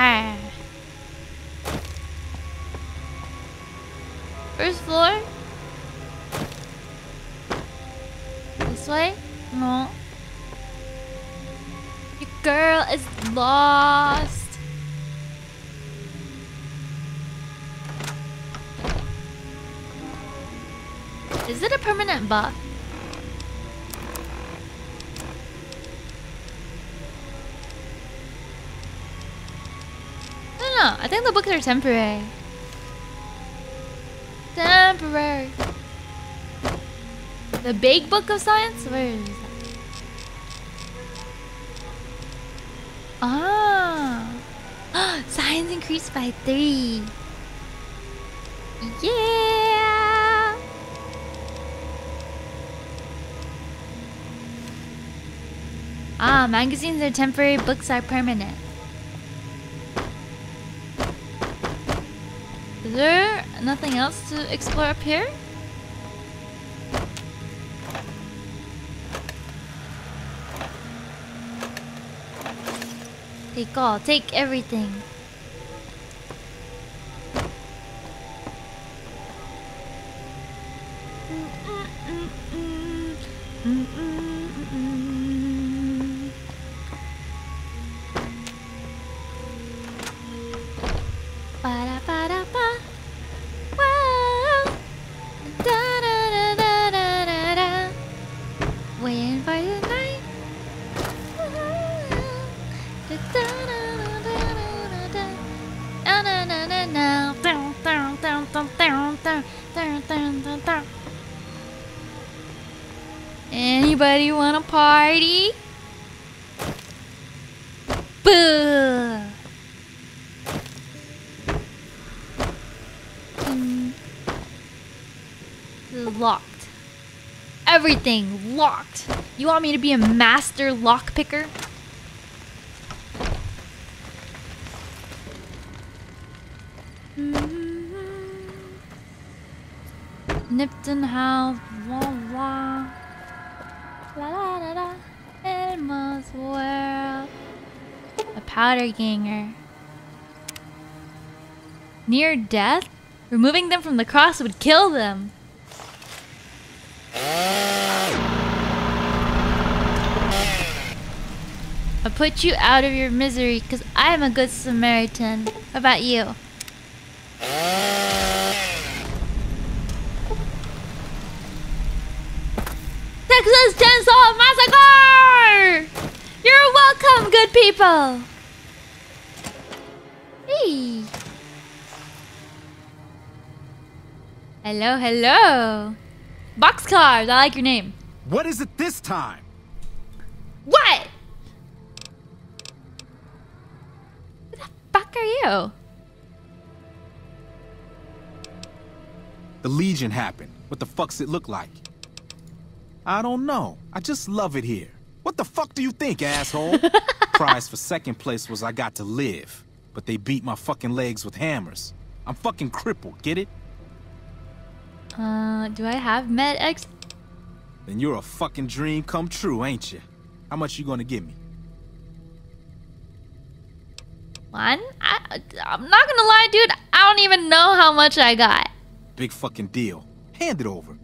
Permanent buff? No, no, I think the books are temporary. Temporary. The big book of science? Where is that? Ah. science increased by three. Yeah. Magazines are temporary, books are permanent. Is there nothing else to explore up here? Take all, take everything. Locked. You want me to be a master lock picker? Mm-hmm. Nipton House, wah wah. La la la la. Elmo's World. A powder ganger. Near death? Removing them from the cross would kill them. I put you out of your misery because I am a good Samaritan. How about you? Texas Chainsaw Massacre! You're welcome, good people! Hey! Hello, hello! Boxcars, I like your name. What is it this time? The Legion happened. What the fuck's it look like? I don't know. I just love it here. What the fuck do you think, asshole? Prize for second place was I got to live. But they beat my fucking legs with hammers. I'm fucking crippled, get it? Uh, do I have Med-X? Then you're a fucking dream come true, ain't you? How much you gonna give me? One? I, I'm not gonna lie, dude. I don't even know how much I got. Big fucking deal. Hand it over.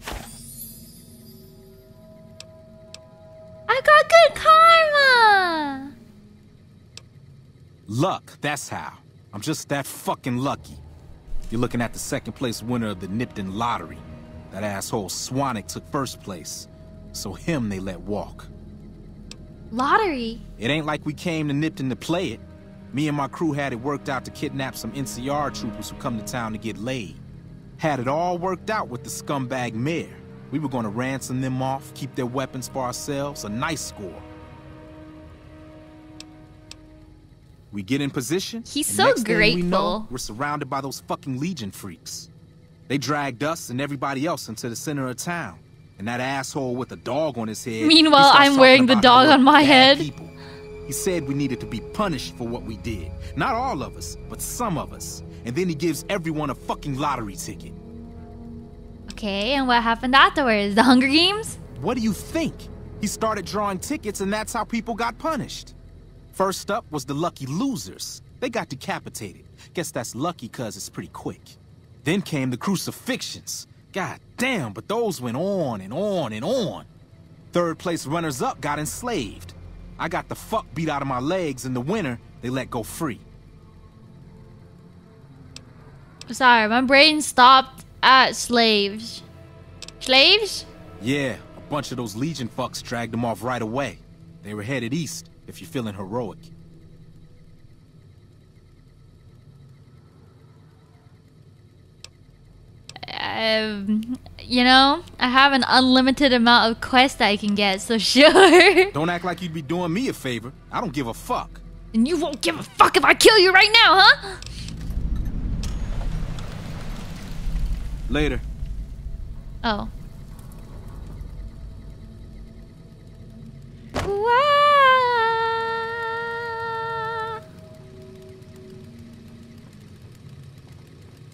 I got good karma. Luck, that's how. I'm just that fucking lucky. You're looking at the second place winner of the Nipton lottery. That asshole Swanick took first place. So him they let walk. Lottery? It ain't like we came to Nipton to play it. Me and my crew had it worked out to kidnap some NCR troopers who come to town to get laid. Had it all worked out with the scumbag mayor. We were gonna ransom them off, keep their weapons for ourselves, a nice score. We get in position. He's so next thing we know, grateful. we're surrounded by those fucking Legion freaks. They dragged us and everybody else into the center of town. And that asshole with a dog on his head. Meanwhile, I'm wearing the dog on my head. people. He said we needed to be punished for what we did. Not all of us, but some of us. And then he gives everyone a fucking lottery ticket. Okay, and what happened afterwards? The Hunger Games? What do you think? He started drawing tickets and that's how people got punished. First up was the lucky losers. They got decapitated. Guess that's lucky cause it's pretty quick. Then came the crucifixions. God damn, but those went on and on and on. Third place runners up got enslaved. I got the fuck beat out of my legs and the winner they let go free. Sorry, my brain stopped at slaves. Slaves? Yeah, a bunch of those Legion fucks dragged them off right away. They were headed east, if you're feeling heroic. Um, you know, I have an unlimited amount of quests I can get, so sure. Don't act like you'd be doing me a favor. I don't give a fuck. and you won't give a fuck if I kill you right now, huh? Later. Oh.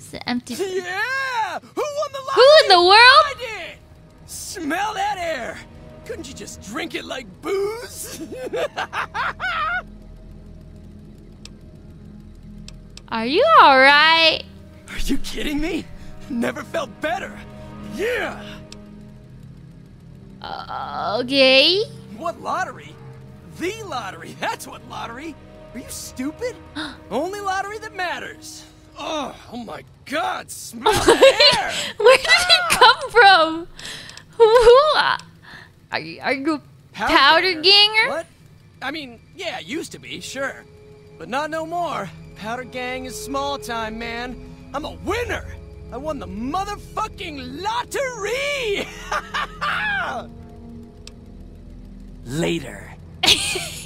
It's an empty. Yeah! Who won the lottery? Who in the world? I did! Smell that air! Couldn't you just drink it like booze? Are you alright? Are you kidding me? Never felt better. Yeah! Uh, okay. What lottery? The lottery. That's what lottery. Are you stupid? Only lottery that matters. Oh, oh my god, smell the air! Where did he ah. come from? Who uh, are you? Are you a powder, ganger? What? I mean, yeah, used to be, sure. But not no more. Powder Gang is small time, man. I'm a winner! I won the motherfucking lottery! Later.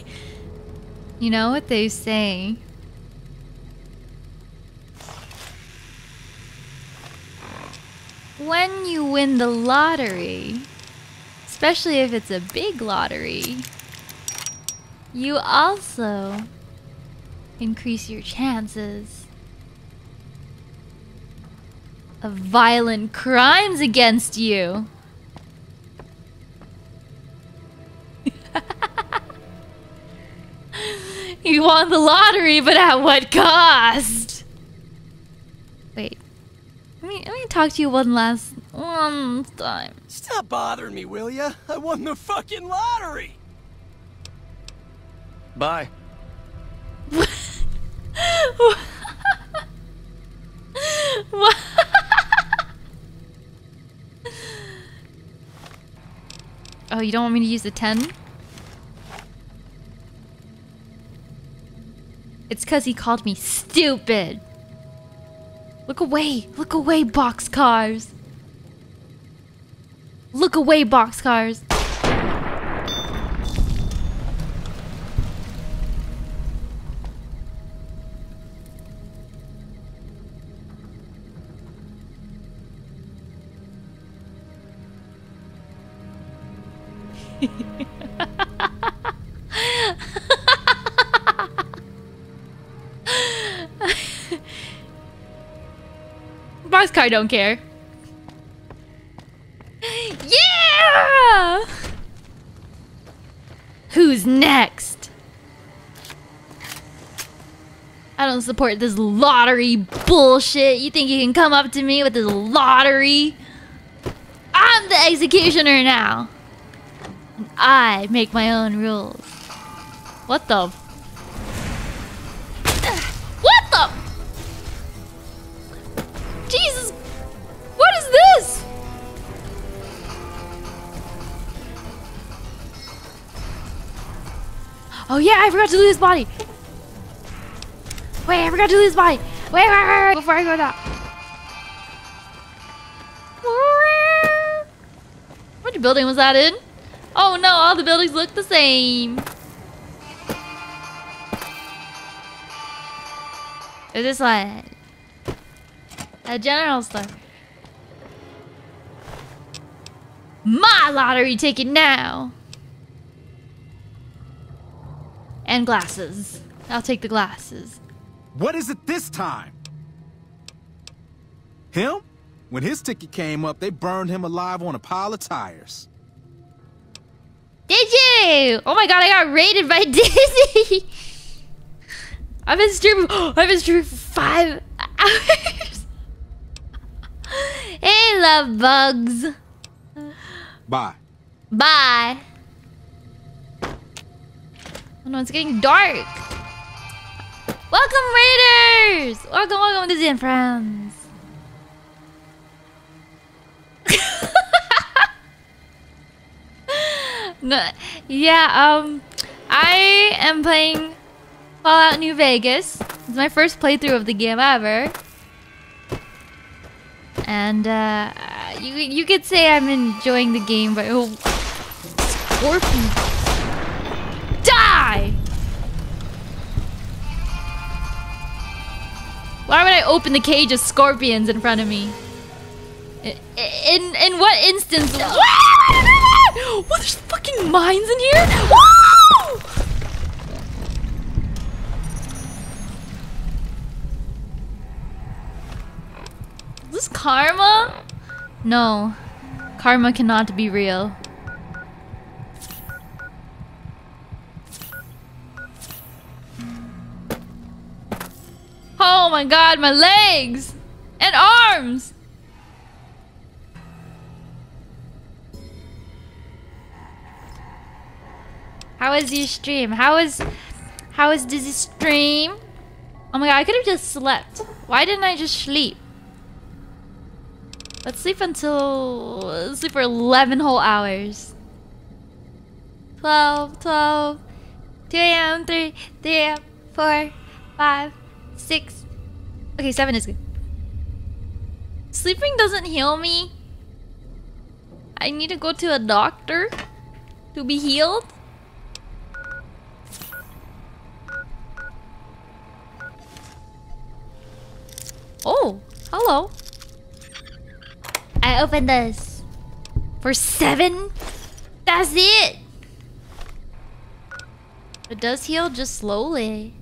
You know what they say. When you win the lottery, especially if it's a big lottery, you also increase your chances of violent crimes against you. You won the lottery, but at what cost? Let me, let me talk to you one last one time. Stop bothering me, will ya? I won the fucking lottery! Bye. What? oh, you don't want me to use the 10? It's because he called me stupid. Look away. Look away, boxcars. Look away, boxcars. Boxcar don't care. Yeah! Who's next? I don't support this lottery bullshit. You think you can come up to me with this lottery? I'm the executioner now. And I make my own rules. What the? Oh yeah, I forgot to lose body. Wait, I forgot to lose body. Wait, wait, wait, wait, before I go down. What building was that in? Oh no, all the buildings look the same. Is this one? a general store? My lottery ticket now. And glasses. I'll take the glasses. What is it this time? Him? When his ticket came up, they burned him alive on a pile of tires. Did you? Oh my god, I got raided by Dizzy. I've been streaming. I've been streaming for five hours. hey, love bugs. Bye. Bye. Oh no, it's getting dark. Welcome, Raiders! Welcome, welcome, Dizzy and friends. no, yeah, um, I am playing Fallout New Vegas. It's my first playthrough of the game ever. And, uh, you, you could say I'm enjoying the game, but oh, Scorpion. Die! Why would I open the cage of scorpions in front of me? In in, in what instance? What? There's fucking mines in here. This karma? No, karma cannot be real. Oh my god, my legs! And arms! How is your stream? How is... How is Dizzy stream? Oh my god, I could have just slept. Why didn't I just sleep? Let's sleep until... Let's sleep for 11 whole hours. 12, 12, 2 a.m., 3, 3 a.m., 4, 5, 6. Okay, 7 is good. Sleeping doesn't heal me. I need to go to a doctor to be healed. Oh, hello. I opened this for seven. That's it. It does heal just slowly.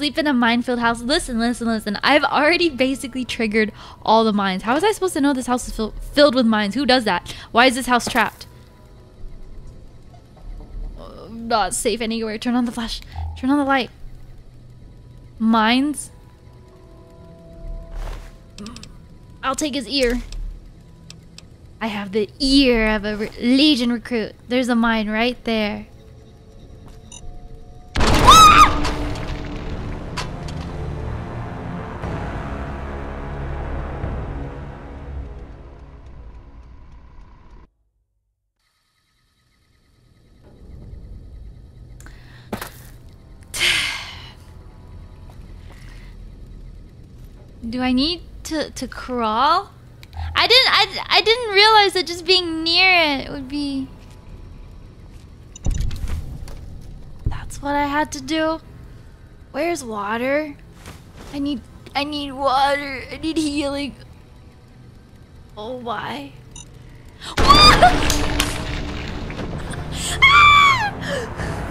Sleep in a minefield house. Listen, listen, listen. I've already basically triggered all the mines. How was I supposed to know this house is fill filled with mines? Who does that? Why is this house trapped? Uh, not safe anywhere. Turn on the flash. Turn on the light. Mines? I'll take his ear. I have the ear of a re Legion recruit. There's a mine right there. Do I need to to crawl? I didn't I, I didn't realize that just being near it would be That's what I had to do. Where's water? I need I need water. I need healing. Oh my.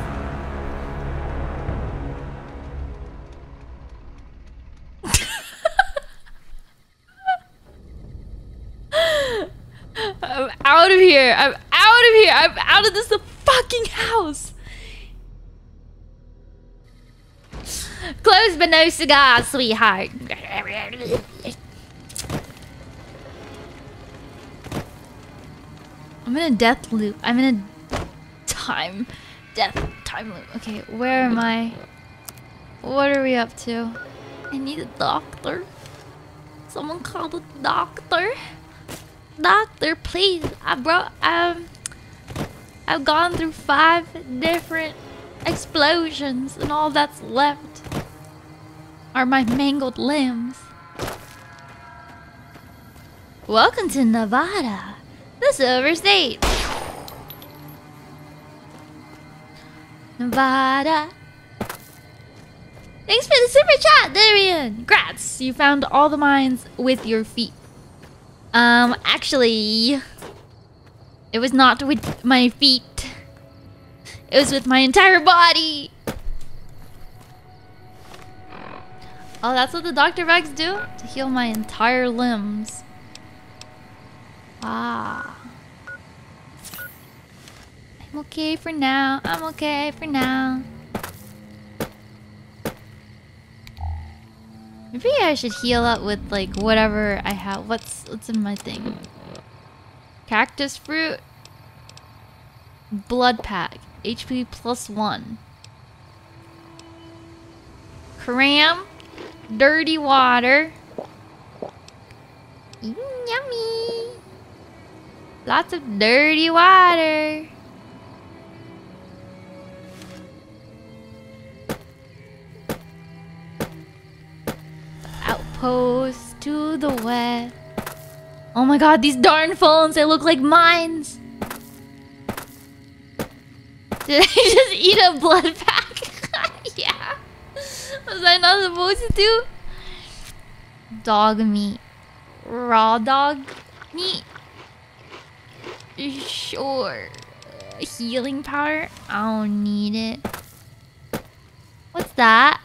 I'm out of here. I'm out of here. I'm out of this fucking house. Close but no cigar, sweetheart. I'm in a death loop. I'm in a time death time loop. Okay, where am I? What are we up to? I need a doctor. Someone call the doctor. Doctor, please. I brought um I've gone through five different explosions and all that's left are my mangled limbs. Welcome to Nevada, the Silver State. Nevada. Thanks for the super chat, Darian. Grats, you found all the mines with your feet. Um, actually, it was not with my feet. It was with my entire body. Oh, that's what the doctor bags do? To heal my entire limbs. Ah. I'm okay for now. I'm okay for now. Maybe I should heal up with like whatever I have. What's what's in my thing? Cactus fruit. Blood pack. HP plus one. Cram. Dirty water. Mm, yummy. Lots of dirty water. Outpost to the west. Oh my god, these darn phones, they look like mines. Did I just eat a blood pack? yeah. Was I not supposed to do? Dog meat. Raw dog meat? Sure. Healing power? I don't need it. What's that?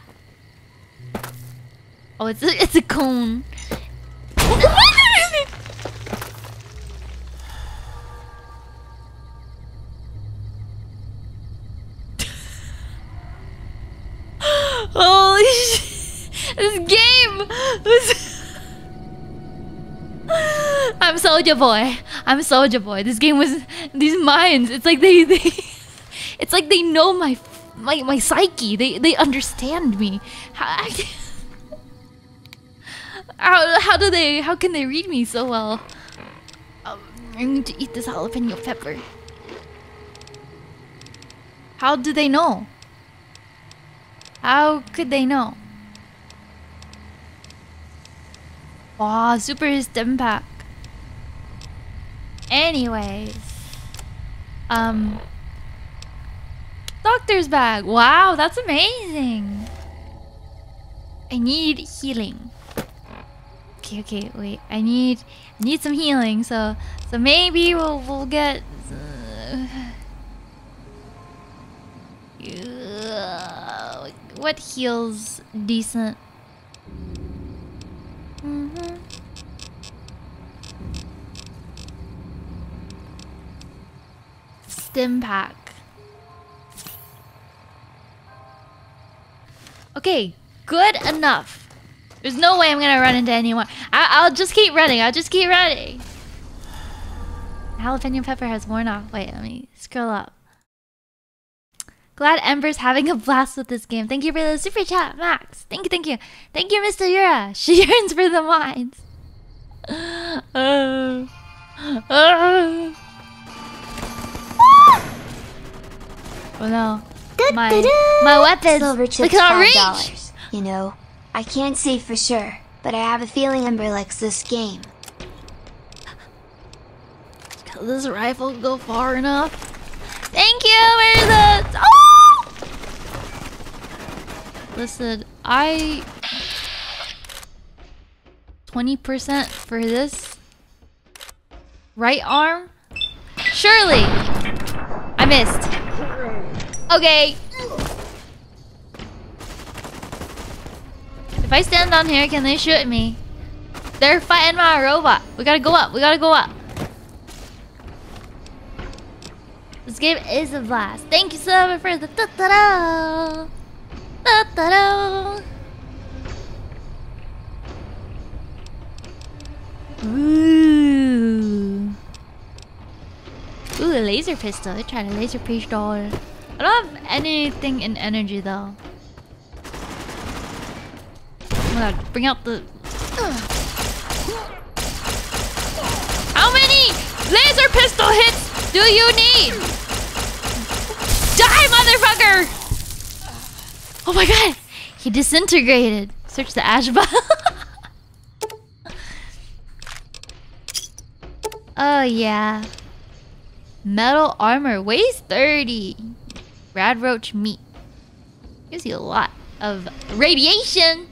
Oh, it's a, it's a cone. Holy shit. This game was... I'm Soldier Boy. I'm Soldier Boy. This game was... These mines, it's like they... they it's like they know my my my psyche. They they understand me. How, how, how do they... How can they read me so well? Um, I need to eat this jalapeno pepper. How do they know? How could they know? Wow, super Stimpak. Anyways. Um. Doctor's bag. Wow, that's amazing. I need healing. Okay, okay, wait. I need I need some healing. So so maybe we'll we'll get uh, what heals decent? Mm -hmm. Stimpak. Okay, good enough. There's no way I'm gonna run into anyone. I will just keep running. I'll just keep running. Jalapeno pepper has worn off. Wait, let me scroll up. Glad Ember's having a blast with this game. Thank you for the super chat, Max. Thank you, thank you. Thank you, Mr. Yura. She yearns for the mines. Uh, uh. Oh no. My, my weapons. Silver chips, Look at five reach. You know, I can't say for sure, but I have a feeling Ember likes this game. Can this rifle go far enough? Thank you. Where's the? Oh! Listen, I. Twenty percent for this. Right arm? Surely! I missed. Okay. If I stand down here, can they shoot me? They're fighting my robot. We gotta go up. We gotta go up. This game is a blast. Thank you so much for the da da da da da da. Ooh. Ooh, a laser pistol. I tried a laser pistol. I don't have anything in energy though. God, bring out the... How many laser pistol hits do you need? Die, motherfucker! Oh my god, he disintegrated. Search the ash oh yeah. Metal armor weighs 30. Rad roach meat. Gives you a lot of radiation.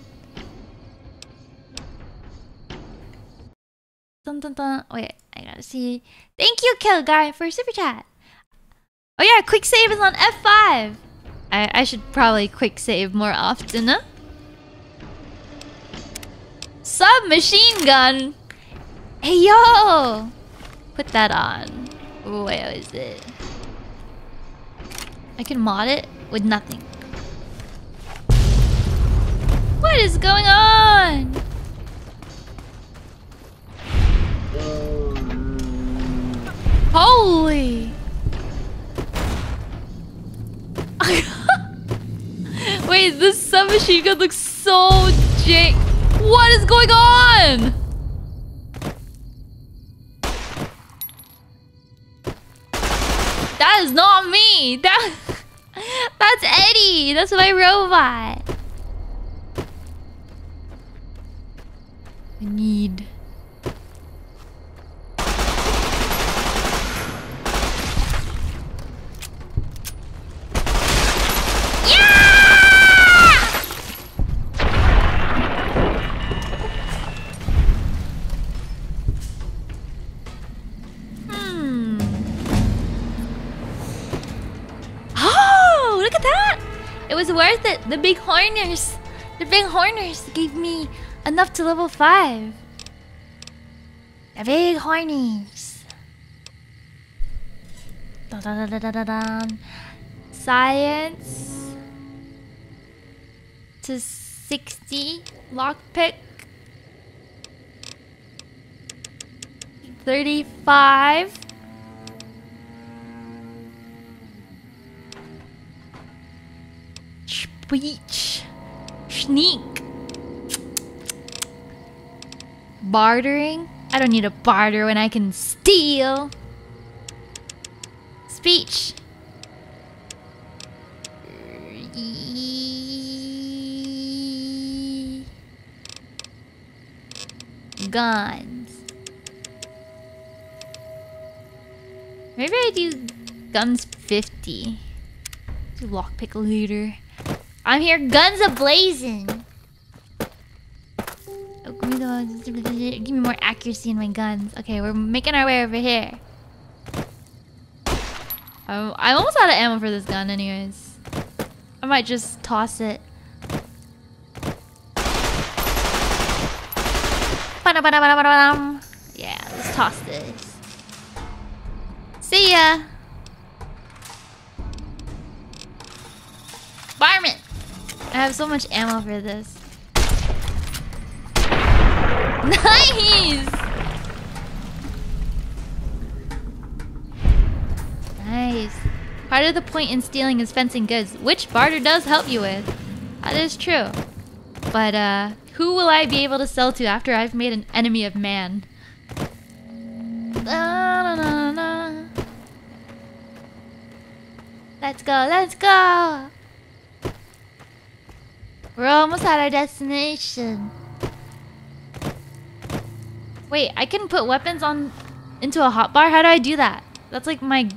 Dun, dun, dun. Oh, Wait, I gotta see. Thank you, Kill Guy, for super chat. Oh yeah, quick save is on F5. I, I should probably quick save more often, huh? Submachine gun. Hey yo, put that on. Where is it? I can mod it with nothing. What is going on? Holy! Wait, this submachine gun looks so jank. What is going on? That is not me. That that's ED-E. That's my robot. I need. It was worth it. The bighorners, the bighorners gave me enough to level five. The big hornies. Da da da da da da da. Science to sixty. Lockpick. 35. Speech. Sneak. Bartering? I don't need to barter when I can steal. Speech. Guns. Maybe I do guns 50. Do lockpick looter. I'm here, guns a blazing. Oh, give, me give me more accuracy in my guns. Okay, we're making our way over here. Oh, I'm almost out of ammo for this gun, anyways. I might just toss it. Yeah, let's toss this. See ya! Varmint! I have so much ammo for this. Nice! Nice. Part of the point in stealing is fencing goods, which barter does help you with. That is true. But, uh, who will I be able to sell to after I've made an enemy of man? Let's go, let's go! We're almost at our destination. Wait, I can put weapons on into a hotbar? How do I do that? That's like my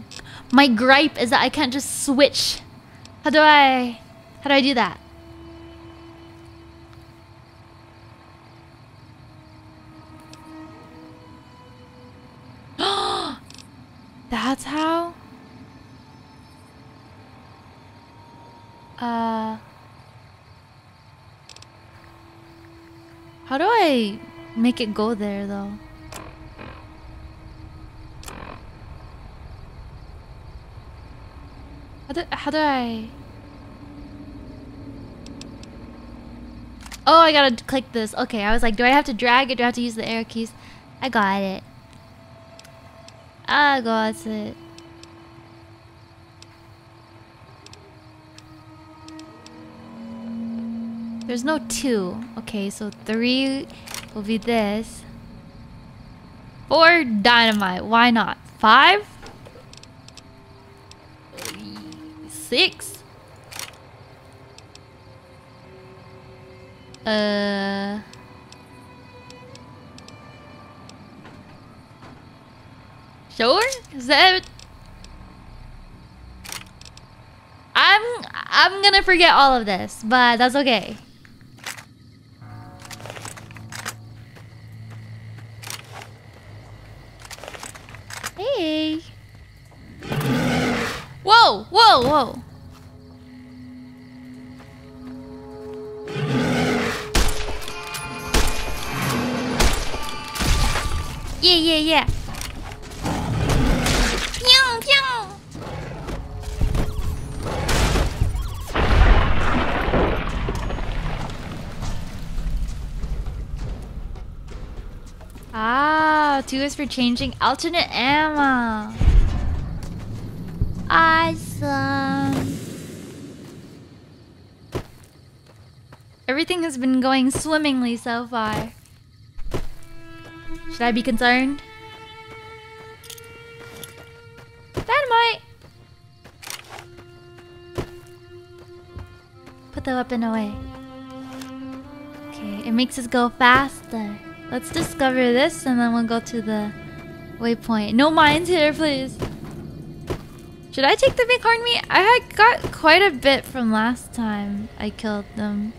my gripe is that I can't just switch. How do I how do I do that? That's how? Uh... How do I make it go there, though? How do, how do I... Oh, I gotta click this. Okay, I was like, do I have to drag it? Do I have to use the arrow keys? I got it. I got it. There's no two. Okay, so three will be this. Four dynamite. Why not? Five? Six? Uh... Sure? Is that... I'm... I'm gonna forget all of this, but that's okay. Hey! Whoa! Whoa! Whoa! Yeah, yeah, yeah. Ah, two is for changing alternate ammo. Awesome. Everything has been going swimmingly so far. Should I be concerned? Dynamite! Put the weapon away. Okay, it makes us go faster. Let's discover this and then we'll go to the waypoint. No mines here, please. Should I take the big horn meat? I had got quite a bit from last time I killed them.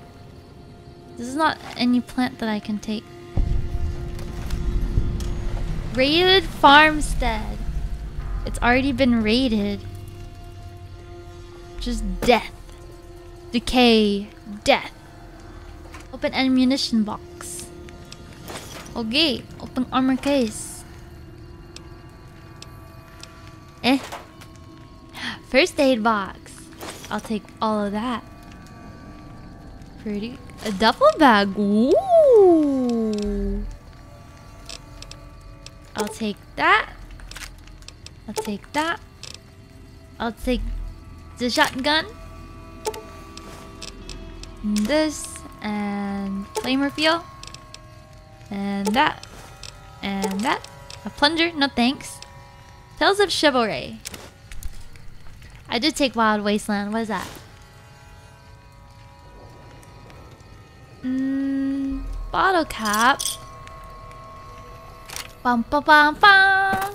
This is not any plant that I can take. Raided farmstead. It's already been raided. Just death. Decay. Death. Open ammunition box. Okay, open armor case. Eh. First aid box. I'll take all of that. Pretty. A duffel bag. Ooh. I'll take that. I'll take that. I'll take the shotgun. This and flamer fuel. And that. And that. A plunger, no thanks. Tales of Chivalry. I did take Wild Wasteland. What is that? Mm, bottle cap. Bum bum bum bum.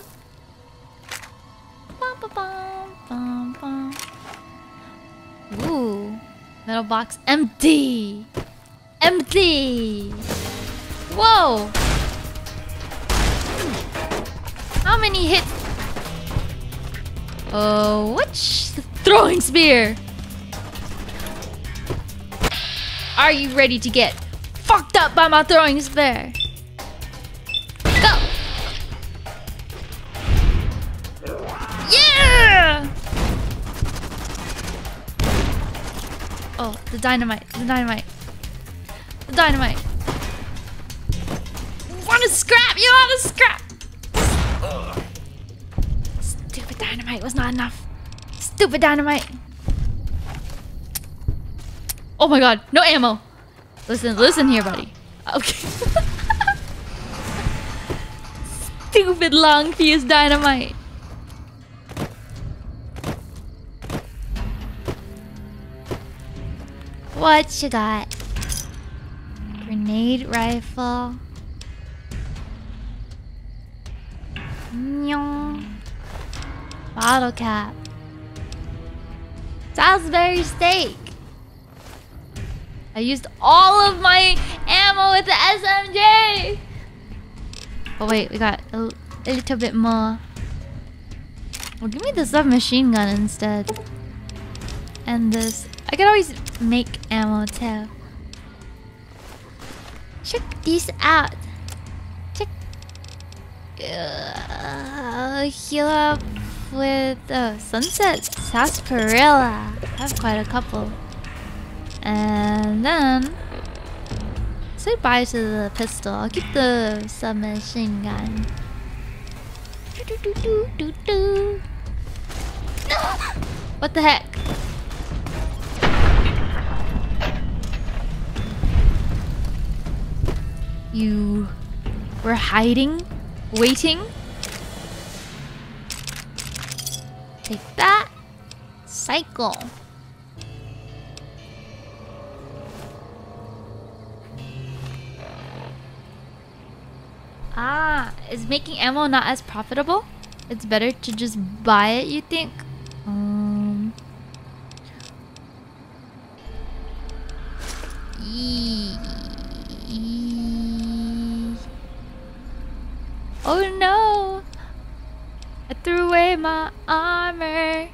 Bum bum bum bum bum. Ooh, metal box empty. Empty. Whoa. How many hits? Oh, which throwing spear? Are you ready to get fucked up by my throwing spear? Go! Yeah! Oh, the dynamite, the dynamite, the dynamite. Want to scrap? You want to scrap? Stupid dynamite was not enough. Stupid dynamite. Oh my god, no ammo. Listen, listen here, buddy. Okay. Stupid long fuse dynamite. What you got? Grenade rifle. Bottle cap. Salisbury steak. I used all of my ammo with the SMG. Oh wait, we got a, a little bit more. Well, give me the submachine gun instead. And this. I could always make ammo too. Check these out. Uh, heal up with oh, Sunset Sarsaparilla. I have quite a couple. And then say bye to the pistol. I'll keep the submachine gun. Do, do, do, do, do. What the heck? You were hiding? Waiting? Take that. Cycle. Ah, is making ammo not as profitable? It's better to just buy it, you think? Um. My armor.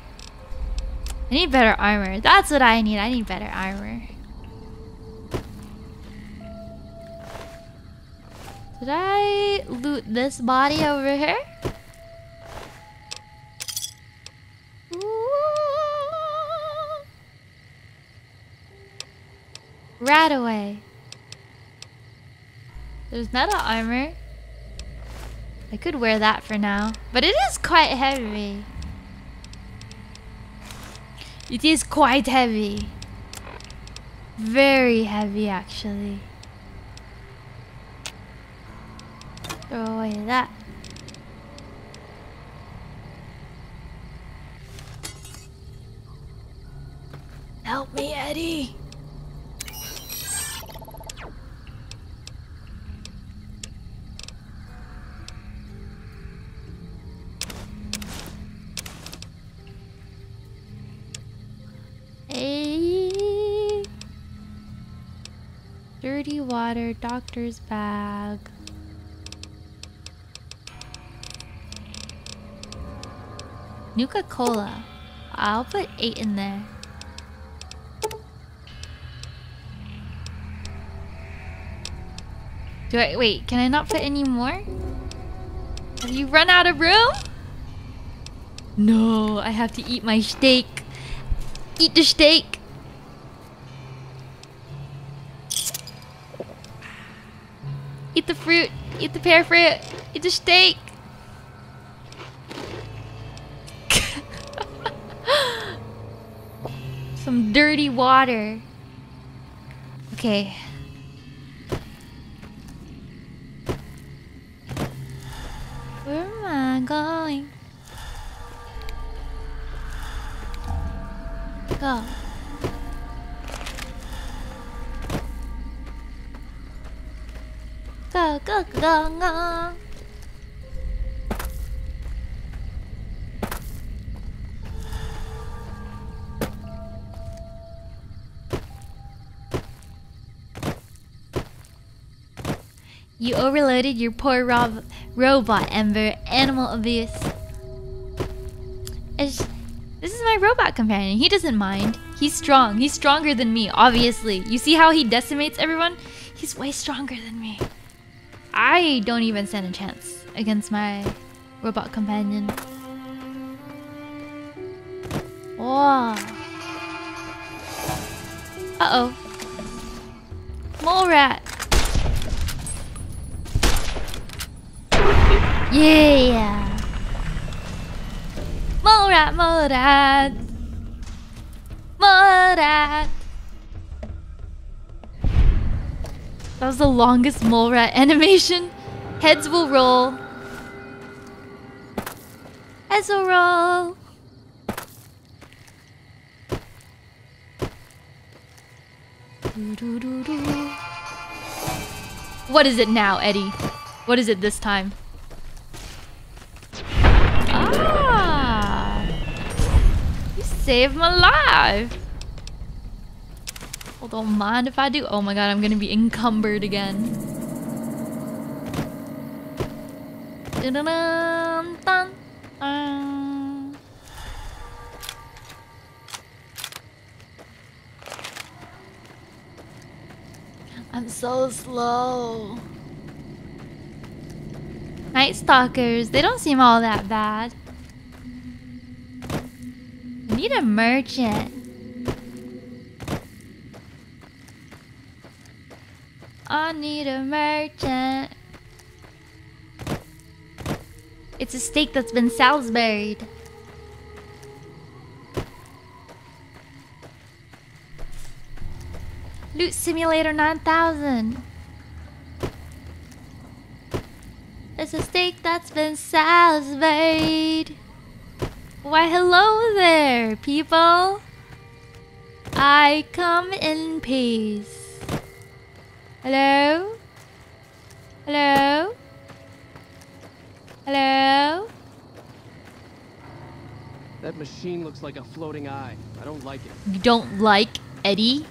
I need better armor. That's what I need. I need better armor. Did I loot this body over here? Right away. There's metal armor. I could wear that for now. But it is quite heavy. It is quite heavy. Very heavy, actually. Throw away that. Help me, ED-E. Dirty water doctor's bag. Nuka Cola. I'll put eight in there. Do I wait? Can I not put any more? Have you run out of room? No, I have to eat my steak. Eat the steak. The fruit. Eat the pear fruit. Eat the steak. Some dirty water. Okay. Where am I going? Go. Go, go, go, go. You overloaded your poor rob robot, Ember. Animal abuse. It's, this is my robot companion. He doesn't mind. He's strong. He's stronger than me, obviously. You see how he decimates everyone? He's way stronger than me. I don't even stand a chance against my robot companion. Whoa. Uh-oh. Mole rat. Yeah. Mole rat, mole rat. Mole rat. That was the longest mole rat animation. Heads will roll. Heads will roll. What is it now, ED-E? What is it this time? Ah! You saved my life! Well, don't mind if I do. Oh my god, I'm gonna be encumbered again. Dun -dun -dun -dun. I'm so slow. Night Stalkers, they don't seem all that bad. Need a merchant. I need a merchant. It's a steak that's been Salisburyed. Loot Simulator 9000. It's a steak that's been Salisburyed. Why, hello there, people. I come in peace. Hello? Hello? Hello? That machine looks like a floating eye. I don't like it. You don't like ED-E?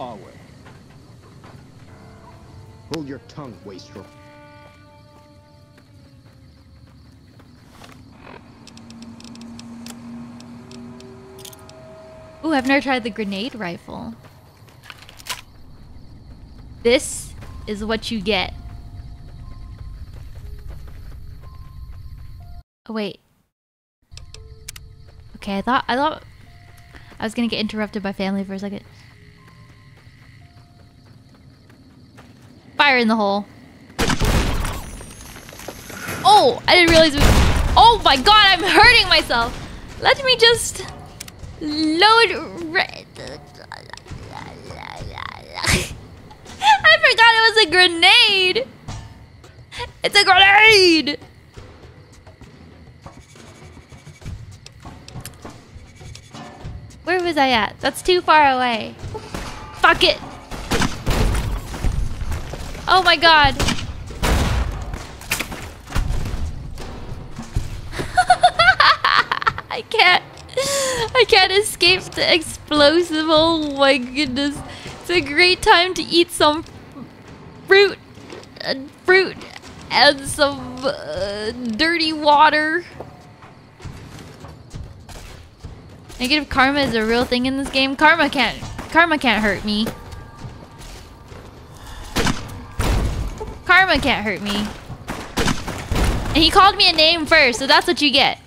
Always. Hold your tongue, wastrel. Ooh, I've never tried the grenade rifle. This is what you get. Oh, wait. Okay, I thought I thought I was gonna get interrupted by family for a second. Fire in the hole. Oh, I didn't realize. Oh my god, I'm hurting myself. Let me just load... I forgot it was a grenade. It's a grenade. Where was I at? That's too far away. Fuck it. Oh my god. I can't. I can't escape the explosive. Oh my goodness. It's a great time to eat some fruit. And fruit. And some uh, dirty water. Negative karma is a real thing in this game. Karma can't. Karma can't hurt me. Karma can't hurt me. And he called me a name first, so that's what you get.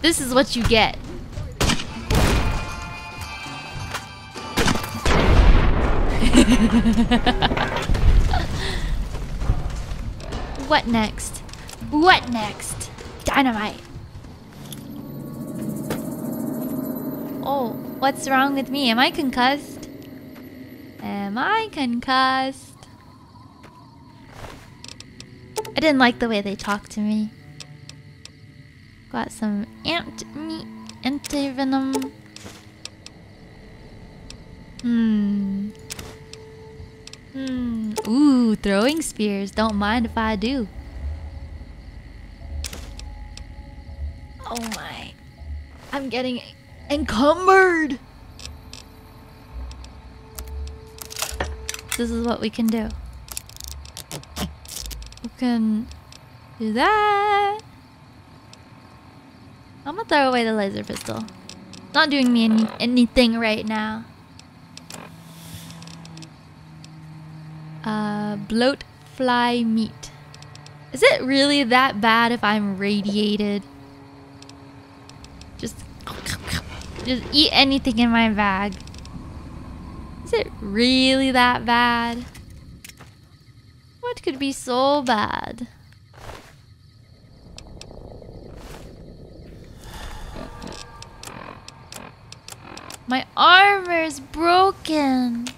This is what you get. what next? What next? Dynamite. Oh, what's wrong with me? Am I concussed? Am I concussed? I didn't like the way they talked to me. Got some ant meat, anti-venom. Hmm. Hmm. Ooh, throwing spears. Don't mind if I do. Oh my. I'm getting encumbered. This is what we can do. We can do that. I'm gonna throw away the laser pistol. Not doing me any anything right now. Uh, bloat fly meat. Is it really that bad if I'm radiated? Just, just eat anything in my bag. Is it really that bad? What could be so bad? My armor's broken.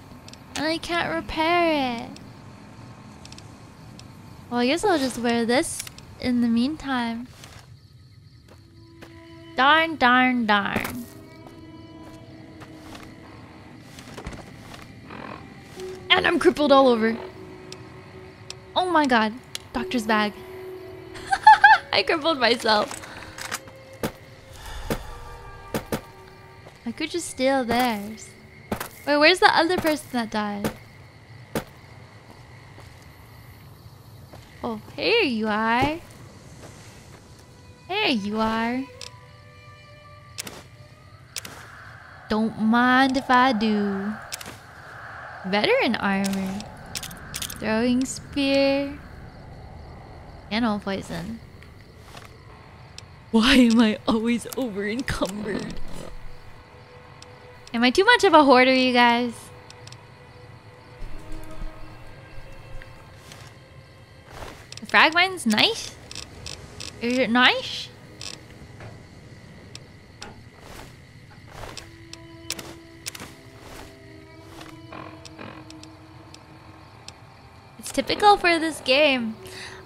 And I can't repair it. Well, I guess I'll just wear this in the meantime. Darn, darn, darn. And I'm crippled all over. Oh my god. Doctor's bag. I crippled myself. I could just steal theirs. Wait, where's the other person that died? Oh, here you are. There you are. Don't mind if I do. Veteran armor. Throwing spear. Animal poison. Why am I always over encumbered? Am I too much of a hoarder, you guys? The frag mine's nice? Is it nice? It's typical for this game.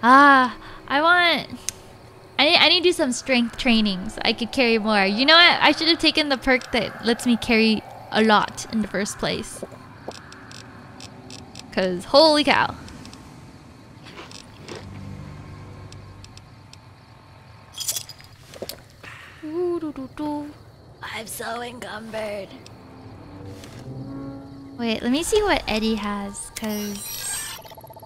Ah, I want... I need, I need to do some strength training so I could carry more. You know what? I should have taken the perk that lets me carry a lot in the first place. Because holy cow. I'm so encumbered. Wait, let me see what ED-E has, because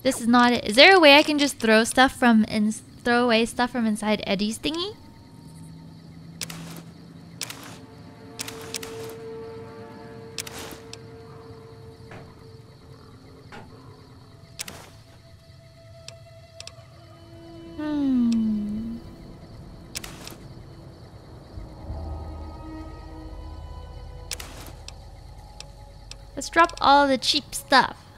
this is not it. Is there a way I can just throw stuff from in throw away stuff from inside ED-E's thingy? Hmm. Let's drop all the cheap stuff.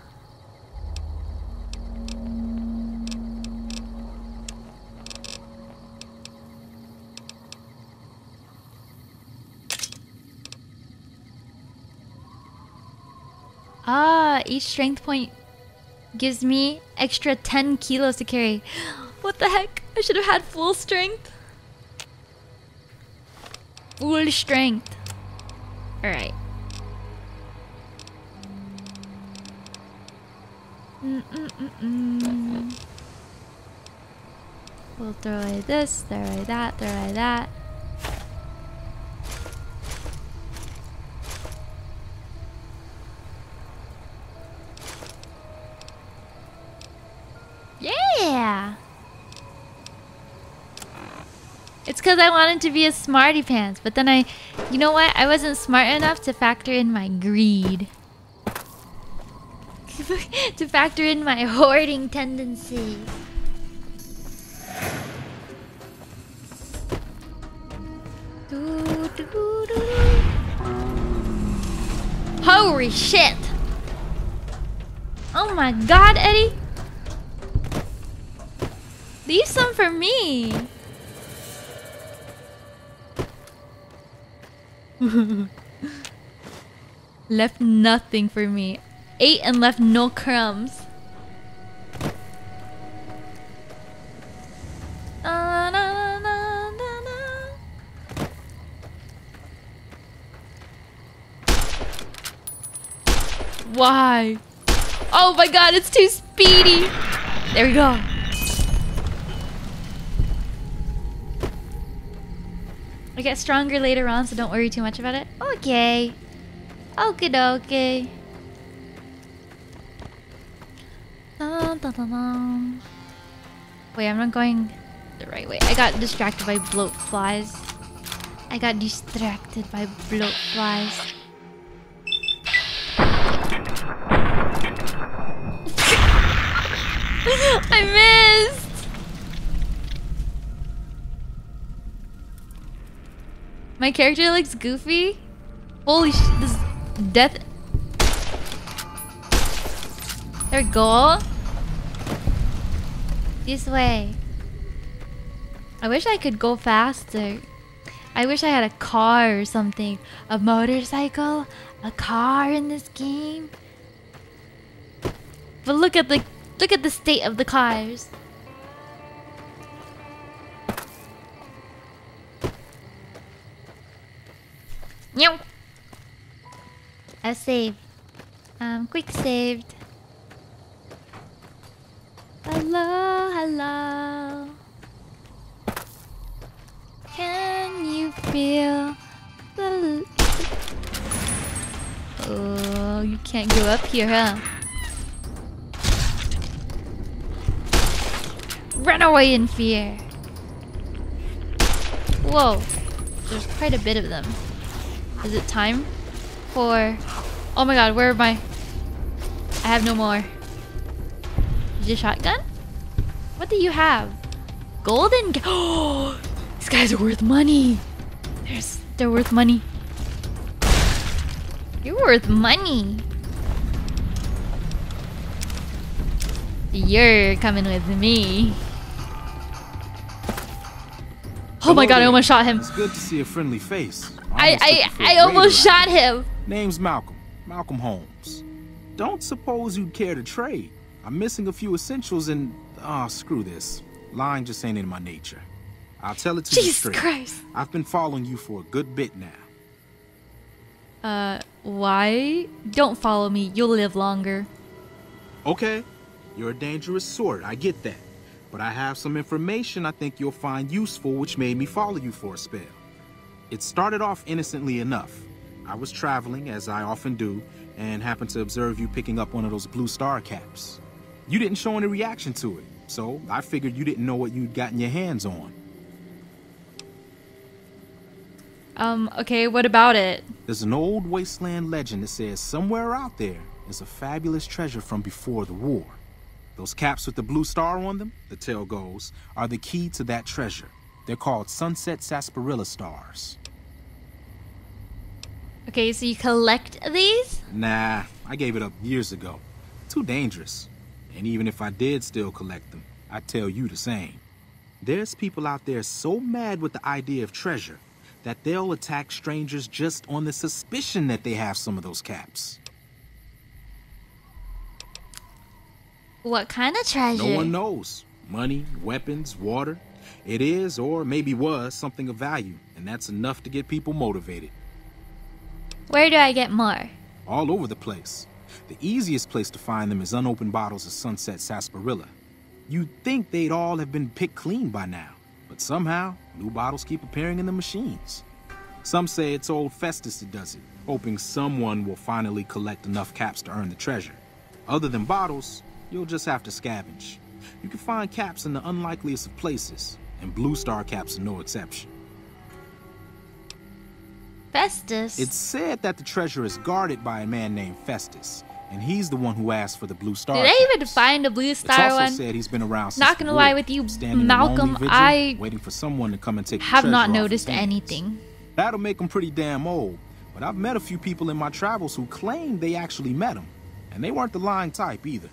Ah, each strength point gives me extra 10 kilos to carry. What the heck? I should have had full strength. Full strength. Alright. Mm -mm -mm. We'll throw away this, throw away that, throw away that. Yeah! It's because I wanted to be a smarty pants, but then I, you know what? I wasn't smart enough to factor in my greed. to factor in my hoarding tendency. Holy shit! Oh my god, ED-E! Leave some for me! left nothing for me. Ate and left no crumbs. Why? Oh my god, it's too speedy! There we go. I get stronger later on, so don't worry too much about it. Okay. Okay, okay. Dun, dun, dun, dun. Wait, I'm not going the right way. I got distracted by bloatflies. I got distracted by bloat flies. I missed! My character looks goofy. Holy sh! This death. There we go. This way. I wish I could go faster. I wish I had a car or something. A motorcycle, a car in this game. But look at the look at the state of the cars. Meow. I saved. Um, quick saved. Hello, hello. Can you feel the... Oh, you can't go up here, huh? Run away in fear. Whoa. There's quite a bit of them. Is it time for... Oh my god, where am I? I have no more. Is it a shotgun? What do you have? Golden. Oh, these guys are worth money. There's, they're worth money. You're worth money. You're coming with me. Oh my god, I almost shot him. It's good to see a friendly face. I I, I almost shot him. Name's Malcolm. Malcolm Holmes. Don't suppose you'd care to trade. I'm missing a few essentials and ah, oh, screw this. Lying just ain't in my nature. I'll tell it to Jesus you straight. Christ. I've been following you for a good bit now. Uh, why? Don't follow me. You'll live longer. Okay, you're a dangerous sort. I get that. But I have some information I think you'll find useful which made me follow you for a spell. It started off innocently enough. I was traveling, as I often do, and happened to observe you picking up one of those blue star caps. You didn't show any reaction to it, so I figured you didn't know what you'd gotten your hands on. Um, okay, what about it? There's an old wasteland legend that says somewhere out there is a fabulous treasure from before the war. Those caps with the blue star on them, the tale goes, are the key to that treasure. They're called Sunset Sarsaparilla stars. Okay, so you collect these? Nah, I gave it up years ago. Too dangerous. And even if I did still collect them, I'd tell you the same. There's people out there so mad with the idea of treasure that they'll attack strangers just on the suspicion that they have some of those caps. What kind of treasure? No one knows. Money, weapons, water. It is, or maybe was, something of value, and that's enough to get people motivated. Where do I get more? All over the place. The easiest place to find them is unopened bottles of Sunset Sarsaparilla. You'd think they'd all have been picked clean by now, but somehow, new bottles keep appearing in the machines. Some say it's old Festus that does it, hoping someone will finally collect enough caps to earn the treasure. Other than bottles, you'll just have to scavenge. You can find caps in the unlikeliest of places, and Blue Star caps are no exception. Festus? It's said that the treasure is guarded by a man named Festus, and he's the one who asked for the Blue Star. Did I even find a Blue Star it's also one? said he's been around Not gonna lie with you, Malcolm. Vigil, I waiting for someone to come and take have not noticed anything. That'll make him pretty damn old. But I've met a few people in my travels who claim they actually met him, and they weren't the lying type either.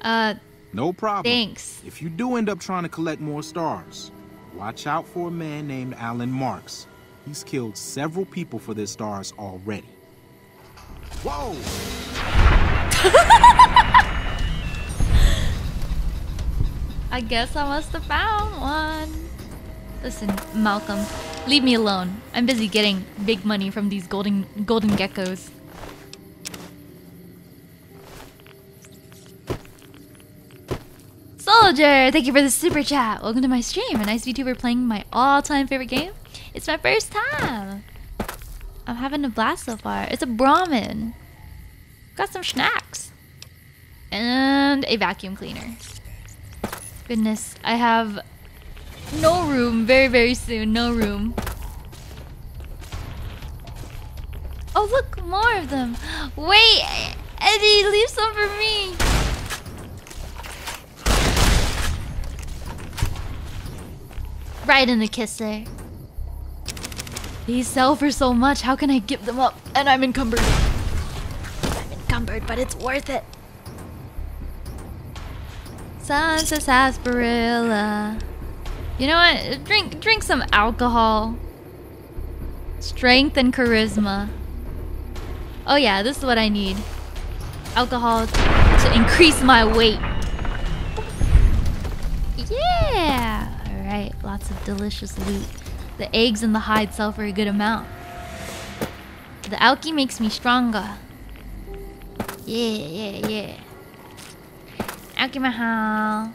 Uh, no problem. Thanks. If you do end up trying to collect more stars, watch out for a man named Allen Marks. He's killed several people for their stars already. Whoa! I guess I must have found one. Listen, Malcolm, leave me alone. I'm busy getting big money from these golden golden geckos. Soldier, thank you for the super chat. Welcome to my stream. A nice VTuber playing my all-time favorite game. It's my first time. I'm having a blast so far. It's a Brahmin. Got some snacks. And a vacuum cleaner. Goodness, I have no room very, very soon. No room. Oh, look, more of them. Wait, ED-E, leave some for me. Right in the kisser. These sell for so much. How can I give them up? And I'm encumbered. I'm encumbered, but it's worth it. Sunset sarsaparilla. You know what? Drink drink some alcohol. Strength and charisma. Oh yeah, this is what I need. Alcohol to increase my weight. Yeah! Alright, lots of delicious loot. The eggs and the hide sell for a good amount. The alky makes me stronger. Yeah, yeah, yeah. Alchemahal.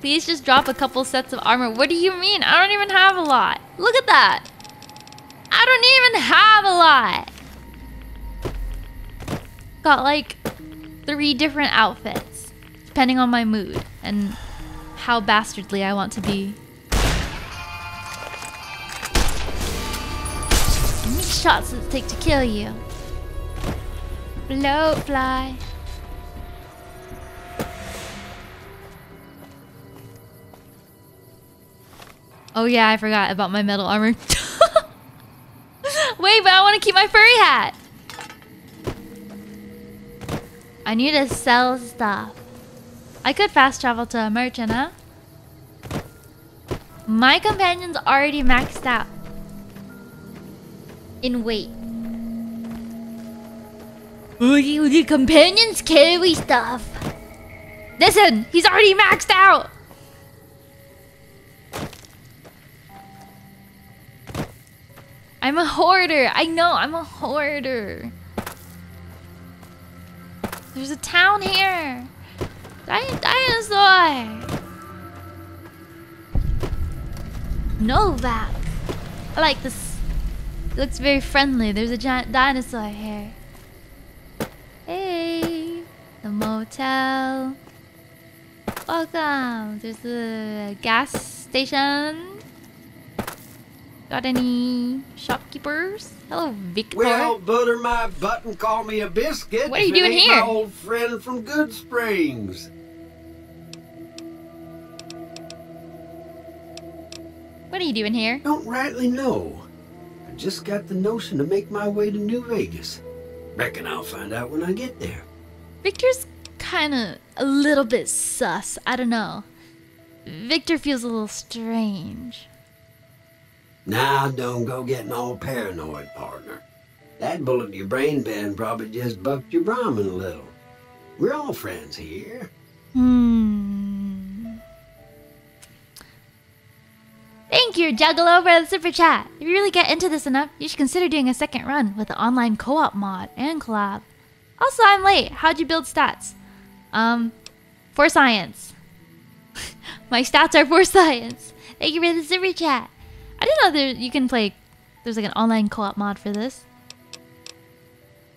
Please just drop a couple sets of armor. What do you mean? I don't even have a lot. Look at that. I don't even have a lot. Got like three different outfits, depending on my mood and how bastardly I want to be. Shots it take to kill you? Bloatfly. Oh yeah, I forgot about my metal armor. Wait, but I want to keep my furry hat. I need to sell stuff. I could fast travel to a merchant, huh? My companion's already maxed out. In weight. Ooh, the companions carry stuff. Listen, he's already maxed out. I'm a hoarder. I know, I'm a hoarder. There's a town here. Di dinosaur. Novac. I like this. It looks very friendly. There's a giant dinosaur here. Hey, the motel. Welcome. There's a gas station. Got any shopkeepers? Hello, Victor. Well, butter my butt and call me a biscuit. What are you doing here? My old friend from Goodsprings. What are you doing here? Don't rightly know. Just got the notion to make my way to New Vegas. Reckon I'll find out when I get there. Victor's kind of a little bit sus. I don't know. Victor feels a little strange. Now, don't go getting all paranoid, partner. That bullet in your brain band probably just bucked your Brahmin a little. We're all friends here. Hmm. Thank you, Juggalo, for the super chat. If you really get into this enough, you should consider doing a second run with the online co-op mod and collab. Also, I'm late. How'd you build stats? Um, for science. My stats are for science. Thank you for the super chat. I didn't know there you can play. There's like an online co-op mod for this.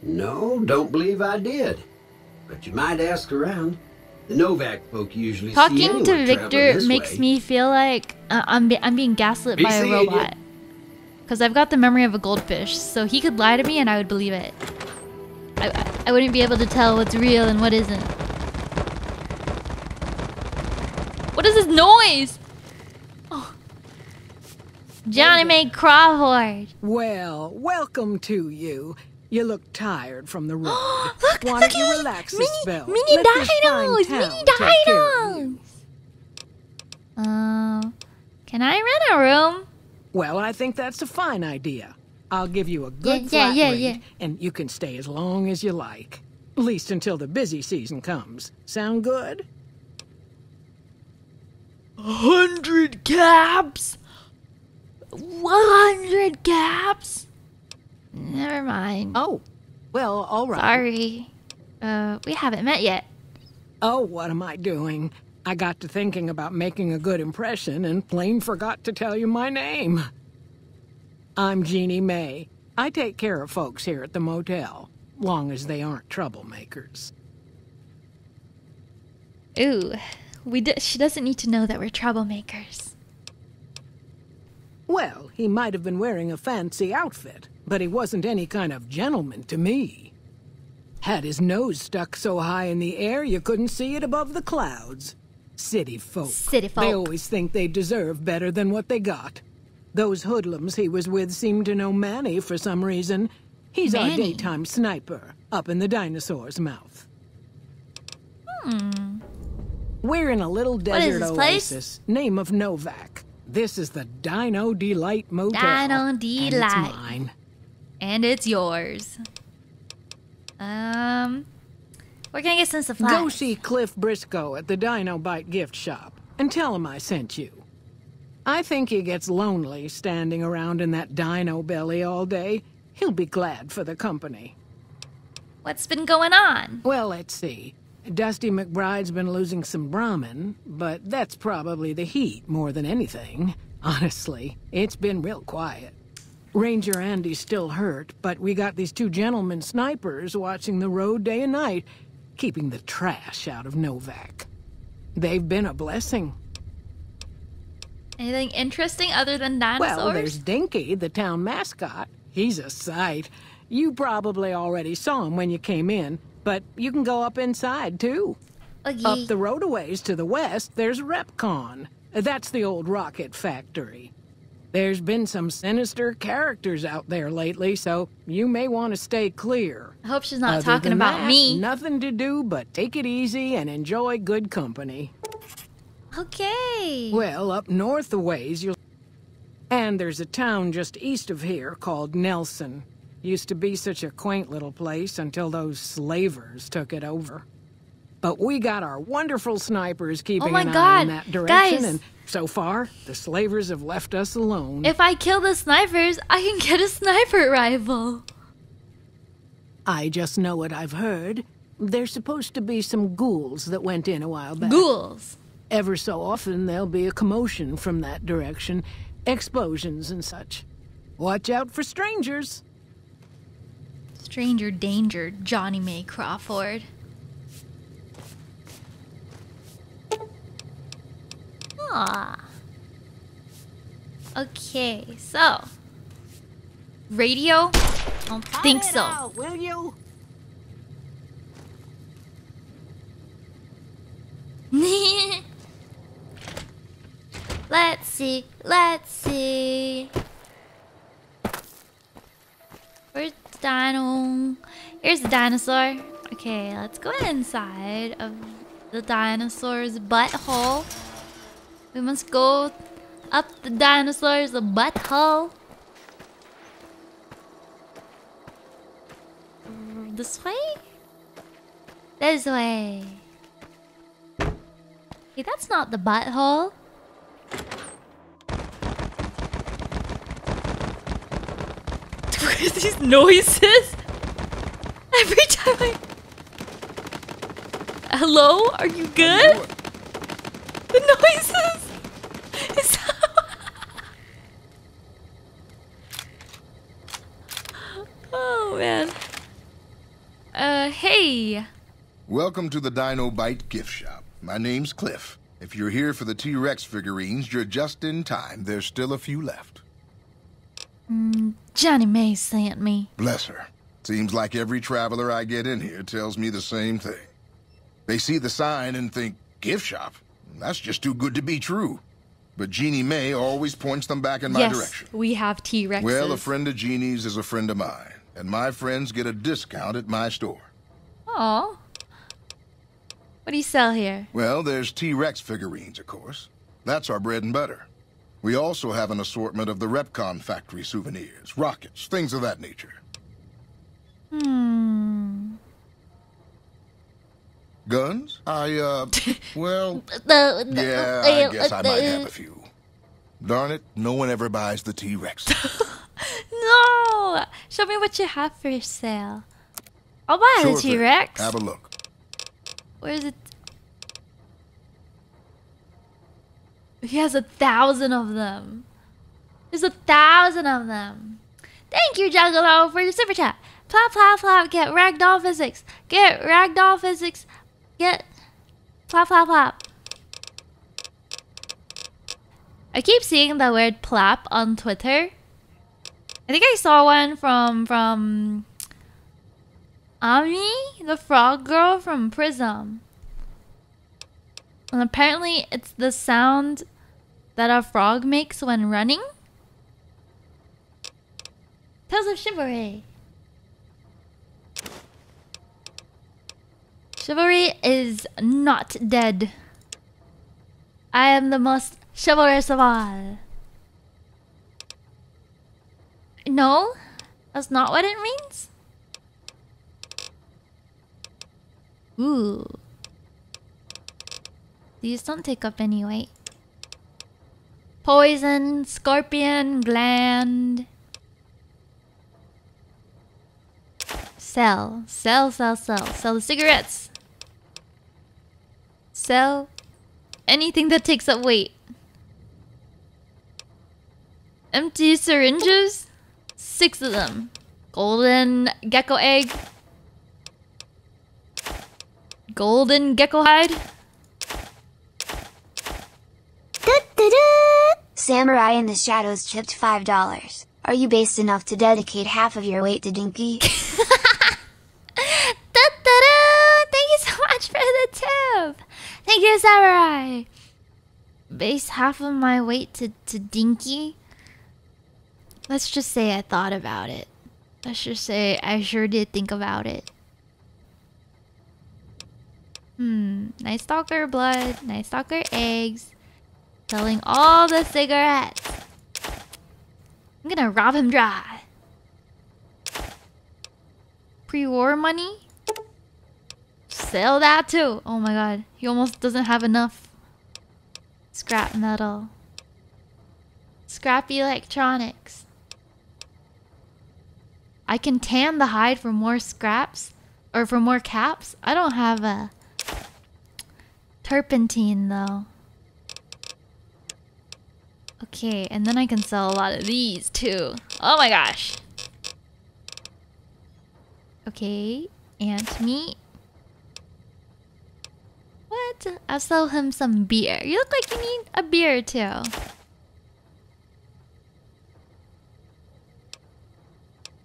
No, don't believe I did. But you might ask around. The Novac folk usually Talking anyone to Victor this makes way. me feel like uh, I'm be- I'm being gaslit Be by a robot. Because I've got the memory of a goldfish, so he could lie to me and I would believe it. I, I- I wouldn't be able to tell what's real and what isn't. What is this noise? Oh. Jeannie May Crawford. Well, welcome to you. You look tired from the road. look, Why look don't you at relax a spell? mini Let this fine dinos, mini take care of you. dinos. Um, can I rent a room? Well, I think that's a fine idea. I'll give you a good yeah, flat yeah, rate, yeah. and you can stay as long as you like. At least until the busy season comes. Sound good? A hundred caps? One hundred caps? Never mind. Oh, well, all right. Sorry. Uh, we haven't met yet. Oh, what am I doing? I got to thinking about making a good impression and plain forgot to tell you my name. I'm Jeannie May. I take care of folks here at the motel, long as they aren't troublemakers. Ooh, we d- she doesn't need to know that we're troublemakers. Well, he might have been wearing a fancy outfit, but he wasn't any kind of gentleman to me. Had his nose stuck so high in the air you couldn't see it above the clouds. City folk. City folk. They always think they deserve better than what they got. Those hoodlums he was with seemed to know Manny for some reason. He's our daytime sniper, up in the dinosaur's mouth. Hmm. We're in a little desert this place? oasis, name of Novac. This is the Dino Dee-lite Motel. Dino and it's mine. And it's yours. Um, where can I get some supplies? Go see Cliff Briscoe at the Dino Bite gift shop and tell him I sent you. I think he gets lonely standing around in that dino belly all day. He'll be glad for the company. What's been going on? Well, let's see. Dusty McBride's been losing some Brahmin, but that's probably the heat more than anything. Honestly, it's been real quiet. Ranger Andy's still hurt, but we got these two gentlemen snipers watching the road day and night, keeping the trash out of Novac. They've been a blessing. Anything interesting other than dinosaurs? Well, there's Dinky, the town mascot. He's a sight. You probably already saw him when you came in, but you can go up inside too. Okay. Up the roadways to the west, there's REPCONN. That's the old rocket factory. There's been some sinister characters out there lately, so you may want to stay clear. I hope she's not Other talking about that, me. Nothing to do but take it easy and enjoy good company. Okay. Well, up north a ways, you'll. And there's a town just east of here called Nelson. Used to be such a quaint little place until those slavers took it over. But we got our wonderful snipers keeping Oh my an eye God, in that direction, guys. and so far, the slavers have left us alone. If I kill the snipers, I can get a sniper rifle. I just know what I've heard. There's supposed to be some ghouls that went in a while back. Ghouls? Ever so often, there'll be a commotion from that direction, explosions and such. Watch out for strangers. Stranger danger, Jeannie May Crawford. Ah. Okay, so radio. I Don't think so. will you? let's see. Let's see. Where's the dino? Here's the dinosaur. Okay, let's go inside of the dinosaur's butthole. We must go up the dinosaur's butthole. This way? This way. Hey, that's not the butthole. What are these noises? Every time I... Hello? Are you good? The noises! Is Oh, man. Uh, hey. Welcome to the Dino Bite gift shop. My name's Cliff. If you're here for the T-Rex figurines, you're just in time. There's still a few left. Mm, Jeannie May sent me. Bless her. Seems like every traveler I get in here tells me the same thing. They see the sign and think, gift shop? That's just too good to be true. But Jeannie May always points them back in my yes, direction. we have T-Rexes. Well, a friend of Jeannie's is a friend of mine, and my friends get a discount at my store. Aw. What do you sell here? Well, there's T-Rex figurines, of course. That's our bread and butter. We also have an assortment of the REPCONN factory souvenirs, rockets, things of that nature. Hmm. Guns? I, uh, well, The, yeah, I guess I might have a few. Darn it, no one ever buys the T-Rex. No! Show me what you have for sale. I'll buy Sure the. T-Rex. Have a look. Where's it? He has a thousand of them. There's a thousand of them. Thank you, Juggalo, for your super chat. Plop, plop, plop. Get ragdoll physics. Get ragdoll physics. Get plop, plop, plop. I keep seeing the word plop on Twitter. I think I saw one from from Ami, the frog girl from Prism. And apparently it's the sound that a frog makes when running. Tales of Chivalry. Chivalry is not dead. I am the most chivalrous of all. No, that's not what it means. Ooh. These don't take up any weight. Poison, scorpion, gland. Sell, sell, sell, sell. Sell the cigarettes. Sell anything that takes up weight. Empty syringes. Six of them. Golden gecko egg. Golden gecko hide. Samurai in the Shadows chipped $5. Are you based enough to dedicate half of your weight to Dinky? Da-da-da! Thank you so much for the tip. Thank you, Samurai. Base half of my weight to to Dinky. Let's just say I thought about it. Let's just say I sure did think about it. Hmm. Nightstalker blood. Nightstalker eggs. Selling all the cigarettes. I'm gonna rob him dry. Pre-war money? Sell that too. Oh my god. He almost doesn't have enough scrap metal. Scrap electronics. I can tan the hide for more scraps or for more caps. I don't have a turpentine though. Okay, and then I can sell a lot of these too. Oh my gosh. Okay, ant meat. What? I'll sell him some beer. You look like you need a beer too.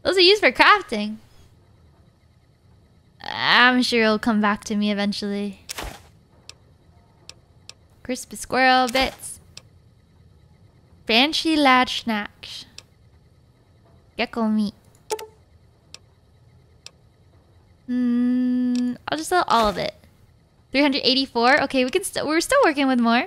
Those are used for crafting. I'm sure it'll come back to me eventually. Crispy squirrel bits. Banshee lad snacks. Gecko meat. Hmm, I'll just sell all of it. 384. Okay, we can still we're still working with more.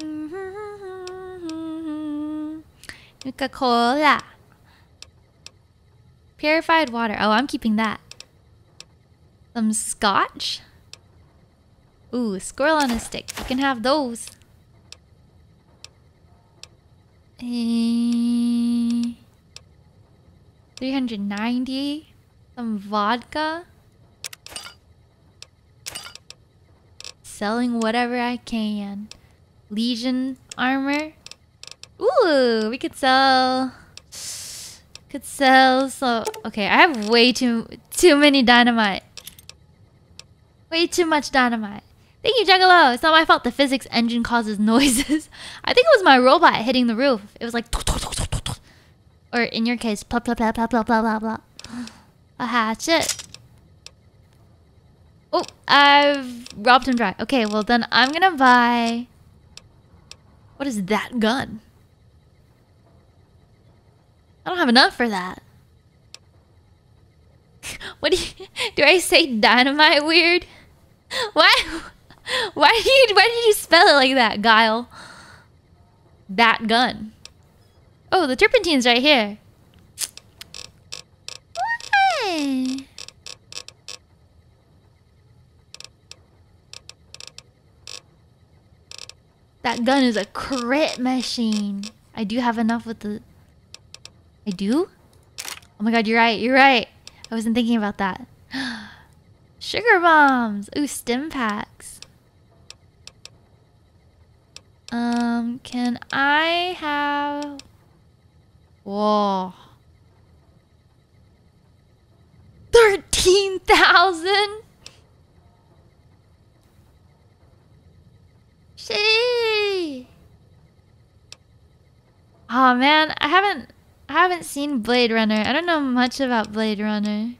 Nuka-Cola. Purified water. Oh, I'm keeping that. Some scotch. Ooh, squirrel on a stick. You can have those. Eh, 390. Some vodka. Selling whatever I can. Legion armor. Ooh, we could sell. Could sell so. Okay, I have way too too many dynamite. Way too much dynamite. Thank you, Juggalo. It's not my fault the physics engine causes noises. I think it was my robot hitting the roof. It was like. Or in your case, blah blah blah blah blah blah blah blah. Ah, A hatchet. Oh, I've robbed him dry. Okay, well then I'm gonna buy. What is that gun? I don't have enough for that. What do you do? I say dynamite weird? Why? Why did you? Why did you spell it like that, Guile? That gun. Oh, the turpentine's right here. Why? That gun is a crit machine. I do have enough with the... I do? Oh my god, you're right, you're right. I wasn't thinking about that. Sugar bombs! Ooh, Stimpaks. Um, can I have... Whoa. 13,000? Shee. Oh man, I haven't I haven't seen Blade Runner. I don't know much about Blade Runner.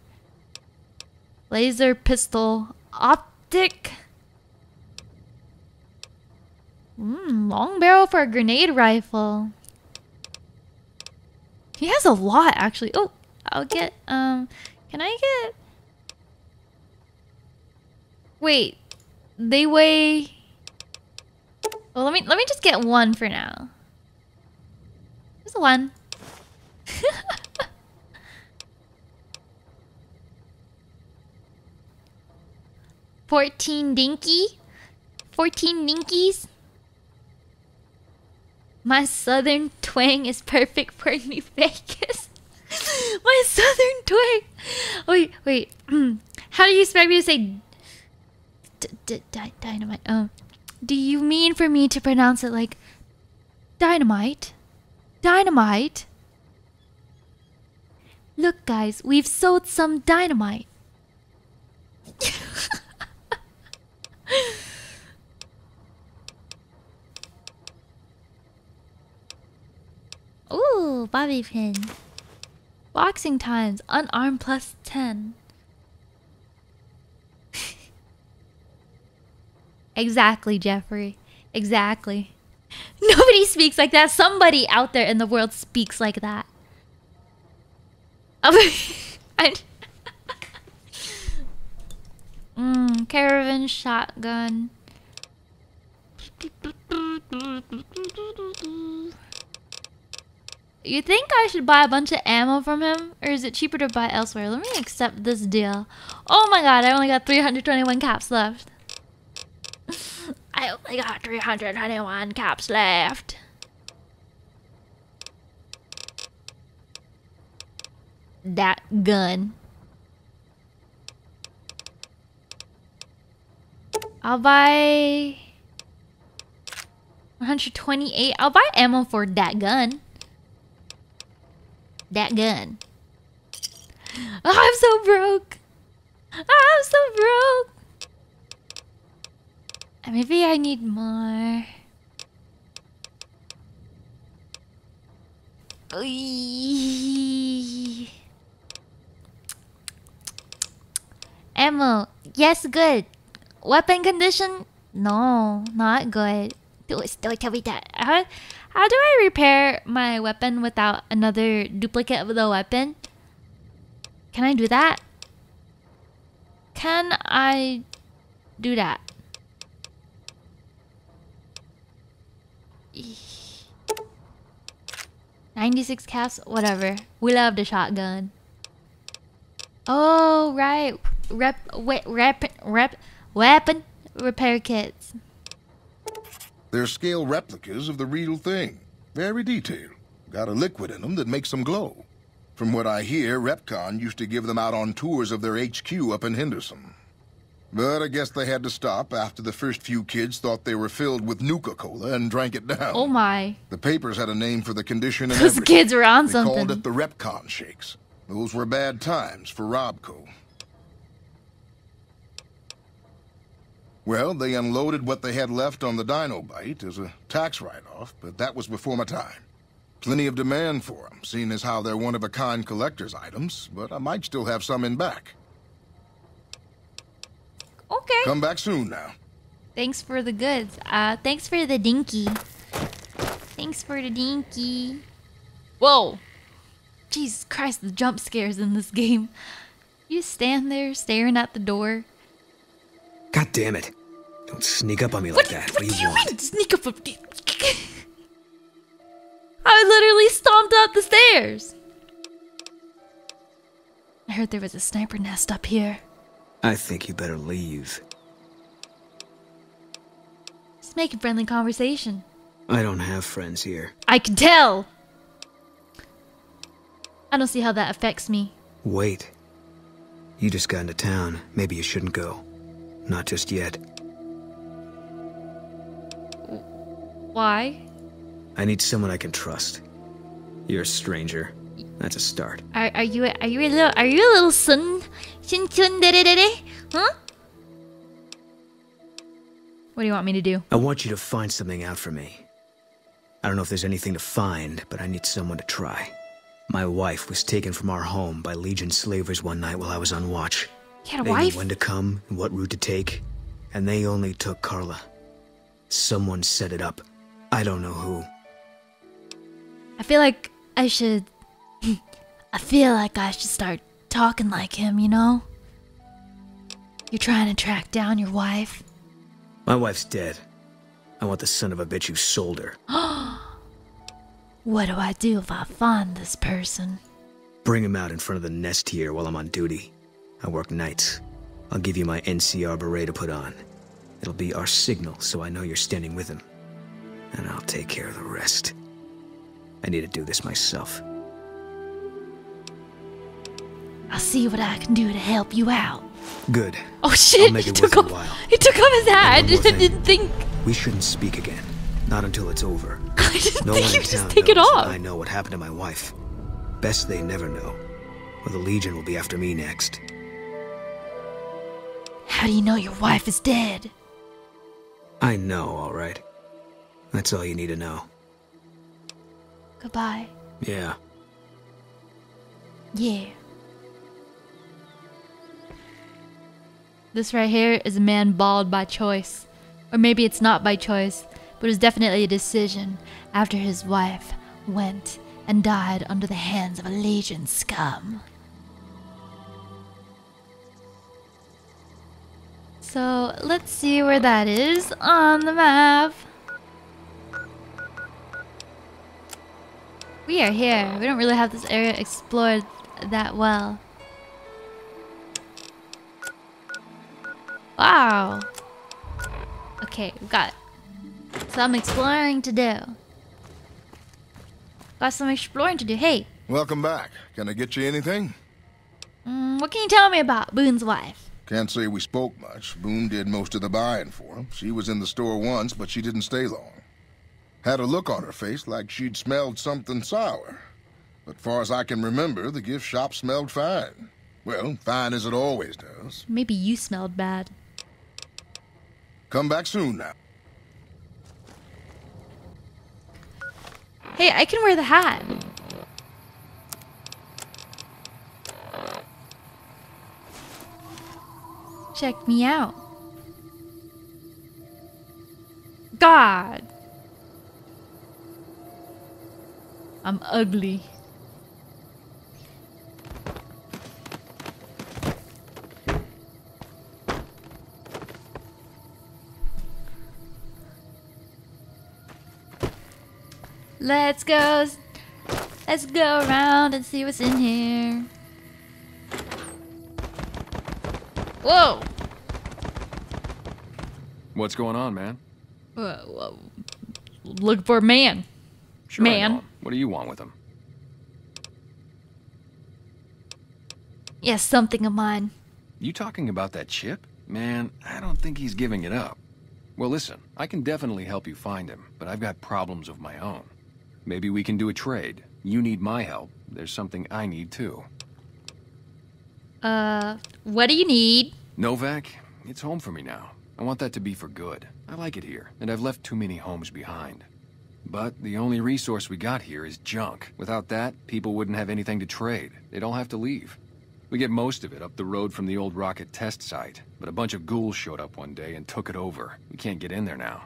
Laser pistol optic. Mm, long barrel for a grenade rifle. He has a lot actually. Oh, I'll get um can I get Wait. They weigh well, let me let me just get one for now. Just one. Fourteen dinky, fourteen ninkies. My southern twang is perfect for New Vegas. My southern twang. Wait, wait. How do you expect me to say d d di dynamite? Oh. Do you mean for me to pronounce it like dynamite? Dynamite? Look, guys, we've sold some dynamite. Ooh, bobby pin. Boxing times, unarmed plus 10. exactly, Jeffrey. Exactly. Nobody speaks like that. Somebody out there in the world speaks like that. Mm, caravan shotgun. You think I should buy a bunch of ammo from him? Or is it cheaper to buy elsewhere? Let me accept this deal. Oh my god, I only got 321 caps left. I only got 321 caps left. That gun. I'll buy 128. I'll buy ammo for that gun. That gun. Oh, I'm so broke. Oh, I'm so broke. Uh, maybe I need more. Ammo. Yes, good. Weapon condition? No, not good. Don't, don't tell me that. How, how do I repair my weapon without another duplicate of the weapon? Can I do that? Can I do that? 96 caps, whatever. We love the shotgun. Oh, right. Rep, we, rep, rep, weapon repair kits. They're scale replicas of the real thing. Very detailed. Got a liquid in them that makes them glow. From what I hear, REPCONN used to give them out on tours of their HQ up in Henderson. But I guess they had to stop after the first few kids thought they were filled with Nuka-Cola and drank it down. Oh my. The papers had a name for the condition and Those everything. kids were on they something. called it the REPCONN shakes. Those were bad times for RobCo. Well, they unloaded what they had left on the Dino Bite as a tax write-off, but that was before my time. Plenty of demand for them, seeing as how they're one-of-a-kind collector's items, but I might still have some in back. Okay. Come back soon now. Thanks for the goods. Uh, thanks for the dinky. Thanks for the dinky. Whoa. Jesus Christ, the jump scares in this game. You stand there staring at the door. God damn it. Don't sneak up on me like that. What, do you, want? Sneak up. on me? I literally stomped up the stairs. I heard there was a sniper nest up here. I think you better leave. Just making friendly conversation. I don't have friends here. I can tell. I don't see how that affects me. Wait. You just got into town. Maybe you shouldn't go. Not just yet. Why? I need someone I can trust. You're a stranger. That's a start. Are, are you are you a little are you a little sun sun sun dere dere? Huh? What do you want me to do? I want you to find something out for me. I don't know if there's anything to find, but I need someone to try. My wife was taken from our home by Legion slavers one night while I was on watch. You had a they wife? knew when to come and what route to take, and they only took Carla. Someone set it up. I don't know who. I feel like I should. I feel like I should start talking like him. You know. You're trying to track down your wife. My wife's dead. I want the son of a bitch who sold her. what do I do if I find this person? Bring him out in front of the nest here while I'm on duty. I work nights. I'll give you my NCR beret to put on. It'll be our signal so I know you're standing with him. And I'll take care of the rest. I need to do this myself. I'll see what I can do to help you out. Good. Oh shit! He took off. He took off his hat. I And one just more thing. didn't think. We shouldn't speak again. Not until it's over. I didn't no think one you just take it off. I know what happened to my wife. Best they never know. Or the Legion will be after me next. How do you know your wife is dead? I know, all right. That's all you need to know. Goodbye. Yeah. Yeah. This right here is a man bald by choice. Or maybe it's not by choice, but it was definitely a decision after his wife went and died under the hands of a legion scum. So let's see where that is on the map. We are here. We don't really have this area explored that well. Wow. Okay, we've got some exploring to do. Got some exploring to do. Hey, Welcome back. Can I get you anything? mm, what can you tell me about Boone's wife? Can't say we spoke much. Boone did most of the buying for him. She was in the store once, but she didn't stay long. Had a look on her face like she'd smelled something sour. But far as I can remember, the gift shop smelled fine. Well, fine as it always does. Maybe you smelled bad. Come back soon now. Hey, I can wear the hat. Check me out. God. I'm ugly. Let's go. Let's go around and see what's in here. Whoa. What's going on, man? Whoa, whoa. Look for a man. Sure man. What do you want with him? Yes, something of mine. You talking about that chip? Man, I don't think he's giving it up. Well, listen, I can definitely help you find him, but I've got problems of my own. Maybe we can do a trade. You need my help. There's something I need too. Uh, what do you need? Novac, it's home for me now. I want that to be for good. I like it here, and I've left too many homes behind. But the only resource we got here is junk. Without that, people wouldn't have anything to trade. They'd all have to leave. We get most of it up the road from the old rocket test site, but a bunch of ghouls showed up one day and took it over. We can't get in there now.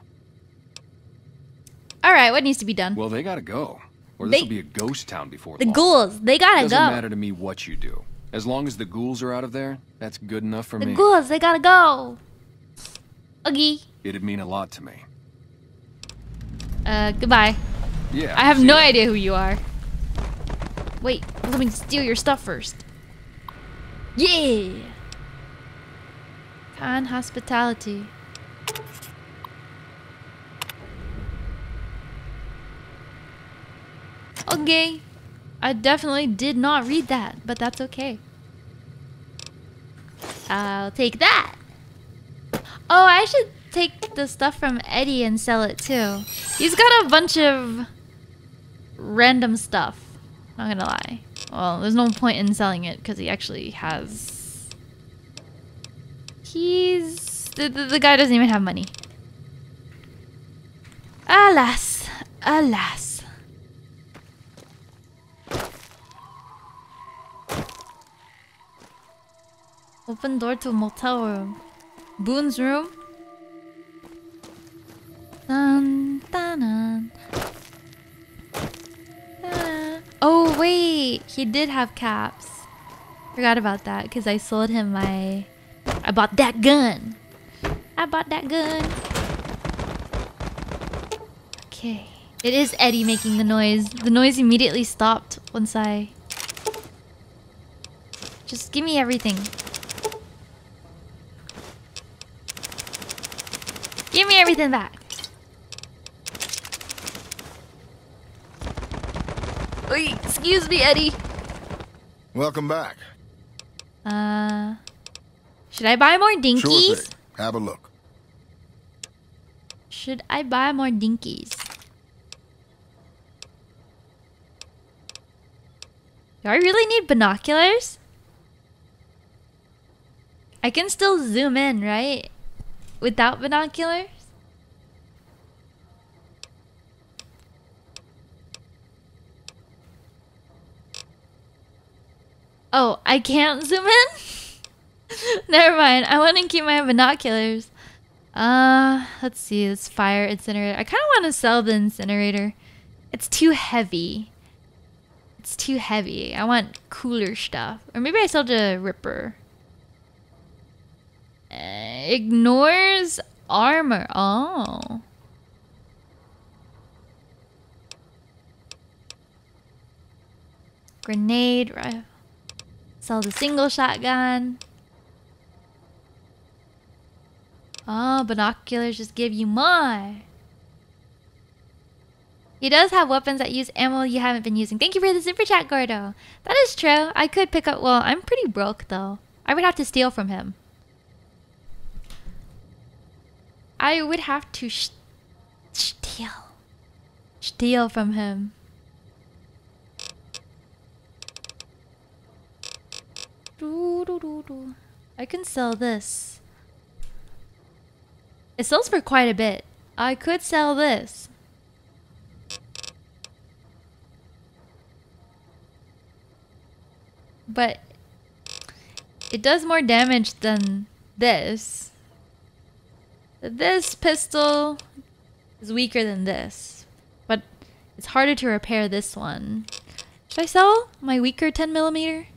Alright, what needs to be done? Well, they gotta go. Or this'll be a ghost town before The long. ghouls, they gotta Doesn't go. matter to me what you do. As long as the ghouls are out of there, that's good enough for The me. ghouls, they gotta go. Oogie. It'd mean a lot to me. Uh, goodbye. Yeah. I have no ya. idea who you are. Wait, let me steal your stuff first. Yeah! Kind hospitality. Okay. I definitely did not read that, but that's okay. I'll take that. Oh, I should take the stuff from ED-E and sell it too. He's got a bunch of random stuff. Not gonna lie. Well, there's no point in selling it because he actually has. He's the, the the guy doesn't even have money. Alas, alas. Open door to motel room. Boone's room. Dun, dun, dun. Ah. Oh wait, he did have caps. Forgot about that because I sold him my. I bought that gun. I bought that gun. Okay, it is ED-E making the noise. The noise immediately stopped once I. Just give me everything. Give me everything back. Oy, excuse me, ED-E. Welcome back. Uh, should I buy more dinkies? Sure thing. Have a look. Should I buy more dinkies? Do I really need binoculars? I can still zoom in, right? Without binoculars? Oh, I can't zoom in? Never mind. I want to keep my binoculars. Uh, let's see. This fire incinerator. I kind of want to sell the incinerator. It's too heavy. It's too heavy. I want cooler stuff. Or maybe I sell the Ripper. Ignores armor. Oh. Grenade rifle. Sell the single shotgun. Oh, binoculars just give you more. He does have weapons that use ammo you haven't been using. Thank you for the super chat, Gordo. That is true. I could pick up... Well, I'm pretty broke, though. I would have to steal from him. I would have to steal. Steal from him. I can sell this. It sells for quite a bit. I could sell this. But it does more damage than this. This pistol is weaker than this. But it's harder to repair this one. Should I sell my weaker 10 millimeter?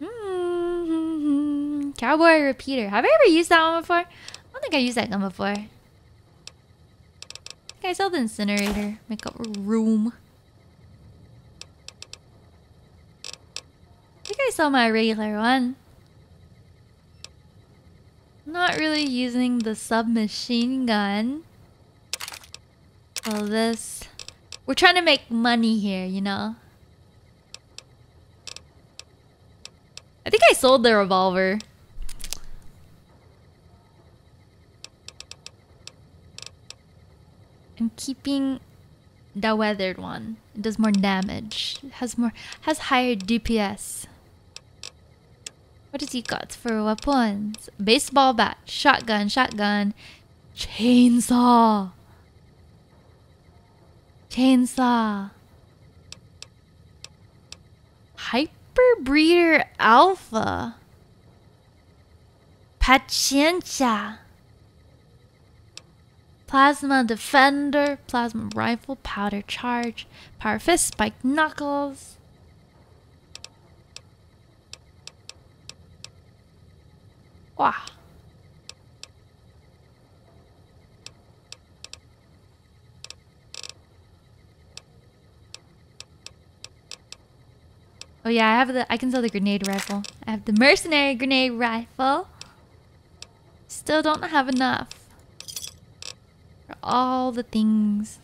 Mm-hmm. Cowboy repeater. Have I ever used that one before? I don't think I used that gun before. I think I sell the incinerator. Make up room. I think I saw my regular one. not really using the submachine gun. All this. We're trying to make money here, you know? I think I sold the revolver. I'm keeping the weathered one. It does more damage. It has more has higher DPS. What does he got for weapons? Baseball bat, shotgun, shotgun, chainsaw. Chainsaw. Hype Super Breeder Alpha. Paciencia. Plasma Defender, Plasma Rifle, Powder Charge, Power Fist, Spike Knuckles. Wow. Oh yeah, I have the I can sell the grenade rifle. I have the mercenary grenade rifle. Still don't have enough. For all the things.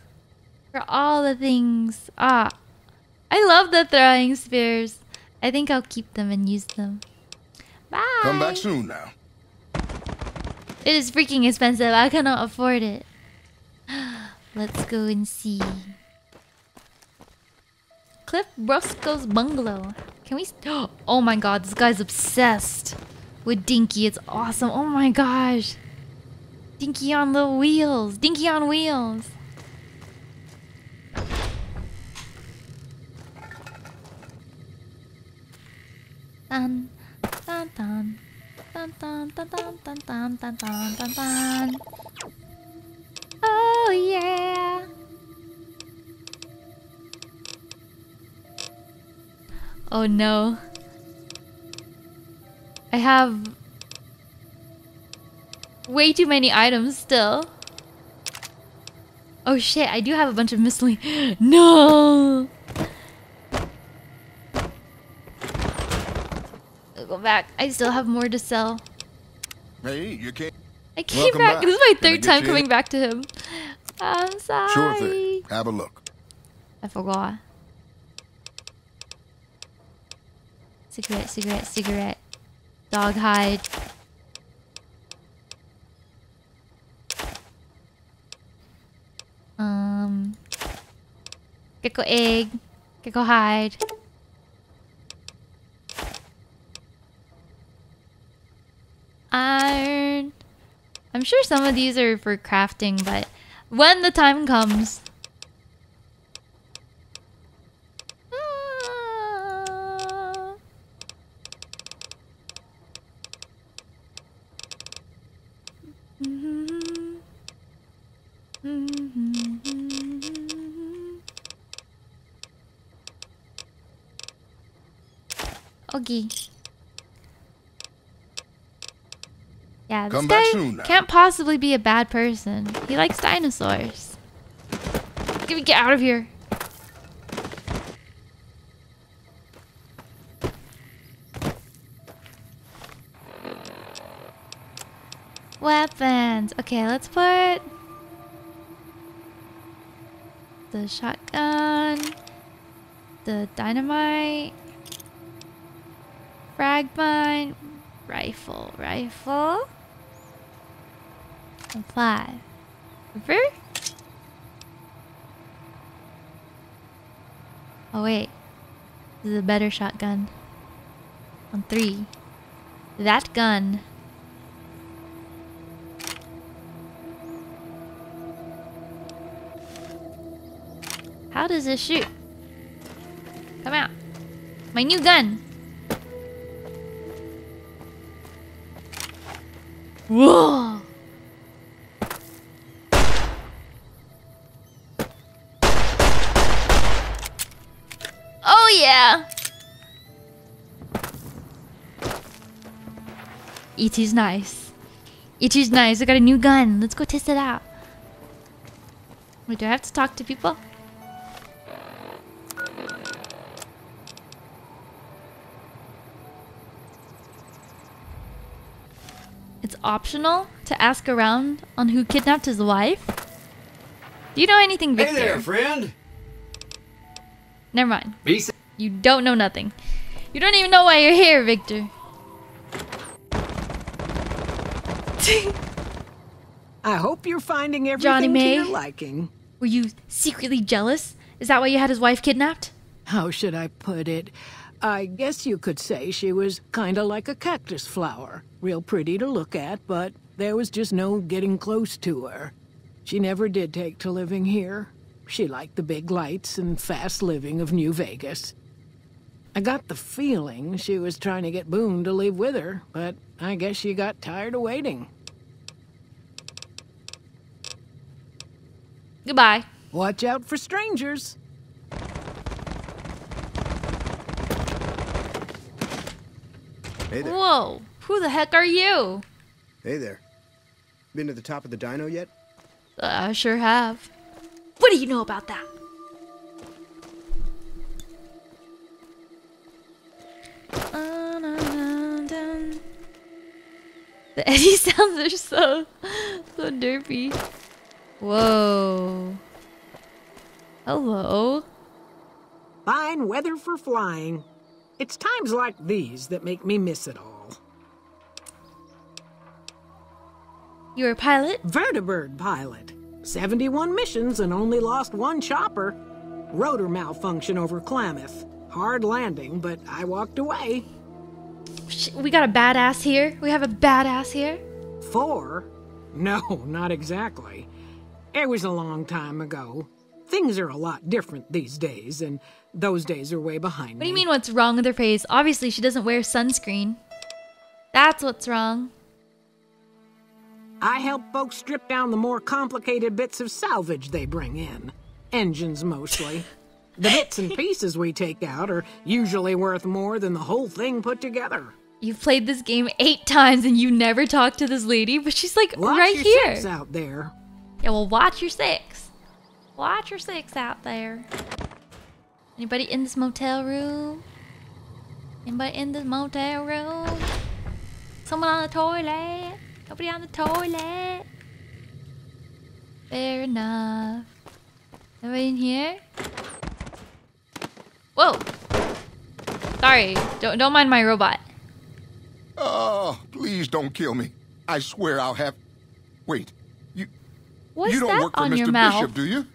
For all the things. Ah. I love the throwing spears. I think I'll keep them and use them. Bye. Come back soon now. It is freaking expensive. I cannot afford it. Let's go and see. Cliff Briscoe's bungalow. Can we? Oh my god, this guy's obsessed with Dinky. It's awesome. Oh my gosh. Dinky on the wheels. Dinky on wheels. Dun, dun, dun. Dun, dun, dun, dun, dun, dun, dun, dun, dun, dun. Oh yeah. Oh no. I have way too many items still. Oh shit, I do have a bunch of miscellaneous. No! I'll go back. I still have more to sell. Hey, you can't. I came back. back. This is my third time coming back to him. I'm sorry. Sure thing. Have a look. I forgot. Cigarette, cigarette, cigarette. Dog hide. Um. Gecko egg. Gecko hide. Iron. I'm sure some of these are for crafting, but When the time comes. Ah. Okay. Yeah, this Come guy soon can't possibly be a bad person. He likes dinosaurs. Get me get out of here. Weapons. Okay, let's put the shotgun, the dynamite, frag mine, rifle, rifle, and five. River? Oh wait, this is a better shotgun. On three, that gun. How does this shoot? Come out. My new gun. Whoa. E.T.'s nice. E.T.'s nice. I got a new gun. Let's go test it out. Wait, do I have to talk to people? It's optional to ask around on who kidnapped his wife. Do you know anything, Victor? Hey there, friend. Never mind. You don't know nothing. You don't even know why you're here, Victor. I hope you're finding Johnny everything to May? your liking. Were you secretly jealous? Is that why you had his wife kidnapped? How should I put it? I guess you could say she was kinda like a cactus flower. Real pretty to look at, but there was just no getting close to her. She never did take to living here. She liked the big lights and fast living of New Vegas. I got the feeling she was trying to get Boone to leave with her, but I guess she got tired of waiting. Goodbye. Watch out for strangers. Hey there. Whoa. Who the heck are you? Hey there. Been to the top of the dino yet? I sure have. What do you know about that? The ED-E sounds are so, so derpy. Whoa. Hello. Fine weather for flying. It's times like these that make me miss it all. You're a pilot? Vertibird pilot. 71 missions and only lost one chopper. Rotor malfunction over Klamath. Hard landing, but I walked away. We got a badass here. We have a badass here. Four? No, not exactly. It was a long time ago. Things are a lot different these days, and those days are way behind What do you mean what's wrong with her face? Obviously she doesn't wear sunscreen. That's what's wrong. I help folks strip down the more complicated bits of salvage they bring in. Engines mostly. the bits and pieces we take out are usually worth more than the whole thing put together. You've played this game eight times and you never talked to this lady, but she's like Watch right your here. out there. Yeah, well, watch your six. Watch your six out there. Anybody in this motel room? Anybody in this motel room? Someone on the toilet? Nobody on the toilet? Fair enough. Nobody in here? Whoa! Sorry, don't don't mind my robot. Oh, please don't kill me. I swear I'll have. Wait. What's you don't work for Mr. Bishop, mouth? do you?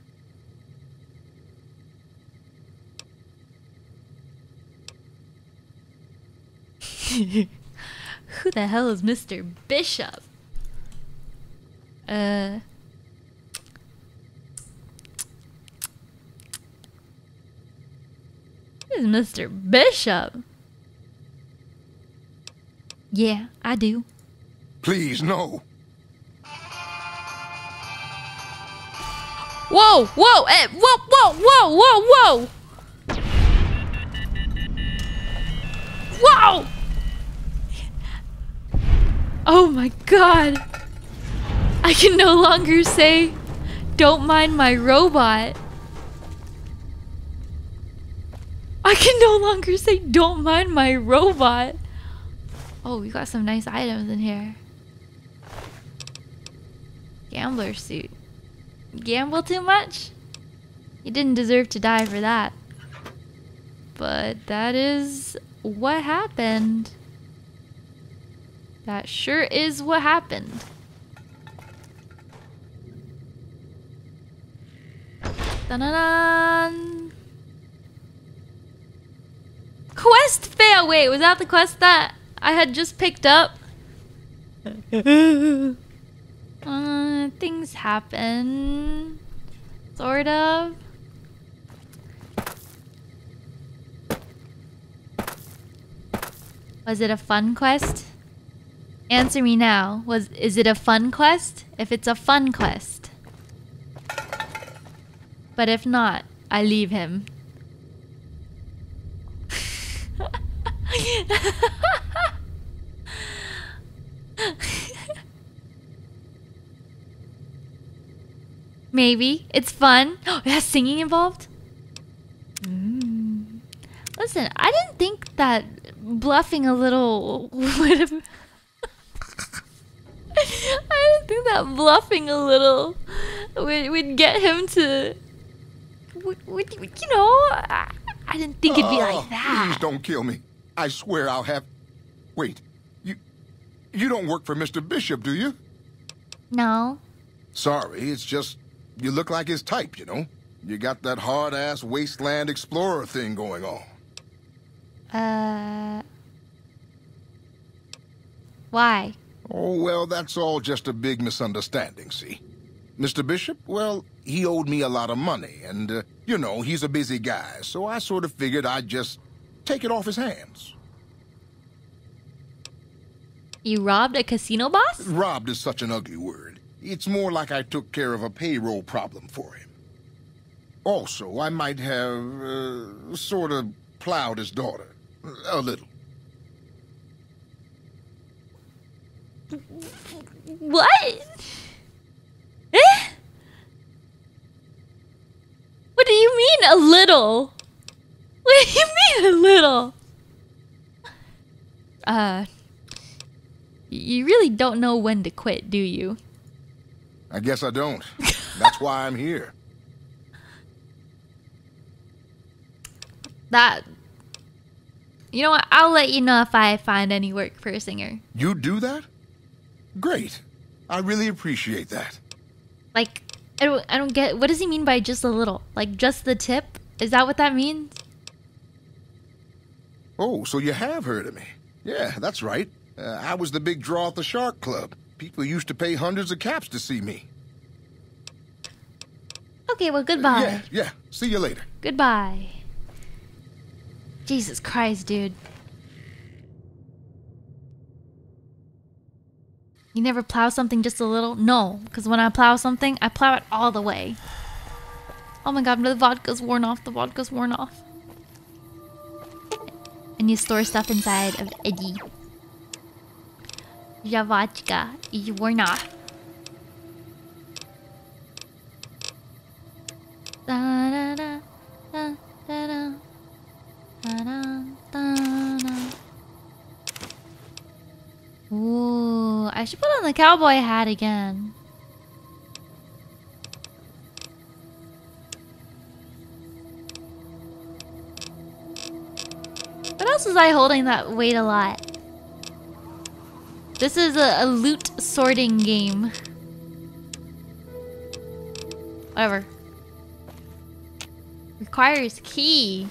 Who the hell is Mr. Bishop? Uh. is Mr. Bishop? Yeah, I do. Please, no. Whoa, whoa, eh, whoa, whoa, whoa, whoa, whoa! Whoa! Oh my god. I can no longer say, don't mind my robot. I can no longer say, don't mind my robot. Oh, we got some nice items in here. Gambler suit. Gamble too much? You didn't deserve to die for that. But that is what happened. That sure is what happened. Dun-dun-dun. Quest fail! Wait, was that the quest that I had just picked up? uh, things happen. Sort of. Was it a fun quest? Answer me now. Was is it a fun quest? If it's a fun quest. But if not, I leave him. Maybe. It's fun. Oh, it has singing involved? Mm. Listen, I didn't think that bluffing a little would have... I didn't think that bluffing a little would, would get him to... Would, would, would- you know, I, I didn't think it'd be Oh, like that. Please don't kill me. I swear I'll have. Wait, you you don't work for Mr. Bishop, do you? No. Sorry, it's just you look like his type, you know. You got that hard ass wasteland explorer thing going on. Uh... Why? Oh, well, that's all just a big misunderstanding, see? Mr. Bishop, well, he owed me a lot of money, and, uh, you know, he's a busy guy, so I sort of figured I'd just take it off his hands. You robbed a casino boss? Robbed is such an ugly word. It's more like I took care of a payroll problem for him. Also, I might have, uh, sort of plowed his daughter. A little. What? Eh? What do you mean a little? What do you mean a little? Uh, you really don't know when to quit, do you? I guess I don't. That's why I'm here. That. You know what? I'll let you know if I find any work for a singer. You do that? Great. I really appreciate that. Like, I don't, I don't get. What does he mean by just a little? Like, just the tip? Is that what that means? Oh, so you have heard of me. Yeah, that's right. Uh, I was the big draw at the Shark Club. People used to pay hundreds of caps to see me. Okay, well, goodbye. Yeah, yeah. See you later. Goodbye. Jesus Christ, dude. You never plow something just a little? No, because when I plow something, I plow it all the way. Oh my god, the vodka's worn off. The vodka's worn off. And you store stuff inside of ED-E. Is. Da, da, da, da. Ooh, I should put on the cowboy hat again. What else was I holding that weighed a lot? This is a, a loot sorting game. Whatever. Requires key.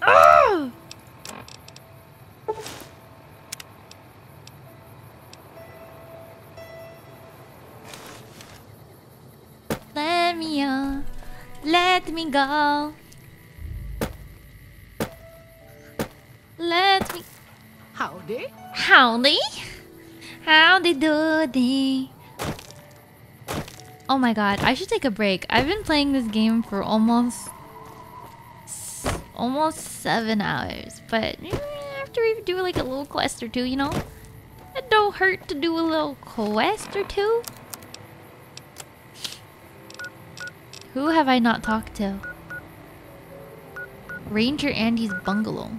Oh! Let me on. Let me go. Let me. Howdy. Howdy. Howdy doody. Oh my god, I should take a break. I've been playing this game for almost almost seven hours, but after we do like a little quest or two, you know, it don't hurt to do a little quest or two. Who have I not talked to? Ranger Andy's bungalow.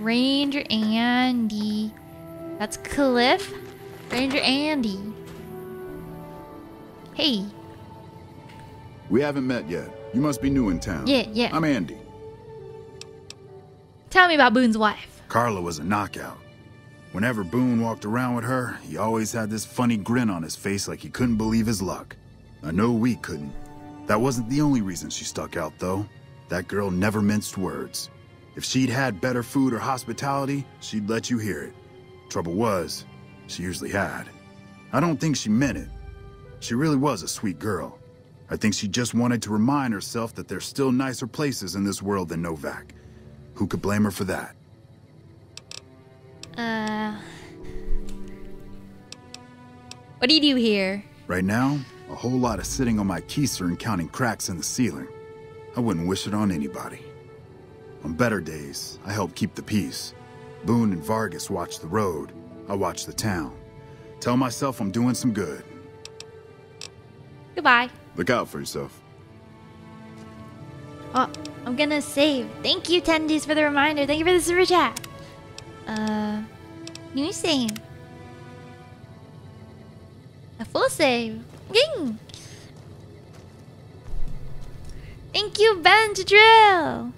Ranger Andy. That's Cliff. Ranger Andy. Hey. We haven't met yet. You must be new in town. Yeah, yeah. I'm Andy. Tell me about Boone's wife. Carla was a knockout. Whenever Boone walked around with her, he always had this funny grin on his face like he couldn't believe his luck. I know we couldn't. That wasn't the only reason she stuck out, though. That girl never minced words. If she'd had better food or hospitality, she'd let you hear it. Trouble was, she usually had. I don't think she meant it. She really was a sweet girl. I think she just wanted to remind herself that there's still nicer places in this world than Novac. Who could blame her for that? Uh. What do you do here? Right now, a whole lot of sitting on my keister and counting cracks in the ceiling. I wouldn't wish it on anybody. On better days, I help keep the peace. Boone and Vargas watch the road. I watch the town. Tell myself I'm doing some good. Goodbye. Look out for yourself. Oh, I'm gonna save. Thank you, Tendies, for the reminder. Thank you for the super chat. Uh, new save. A full save. Ging! Thank you, Ben, to drill.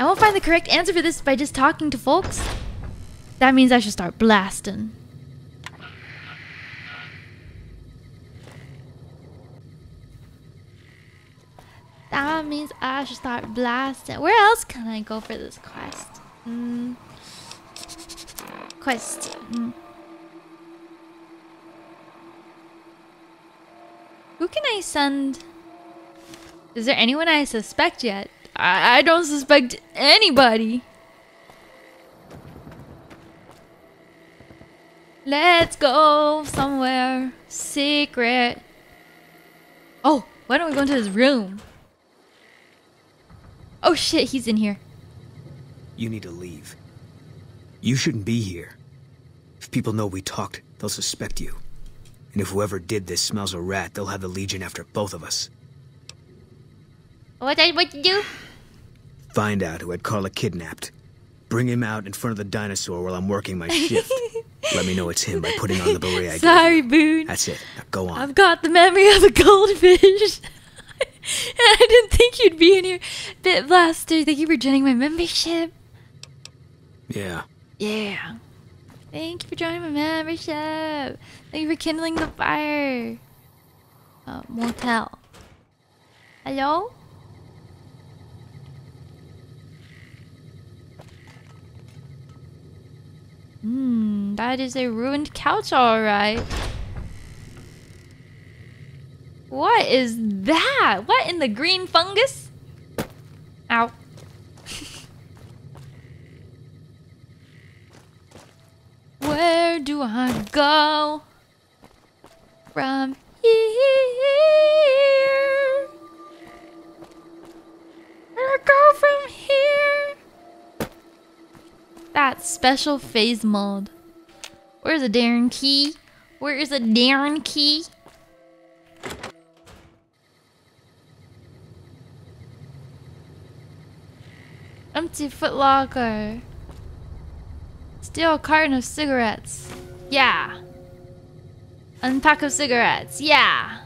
I won't find the correct answer for this by just talking to folks. That means I should start blasting. That means I should start blasting. Where else can I go for this quest? Mm. Quest. Mm. Who can I send? Is there anyone I suspect yet? I, I don't suspect anybody. Let's go somewhere secret. Oh, why don't we go into his room? Oh shit, he's in here. You need to leave. You shouldn't be here. If people know we talked, they'll suspect you. And if whoever did this smells a rat, they'll have the Legion after both of us. What I what to do? Find out who had Carla kidnapped. Bring him out in front of the dinosaur while I'm working my shift. Let me know it's him by putting on the beret I Sorry. Boone. That's it. Now go on. I've got the memory of a goldfish. I didn't think you'd be in here. Bit Blaster, thank you for joining my membership. Yeah. Yeah. Thank you for joining my membership. Thank you for kindling the fire. Uh, motel. Hello? Hmm, that is a ruined couch, alright. What is that? What in the green fungus? Ow. Where do I go from here? Where do I go from here? That special phase mode. Where's the Darren key? Where is the Darren key? Empty footlocker. Steal a carton of cigarettes. Yeah. Unpack of cigarettes. Yeah.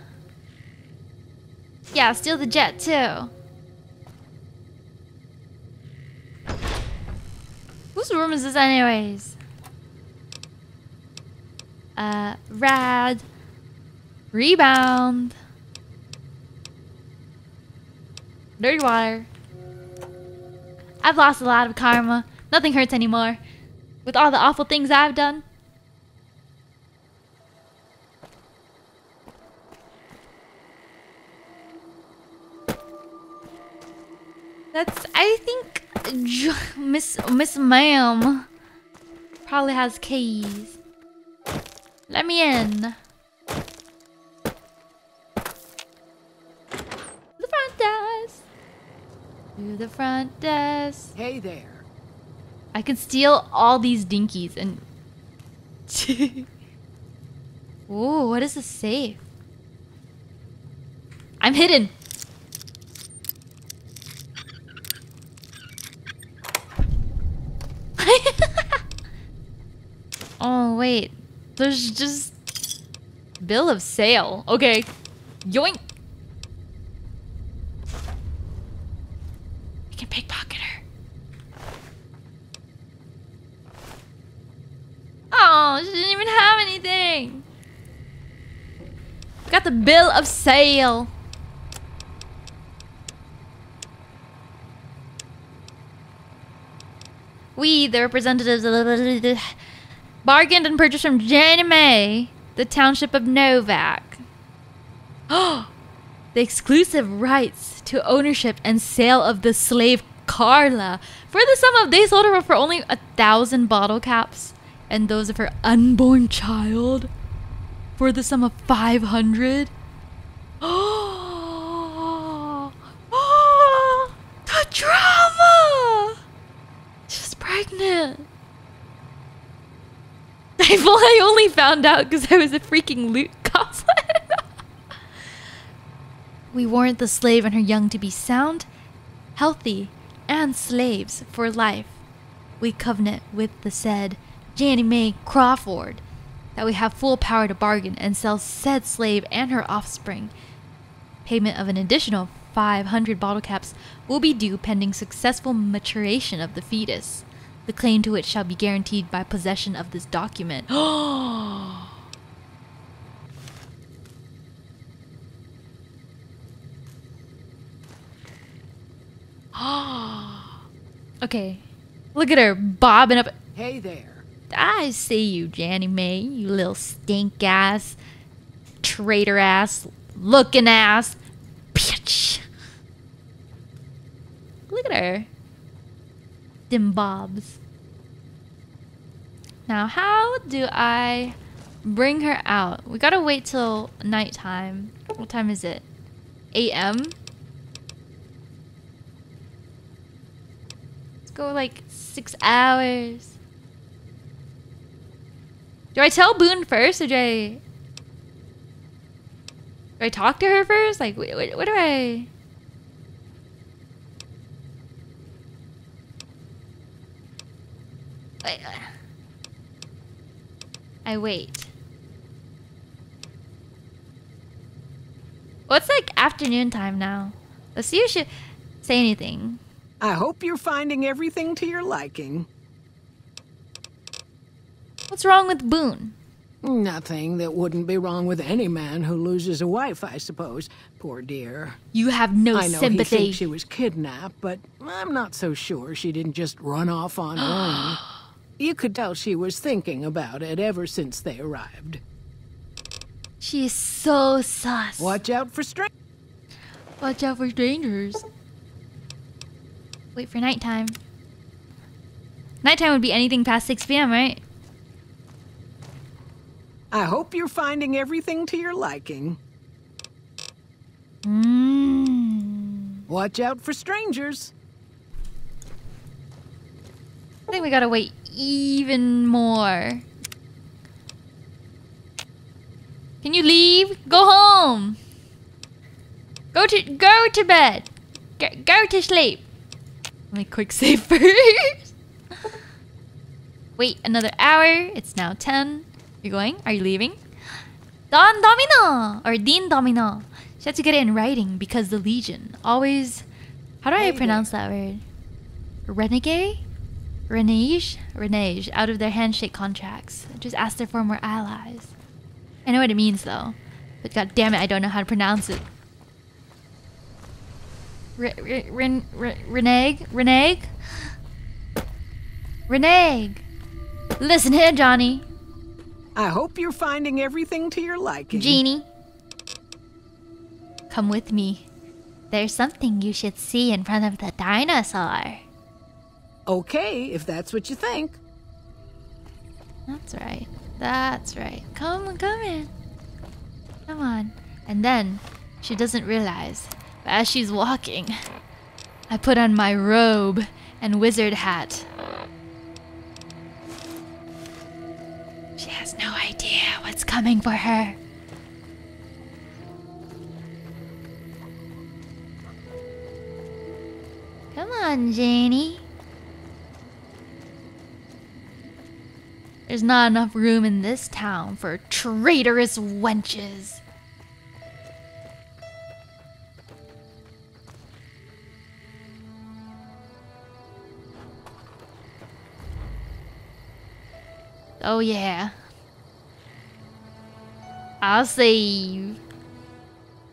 Yeah, steal the jet too. Whose room is this anyways? Uh, rad. Rebound. Dirty water. I've lost a lot of karma. Nothing hurts anymore. With all the awful things I've done. That's I think Miss Miss Ma'am probably has keys. Let me in. The front desk. To the front desk. Hey there. I can steal all these dinkies and. Ooh, what is the safe? I'm hidden. oh wait, there's just bill of sale. Okay, yoink. We can pickpocket her. Oh, she didn't even have anything. Got the bill of sale. We, the representatives of the bargained and purchased from Jeannie May, the township of Novac. The exclusive rights to ownership and sale of the slave Carla for the sum of they sold her for only a thousand bottle caps, and those of her unborn child for the sum of five hundred. Oh, oh, the drama! She's pregnant. I only found out because I was a freaking loot goblin. we warrant the slave and her young to be sound, healthy, and slaves for life. We covenant with the said Jeannie May Crawford that we have full power to bargain and sell said slave and her offspring. Payment of an additional 500 bottle caps will be due pending successful maturation of the fetus, the claim to which shall be guaranteed by possession of this document. okay, look at her bobbing up. Hey there. I see you, Jeannie May, you little stink ass, traitor ass, looking ass, bitch. Look at her. Dim bobs. Now, how do I bring her out? We gotta wait till nighttime. What time is it? A.M. Let's go like six hours. Do I tell Boone first, or do I? Do I talk to her first? Like, what, what, what do I? Uh, I wait. What's like afternoon time now? Let's see if she say anything. I hope you're finding everything to your liking. What's wrong with Boone? Nothing that wouldn't be wrong with any man who loses a wife, I suppose. Poor dear. You have no I know sympathy. he thinks she was kidnapped, but I'm not so sure she didn't just run off on her own. You could tell she was thinking about it ever since they arrived. She is so sus. Watch out for strangers. Watch out for strangers. Wait for nighttime. Nighttime would be anything past 6 p.m., right? I hope you're finding everything to your liking. Mm. Watch out for strangers. I think we gotta wait even more. Can you leave? Go home. Go to go to bed. Go, go to sleep. Let me quick save first. wait another hour. It's now 10. You're going? Are you leaving? Don Domino or Dean Domino. She had to get it in writing because the Legion always. How do I pronounce that word? Renegade? Renege? Renege out of their handshake contracts. Just ask their former allies. I know what it means though, but god damn it, I don't know how to pronounce it. Re- ren- re- renege? Renege? Renege! Listen here, Johnny. I hope you're finding everything to your liking. Jeannie. Come with me. There's something you should see in front of the dinosaur. Okay, if that's what you think. That's right. That's right. Come, on, come in. Come on. And then she doesn't realize, but as she's walking, I put on my robe and wizard hat. She has no idea what's coming for her. Come on, Janie. There's not enough room in this town for traitorous wenches. Oh yeah. I'll save.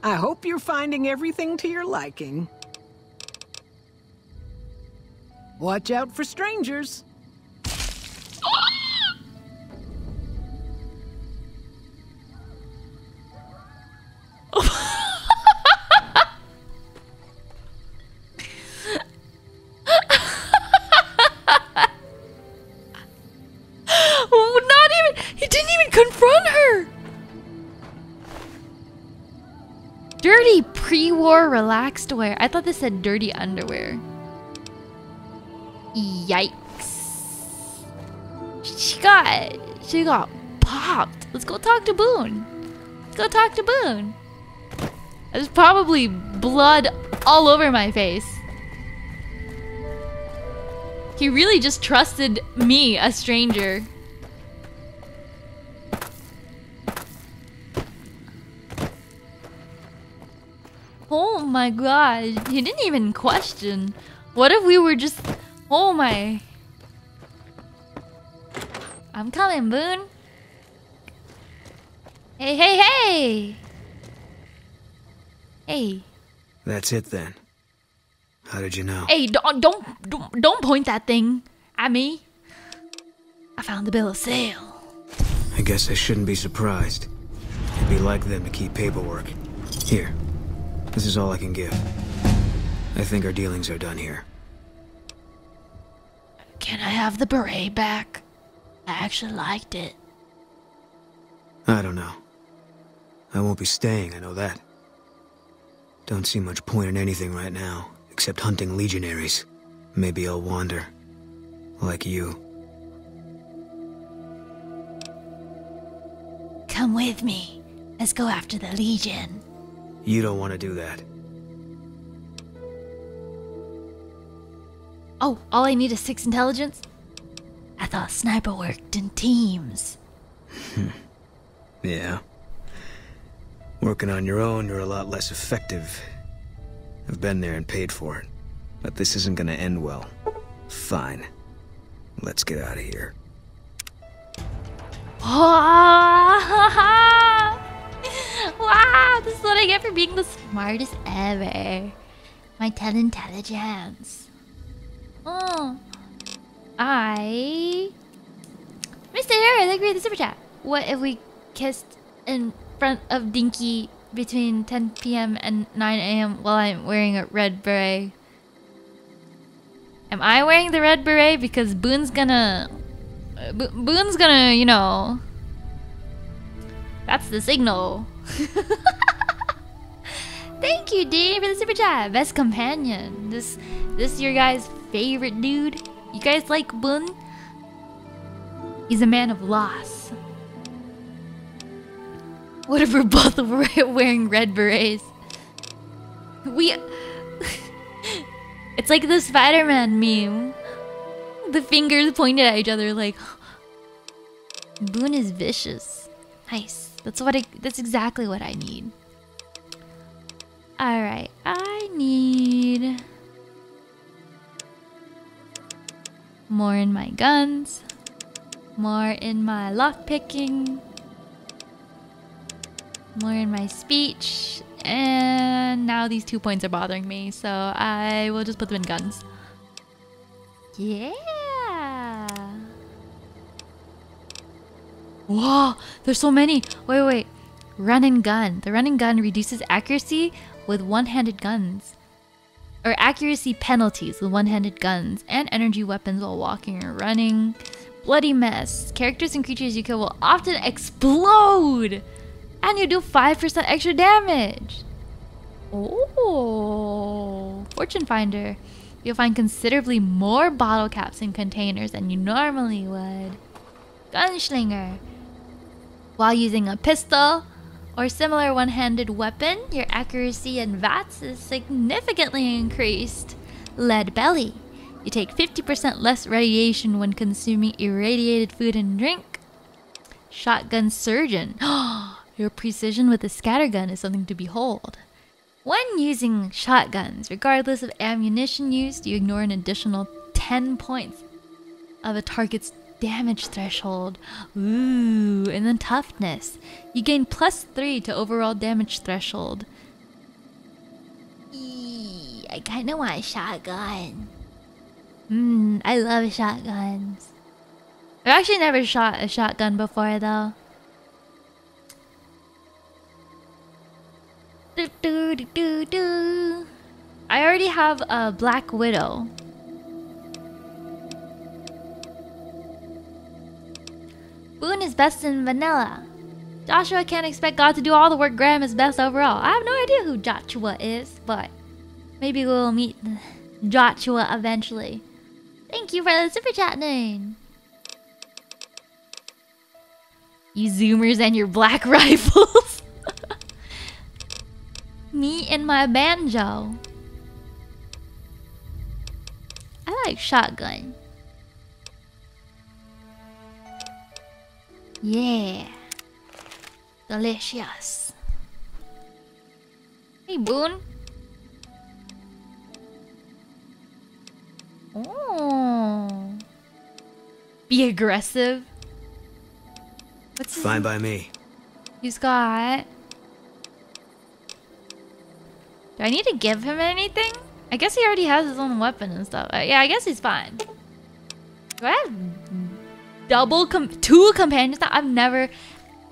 I hope you're finding everything to your liking. Watch out for strangers. Not even. He didn't even confront her. Dirty pre-war relaxed wear. I thought this said dirty underwear. Yikes. She got she got popped. Let's go talk to Boone. Let's go talk to Boone. There's probably blood all over my face. He really just trusted me, a stranger. Oh my god, he didn't even question. What if we were just. Oh my. I'm coming, Boone. Hey, hey, hey! Hey, That's it then. How did you know? hey, don't, don't, don't, don't point that thing at me. I found the bill of sale. I guess I shouldn't be surprised. It'd be like them to keep paperwork. Here. This is all I can give. I think our dealings are done here. Can I have the beret back? I actually liked it. I don't know. I won't be staying, I know that. Don't see much point in anything right now, except hunting legionaries. Maybe I'll wander. Like you. Come with me. Let's go after the Legion. You don't want to do that. Oh, all I need is six intelligence? I thought sniper worked in teams. Yeah. Working on your own, you're a lot less effective. I've been there and paid for it. But this isn't gonna end well. Fine. Let's get out of here. wow, this is what I get for being the smartest ever. My 10 intelligence. Oh. I. Mr. Harris, thank you for the super chat. What if we kissed in front of Dinky between 10 p.m. and 9 a.m. while I'm wearing a red beret? Am I wearing the red beret? Because Boone's gonna. Bo- Boone's gonna, you know. That's the signal. Thank you, Dean, for the super chat. Best companion. This, this your guys' favorite dude. You guys like Boone? He's a man of loss. What if we're both wearing red berets? We. it's like the Spider-Man meme. The fingers pointed at each other, like. Boone is vicious. Nice. That's what I. That's exactly what I need. All right, I need more in my guns, more in my lockpicking, more in my speech, and now these two points are bothering me, so I will just put them in guns. Yeah. Whoa, there's so many. Wait, wait. Run and gun. The run and gun reduces accuracy with one-handed guns. Or accuracy penalties with one-handed guns and energy weapons while walking or running. Bloody mess. Characters and creatures you kill will often explode! And you do 5% extra damage! Oh, Fortune Finder. You'll find considerably more bottle caps and containers than you normally would. Gunslinger. While using a pistol or similar one-handed weapon, your accuracy and VATS is significantly increased. Lead belly. You take 50% less radiation when consuming irradiated food and drink. Shotgun surgeon. Oh, Your precision with a scattergun is something to behold. When using shotguns, regardless of ammunition used, you ignore an additional 10 points of a target's damage threshold. Ooh, and then toughness. You gain plus 3 to overall damage threshold. Eee, I kinda want a shotgun. Mmm, I love shotguns. I've actually never shot a shotgun before though. Do, do, do, do, do. I already have a Black Widow. Boone is best in vanilla. Joshua can't expect God to do all the work. Graham is best overall. I have no idea who Joshua is, but maybe we'll meet Joshua eventually. Thank you for the super chat name. You zoomers and your black rifles. Me and my banjo. I like shotgun. Yeah. Delicious. Hey, Boone. Oh. Be aggressive. What's Fine by me. He's got. Do I need to give him anything? I guess he already has his own weapon and stuff. Uh, yeah, I guess he's fine. Do I have double com two companions? I'm never,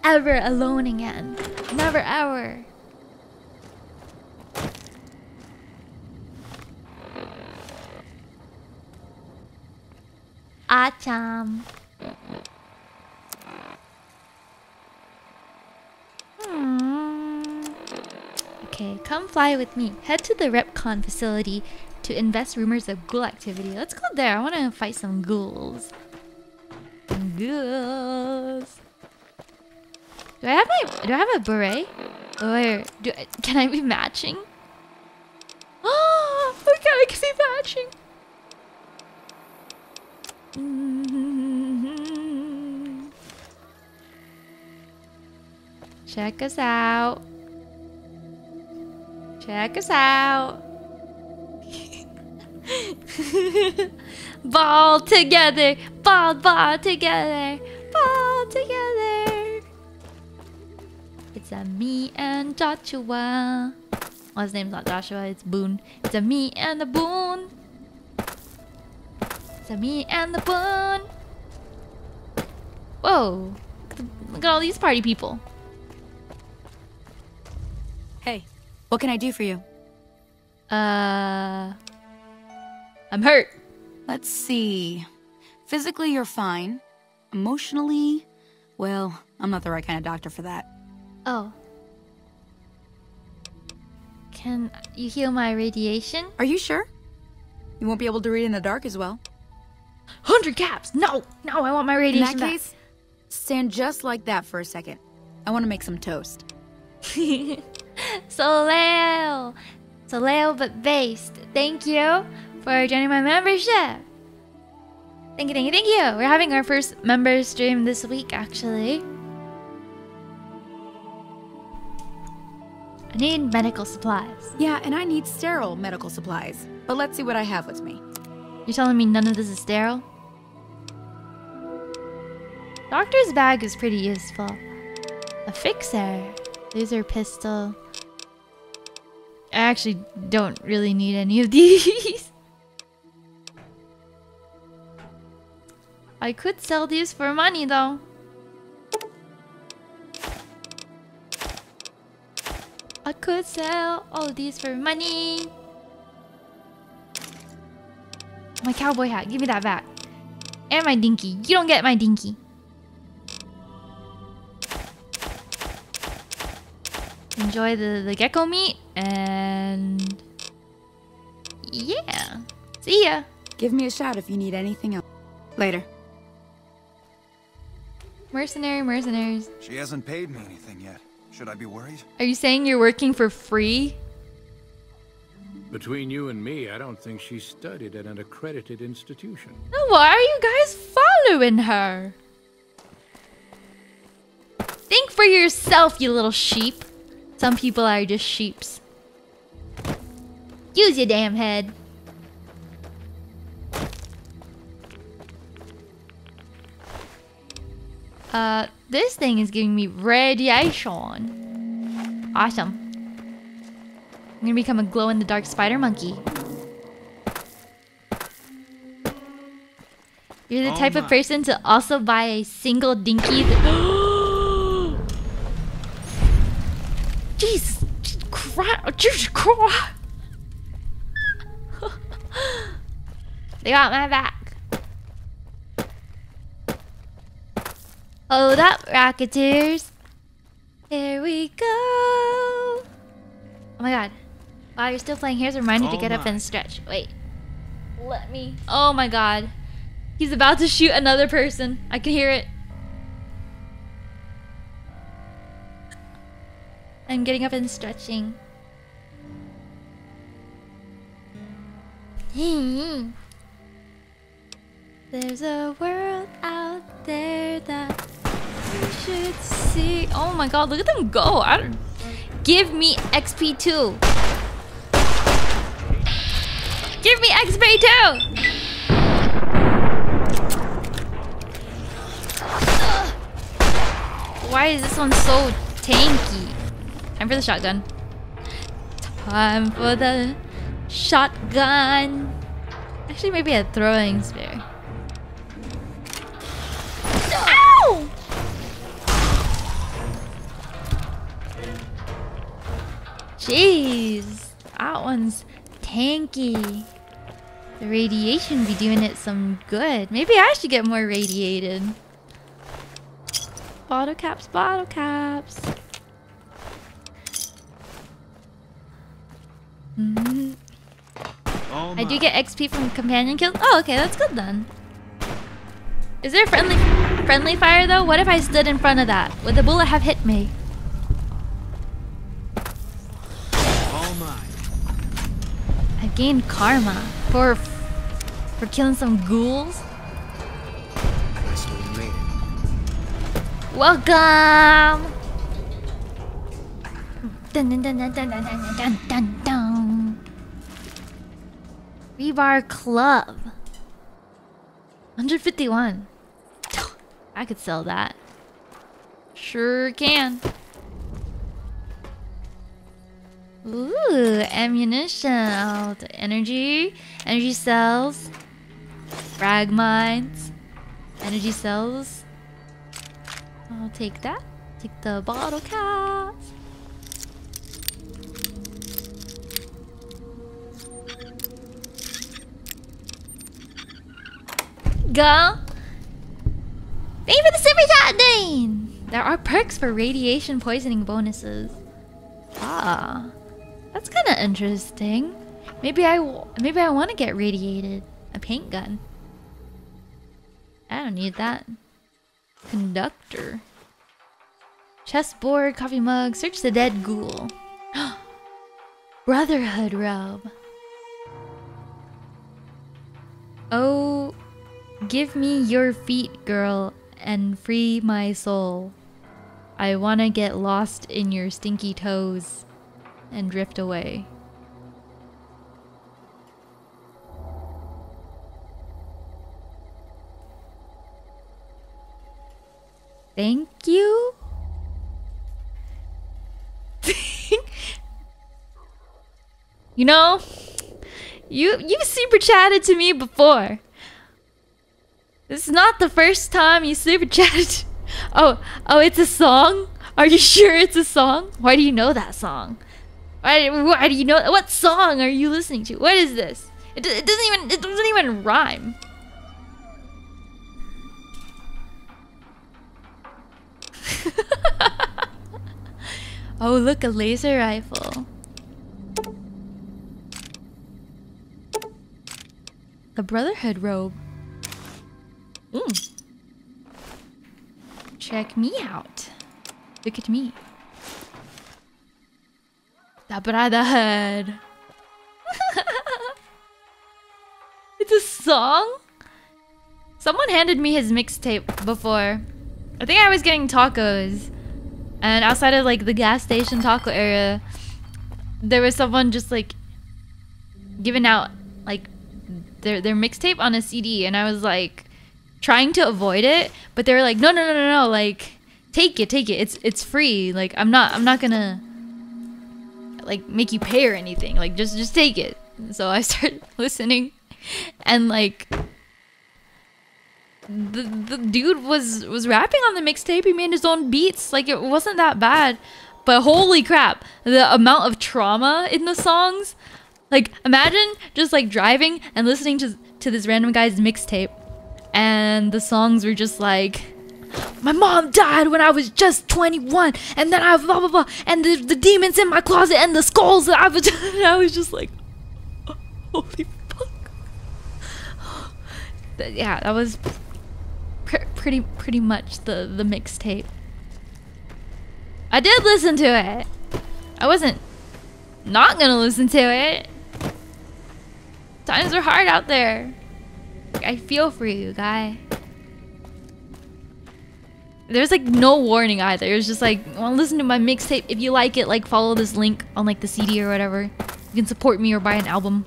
ever alone again. Never ever. Acham. Hmm. Okay, come fly with me. Head to the REPCONN facility to invest rumors of ghoul activity. Let's go there. I want to fight some ghouls. Ghouls. Do I have my? Do I have a beret? Or do I, can I be matching? Oh, okay, I can be matching. Check us out. Check us out. ball together. Ball, ball together. Ball together. It's a me and Joshua. Well, his name's not Joshua, it's Boone. It's a me and the Boone. It's a me and the Boone. Whoa. Look at all these party people. Hey, what can I do for you? Uh. I'm hurt. Let's see. Physically, you're fine. Emotionally, well, I'm not the right kind of doctor for that. Oh. Can you heal my radiation? Are you sure? You won't be able to read in the dark as well. 100 caps! No! No, I want my radiation In that back. case, stand just like that for a second. I want to make some toast. Soleo! Soleo but based. Thank you for joining my membership. Thank you, thank you, thank you. We're having our first member stream this week, actually. I need medical supplies. Yeah, and I need sterile medical supplies. But let's see what I have with me. You're telling me none of this is sterile? Doctor's bag is pretty useful. A fixer. Laser pistol. I actually don't really need any of these. I could sell these for money though. I could sell all these for money. My cowboy hat. Give me that back. And my dinky. You don't get my dinky. Enjoy the, the gecko meat and yeah. See ya. Give me a shout if you need anything else. Later. Mercenary, mercenaries. She hasn't paid me anything yet. Should I be worried? Are you saying you're working for free? Between you and me, I don't think she studied at an accredited institution. No, why are you guys following her? Think for yourself, you little sheep. Some people are just sheeps. Use your damn head. Uh, this thing is giving me radiation. Awesome. I'm gonna become a glow-in-the-dark spider monkey. You're the Oh type of person to also buy a single dinky. Jesus Christ! Jesus Christ! they got my back. Hold up, Rocketeers. Here we go. Oh my god. Wow, you're still playing. Here's a reminder to Oh get up and stretch. Wait. Let me. Oh my god. He's about to shoot another person. I can hear it. I'm getting up and stretching. Hmm. There's a world out there that you should see. Oh my god, look at them go. I don't... Give me XP2. Give me XP2. Why is this one so tanky? Time for the shotgun. Time for the shotgun. Actually, maybe a throwing spear. Ow! Jeez, that one's tanky. The radiation be doing it some good. Maybe I should get more radiated. Bottle caps, bottle caps. Mhm. Oh I do get XP from companion kills. Oh, okay, that's good then. Is there friendly friendly fire though? What if I stood in front of that? Would the bullet have hit me? Oh my. I've gained karma for for killing some ghouls. I still made it. Welcome. Dun dun dun dun dun dun dun dun dun dun. Rebar Club. 151. I could sell that. Sure can. Ooh, ammunition. Oh, energy. Energy cells. Frag mines. Energy cells. I'll take that. Take the bottle caps. Go. Thank you for the super chat, Dane. There are perks for radiation poisoning bonuses. Ah, that's kind of interesting. Maybe I maybe I want to get radiated. A paint gun. I don't need that. Conductor. Chessboard, coffee mug, search the dead ghoul. Brotherhood robe. Oh, give me your feet, girl, and free my soul. I wanna get lost in your stinky toes and drift away. Thank you. you know, you you super chatted to me before. This is not the first time you super chat. Oh, oh, it's a song? Are you sure it's a song? Why do you know that song? Why, why do you know? What song are you listening to? What is this? It, it doesn't even it doesn't even rhyme. oh, look, a laser rifle. The Brotherhood robe. Mm. Check me out. Look at me. The Brotherhood. it's a song? Someone handed me his mixtape before. I think I was getting tacos. And outside of like the gas station taco area, there was someone just like giving out like their their mixtape on a CD and I was like trying to avoid it, but they were like, "No, no, no, no, no, like take it, take it. It's it's free. Like I'm not I'm not to like make you pay or anything. Like just just take it." So I started listening and like the the dude was was rapping on the mixtape. He made his own beats. Like it wasn't that bad. But holy crap, the amount of trauma in the songs. Like imagine just like driving and listening to to this random guy's mixtape and the songs were just like my mom died when I was just 21 and then I blah blah blah and the, the demons in my closet and the skulls that I was I was just like oh, holy fuck. But yeah that was pr pretty pretty much the the mixtape. I did listen to it. I wasn't not gonna listen to it. Times are hard out there I feel for you, guy. There's like no warning either. It was just like, well, listen to my mixtape. If you like it, like follow this link on like the CD or whatever. You can support me or buy an album.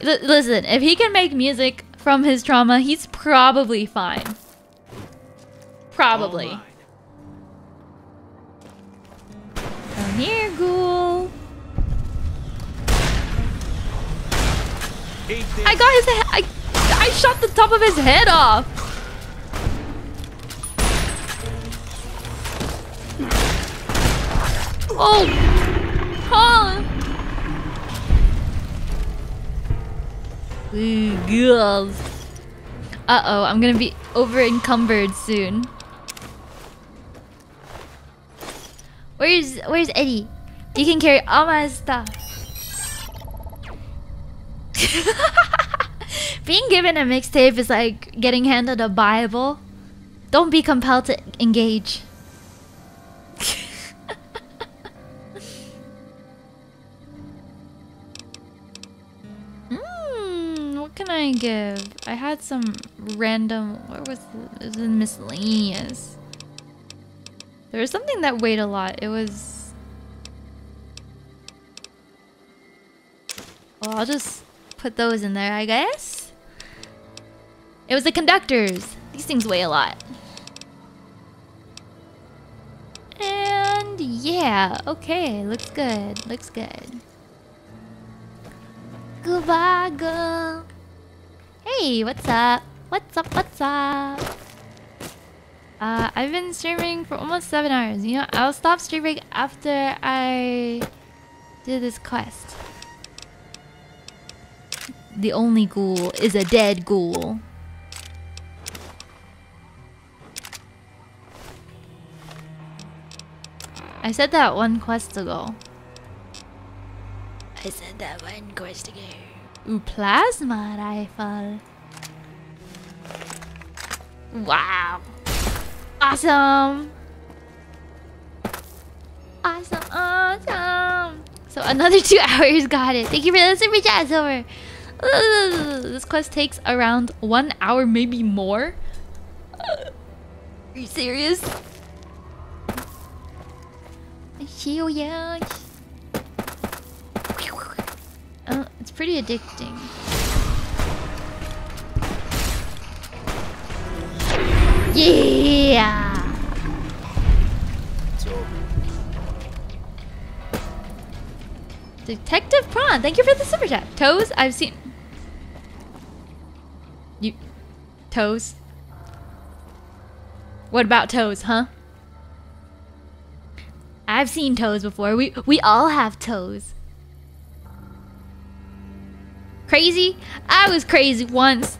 L listen, if he can make music from his trauma, he's probably fine. Probably. Oh Come here, ghoul. I got his head. I, I shot the top of his head off. Oh. Huh. Ooh, girls. Uh-oh, I'm gonna be over encumbered soon. Where's where's ED-E? You can carry all my stuff. Being given a mixtape is like getting handed a Bible. Don't be compelled to engage. Hmm, what can I give? I had some random. What was was miscellaneous. There was something that weighed a lot. It was. Well, I'll just put those in there, I guess. It was the conductors. These things weigh a lot. And yeah, okay, looks good, looks good. Goodbye, girl. Hey, what's up? What's up, what's up? Uh, I've been streaming for almost seven hours. You know, I'll stop streaming after I do this quest. The only ghoul is a dead ghoul. I said that one quest ago. I said that one quest ago. Ooh, plasma rifle. Wow. Awesome. Awesome, awesome. So another two hours got it. Thank you for the super chat, Silver. This quest takes around one hour, maybe more. Are you serious? Oh, it's pretty addicting. Yeah! Detective Prawn, thank you for the super chat. Toes, I've seen... You... Toes? What about toes, huh? I've seen toes before. We we all have toes. Crazy? I was crazy once.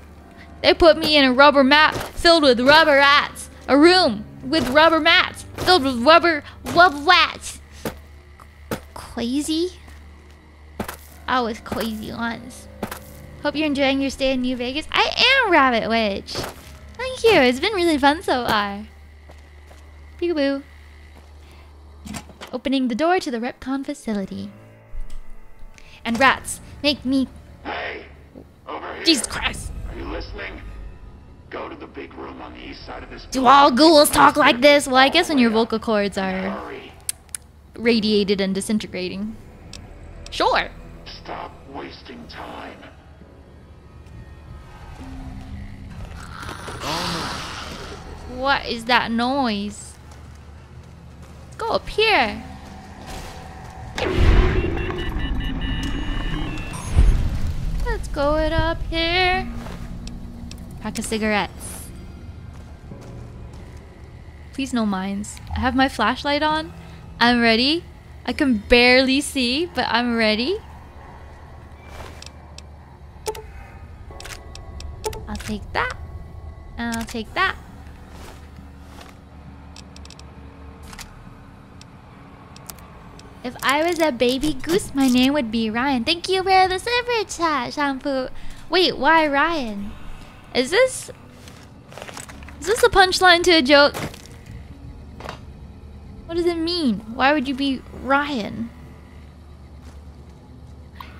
They put me in a rubber mat filled with rubber rats. A room with rubber mats filled with rubber rubber rats. Crazy? I was crazy once. Hope you're enjoying your stay in New Vegas. I am Rabbit Witch. Thank you. It's been really fun so far. Peekaboo. Opening the door to the REPCONN facility. And rats make me. Hey, over here. Jesus Christ. Are you listening? Go to the big room on the east side of this. Do all ghouls talk like this? Well, I guess when your vocal cords are radiated and disintegrating. Sure. Stop wasting time. What is that noise? Go up here. Let's go it up here. Pack of cigarettes. Please no mines. I have my flashlight on. I'm ready. I can barely see, but I'm ready. I'll take that. I'll take that. If I was a baby goose, my name would be Ryan. Thank you for the super chat, shampoo. Wait, why Ryan? Is this... Is this a punchline to a joke? What does it mean? Why would you be Ryan?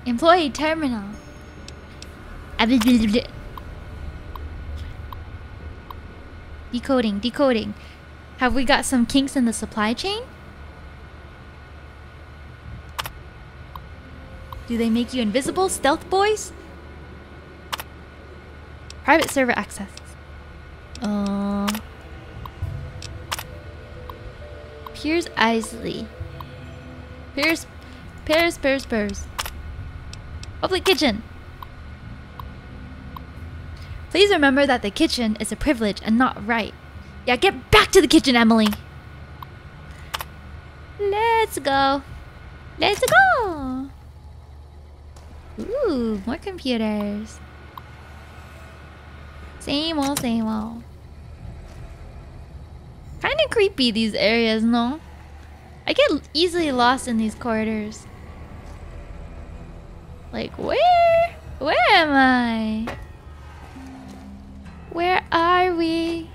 Employee terminal. Decoding, decoding. Have we got some kinks in the supply chain? Do they make you invisible, stealth boys? Private server access. Uh, Piers Isley. Piers, Piers, Piers, Piers. Public kitchen. Please remember that the kitchen is a privilege and not right. Yeah, get back to the kitchen, Emily. Let's go. Let's go. Ooh, more computers. Same old, same old. Kind of creepy, these areas, no? I get easily lost in these corridors. Like, where? Where am I? Where are we?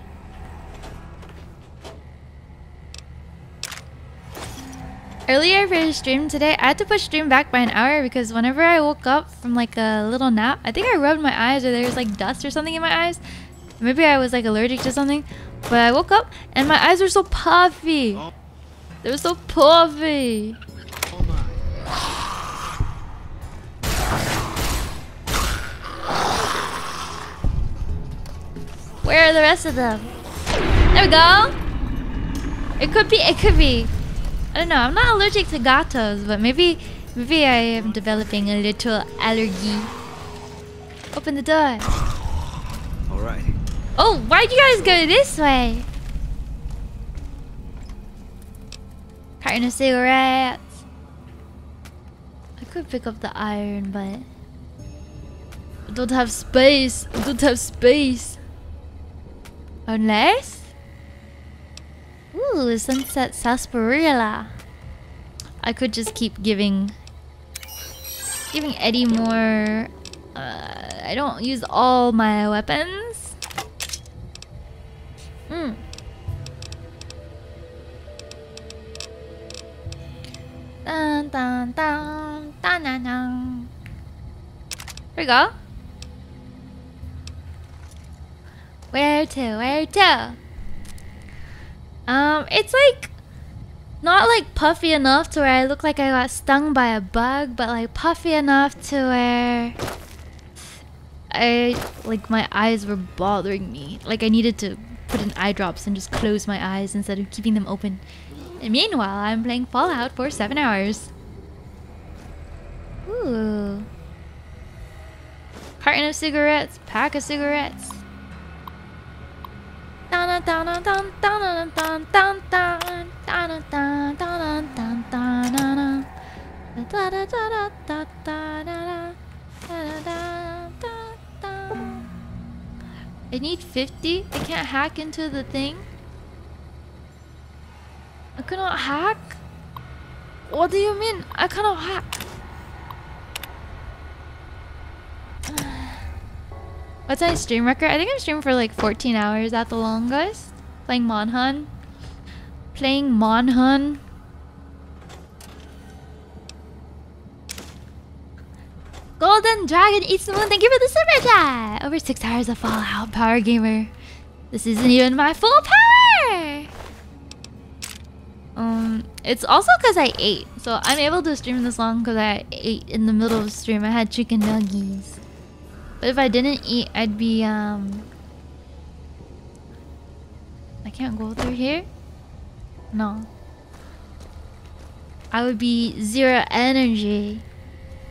Earlier for the stream today, I had to push stream back by an hour because whenever I woke up from like a little nap, I think I rubbed my eyes or there was like dust or something in my eyes. Maybe I was like allergic to something. But I woke up and my eyes were so puffy. Oh. They were so puffy. Where are the rest of them? There we go. It could be, it could be. I don't know. I'm not allergic to gatos, but maybe, maybe I am developing a little allergy. Open the door. All right. Oh, why'd you guys go this way? Carton of cigarettes. I could pick up the iron, but I don't have space. I don't have space. Unless? Ooh, Sunset Sarsaparilla. I could just keep giving giving ED-E more uh, I don't use all my weapons. Hmm. Dun dun dun dun dun dun. Here we go. Where to? Where to? Um, it's like not like puffy enough to where I look like I got stung by a bug, but like puffy enough to where I like my eyes were bothering me. Like I needed to put in eye drops and just close my eyes instead of keeping them open. And meanwhile, I'm playing Fallout for seven hours. Ooh. Carton of cigarettes, pack of cigarettes. I need 50? I can't hack into the thing? I cannot hack? What do you mean? I cannot hack. What's my stream record? I think I'm streaming for like 14 hours at the longest. Playing Monhun. Playing Monhun. Golden Dragon eats the moon. Thank you for the super chat. Over six hours of Fallout, Power Gamer. This isn't even my full power. Um, it's also because I ate, so I'm able to stream this long because I ate in the middle of the stream. I had chicken nuggies. But if I didn't eat, I'd be um. I can't go through here. No. I would be zero energy.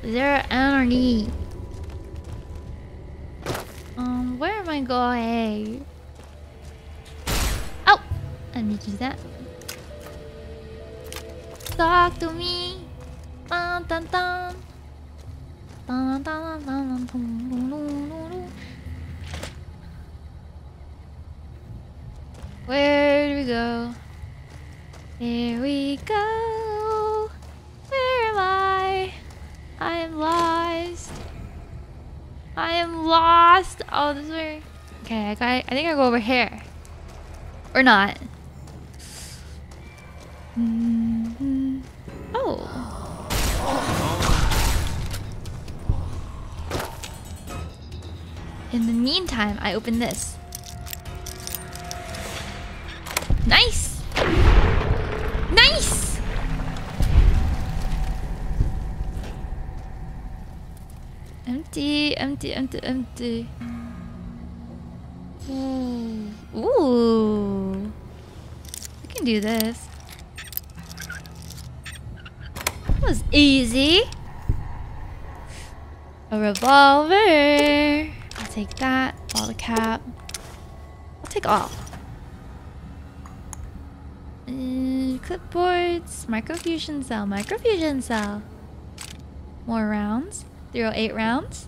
Zero energy. Um, where am I going? Oh! Let me do that. Talk to me. Dun, dun, dun. Where do we go? Here we go. Where am I? I am lost. I am lost. Oh, this way. Okay, I. I think I go over here, or not. Mm-hmm. Oh. In the meantime, I open this. Nice! Nice! Empty, empty, empty, empty. Ooh. I can do this. That was easy. A revolver. I'll take that. Bottle cap. I'll take all. Uh, clipboards. Microfusion cell. Microfusion cell. More rounds. 308 rounds.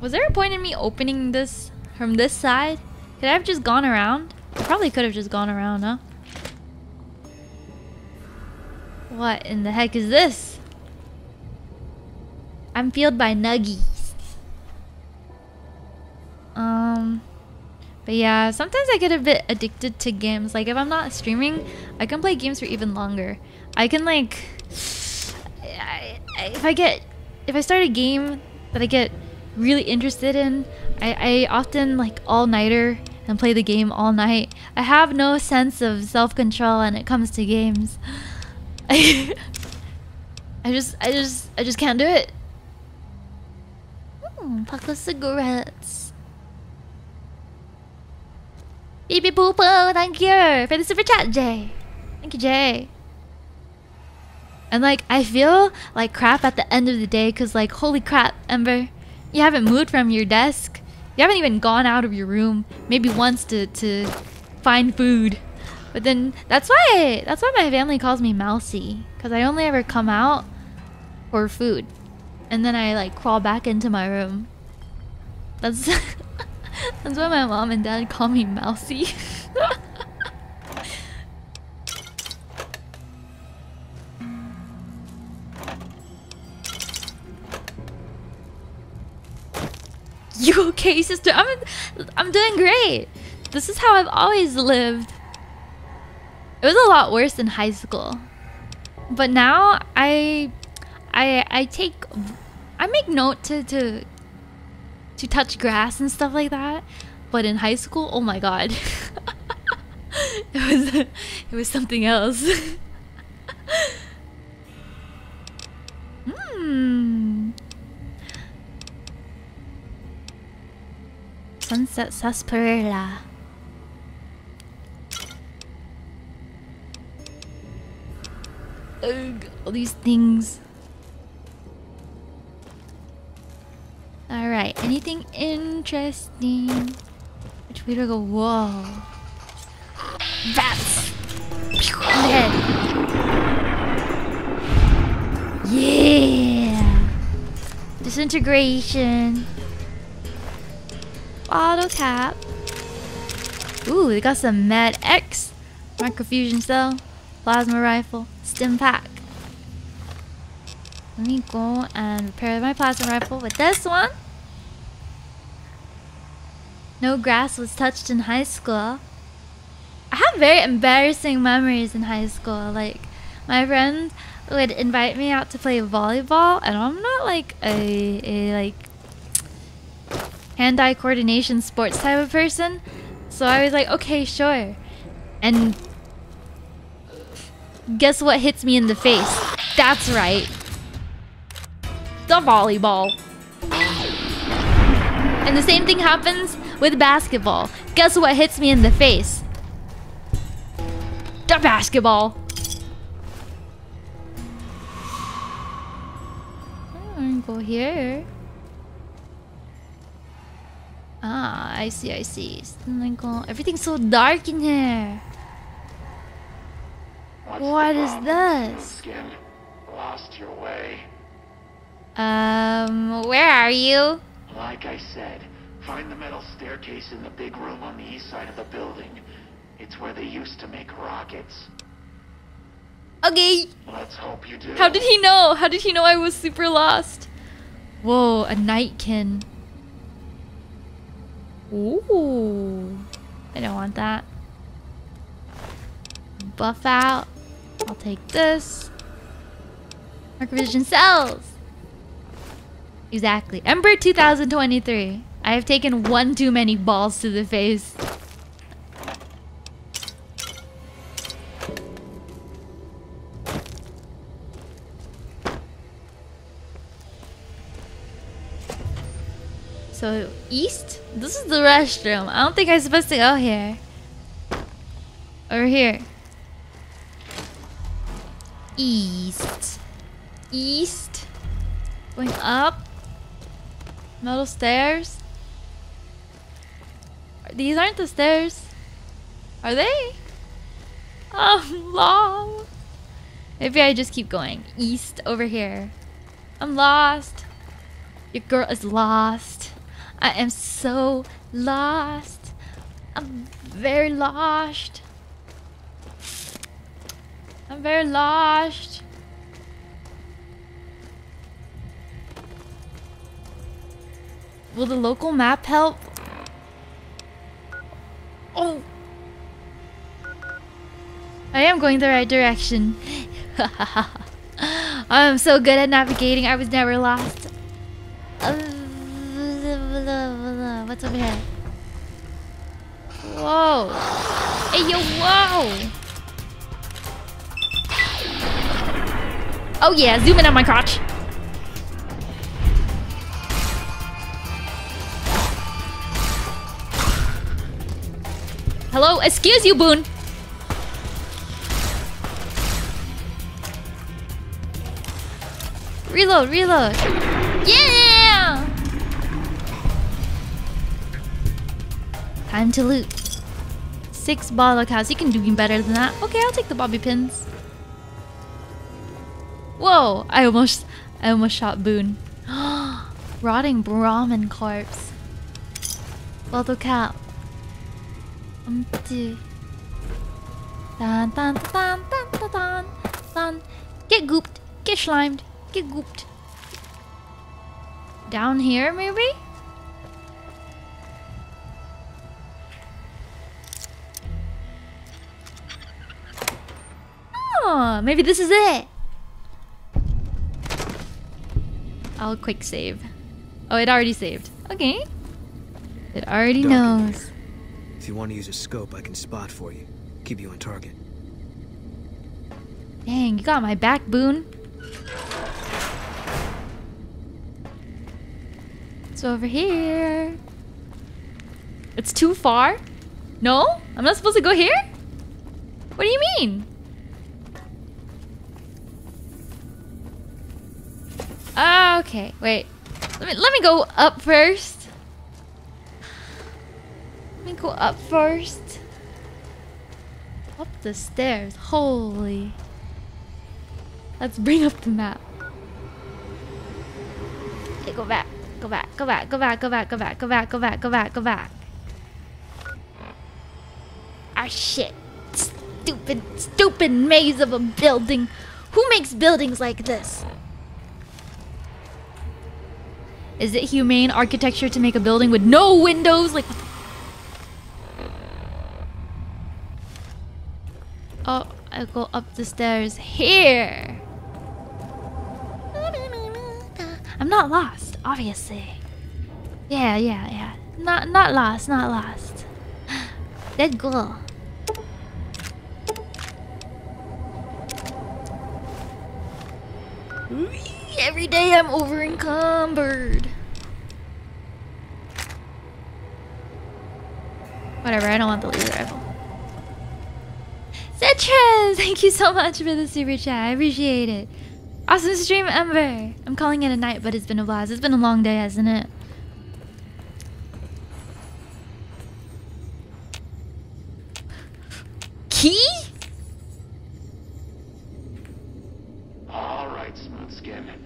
Was there a point in me opening this from this side? Could I have just gone around? I probably could have just gone around, huh? What in the heck is this? I'm fueled by nuggies. Um, but yeah, sometimes I get a bit addicted to games. Like if I'm not streaming, I can play games for even longer. I can like, I, I, if I get, if I start a game that I get really interested in, I, I often like all nighter and play the game all night. I have no sense of self control when it comes to games. I just, I just, I just can't do it. Hmm, pack of cigarettes. Boop oh, thank you for the super chat, Jay. Thank you, Jay. And like, I feel like crap at the end of the day because like, holy crap, Ember. You haven't moved from your desk. You haven't even gone out of your room. Maybe once to, to find food. But then, that's why, that's why my family calls me Mousy. Because I only ever come out for food. And then I like crawl back into my room. That's that's why my mom and dad call me Mousy. you okay, sister? I'm I'm doing great. This is how I've always lived. It was a lot worse in high school. But now I I I take I make note to to to touch grass and stuff like that. But in high school, oh my god. it was it was something else. Hmm. Sunset sarsaparilla. Ugh, all these things. Alright, anything interesting? Which way to go? Whoa. Bats. Head. Yeah. Disintegration. Auto tap. Ooh, they got some Med-X. Microfusion cell. Plasma rifle. Stimpak. Let me go and repair my plasma rifle with this one. No grass was touched in high school. I have very embarrassing memories in high school. Like, my friends would invite me out to play volleyball, and I'm not like a, a like hand-eye coordination sports type of person. So I was like, okay, sure. And guess what hits me in the face? That's right. The volleyball. And the same thing happens with basketball. Guess what hits me in the face? The basketball. I'm go here. Ah, I see, I see. Everything's so dark in here. What's What the is problem, this? Skin? Lost your way. Um, where are you? Like I said, find the metal staircase in the big room on the east side of the building. It's where they used to make rockets. Okay. Let's hope you do. How did he know? How did he know I was super lost? Whoa, a nightkin. Ooh. I don't want that. Buffout. I'll take this. Microfusion cells. Exactly. Ember 2023. I have taken one too many balls to the face. So, east? This is the restroom. I don't think I'm supposed to go here. Over here. East. East. Going up. Metal stairs. These aren't the stairs. Are they? Oh, I'm lost. Maybe I just keep going. East over here. I'm lost. Your girl is lost. I am so lost. I'm very lost. I'm very lost. Will the local map help? Oh! I am going the right direction. I'm so good at navigating. I was never lost. What's over here? Whoa! Hey yo! Whoa! Oh yeah! Zoom in on my crotch. Hello? Excuse you, Boone. Reload, reload. Yeah! Time to loot. Six bottle cows. You can do better than that. Okay, I'll take the bobby pins. Whoa! I almost, I almost shot Boone. Rotting Brahmin corpse. Bottle cap. Um, Empty. Dun, dun, dun, dun, dun, dun, dun. Get gooped. Get slimed. Get gooped. Down here, maybe? Oh, maybe this is it. I'll quick save. Oh, it already saved. Okay. It already knows. If you want to use a scope, I can spot for you. Keep you on target. Dang, you got my back, Boone. It's over here. It's too far? No? I'm not supposed to go here? What do you mean? Okay, wait. Let me let me go up first. Let me go up first. Up the stairs. Holy. Let's bring up the map. Okay, go back. Go back. Go back. Go back. Go back. Go back. Go back. Go back. Go back. Go back. Ah shit. Stupid, stupid maze of a building. Who makes buildings like this? Is it humane architecture to make a building with no windows? Like, Oh, I go up the stairs here. I'm not lost, obviously. Yeah, yeah, yeah. Not not lost, not lost. Let's go. Every day I'm over encumbered. Whatever, I don't want the laser rifle. Citrus! Thank you so much for the super chat. I appreciate it. Awesome stream, Ember. I'm calling it a night, but it's been a blast. It's been a long day, hasn't it? Key? All right, Smoothskin.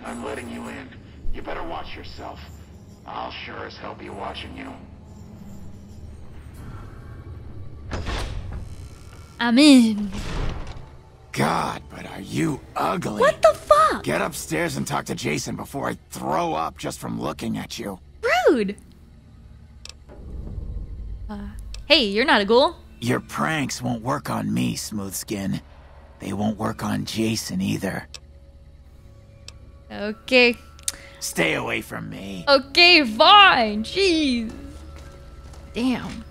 I'm letting you in. You better watch yourself. I'll sure as hell be watching you. I'm in. God, but are you ugly? What the fuck? Get upstairs and talk to Jason before I throw up just from looking at you. Rude. Uh, hey, you're not a ghoul. Your pranks won't work on me, Smooth Skin. They won't work on Jason either. Okay. Stay away from me. Okay, fine. Jeez. Damn.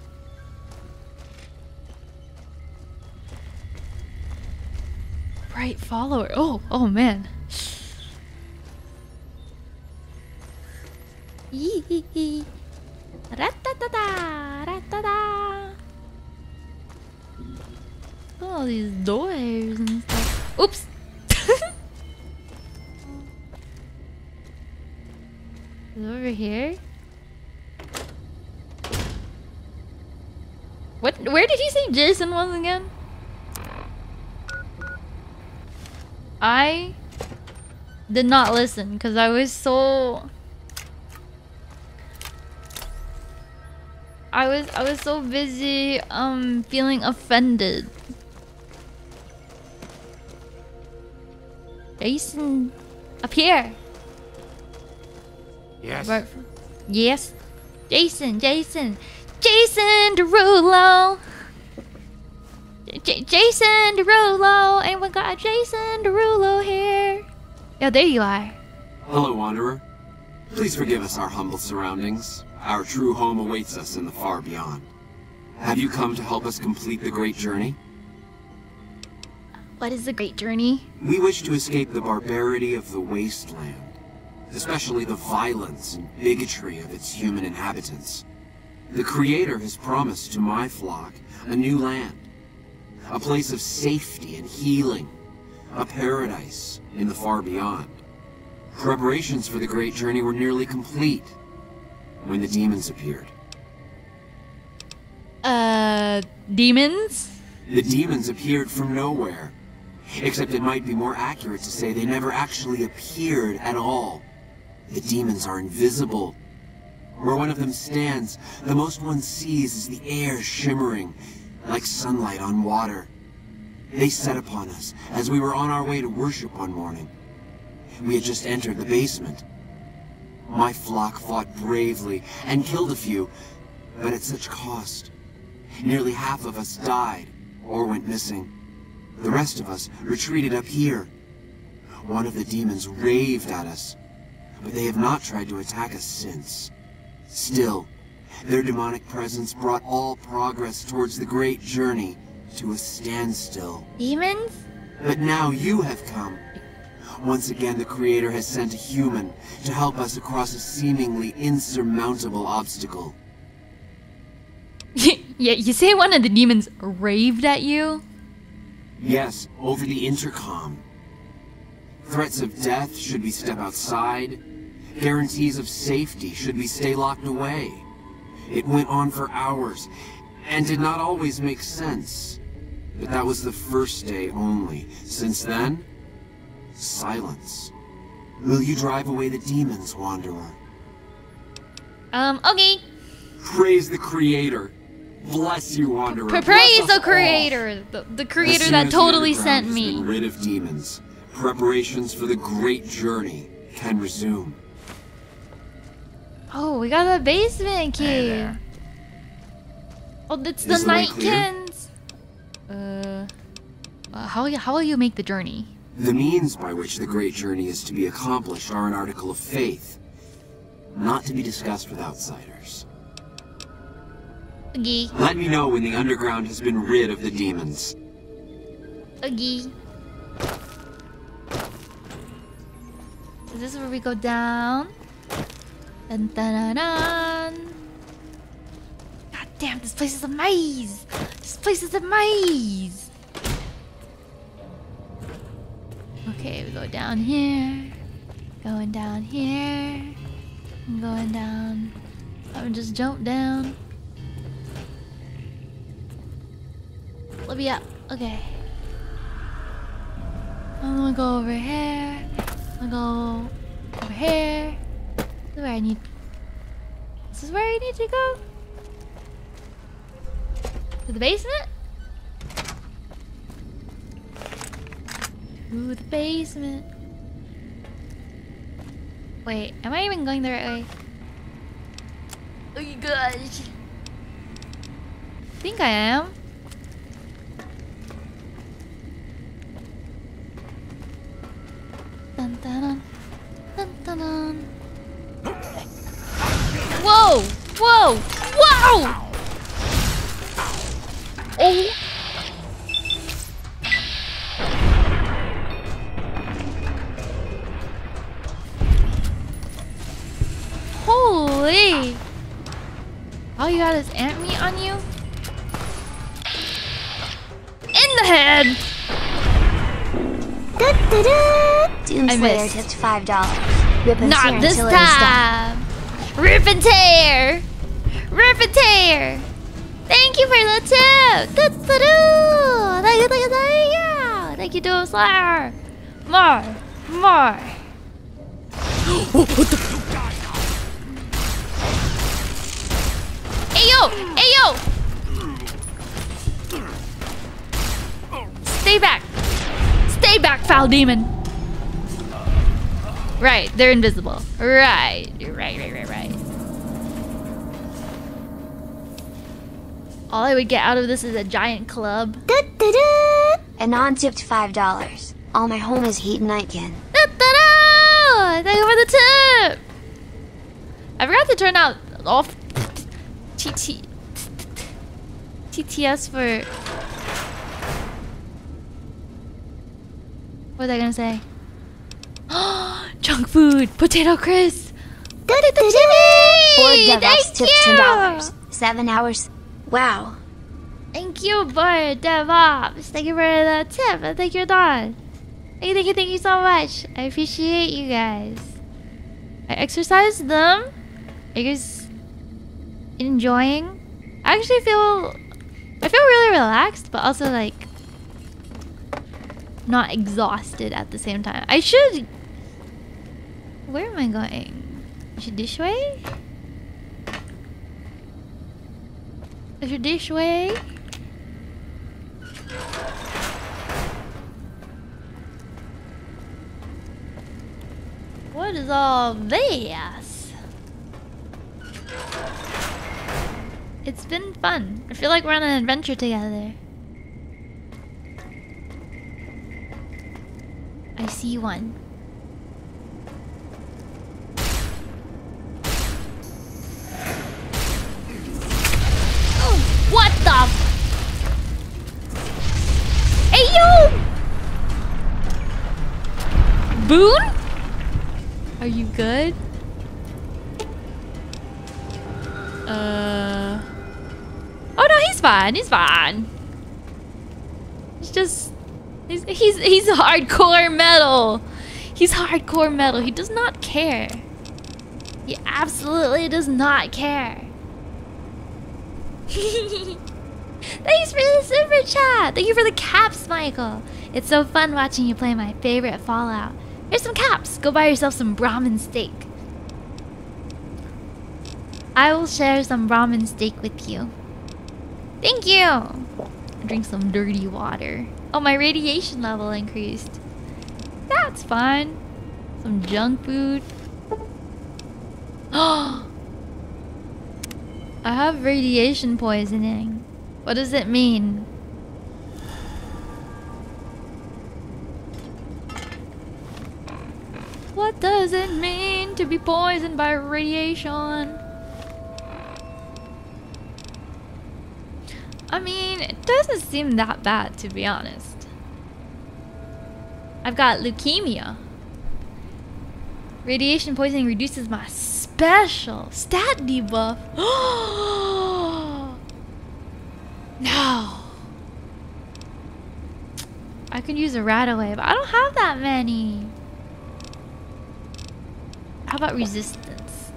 Bright follower. Oh, oh man. Yee Ra-ta-ta-ta, ra-ta-ta. All these doors and stuff. Oops. Over here? What? Where did he say Jason was again? I did not listen because I was so I was I was so busy um feeling offended. Jason up here. Yes. Right. Yes. Jason, Jason. Jason Derulo. J Jason Derulo. And we got Jason Derulo here. Yeah, there you are. Hello, Wanderer. Please forgive us our humble surroundings. Our true home awaits us in the far beyond. Have you come to help us complete the great journey? What is the great journey? We wish to escape the barbarity of the wasteland, especially the violence and bigotry of its human inhabitants. The Creator has promised to my flock a new land, a place of safety and healing, a paradise in the far beyond. Preparations for the great journey were nearly complete when the demons appeared. Uh, demons? The demons appeared from nowhere. Except it might be more accurate to say they never actually appeared at all. The demons are invisible. Where one of them stands, the most one sees is the air shimmering, like sunlight on water. They set upon us as we were on our way to worship one morning. We had just entered the basement. My flock fought bravely and killed a few, but at such cost. Nearly half of us died or went missing. The rest of us retreated up here. One of the demons raved at us, they have not tried to attack us since. Still, their demonic presence brought all progress towards the great journey to a standstill. Demons? But now you have come. Once again, the Creator has sent a human to help us across a seemingly insurmountable obstacle. yeah, you say one of the demons raved at you? Yes, over the intercom. Threats of death should we step outside. Guarantees of safety should we stay locked away. It went on for hours, and did not always make sense. But that was the first day only. Since then, silence. Will you drive away the demons, Wanderer? Um, okay. Praise the Creator. Bless you, Wanderer. Pra- praise the creator. The, the creator that totally sent me. rid of demons. Preparations for the great journey can resume. Oh, we got the basement key. Oh, that's the Is the way? Nightkins. Uh, uh, how how will you make the journey? The means by which the great journey is to be accomplished are an article of faith, not to be discussed with outsiders. Oogie, Let me know when the underground has been rid of the demons. oogie. Is this where we go down? Dun, dun, dun, dun. God damn, this place is a maze. This place is a maze. Okay, we go down here. Going down here. I'm going down. I would just jump down. Let me up. Okay. I'm gonna go over here. I'm gonna go over here. This is where I need. This is where I need to go. To the basement. To the basement. Wait, am I even going the right way? Oh my gosh. I think I am. Dun, dun, dun. Dun, dun, dun. Whoa! Whoa! Whoa! Oh! Holy! All you got is ant meat on you? In the head! Doomslayer missed. tipped five dollars. Rip and tear Not this until it is done. time! Rip and tear! Rip and tear! Thank you for the tip! Da-da-doo! Thank you, thank you, thank you! Thank you, Doom Slayer! More! More! what the Hey yo! Hey yo! Stay back! Stay back, foul demon! Right, they're invisible. Right, right, right, right, right. All I would get out of this is a giant club. A non-tipped five dollars. All my home is heat and nightkin. Ta-da! Thank you for the tip! I forgot to turn out off TT TTS for what was I gonna say? Junk food, potato crisp. Four DevOps tipped ten dollars. Seven hours. Wow. Thank you, Board DevOps. Thank you for the tip. Thank you, Don. Thank you, thank you, thank you so much. I appreciate you guys. I exercised them. Are you guys enjoying? I actually feel I feel really relaxed, but also like not exhausted at the same time. I should. Where am I going? I should this way. I should this way. What is all this? It's been fun. I feel like we're on an adventure together. I see one. What the? Hey, you! Boone? Are you good? Uh. Oh no, he's fine. He's fine. He's just. He's he's he's hardcore metal. He's hardcore metal. He does not care. He absolutely does not care. Thanks for the super chat. Thank you for the caps, Michael. It's so fun watching you play my favorite Fallout. Here's some caps. Go buy yourself some Brahmin steak. I will share some ramen steak with you. Thank you. Drink some dirty water. Oh, my radiation level increased. That's fine. Some junk food. Oh, I have radiation poisoning. What does it mean? What does it mean to be poisoned by radiation? I mean, it doesn't seem that bad to be honest. I've got leukemia. Radiation poisoning reduces my special stat debuff. no. I could use a RadAway, but I don't have that many. How about resistance?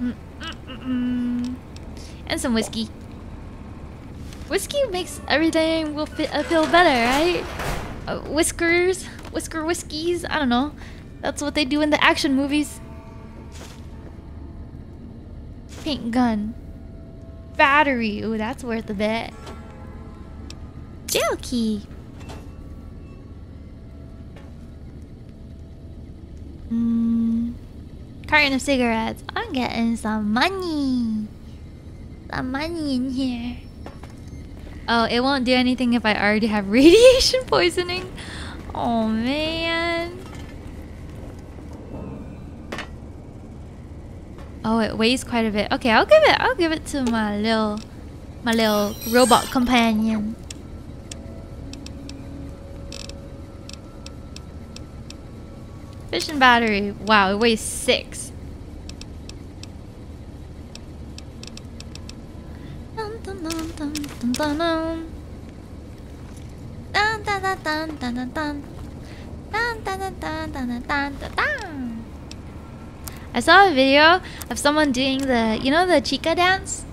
Mm -mm -mm and some whiskey. Whiskey makes everything will fit, uh, feel better, right? Uh, whiskers, whisker whiskeys. I don't know. That's what they do in the action movies. Paint gun. Battery. Ooh, that's worth a bit. Jail key. Mm, carton of cigarettes. I'm getting some money. Some money in here. Oh, it won't do anything if I already have radiation poisoning. Oh man. Oh, it weighs quite a bit. Okay, I'll give it. I'll give it to my little, my little robot companion. Fission battery. Wow, it weighs six. I saw a video of someone doing the, you know, the Chica dance?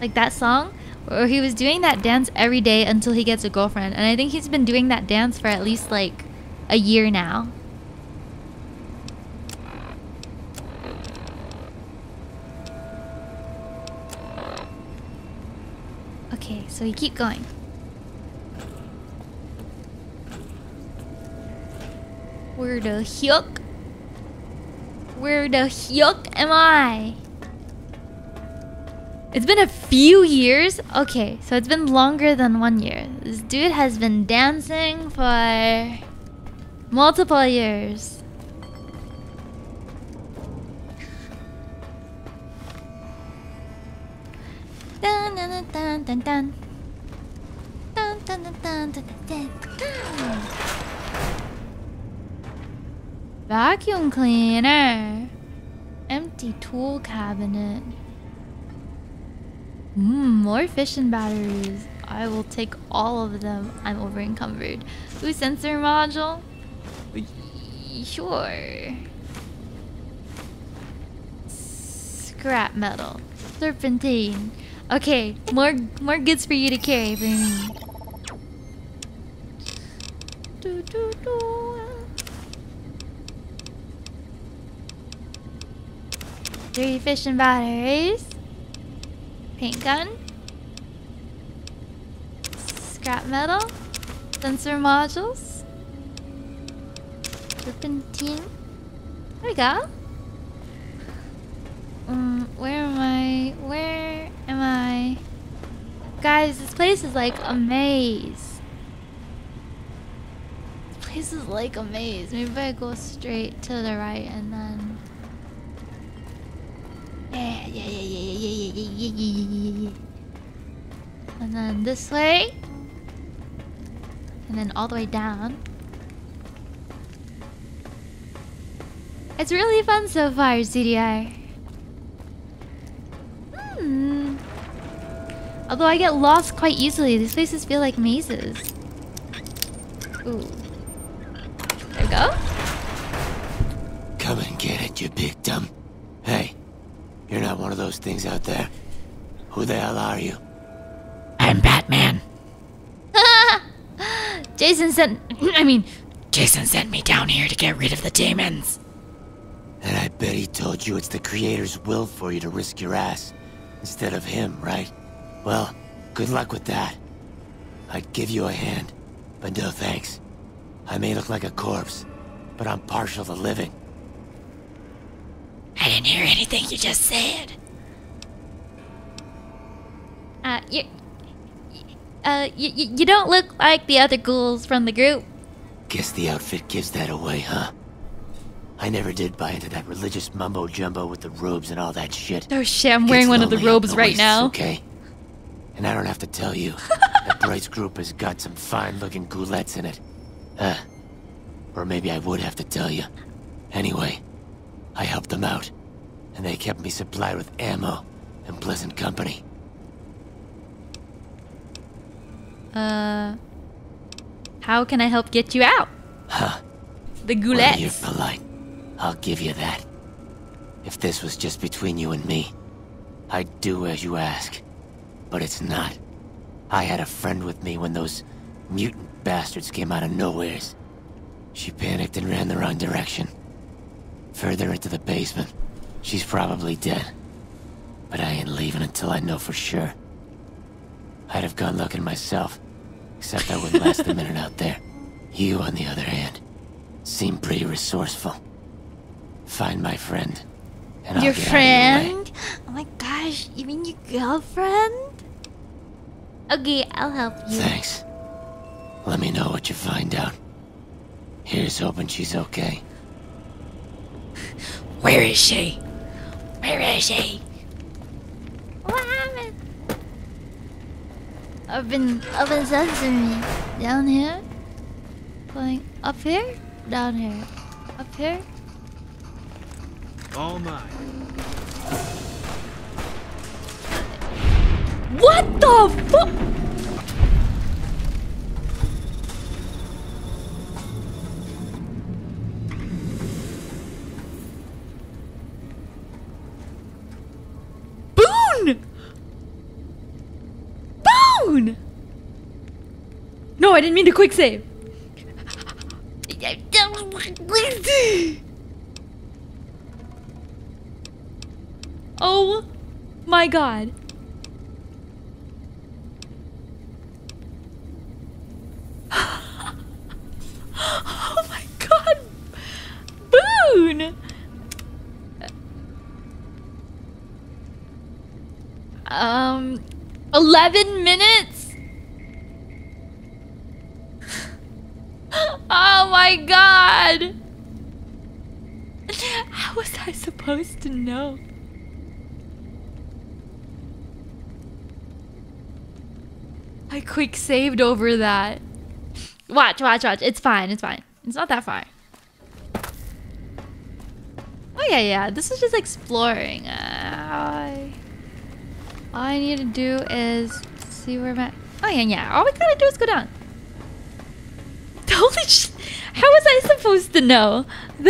Like that song? Where he was doing that dance every day until he gets a girlfriend. And I think he's been doing that dance for at least like a year now. Okay, so you keep going. Where the heck? Where the heck am I? It's been a few years? Okay, so it's been longer than one year. This dude has been dancing for multiple years. Dun dun dun dun. Dun dun dun dun dun. Vacuum cleaner. Empty tool cabinet. Mmm, more fission batteries. I will take all of them. I'm over encumbered. Ooh, sensor module? Sure. Scrap metal. Serpentine. Okay, more more goods for you to carry for me. Do. Three fission batteries. Paint gun. Scrap metal. Sensor modules. Serpentine. There we go. Um, where am I? Where am I? Guys, this place is like a maze. This place is like a maze. Maybe I go straight to the right and then... Yeah, yeah, yeah, yeah, yeah, yeah, yeah, yeah, yeah, yeah, yeah. And then this way. And then all the way down. It's really fun so far, CDR. Hmm. Although I get lost quite easily, these places feel like mazes. Ooh. There we go. Come and get it, you big dumb. Hey, you're not one of those things out there. Who the hell are you? I'm Batman. Jason sent. I mean, Jason sent me down here to get rid of the demons. And I bet he told you it's the Creator's will for you to risk your ass instead of him, right? Well, good luck with that. I'd give you a hand, but no thanks. I may look like a corpse, but I'm partial to living. I didn't hear anything you just said. uh, you, uh, you, you don't look like the other ghouls from the group. Guess the outfit gives that away, huh? I never did buy into that religious mumbo jumbo with the robes and all that shit. Oh shit, I'm wearing one of the robes the right wastes, now. Okay. And I don't have to tell you, that Bright's group has got some fine-looking ghoulettes in it. Uh, or maybe I would have to tell you. Anyway, I helped them out, and they kept me supplied with ammo and pleasant company. Uh, how can I help get you out? Huh. The Well, ghoulettes. you're polite. I'll give you that. If this was just between you and me, I'd do as you ask. But it's not. I had a friend with me when those mutant bastards came out of nowheres. She panicked and ran the wrong direction. Further into the basement. She's probably dead. But I ain't leaving until I know for sure. I'd have gone looking myself, except I wouldn't last a minute out there. You, on the other hand, seem pretty resourceful. Find my friend, and I'll your of your friend? Oh my gosh, you mean your girlfriend? Okay, I'll help you. Thanks. Let me know what you find out. Here's hoping she's okay. Where is she? Where is she? What happened? I've been up in Sesame. Down here? Going up here? Down here? Up here? All mine. What the fuck? Boone! Boone! No, I didn't mean to quick save. Oh my god. Oh my god! Boone! Um, 11 minutes? Oh my god! How was I supposed to know? I quick saved over that. Watch, watch, watch. It's fine, it's fine. It's not that far. Oh yeah, yeah. This is just exploring. Uh, all I need to do is see where at. Oh yeah, yeah. All we gotta do is go down. Holy sh! How was I supposed to know?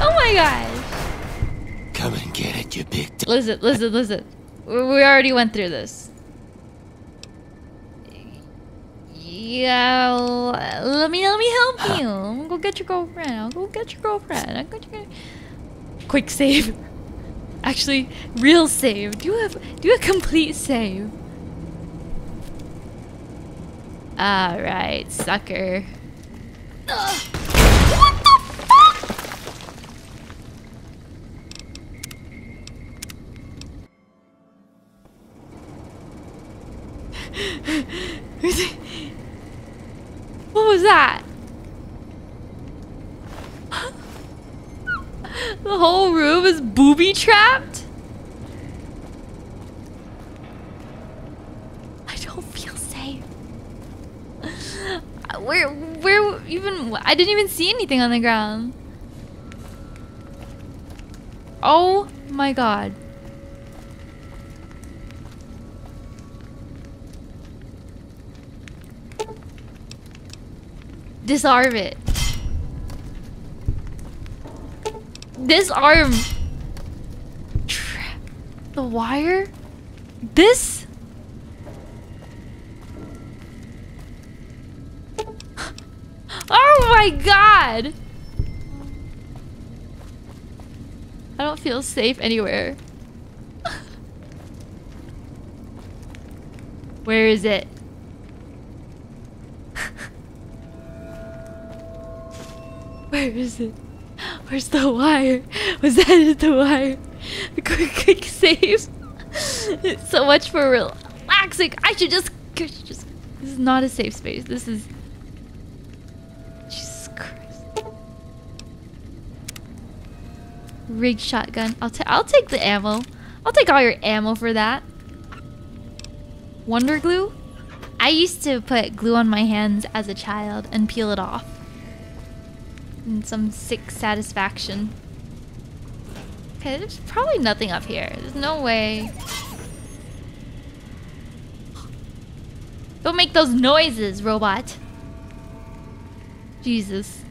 oh my gosh! Come and get it, you big. Listen, listen, listen. We we already went through this. Yeah, let me let me help you. I'll go get your girlfriend. I'll go get your girlfriend. I'll go get your... Quick save. Actually, real save. Do a do a complete save. All right, sucker. Ugh. What was that? the whole room is booby trapped? I don't feel safe. Where, where even? I didn't even see anything on the ground. Oh my god. Disarm it. This arm. The wire? This? Oh my god! I don't feel safe anywhere. Where is it? Where is it? Where's the wire? Was that the wire? Quick, quick save. it's so much for relaxing. I should just, just. This is not a safe space. This is. Jesus Christ. Rig shotgun. I'll take. I'll take the ammo. I'll take all your ammo for that. Wonder glue. I used to put glue on my hands as a child and peel it off. And some sick satisfaction. Okay, there's probably nothing up here. There's no way. Don't make those noises, robot. Jesus.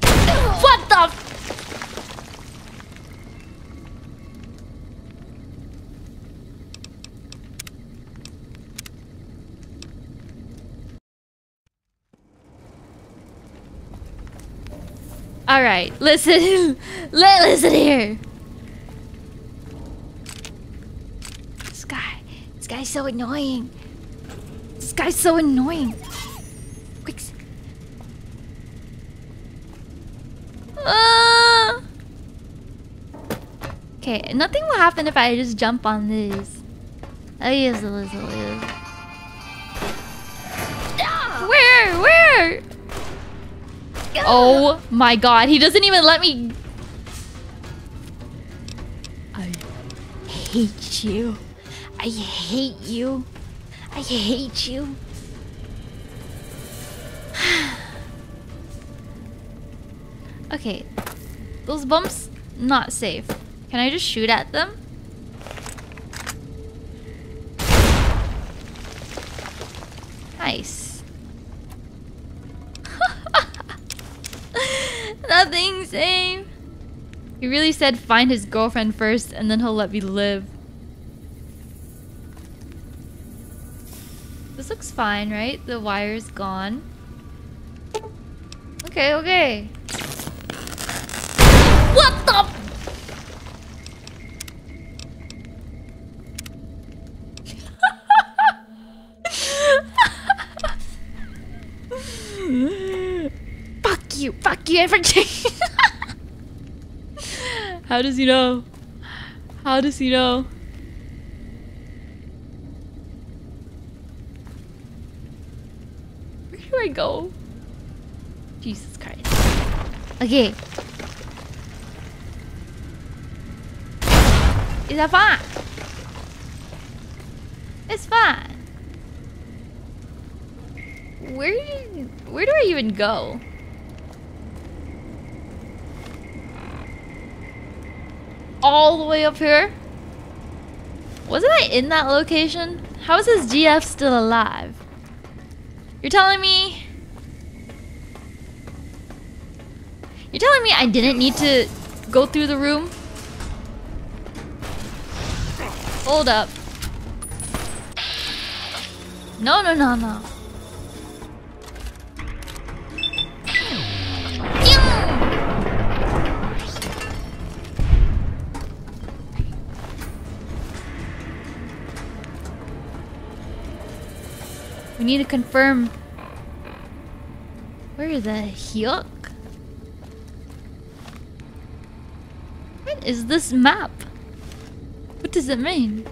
what the? All right, listen, Let listen here. This guy, this guy's so annoying. This guy's so annoying. Quick. Ah. Okay, nothing will happen if I just jump on this. It is, it is. Where? Where? Oh my god, he doesn't even let me. I hate you. I hate you. I hate you. okay, those bumps, not safe. Can I just shoot at them? Nice. Nothing safe. He really said find his girlfriend first and then he'll let me live. This looks fine, right? The wire's gone. Okay, okay. What the? You, fuck you, everything. How does he know? How does he know? Where do I go? Jesus Christ. Okay. Is that fine? It's fine. Where where do I even go? All the way up here? Wasn't I in that location? How is this GF still alive? You're telling me... You're telling me I didn't need to go through the room? Hold up. No, no, no, no. Need to confirm. Where the hyuk? What is this map? What does it mean?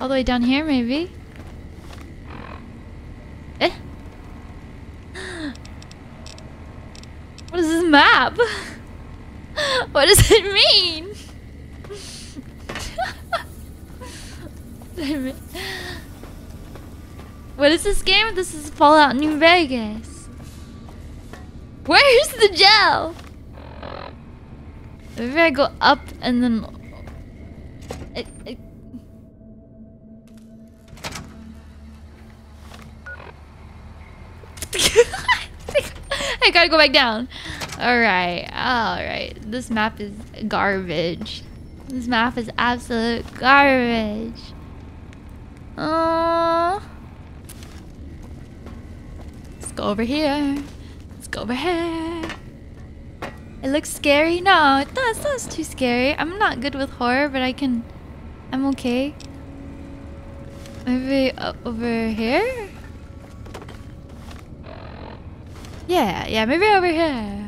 All the way down here, maybe? Eh? What is this map? What does it mean? What is this game? This is Fallout New Vegas. Where's the gel? Maybe I go up and then. I, I... I gotta go back down. Alright, alright. This map is garbage. This map is absolute garbage. Oh. Go over here. Let's go over here. It looks scary? No, it does. That's too scary. I'm not good with horror, but I can... I'm okay. Maybe over here? Yeah, yeah, maybe over here.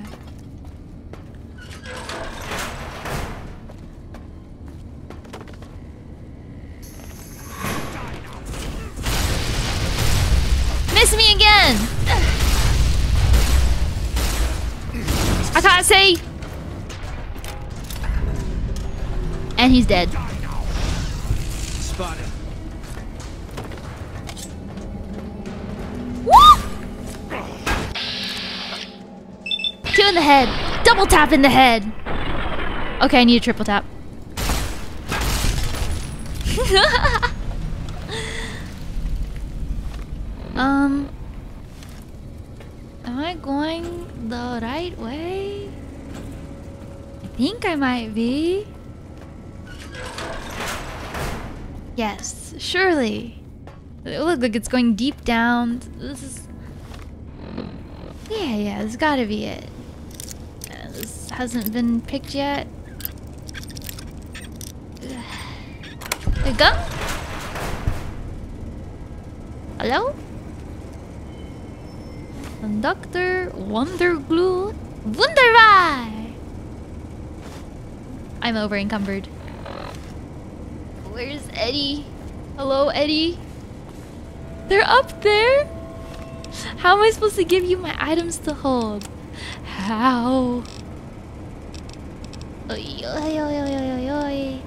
Me again! I can't see! And he's dead. Spotted. Two in the head. Double tap in the head. Okay, I need a triple tap. um, am I going the right way? I think I might be. Yes, surely. It looks like it's going deep down. This is. Yeah, yeah, has gotta be it. This hasn't been picked yet. There you go. Hello? Conductor Wonder Glue Wunderbar! I'm over encumbered. Where's ED-E? Hello, ED-E? They're up there? How am I supposed to give you my items to hold? How? Oy, oy, oy, oy, oy, oy.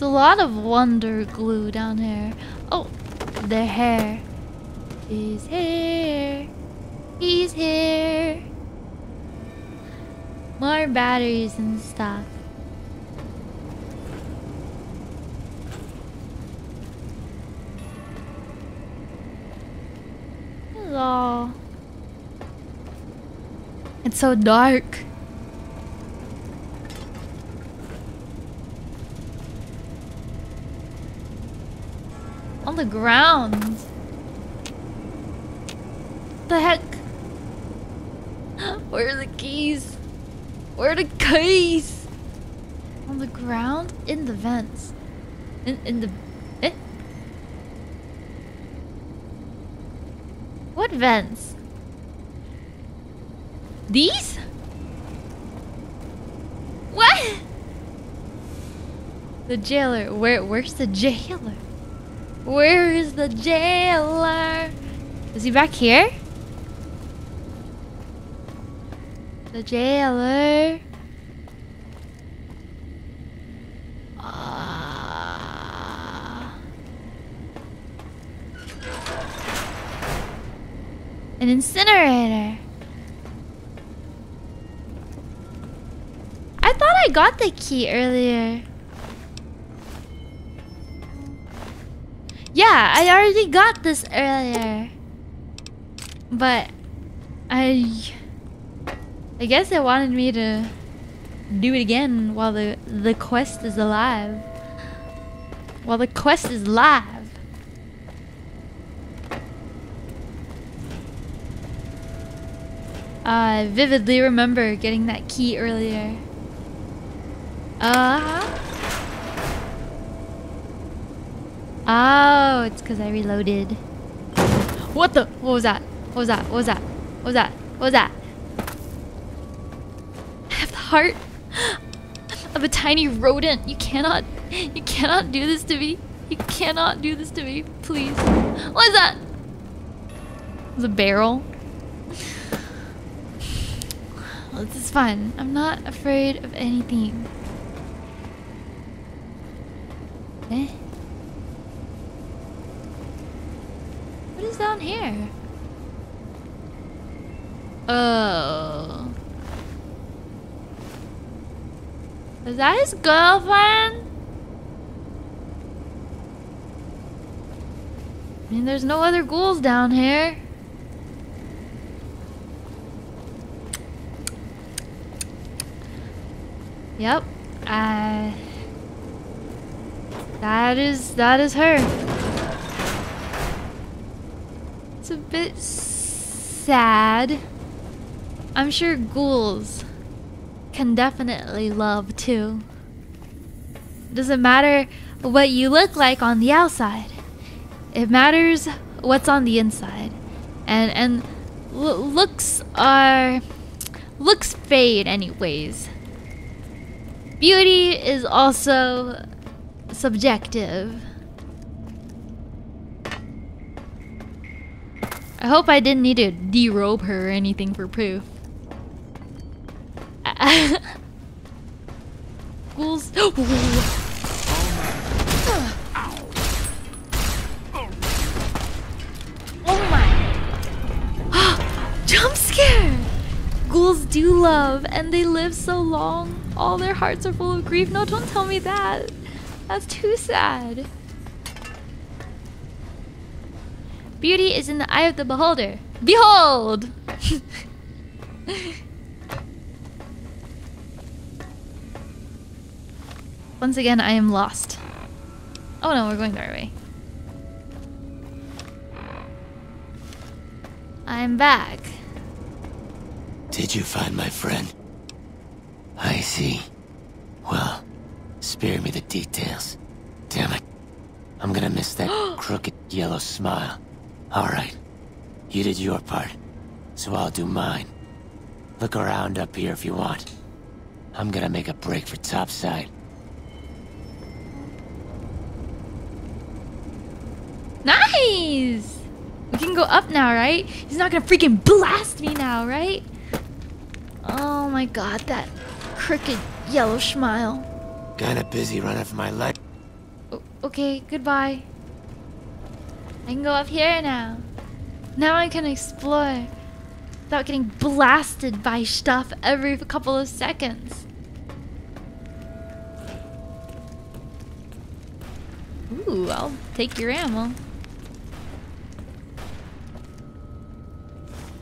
It's a lot of wonder glue down here. Oh, their hair. His here. He's here. More batteries and stuff. Hello. It's so dark. The ground. The heck? Where are the keys? Where are the keys? On the ground? In the vents. In in the eh? What vents? These? What? The jailer. Where where's the jailer? Where is the jailer? Is he back here? The jailer. Ah. An incinerator. I thought I got the key earlier. Yeah, I already got this earlier. But I I guess it wanted me to do it again while the the quest is alive. While the quest is live. I vividly remember getting that key earlier. Uh-huh. Oh, it's because I reloaded. What the? What was that? What was that? What was that? What was that? What was that? I have the heart of a tiny rodent. You cannot, you cannot do this to me. You cannot do this to me, please. What is that? A barrel. Well, this is fun. I'm not afraid of anything. Eh? down here? Oh. Is that his girlfriend? I mean, there's no other ghouls down here. Yep. I... That is... That is her. It's a bit sad. I'm sure ghouls can definitely love too. Doesn't matter what you look like on the outside. It matters what's on the inside. And and looks are looks fade anyways. Beauty is also subjective. I hope I didn't need to derobe her or anything for proof. Ghouls. oh my. Jump scare! Ghouls do love and they live so long. All their hearts are full of grief. No, don't tell me that. That's too sad. Beauty is in the eye of the beholder. Behold! Once again, I am lost. Oh no, we're going the right way. I'm back. Did you find my friend? I see. Well, spare me the details. Damn it. I'm gonna miss that crooked yellow smile. Alright. You did your part, so I'll do mine. Look around up here if you want. I'm gonna make a break for topside. Nice! We can go up now, right? He's not gonna freaking blast me now, right? Oh my god, that crooked yellow smile. Kinda busy running for my life. O okay, goodbye. I can go up here now. Now I can explore without getting blasted by stuff every couple of seconds. Ooh, I'll take your ammo.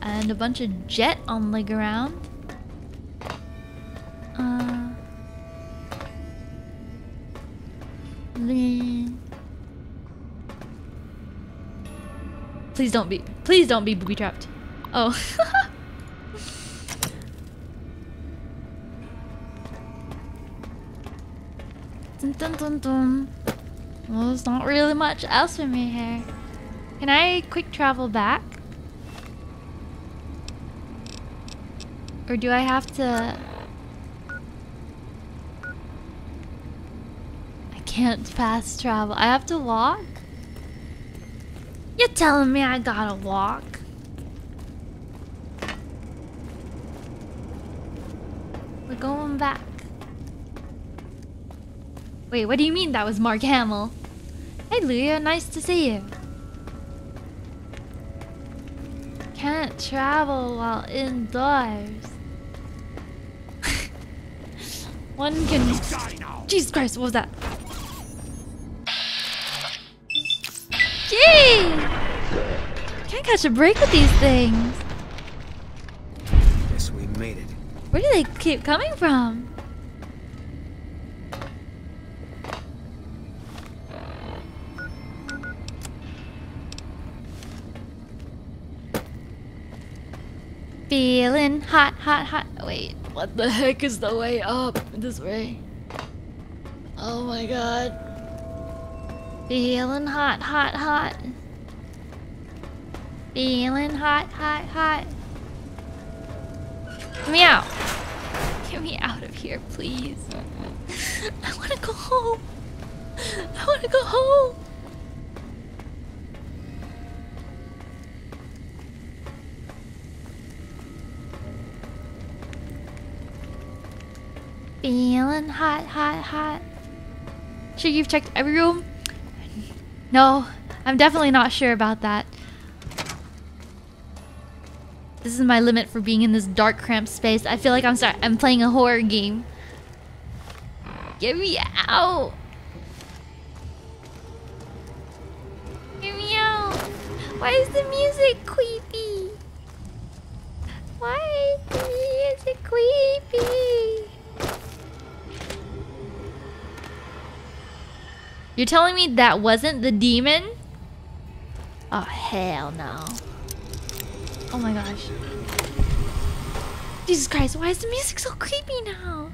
And a bunch of jet on the ground. Uh, Please don't be. Please don't be booby trapped. Oh. dun, dun, dun, dun. Well, there's not really much else for me here. Can I quick travel back? Or do I have to... I can't fast travel. I have to walk? You're telling me I gotta walk? We're going back. Wait, what do you mean that was Mark Hamill? Hey Luya, nice to see you. Can't travel while indoors. One can... Jesus Christ, what was that? Gee! Can't catch a break with these things. Guess we made it. Where do they keep coming from? Feeling hot, hot, hot. Wait, what the heck is the way up? This way. Oh my god. Feeling hot, hot, hot. Feeling hot, hot, hot. Get me out. Get me out of here, please. I want to go home. I want to go home. Feeling hot, hot, hot. Sure you've checked every room? No, I'm definitely not sure about that. This is my limit for being in this dark, cramped space. I feel like I'm sorry, I'm playing a horror game. Get me out! Get me out! Why is the music creepy? Why is the music creepy? You're telling me that wasn't the demon? Oh, hell no. Oh my gosh. Jesus Christ, why is the music so creepy now?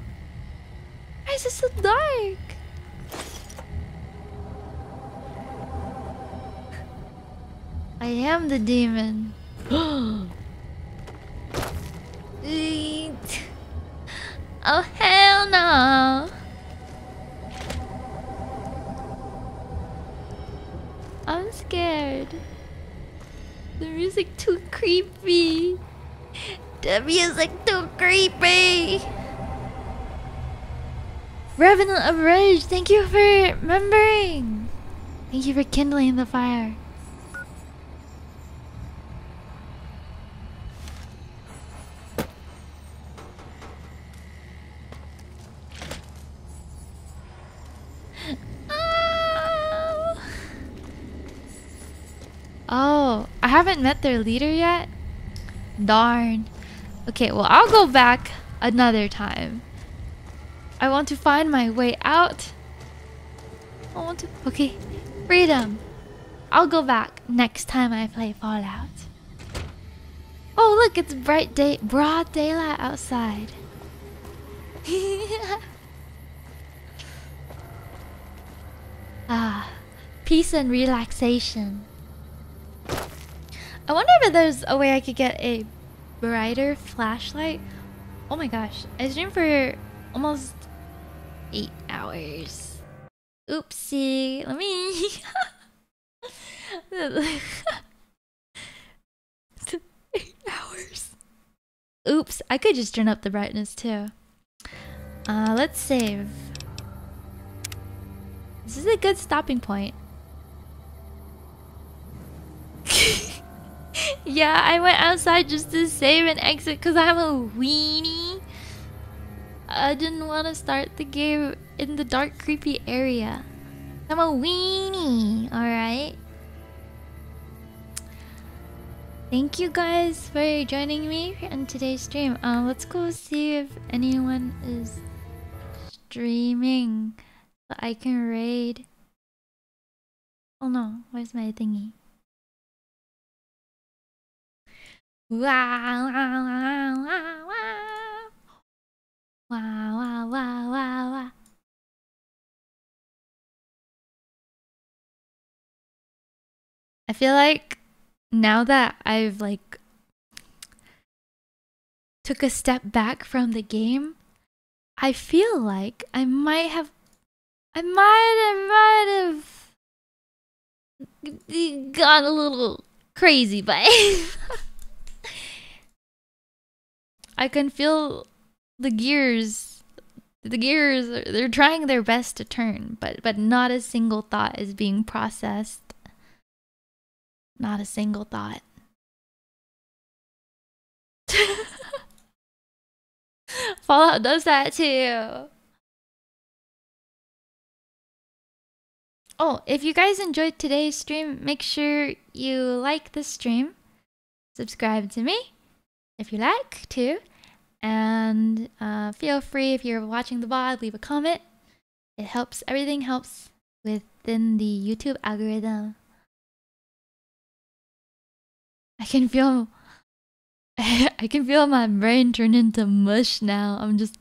Why is it so dark? I am the demon. Oh hell no. I'm scared. The music too creepy. The music too creepy. Revenant of Rage, thank you for remembering. Thank you for kindling the fire. Oh, I haven't met their leader yet? Darn. Okay, well, I'll go back another time. I want to find my way out. I want to. Okay, freedom. I'll go back next time I play Fallout. Oh, look, it's bright day, broad daylight outside. ah, peace and relaxation. I wonder if there's a way I could get a brighter flashlight. Oh my gosh, I streamed for almost eight hours. Oopsie, let me. eight hours. Oops, I could just turn up the brightness too. Uh, let's save. This is a good stopping point. yeah, I went outside just to save and exit because I'm a weenie. I didn't want to start the game in the dark, creepy area. I'm a weenie, alright? Thank you guys for joining me on today's stream. Uh, let's go see if anyone is streaming so I can raid. Oh no, where's my thingy? Wow. I feel like now that I've like took a step back from the game, I feel like I might have I might have might have gone a little crazy, but I can feel the gears the gears they're trying their best to turn, but but not a single thought is being processed. Not a single thought. Fallout does that too. Oh, if you guys enjoyed today's stream, make sure you like the stream, subscribe to me if you like to, and uh, feel free if you're watching the VOD, leave a comment. It helps, everything helps within the YouTube algorithm. I can feel, I can feel my brain turn into mush now. I'm just.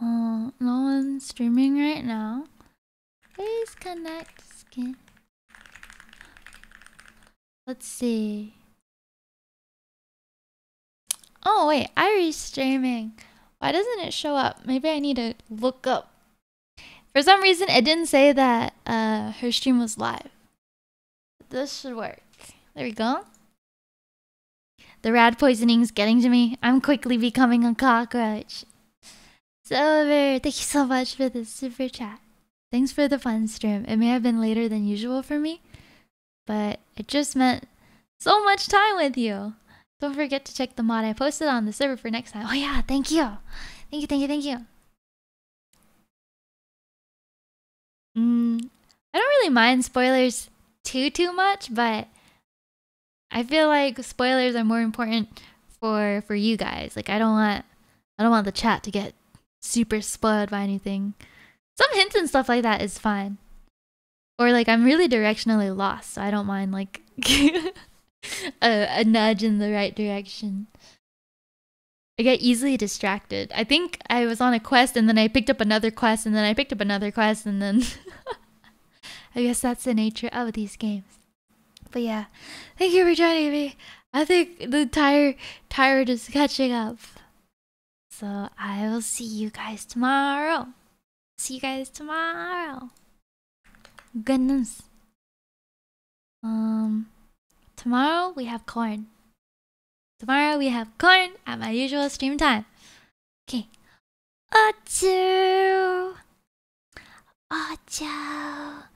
Oh, no one's streaming right now. Phase Connect skin. Let's see. Oh wait, Airi's streaming. Why doesn't it show up? Maybe I need to look up. For some reason, it didn't say that uh, her stream was live. This should work. There we go. The rad poisoning's getting to me. I'm quickly becoming a cockroach. Silver, thank you so much for the super chat. Thanks for the fun stream. It may have been later than usual for me, but it just meant so much time with you. Don't forget to check the mod I posted on the server for next time. Oh yeah, thank you. Thank you, thank you, thank you. Mm, I don't really mind spoilers too too much, but I feel like spoilers are more important for for you guys. Like I don't want I don't want the chat to get super spoiled by anything. Some hints and stuff like that is fine. Or like I'm really directionally lost, so I don't mind like a, a nudge in the right direction. I get easily distracted. I think I was on a quest and then I picked up another quest and then I picked up another quest and then I guess that's the nature of these games. But yeah, thank you for joining me. I think the tire tired is catching up. So I will see you guys tomorrow. See you guys tomorrow. Goodness. Um, tomorrow we have corn. Tomorrow we have corn at my usual stream time. Okay. Ocho. Ocho.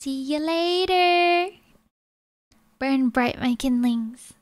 See you later. Burn bright my kindlings.